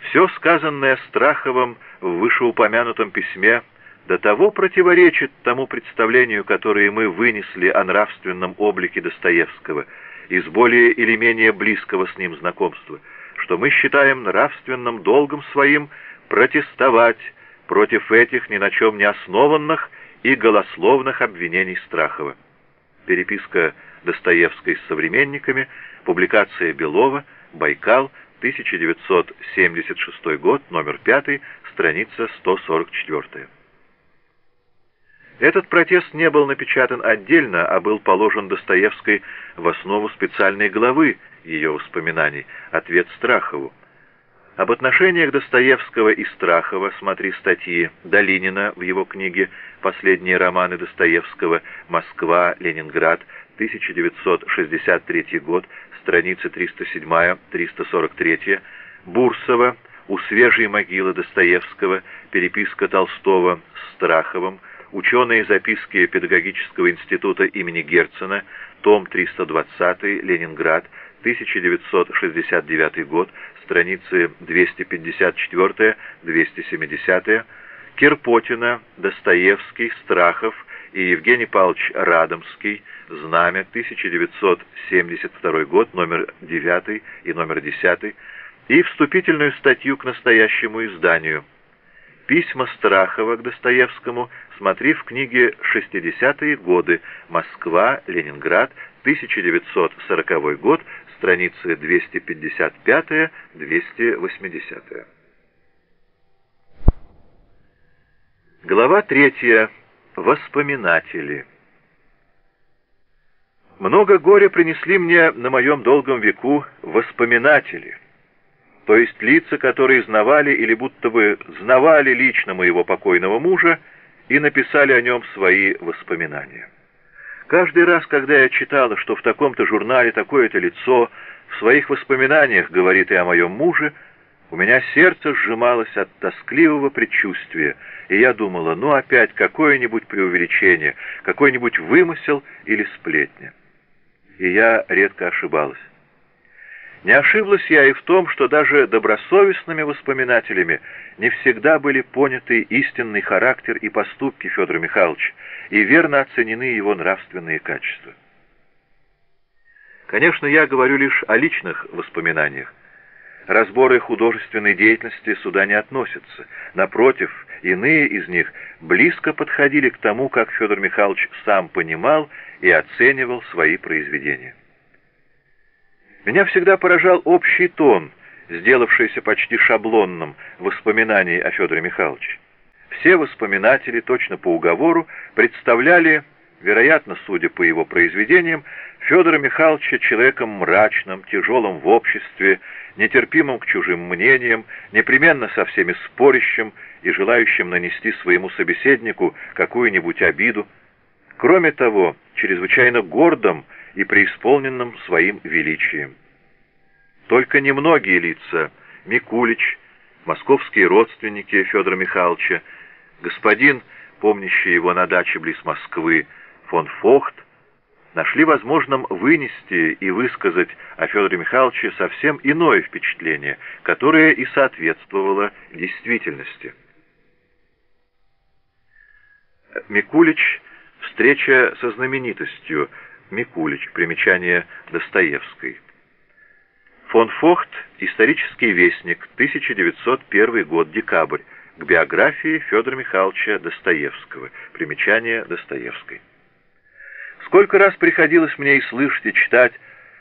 Все сказанное Страховым в вышеупомянутом письме – до того противоречит тому представлению, которое мы вынесли о нравственном облике Достоевского из более или менее близкого с ним знакомства, что мы считаем нравственным долгом своим протестовать против этих ни на чем не основанных и голословных обвинений Страхова. Переписка Достоевской с современниками, публикация Белова, Байкал, 1976 год, номер 5, страница 144. Этот протест не был напечатан отдельно, а был положен Достоевской в основу специальной главы ее воспоминаний «Ответ Страхову». Об отношениях Достоевского и Страхова смотри статьи Долинина в его книге «Последние романы Достоевского. Москва. Ленинград. 1963 год. Страницы 307-343. Бурсова, у свежей могилы Достоевского, переписка Толстого с Страховым, ученые записки Педагогического института имени Герцена, том 320, Ленинград, 1969 год, страницы 254-270, Кирпотина, Достоевский, Страхов и Евгений Павлович Радомский, Знамя, 1972 год, номер 9 и номер 10, и вступительную статью к настоящему изданию. Письма Страхова к Достоевскому смотри в книге «60-е годы. Москва, Ленинград, 1940 год», страницы 255-280. Глава третья. Воспоминатели. Много горя принесли мне на моем долгом веку воспоминатели, то есть лица, которые знавали или будто бы знавали лично моего покойного мужа и написали о нем свои воспоминания. Каждый раз, когда я читала, что в таком-то журнале такое-то лицо в своих воспоминаниях говорит и о моем муже, у меня сердце сжималось от тоскливого предчувствия, и я думала, ну опять какое-нибудь преувеличение, какой-нибудь вымысел или сплетня. И я редко ошибалась. Не ошиблась я и в том, что даже добросовестными воспоминателями не всегда были поняты истинный характер и поступки Федора Михайловича и верно оценены его нравственные качества. Конечно, я говорю лишь о личных воспоминаниях. Разборы художественной деятельности сюда не относятся. Напротив, иные из них близко подходили к тому, как Федор Михайлович сам понимал и оценивал свои произведения. Меня всегда поражал общий тон, сделавшийся почти шаблонным воспоминаний о Федоре Михайловиче. Все воспоминатели, точно по уговору, представляли, вероятно, судя по его произведениям, Федора Михайловича человеком мрачным, тяжелым в обществе, нетерпимым к чужим мнениям, непременно со всеми спорящим и желающим нанести своему собеседнику какую-нибудь обиду. Кроме того, чрезвычайно гордым, и преисполненным своим величием. Только немногие лица, Микулич, московские родственники Федора Михайловича, господин, помнящий его на даче близ Москвы, фон Фохт, нашли возможным вынести и высказать о Федоре Михайловиче совсем иное впечатление, которое и соответствовало действительности. Микулич – встреча со знаменитостью – Микулич. Примечание Достоевской. Фон Фохт. Исторический вестник. 1901 год. Декабрь. К биографии Федора Михайловича Достоевского. Примечание Достоевской. Сколько раз приходилось мне и слышать, и читать,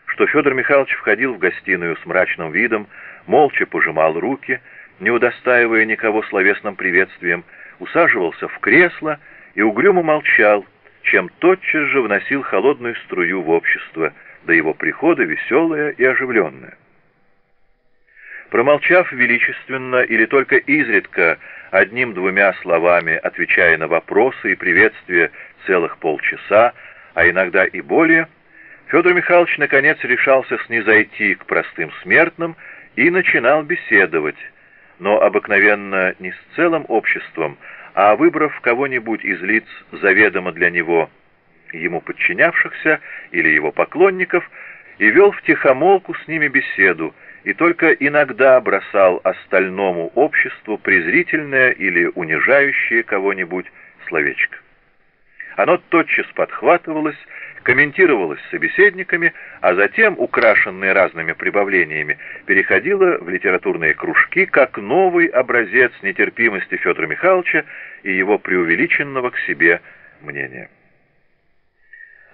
что Федор Михайлович входил в гостиную с мрачным видом, молча пожимал руки, не удостаивая никого словесным приветствием, усаживался в кресло и угрюмо молчал, чем тотчас же вносил холодную струю в общество, до его прихода веселое и оживленное. Промолчав величественно или только изредка одним-двумя словами, отвечая на вопросы и приветствия целых полчаса, а иногда и более, Федор Михайлович наконец решался снизойти к простым смертным и начинал беседовать, но обыкновенно не с целым обществом, а выбрав кого-нибудь из лиц заведомо для него, ему подчинявшихся или его поклонников, и вел в тихомолку с ними беседу, и только иногда бросал остальному обществу презрительное или унижающее кого-нибудь словечко. Оно тотчас подхватывалось, комментировалось собеседниками, а затем, украшенное разными прибавлениями, переходило в литературные кружки как новый образец нетерпимости Федора Михайловича и его преувеличенного к себе мнения.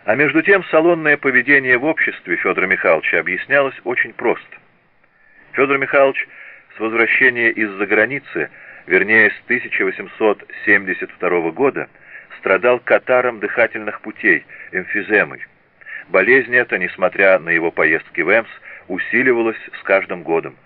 А между тем салонное поведение в обществе Федора Михайловича объяснялось очень просто. Федор Михайлович с возвращения из-за границы, вернее с 1872 года, страдал катаром дыхательных путей, эмфиземой. Болезнь эта, несмотря на его поездки в Эмс, усиливалась с каждым годом.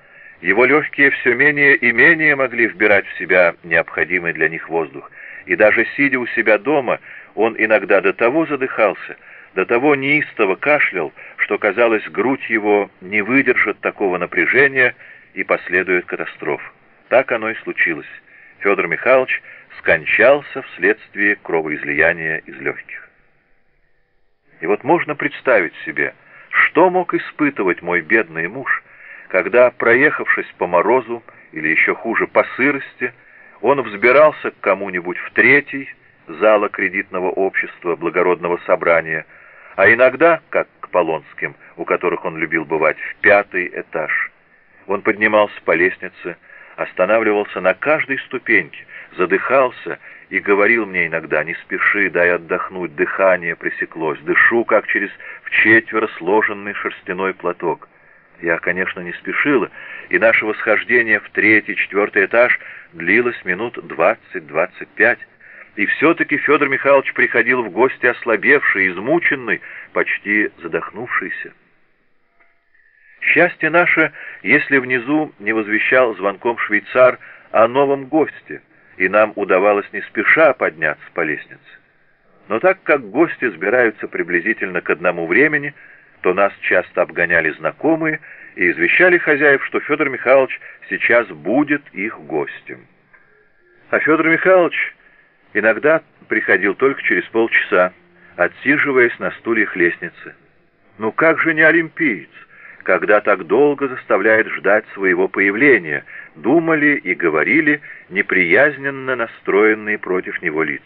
Его легкие все менее и менее могли вбирать в себя необходимый для них воздух, и даже сидя у себя дома, он иногда до того задыхался, до того неистово кашлял, что, казалось, грудь его не выдержит такого напряжения, и последует катастрофа. Так оно и случилось. Федор Михайлович скончался вследствие кровоизлияния из легких. И вот можно представить себе, что мог испытывать мой бедный муж, когда, проехавшись по морозу, или еще хуже, по сырости, он взбирался к кому-нибудь в третий, зала кредитного общества, благородного собрания, а иногда, как к Полонским, у которых он любил бывать, в пятый этаж. Он поднимался по лестнице, останавливался на каждой ступеньке, задыхался и говорил мне иногда, не спеши, дай отдохнуть, дыхание пресеклось, дышу, как через в четверо сложенный шерстяной платок. Я, конечно, не спешила, и наше восхождение в третий, четвертый этаж длилось минут двадцать-двадцать пять. И все-таки Федор Михайлович приходил в гости ослабевший, измученный, почти задохнувшийся. Счастье наше, если внизу не возвещал звонком швейцар о новом госте, и нам удавалось не спеша подняться по лестнице. Но так как гости сбираются приблизительно к одному времени, то нас часто обгоняли знакомые и извещали хозяев, что Федор Михайлович сейчас будет их гостем. А Федор Михайлович иногда приходил только через полчаса, отсиживаясь на стульях лестницы. Ну как же не олимпиец, когда так долго заставляет ждать своего появления, думали и говорили неприязненно настроенные против него лица.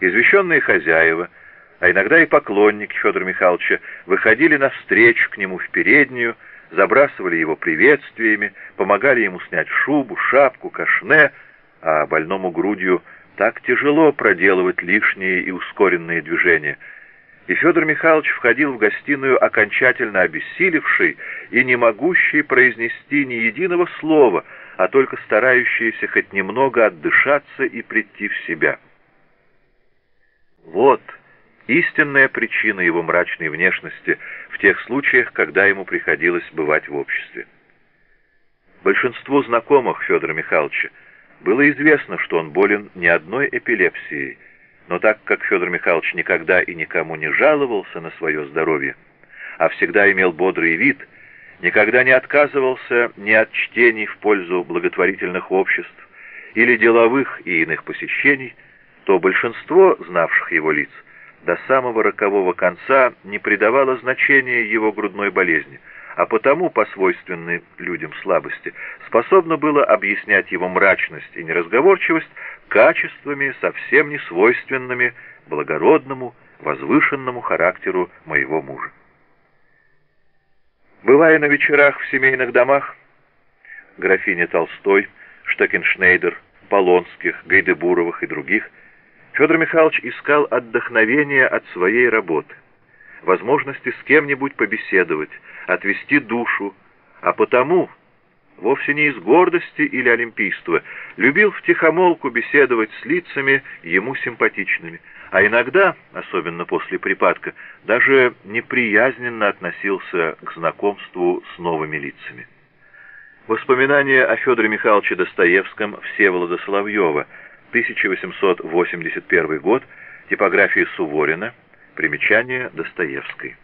Извещенные хозяева — а иногда и поклонники Федора Михайловича выходили навстречу к нему в переднюю, забрасывали его приветствиями, помогали ему снять шубу, шапку, кашне, а больному грудью так тяжело проделывать лишние и ускоренные движения. И Федор Михайлович входил в гостиную окончательно обессилевший и не могущий произнести ни единого слова, а только старающийся хоть немного отдышаться и прийти в себя. Вот истинная причина его мрачной внешности в тех случаях, когда ему приходилось бывать в обществе. Большинству знакомых Федора Михайловича было известно, что он болен не одной эпилепсией, но так как Федор Михайлович никогда и никому не жаловался на свое здоровье, а всегда имел бодрый вид, никогда не отказывался ни от чтений в пользу благотворительных обществ или деловых и иных посещений, то большинство знавших его лиц до самого рокового конца не придавала значения его грудной болезни, а потому, по свойственной людям слабости, способно было объяснять его мрачность и неразговорчивость качествами, совсем не свойственными благородному, возвышенному характеру моего мужа. Бывая на вечерах в семейных домах, графиня Толстой, Штекеншнейдер, Полонских, Гайдебуровых и других – Федор Михайлович искал отдохновения от своей работы, возможности с кем-нибудь побеседовать, отвести душу, а потому, вовсе не из гордости или олимпийства, любил втихомолку беседовать с лицами ему симпатичными, а иногда, особенно после припадка, даже неприязненно относился к знакомству с новыми лицами. Воспоминания о Федоре Михайловиче Достоевском Всеволода Соловьева – 1881 год, типографии Суворина, примечание Достоевской.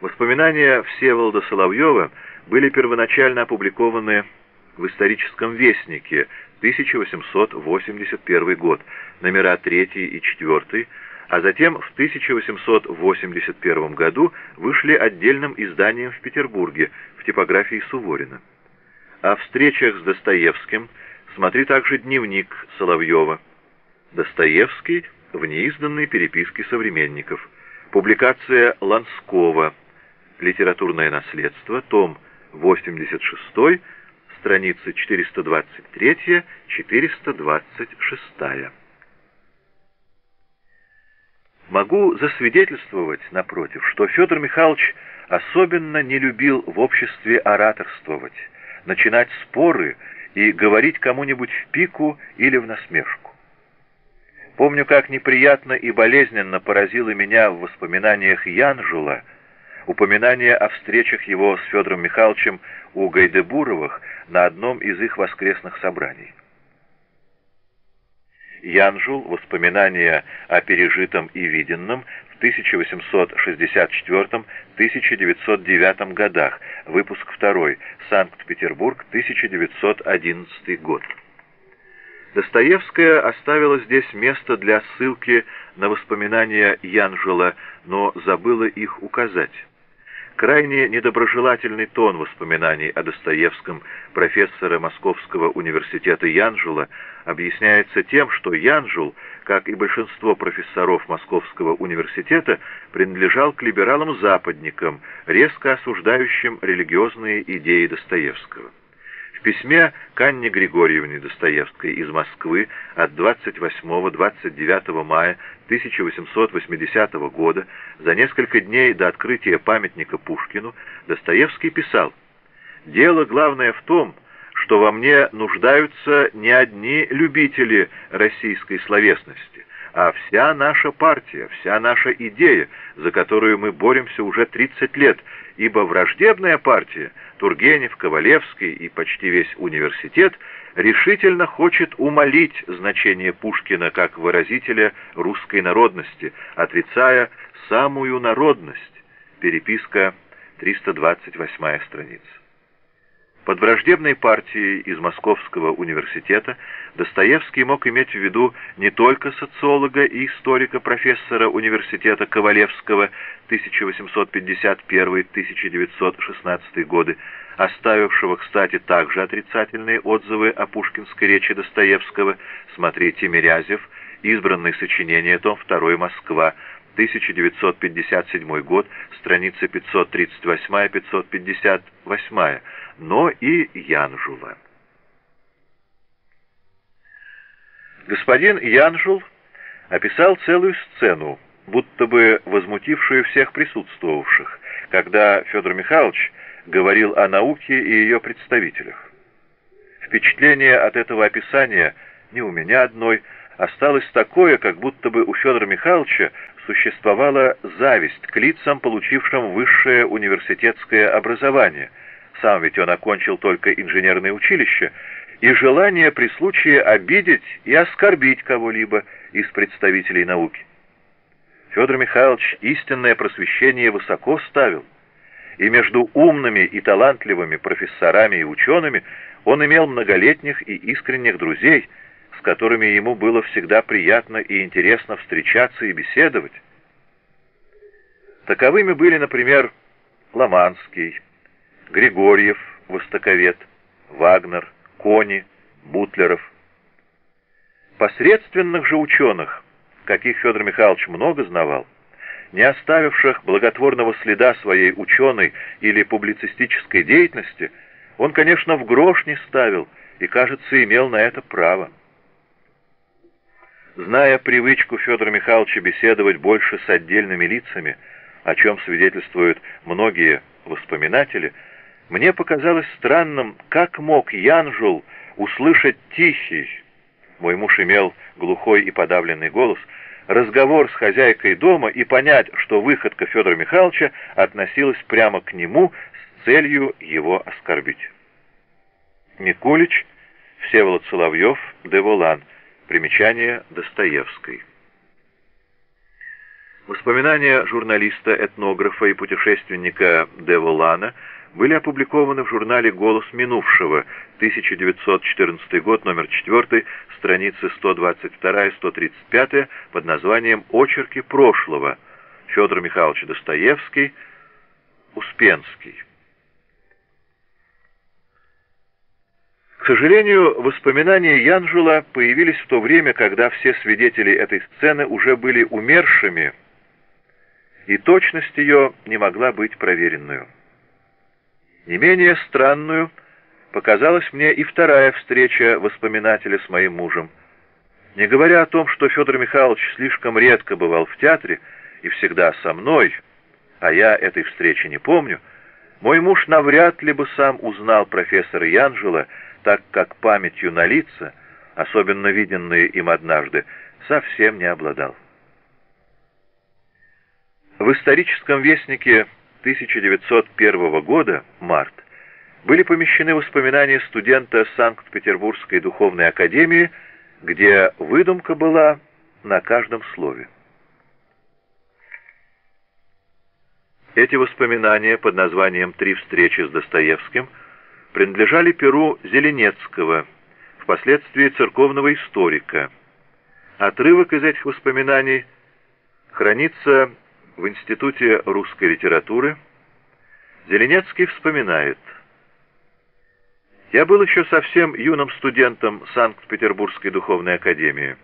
Воспоминания Всеволода Соловьева были первоначально опубликованы в историческом вестнике 1881 год, номера 3 и 4, а затем в 1881 году вышли отдельным изданием в Петербурге в типографии Суворина. О встречах с Достоевским – Смотри также дневник Соловьева. Достоевский в неизданной переписке современников. Публикация Ланского. Литературное наследство. Том 86, страницы 423-426. Могу засвидетельствовать, напротив, что Федор Михайлович особенно не любил в обществе ораторствовать, начинать споры и говорить кому-нибудь в пику или в насмешку. Помню, как неприятно и болезненно поразило меня в воспоминаниях Янжула упоминание о встречах его с Федором Михайловичем у Гайдебуровых на одном из их воскресных собраний. Янжул. Воспоминания о пережитом и виденном в 1864-1909 годах. Выпуск 2. Санкт-Петербург, 1911 год. Достоевская оставила здесь место для ссылки на воспоминания Янжела, но забыла их указать. Крайне недоброжелательный тон воспоминаний о Достоевском профессора Московского университета Янжела объясняется тем, что Янжел, как и большинство профессоров Московского университета, принадлежал к либералам-западникам, резко осуждающим религиозные идеи Достоевского. В письме к Анне Григорьевне Достоевской из Москвы от 28-29 мая 1880 года, за несколько дней до открытия памятника Пушкину, Достоевский писал «Дело главное в том, что во мне нуждаются не одни любители российской словесности, а вся наша партия, вся наша идея, за которую мы боремся уже 30 лет, ибо враждебная партия, Тургенев, Ковалевский и почти весь университет, решительно хочет умолить значение Пушкина как выразителя русской народности, отрицая самую народность. Переписка 328 страница. Под враждебной партией из Московского университета Достоевский мог иметь в виду не только социолога и историка профессора университета Ковалевского 1851-1916 годы, оставившего, кстати, также отрицательные отзывы о пушкинской речи Достоевского, смотрите Мирязев, избранные сочинения, том 2 Москва, 1957 год, страницы 538-558, но и Янжула. Господин Янжул описал целую сцену, будто бы возмутившую всех присутствовавших, когда Федор Михайлович говорил о науке и ее представителях. Впечатление от этого описания не у меня одной, осталось такое, как будто бы у Федора Михайловича существовала зависть к лицам, получившим высшее университетское образование. Сам ведь он окончил только инженерное училище, и желание при случае обидеть и оскорбить кого-либо из представителей науки. Федор Михайлович истинное просвещение высоко ставил, и между умными и талантливыми профессорами и учеными он имел многолетних и искренних друзей – с которыми ему было всегда приятно и интересно встречаться и беседовать. Таковыми были, например, Ломанский, Григорьев, Востоковед, Вагнер, Кони, Бутлеров. Посредственных же ученых, каких Федор Михайлович много знавал, не оставивших благотворного следа своей ученой или публицистической деятельности, он, конечно, в грош не ставил и, кажется, имел на это право. Зная привычку Федора Михайловича беседовать больше с отдельными лицами, о чем свидетельствуют многие воспоминатели, мне показалось странным, как мог Янжул услышать тихий, мой муж имел глухой и подавленный голос, разговор с хозяйкой дома и понять, что выходка Федора Михайловича относилась прямо к нему с целью его оскорбить. Никулич, Всеволод Соловьев, Деволан – Примечание Достоевской. Воспоминания журналиста, этнографа и путешественника Деволана были опубликованы в журнале «Голос минувшего», 1914 год, номер 4, страницы 122-135 под названием «Очерки прошлого» Федор Михайлович Достоевский, Успенский. К сожалению, воспоминания Янжела появились в то время, когда все свидетели этой сцены уже были умершими, и точность ее не могла быть проверенную. Не менее странную показалась мне и вторая встреча воспоминателя с моим мужем. Не говоря о том, что Федор Михайлович слишком редко бывал в театре и всегда со мной, а я этой встречи не помню, мой муж навряд ли бы сам узнал профессора Янжела, так как памятью на лица, особенно виденные им однажды, совсем не обладал. В историческом вестнике 1901 года, март, были помещены воспоминания студента Санкт-Петербургской духовной академии где выдумка была на каждом слове. Эти воспоминания под названием «Три встречи с Достоевским» принадлежали перу Зеленецкого, впоследствии церковного историка. Отрывок из этих воспоминаний хранится в Институте русской литературы. Зеленецкий вспоминает. «Я был еще совсем юным студентом Санкт-Петербургской духовной академии.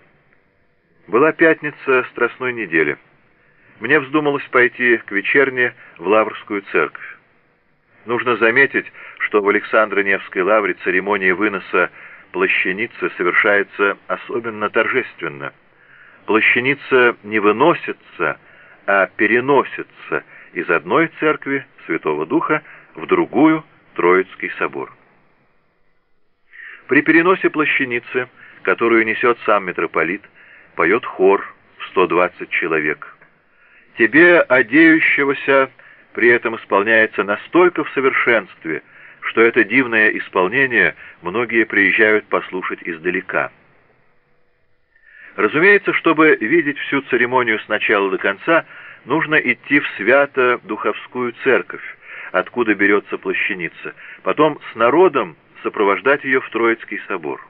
Была пятница Страстной недели. Мне вздумалось пойти к вечерне в Лаврскую церковь. Нужно заметить, что в Александро-Невской лавре церемония выноса плащаницы совершается особенно торжественно. Плащаница не выносится, а переносится из одной церкви Святого Духа в другую Троицкий собор. При переносе плащаницы, которую несет сам митрополит, поет хор в 120 человек. Тебе, одеющегося, при этом исполняется настолько в совершенстве, что это дивное исполнение многие приезжают послушать издалека. Разумеется, чтобы видеть всю церемонию с начала до конца, нужно идти в свято-духовскую церковь, откуда берется плащаница, потом с народом сопровождать ее в Троицкий собор.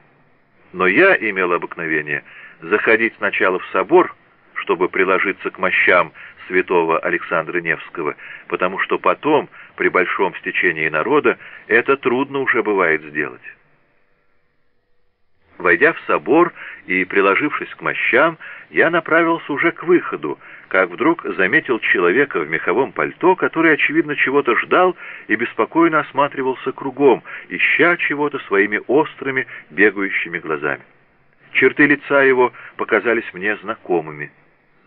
Но я имел обыкновение заходить сначала в собор, чтобы приложиться к мощам святого Александра Невского, потому что потом, при большом стечении народа, это трудно уже бывает сделать. Войдя в собор и приложившись к мощам, я направился уже к выходу, как вдруг заметил человека в меховом пальто, который, очевидно, чего-то ждал и беспокойно осматривался кругом, ища чего-то своими острыми, бегающими глазами. Черты лица его показались мне знакомыми.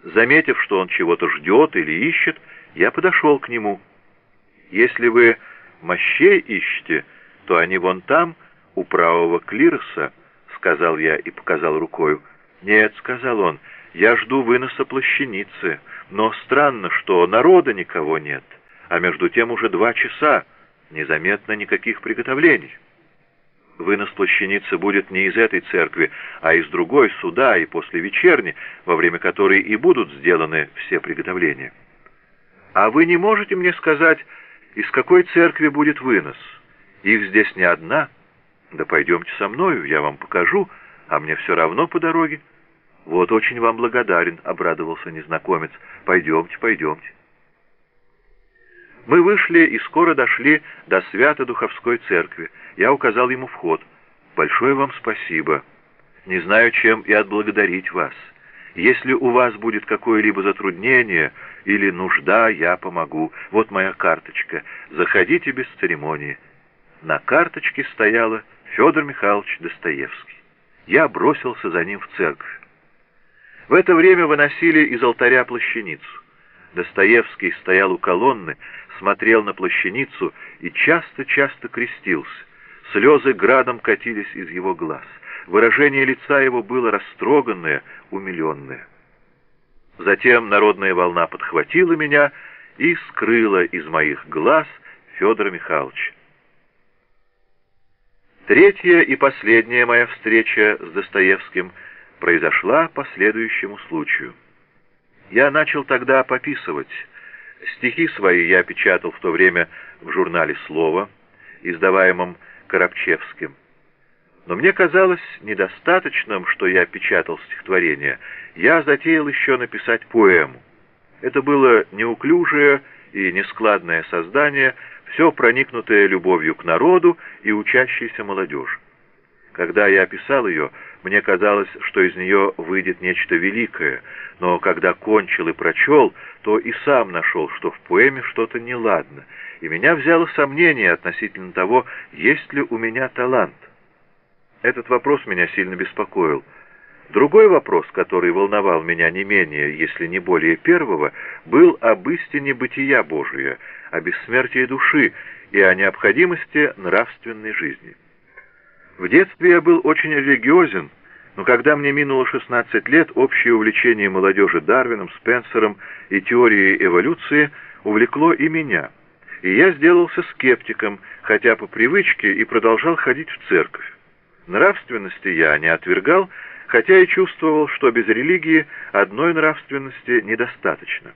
Заметив, что он чего-то ждет или ищет, я подошел к нему. «Если вы мощей ищете, то они вон там, у правого клироса», — сказал я и показал рукою. «Нет», — сказал он, — «я жду выноса плащаницы, но странно, что народа никого нет, а между тем уже два часа, незаметно никаких приготовлений». Вынос плащаницы будет не из этой церкви, а из другой суда и после вечерни, во время которой и будут сделаны все приготовления. А вы не можете мне сказать, из какой церкви будет вынос? Их здесь не одна. Да пойдемте со мною, я вам покажу, а мне все равно по дороге. Вот очень вам благодарен, — обрадовался незнакомец. Пойдемте, пойдемте. Мы вышли и скоро дошли до Свято-Духовской церкви. Я указал ему вход. «Большое вам спасибо. Не знаю, чем и отблагодарить вас. Если у вас будет какое-либо затруднение или нужда, я помогу. Вот моя карточка. Заходите без церемонии». На карточке стояла Федор Михайлович Достоевский. Я бросился за ним в церковь. В это время выносили из алтаря плащаницу. Достоевский стоял у колонны, смотрел на плащаницу и часто-часто крестился. Слезы градом катились из его глаз. Выражение лица его было растроганное, умиленное. Затем народная волна подхватила меня и скрыла из моих глаз Федора Михайловича. Третья и последняя моя встреча с Достоевским произошла по следующему случаю. Я начал тогда пописывать. Стихи свои я печатал в то время в журнале «Слово», издаваемом Коробчевским. Но мне казалось недостаточным, что я печатал стихотворение. Я затеял еще написать поэму. Это было неуклюжее и нескладное создание, все проникнутое любовью к народу и учащейся молодежи. Когда я описал ее, мне казалось, что из нее выйдет нечто великое, но когда кончил и прочел, то и сам нашел, что в поэме что-то неладно, и меня взяло сомнение относительно того, есть ли у меня талант. Этот вопрос меня сильно беспокоил. Другой вопрос, который волновал меня не менее, если не более первого, был об истине бытия Божия, о бессмертии души и о необходимости нравственной жизни. В детстве я был очень религиозен, но когда мне минуло 16 лет, общее увлечение молодежи Дарвином, Спенсером и теорией эволюции увлекло и меня. И я сделался скептиком, хотя по привычке и продолжал ходить в церковь. Нравственности я не отвергал, хотя и чувствовал, что без религии одной нравственности недостаточно.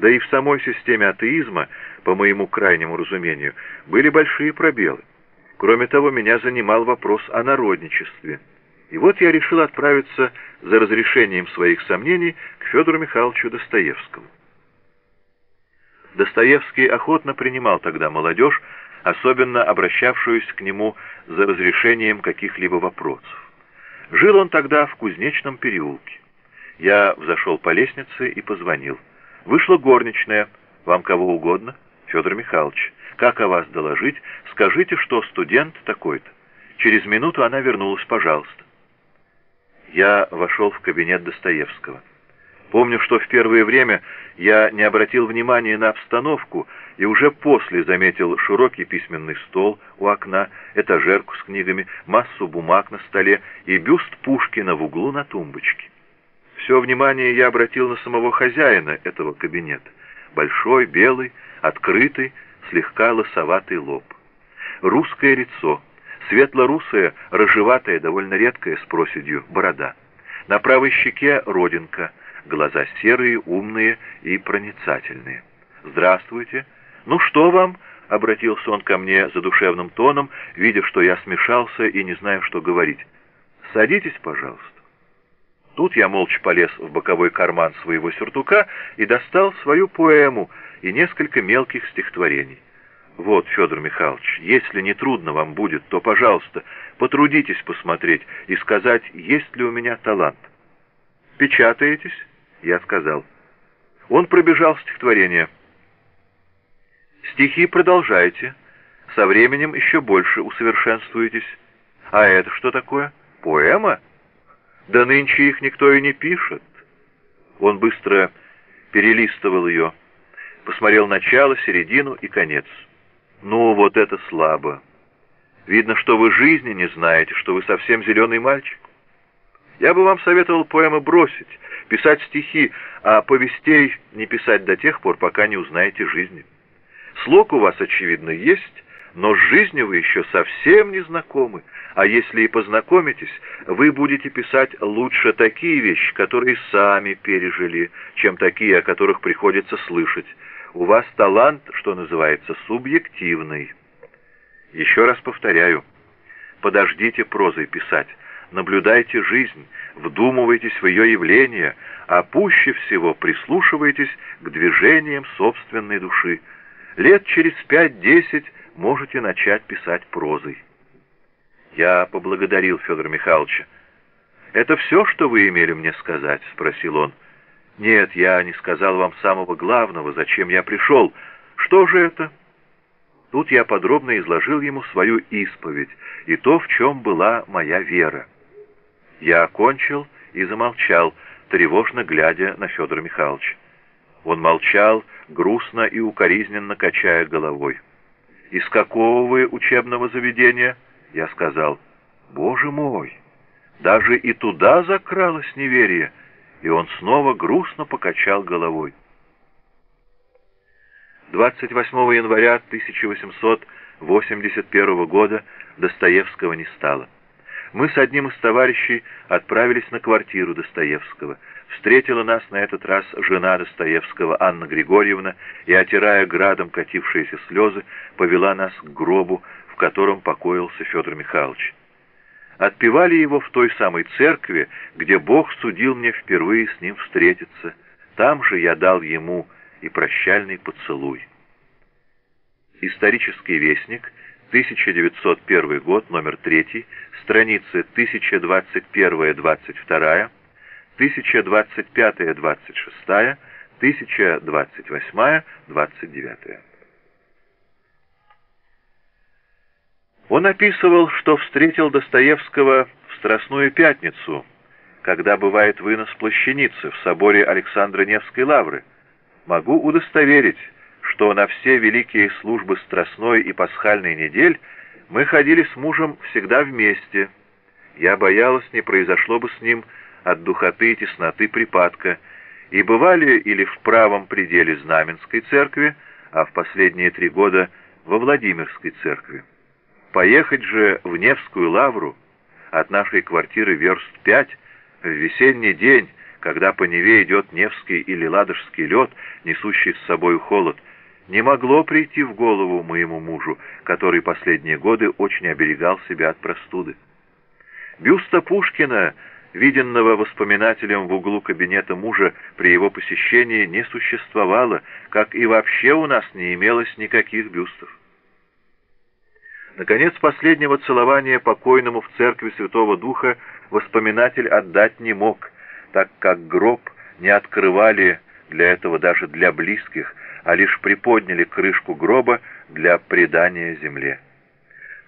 Да и в самой системе атеизма, по моему крайнему разумению, были большие пробелы. Кроме того, меня занимал вопрос о народничестве. И вот я решил отправиться за разрешением своих сомнений к Федору Михайловичу Достоевскому. Достоевский охотно принимал тогда молодежь, особенно обращавшуюся к нему за разрешением каких-либо вопросов. Жил он тогда в Кузнечном переулке. Я взошел по лестнице и позвонил. Вышла горничная. Вам кого угодно? Федор Михайлович. Как о вас доложить? Скажите, что студент такой-то. Через минуту она вернулась, пожалуйста. Я вошел в кабинет Достоевского. Помню, что в первое время я не обратил внимания на обстановку и уже после заметил широкий письменный стол у окна, этажерку с книгами, массу бумаг на столе и бюст Пушкина в углу на тумбочке. Все внимание я обратил на самого хозяина этого кабинета. Большой, белый, открытый, слегка лосоватый лоб. Русское лицо, светло-русая, рыжеватая, довольно редкая с проседью борода. На правой щеке родинка — глаза серые, умные и проницательные. «Здравствуйте. Ну что вам?» — обратился он ко мне задушевным тоном, видя, что я смешался и не знаю, что говорить. «Садитесь, пожалуйста». Тут я молча полез в боковой карман своего сюртука и достал свою поэму и несколько мелких стихотворений. «Вот, Федор Михайлович, если не трудно вам будет, то, пожалуйста, потрудитесь посмотреть и сказать, есть ли у меня талант. Печатаетесь?» Я сказал. Он пробежал стихотворение. Стихи продолжайте. Со временем еще больше усовершенствуетесь. А это что такое? Поэма? Да нынче их никто и не пишет. Он быстро перелистывал ее, посмотрел начало, середину и конец. Ну, вот это слабо. Видно, что вы жизни не знаете, что вы совсем зеленый мальчик. Я бы вам советовал поэмы бросить, писать стихи, а повестей не писать до тех пор, пока не узнаете жизни. Слог у вас, очевидно, есть, но с жизнью вы еще совсем не знакомы, а если и познакомитесь, вы будете писать лучше такие вещи, которые сами пережили, чем такие, о которых приходится слышать. У вас талант, что называется, субъективный. Еще раз повторяю, подождите прозой писать, наблюдайте жизнь, вдумывайтесь в ее явления, а пуще всего прислушивайтесь к движениям собственной души. Лет через пять-десять можете начать писать прозой. Я поблагодарил Федора Михайловича. «Это все, что вы имели мне сказать?» — спросил он. «Нет, я не сказал вам самого главного, зачем я пришел. Что же это?» Тут я подробно изложил ему свою исповедь и то, в чем была моя вера. Я окончил и замолчал, тревожно глядя на Федора Михайловича. Он молчал, грустно и укоризненно качая головой. «Из какого вы учебного заведения?» Я сказал. «Боже мой! Даже и туда закралось неверие!» И он снова грустно покачал головой. 28 января 1881 года Достоевского не стало мы с одним из товарищей отправились на квартиру Достоевского. Встретила нас на этот раз жена Достоевского, Анна Григорьевна, и, отирая градом катившиеся слезы, повела нас к гробу, в котором покоился Федор Михайлович. Отпевали его в той самой церкви, где Бог судил мне впервые с ним встретиться. Там же я дал ему и прощальный поцелуй. Исторический вестник, 1901 год, номер 3, страницы 1021-22, 1025-26, 1028-29. Он описывал, что встретил Достоевского в Страстную Пятницу, когда бывает вынос плащаницы в соборе Александра Невской лавры. Могу удостоверить, что на все великие службы Страстной и Пасхальной недель мы ходили с мужем всегда вместе. Я боялась, не произошло бы с ним от духоты и тесноты припадка, и бывали или в правом пределе Знаменской церкви, а в последние три года во Владимирской церкви. Поехать же в Невскую лавру от нашей квартиры верст пять В весенний день, когда по Неве идет Невский или Ладожский лед, несущий с собой холод, не могло прийти в голову моему мужу, который последние годы очень оберегал себя от простуды. Бюста Пушкина, виденного воспоминателем в углу кабинета мужа при его посещении, не существовало, как и вообще у нас не имелось никаких бюстов. Наконец, последнего целования покойному в церкви Святого Духа воспоминатель отдать не мог, так как гроб не открывали для этого даже для близких, а лишь приподняли крышку гроба для предания земле.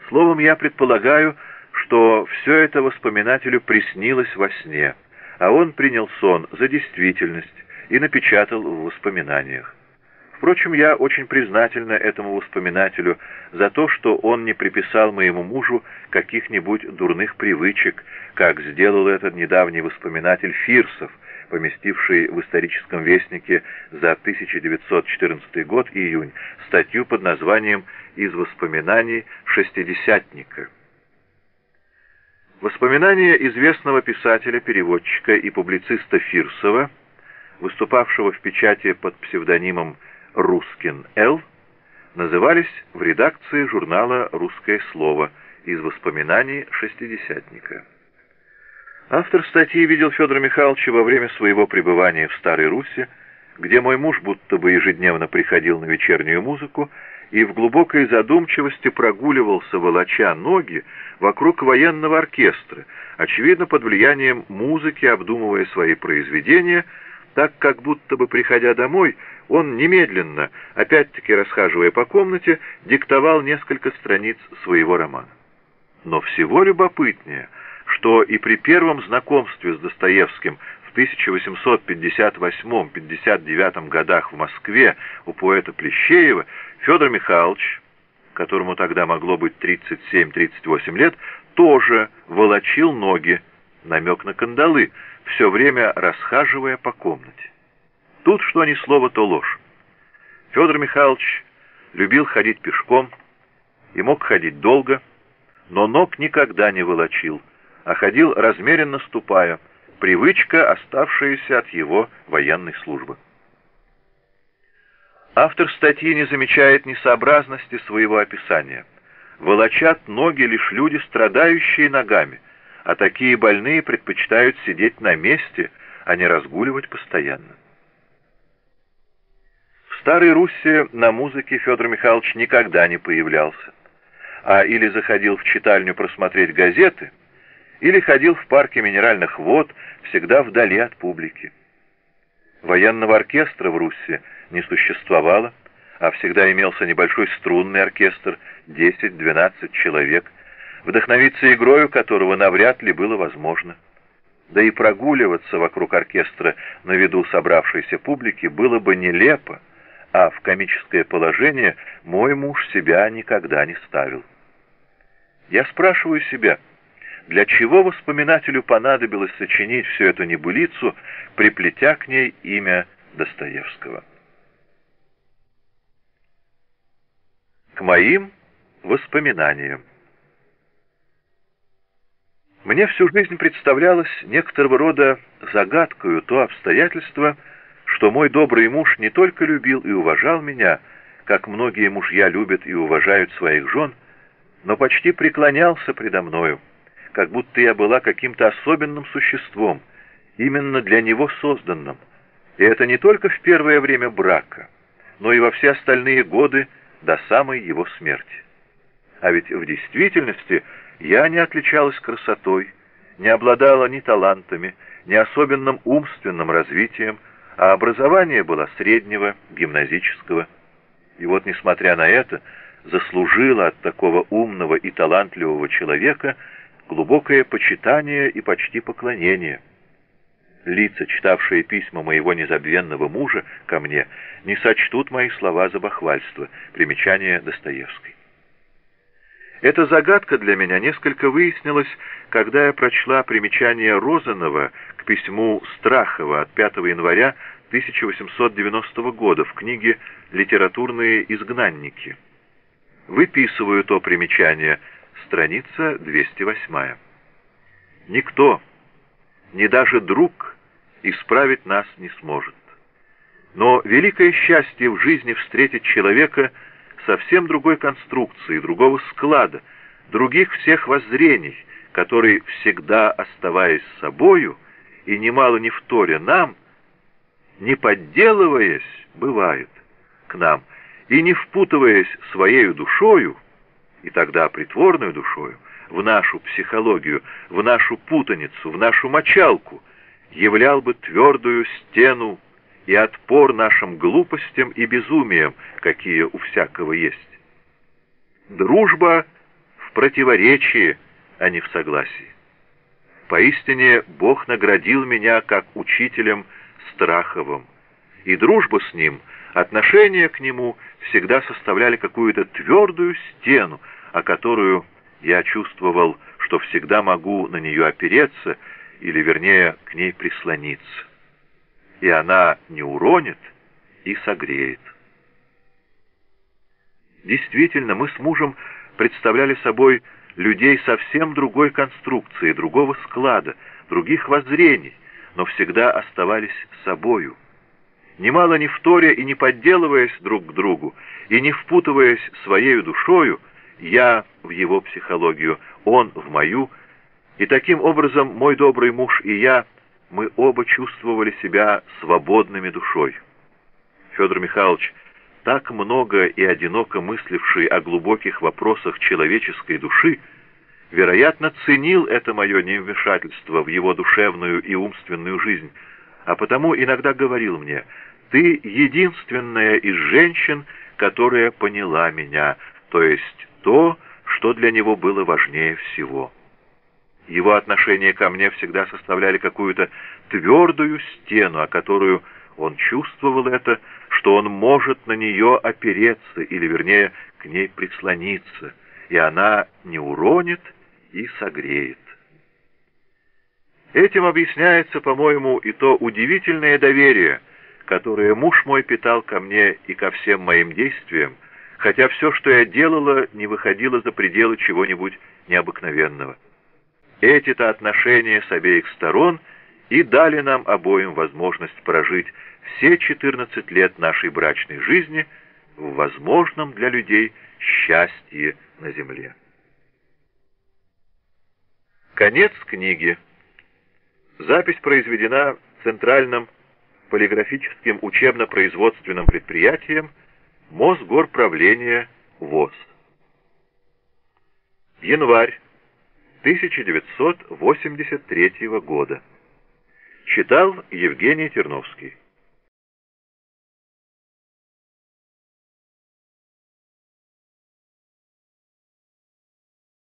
Словом, я предполагаю, что все это воспоминателю приснилось во сне, а он принял сон за действительность и напечатал в воспоминаниях. Впрочем, я очень признательна этому воспоминателю за то, что он не приписал моему мужу каких-нибудь дурных привычек, как сделал этот недавний воспоминатель Фирсов, поместивший в историческом вестнике за 1914 год июнь статью под названием «Из воспоминаний шестидесятника». Воспоминания известного писателя-переводчика и публициста Фирсова, выступавшего в печати под псевдонимом «Рускин Л», назывались в редакции журнала «Русское слово» из воспоминаний шестидесятника. Автор статьи видел Федора Михайловича во время своего пребывания в Старой Руси, где мой муж будто бы ежедневно приходил на вечернюю музыку и в глубокой задумчивости прогуливался, волоча ноги, вокруг военного оркестра, очевидно под влиянием музыки, обдумывая свои произведения, так как будто бы, приходя домой, он немедленно, опять-таки расхаживая по комнате, диктовал несколько страниц своего романа. Но всего любопытнее — что и при первом знакомстве с Достоевским в 1858-59 годах в Москве у поэта Плещеева Федор Михайлович, которому тогда могло быть 37-38 лет, тоже волочил ноги, намек на кандалы, все время расхаживая по комнате. Тут что ни слово, то ложь. Федор Михайлович любил ходить пешком и мог ходить долго, но ног никогда не волочил, а ходил размеренно ступая, привычка, оставшаяся от его военной службы. Автор статьи не замечает несообразности своего описания. Волочат ноги лишь люди, страдающие ногами, а такие больные предпочитают сидеть на месте, а не разгуливать постоянно. В Старой Руси на музыке Федор Михайлович никогда не появлялся, а или заходил в читальню просмотреть газеты – или ходил в парке минеральных вод, всегда вдали от публики. Военного оркестра в Руси не существовало, а всегда имелся небольшой струнный оркестр, 10-12 человек, вдохновиться игрою которого навряд ли было возможно. Да и прогуливаться вокруг оркестра на виду собравшейся публики было бы нелепо, а в комическое положение мой муж себя никогда не ставил. Я спрашиваю себя, для чего воспоминателю понадобилось сочинить всю эту небылицу, приплетя к ней имя Достоевского? К моим воспоминаниям. Мне всю жизнь представлялось некоторого рода загадкою то обстоятельство, что мой добрый муж не только любил и уважал меня, как многие мужья любят и уважают своих жен, но почти преклонялся предо мною, как будто я была каким-то особенным существом, именно для него созданным. И это не только в первое время брака, но и во все остальные годы до самой его смерти. А ведь в действительности я не отличалась красотой, не обладала ни талантами, ни особенным умственным развитием, а образование было среднего, гимназического. И вот, несмотря на это, заслужила от такого умного и талантливого человека глубокое почитание и почти поклонение. Лица, читавшие письма моего незабвенного мужа ко мне, не сочтут мои слова за бахвальство. Примечание Достоевской. Эта загадка для меня несколько выяснилась, когда я прочла примечание Розанова к письму Страхова от 5 января 1890 года в книге «Литературные изгнанники». Выписываю то примечание – страница 208. Никто, ни даже друг исправить нас не сможет. Но великое счастье в жизни встретить человека совсем другой конструкции, другого склада, других всех воззрений, который, всегда оставаясь собою и немало не вторя нам, не подделываясь, бывает, к нам, и не впутываясь своею душою, и тогда притворную душою, в нашу психологию, в нашу путаницу, в нашу мочалку, являл бы твердую стену и отпор нашим глупостям и безумиям, какие у всякого есть. Дружба в противоречии, а не в согласии. Поистине Бог наградил меня как учителем Страховым, и дружба с Ним, отношения к Нему всегда составляли какую-то твердую стену, о которую я чувствовал, что всегда могу на нее опереться, или, вернее, к ней прислониться и она не уронит и согреет. Действительно, мы с мужем представляли собой людей совсем другой конструкции, другого склада, других воззрений, но всегда оставались собою. Немало не вторя и не подделываясь друг к другу, и не впутываясь своею душою, я в его психологию, он в мою, и таким образом мой добрый муж и я — мы оба чувствовали себя свободными душой. Федор Михайлович, так много и одиноко мысливший о глубоких вопросах человеческой души, вероятно, ценил это мое невмешательство в его душевную и умственную жизнь, а потому иногда говорил мне, «Ты единственная из женщин, которая поняла меня, то есть то, что для него было важнее всего». Его отношения ко мне всегда составляли какую-то твердую стену, о которую он чувствовал это, что он может на нее опереться, или, вернее, к ней прислониться, и она не уронит и согреет. Этим объясняется, по-моему, и то удивительное доверие, которое муж мой питал ко мне и ко всем моим действиям, хотя все, что я делала, не выходило за пределы чего-нибудь необыкновенного. Эти-то отношения с обеих сторон и дали нам обоим возможность прожить все 14 лет нашей брачной жизни в возможном для людей счастье на земле. Конец книги. Запись произведена Центральным полиграфическим учебно-производственным предприятием Мосгорправления ВОЗ. Январь 1983 года. Читал Евгений Терновский.